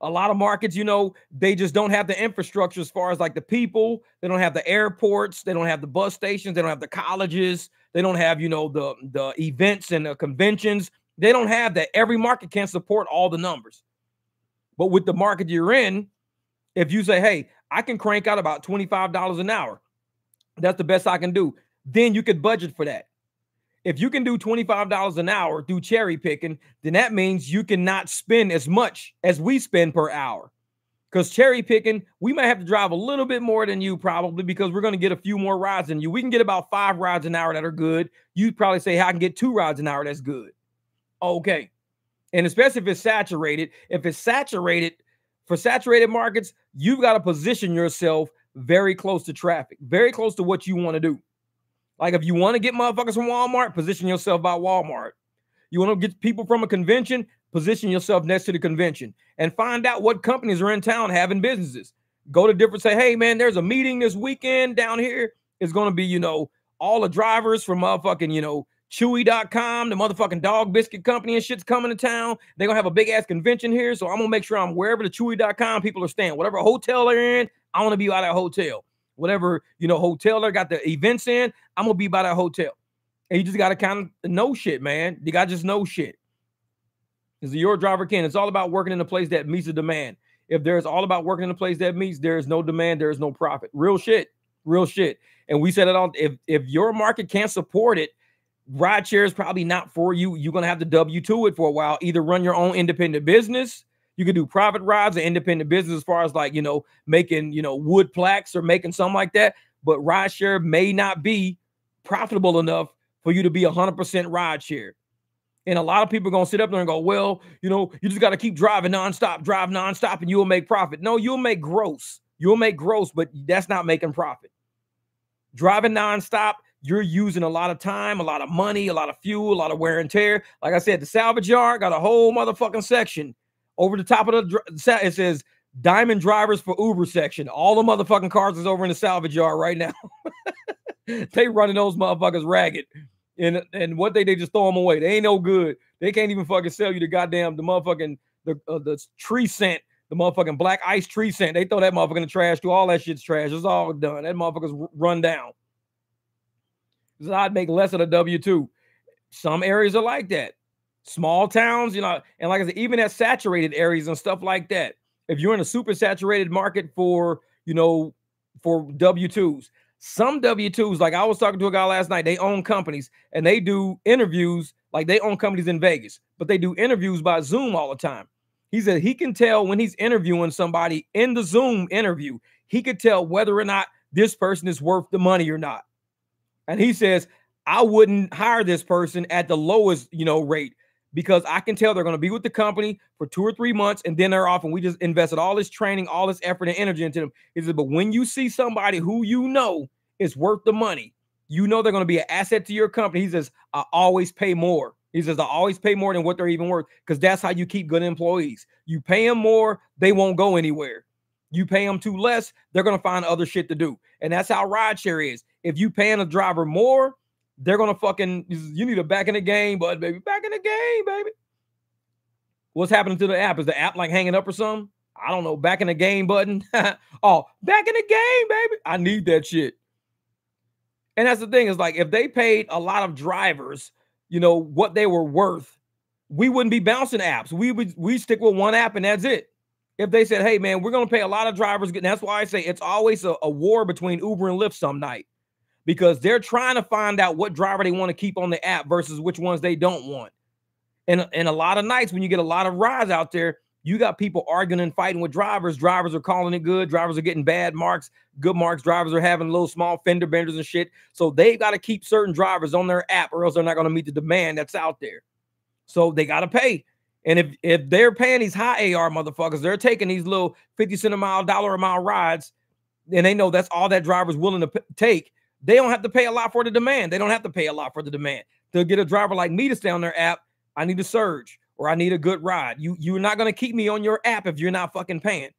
A lot of markets, you know, they just don't have the infrastructure as far as like the people. They don't have the airports. They don't have the bus stations. They don't have the colleges. They don't have, you know, the the events and the conventions. They don't have that. Every market can't support all the numbers. But with the market you're in, if you say, hey, I can crank out about $25 an hour, that's the best I can do, then you could budget for that. If you can do $25 an hour, do cherry picking, then that means you cannot spend as much as we spend per hour. Because cherry picking, we might have to drive a little bit more than you probably because we're going to get a few more rides than you. We can get about five rides an hour that are good. You'd probably say, hey, I can get two rides an hour that's good. Okay. And especially if it's saturated, if it's saturated for saturated markets, you've got to position yourself very close to traffic, very close to what you want to do. Like if you want to get motherfuckers from Walmart, position yourself by Walmart. You want to get people from a convention, position yourself next to the convention and find out what companies are in town having businesses. Go to different, say, hey man, there's a meeting this weekend down here. It's going to be, you know, all the drivers from motherfucking, you know, Chewy.com, the motherfucking dog biscuit company and shit's coming to town. They're gonna have a big ass convention here. So I'm gonna make sure I'm wherever the Chewy.com people are staying, whatever hotel they're in, I want to be by that hotel. Whatever, you know, hotel they got the events in, I'm gonna be by that hotel. And you just gotta kind of know shit, man. You gotta just know shit. Is your driver can. It's all about working in a place that meets the demand. If there's all about working in a place that meets, there is no demand, there is no profit. Real shit, real shit. And we said it all. If if your market can't support it, ride share is probably not for you. You're gonna have to W two it for a while. Either run your own independent business. You could do private rides or independent business as far as like you know making you know wood plaques or making something like that. But ride share may not be profitable enough for you to be 100% ride share. And a lot of people are going to sit up there and go, well, you know, you just got to keep driving nonstop, drive nonstop, and you'll make profit. No, you'll make gross. You'll make gross, but that's not making profit. Driving nonstop, you're using a lot of time, a lot of money, a lot of fuel, a lot of wear and tear. Like I said, the salvage yard got a whole motherfucking section over the top of the set, it says diamond drivers for Uber section. All the motherfucking cars is over in the salvage yard right now. they running those motherfuckers ragged. And and what they they just throw them away. They ain't no good. They can't even fucking sell you the goddamn the motherfucking the uh, the tree scent, the motherfucking black ice tree scent. They throw that motherfucker in the trash too. All that shit's trash. It's all done. That motherfucker's run down. So I'd make less of a W two. Some areas are like that. Small towns, you know, and like I said, even at saturated areas and stuff like that. If you're in a super saturated market for, you know, for W twos, some W twos, like I was talking to a guy last night, they own companies and they do interviews. Like they own companies in Vegas, but they do interviews by Zoom all the time. He said he can tell when he's interviewing somebody in the Zoom interview, he could tell whether or not this person is worth the money or not. And he says, I wouldn't hire this person at the lowest, you know, rate because I can tell they're going to be with the company for two or three months and then they're off. And we just invested all this training, all this effort and energy into them. He said, but when you see somebody who you know is worth the money, you know they're going to be an asset to your company. He says, I always pay more. He says, I always pay more than what they're even worth because that's how you keep good employees. You pay them more, they won't go anywhere. You pay them too less, they're going to find other shit to do. And that's how rideshare is. If you paying a driver more, they're gonna fucking you need a back in the game, bud, baby. Back in the game, baby. What's happening to the app? Is the app like hanging up or something? I don't know. Back in the game button. oh, back in the game, baby. I need that shit. And that's the thing is like if they paid a lot of drivers, you know, what they were worth, we wouldn't be bouncing apps. We would we stick with one app and that's it. If they said, hey man, we're gonna pay a lot of drivers, that's why I say it's always a, a war between Uber and Lyft some night because they're trying to find out what driver they want to keep on the app versus which ones they don't want. And, and a lot of nights when you get a lot of rides out there, You got people arguing and fighting with drivers. Drivers are calling it good. Drivers are getting bad marks, good marks. Drivers are having little small fender benders and shit. So they got to keep certain drivers on their app, or else they're not going to meet the demand that's out there. So they got to pay. And if if they're paying these high AR motherfuckers, they're taking these little 50 cent a mile, dollar a mile rides, and they know that's all that driver's willing to p- take. They don't have to pay a lot for the demand. They don't have to pay a lot for the demand. To get a driver like me to stay on their app, I need a surge or I need a good ride. You you're not gonna keep me on your app if you're not fucking paying.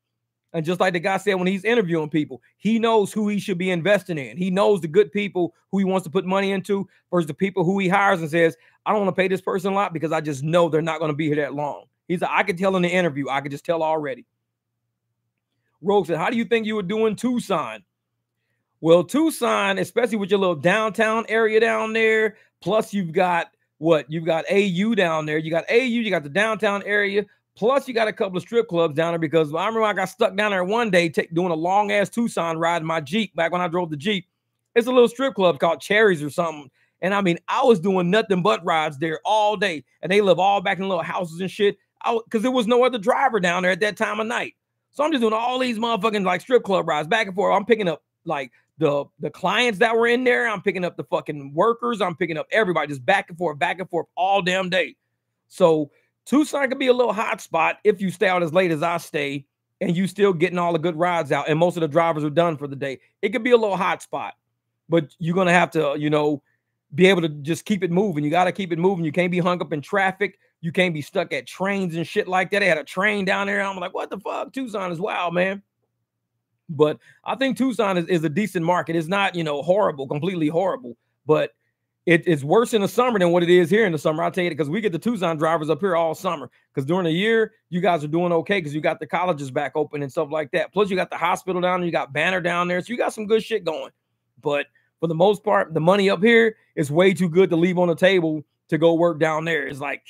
And just like the guy said when he's interviewing people, he knows who he should be investing in. He knows the good people who he wants to put money into versus the people who he hires and says, I don't want to pay this person a lot because I just know they're not going to be here that long. He's like, I could tell in the interview, I could just tell already. Rogue said, How do you think you were doing Tucson? Well, Tucson, especially with your little downtown area down there, plus you've got what you've got AU down there. You got AU, you got the downtown area, plus you got a couple of strip clubs down there. Because I remember I got stuck down there one day take, doing a long ass Tucson ride in my Jeep back when I drove the Jeep. It's a little strip club called Cherries or something. And I mean, I was doing nothing but rides there all day, and they live all back in little houses and shit. Because there was no other driver down there at that time of night. So I'm just doing all these motherfucking like strip club rides back and forth. I'm picking up like the the clients that were in there. I'm picking up the fucking workers. I'm picking up everybody just back and forth, back and forth all damn day. So Tucson could be a little hot spot if you stay out as late as I stay and you still getting all the good rides out and most of the drivers are done for the day. It could be a little hot spot, but you're gonna have to, you know, be able to just keep it moving. You got to keep it moving. You can't be hung up in traffic. You can't be stuck at trains and shit like that. They had a train down there. I'm like, what the fuck? Tucson is wild, man. But I think Tucson is, is a decent market. It's not, you know, horrible, completely horrible, but it, it's worse in the summer than what it is here in the summer. I'll tell you because we get the Tucson drivers up here all summer. Because during the year, you guys are doing okay because you got the colleges back open and stuff like that. Plus, you got the hospital down there, you got Banner down there. So you got some good shit going. But for the most part, the money up here is way too good to leave on the table to go work down there. It's like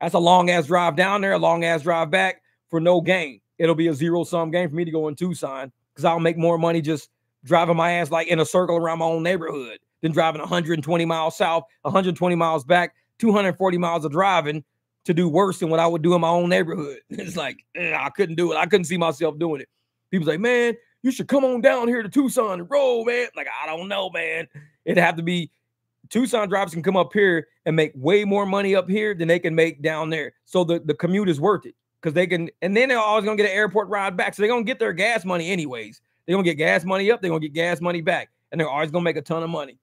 that's a long ass drive down there, a long ass drive back for no gain. It'll be a zero sum game for me to go in Tucson because I'll make more money just driving my ass like in a circle around my own neighborhood than driving 120 miles south, 120 miles back, 240 miles of driving to do worse than what I would do in my own neighborhood. It's like eh, I couldn't do it. I couldn't see myself doing it. People say, man, you should come on down here to Tucson and roll, man. Like, I don't know, man. It'd have to be Tucson drivers can come up here and make way more money up here than they can make down there. So the, the commute is worth it because they can, and then they're always gonna get an airport ride back. So they're gonna get their gas money anyways. They're gonna get gas money up, they're gonna get gas money back, and they're always gonna make a ton of money.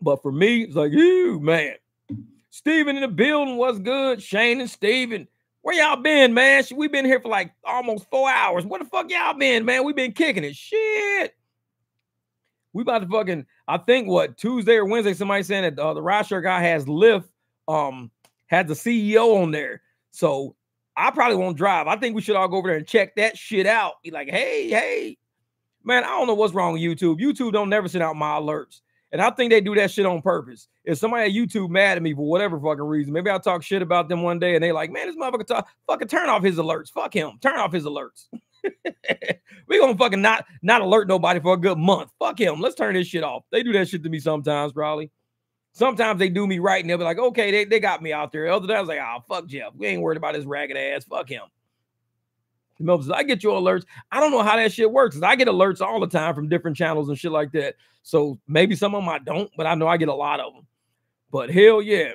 But for me, it's like, you man. Steven in the building was good. Shane and Steven. Where y'all been, man? We been here for like almost four hours. Where the fuck y'all been, man? We been kicking it. Shit. We about to fucking, I think what Tuesday or Wednesday, somebody saying that uh, the Rideshare Guy has Lyft, um, had the CEO on there. So I probably won't drive. I think we should all go over there and check that shit out. Be like, hey, hey, man, I don't know what's wrong with YouTube. YouTube don't never send out my alerts. And I think they do that shit on purpose. If somebody at YouTube mad at me for whatever fucking reason, maybe I'll talk shit about them one day and they like, man, this motherfucker talk, fucking turn off his alerts. Fuck him. Turn off his alerts. we gonna fucking not not alert nobody for a good month. Fuck him. Let's turn this shit off. They do that shit to me sometimes, probably. Sometimes they do me right and they'll be like, okay, they, they got me out there. Other times, like, oh, fuck Jeff. We ain't worried about his ragged ass. Fuck him. I get your alerts. I don't know how that shit works. I get alerts all the time from different channels and shit like that. So maybe some of them I don't, but I know I get a lot of them. But hell yeah.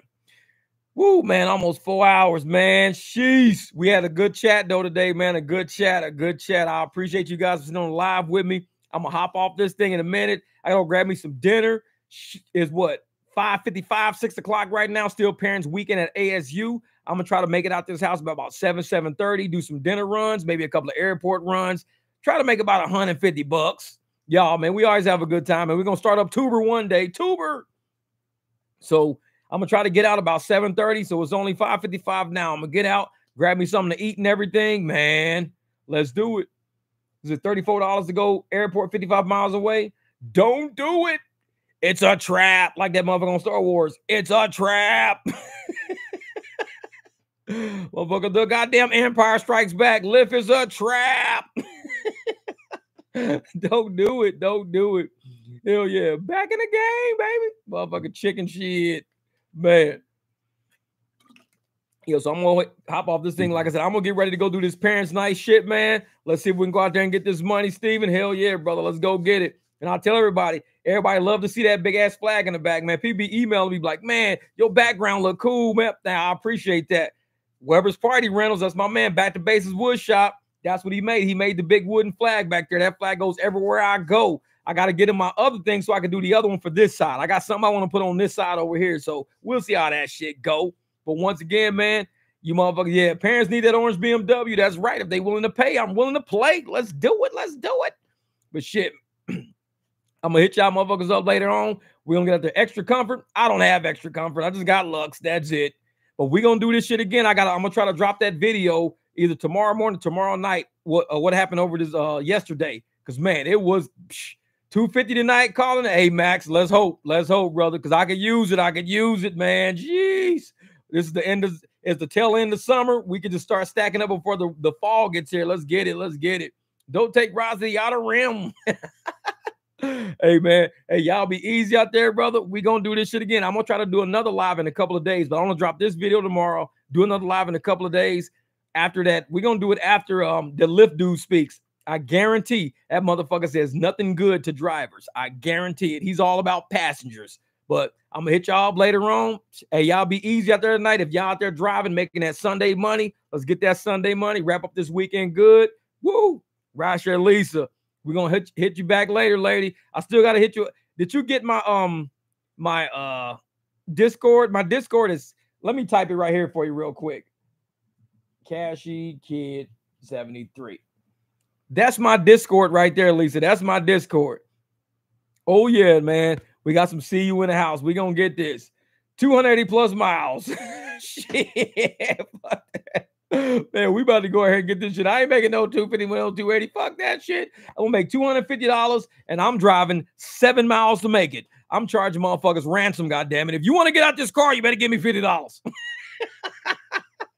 Woo, man, almost four hours, man. Sheesh. We had a good chat though today, man. A good chat, a good chat. I appreciate you guys sitting on live with me. I'm gonna hop off this thing in a minute. I gotta grab me some dinner. Is what 5:55, 6 o'clock right now. Still parents weekend at ASU. I'm gonna try to make it out this house by about 7, 7:30, do some dinner runs, maybe a couple of airport runs. Try to make about 150 bucks. Y'all, man, we always have a good time, and we're gonna start up Tuber one day. Tuber. So I'm gonna try to get out about 7:30. So it's only 5:55 now. I'm gonna get out, grab me something to eat and everything. Man, let's do it. Is it $34 to go airport 55 miles away? Don't do it. It's a trap, like that motherfucker on Star Wars. It's a trap. Motherfucker, the goddamn Empire Strikes Back. Lyft is a trap. Don't do it. Don't do it. Hell yeah. Back in the game, baby. Motherfucking chicken shit. Man. Yo, so I'm gonna hop off this thing. Like I said, I'm gonna get ready to go do this parents' night shit, man. Let's see if we can go out there and get this money, Steven. Hell yeah, brother. Let's go get it. And I'll tell everybody, everybody love to see that big ass flag in the back, man. People be emailing me like, man, your background look cool, man. Now I appreciate that. Weber's Party Rentals, that's my man. Back to Bases Wood Shop. That's what he made. He made the big wooden flag back there. That flag goes everywhere I go. I got to get in my other thing so I can do the other one for this side. I got something I want to put on this side over here. So we'll see how that shit go. But once again, man, you motherfucker, yeah, parents need that orange BMW. That's right. If they willing to pay, I'm willing to play. Let's do it. Let's do it. But shit, I'm gonna hit y'all motherfuckers up later on. We're gonna get the extra comfort. I don't have extra comfort. I just got Lux. That's it. But we're gonna do this shit again. I got. I'm gonna try to drop that video either tomorrow morning, tomorrow night. What uh, what happened over this uh yesterday? Because man, it was. Psh, 250 tonight calling it. Hey, Max, let's hope. Let's hope, brother, because I could use it. I could use it, man. Jeez. This is the end of it's the tail end of summer. We can just start stacking up before the, the fall gets here. Let's get it. Let's get it. Don't take Rossi out of rim. hey man, hey, y'all be easy out there, brother. We gonna do this shit again. I'm gonna try to do another live in a couple of days, but I'm gonna drop this video tomorrow, do another live in a couple of days. After that, we're gonna do it after um the Lyft dude speaks. I guarantee that motherfucker says nothing good to drivers. I guarantee it. He's all about passengers. But I'm gonna hit y'all later on. Hey, y'all be easy out there tonight. If y'all out there driving, making that Sunday money, let's get that Sunday money. Wrap up this weekend good. Woo! Rasha Lisa. We're gonna hit, hit you back later, lady. I still gotta hit you. Did you get my um my uh Discord? My Discord is let me type it right here for you real quick. Cashy Kid 73. That's my Discord right there, Lisa. That's my Discord. Oh, yeah, man. We got some see you in the house. we gonna get this. 280 plus miles. shit. Man, we about to go ahead and get this shit. I ain't making no 250 no 280. Fuck that shit. I'm gonna make $250 and I'm driving seven miles to make it. I'm charging motherfuckers ransom, goddamn it. If you want to get out this car, you better give me $50.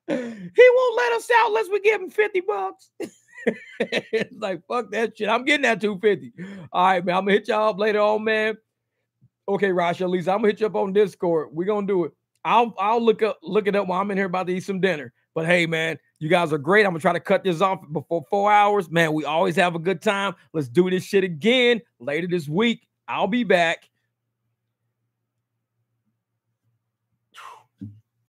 he won't let us out unless we give him 50 bucks. it's like fuck that shit. I'm getting that 250. All right, man. I'm gonna hit y'all up later on, man. Okay, Rasha, Lisa, I'm gonna hit you up on Discord. We're gonna do it. I'll I'll look up look it up while I'm in here about to eat some dinner. But hey, man, you guys are great. I'm gonna try to cut this off before four hours. Man, we always have a good time. Let's do this shit again later this week. I'll be back.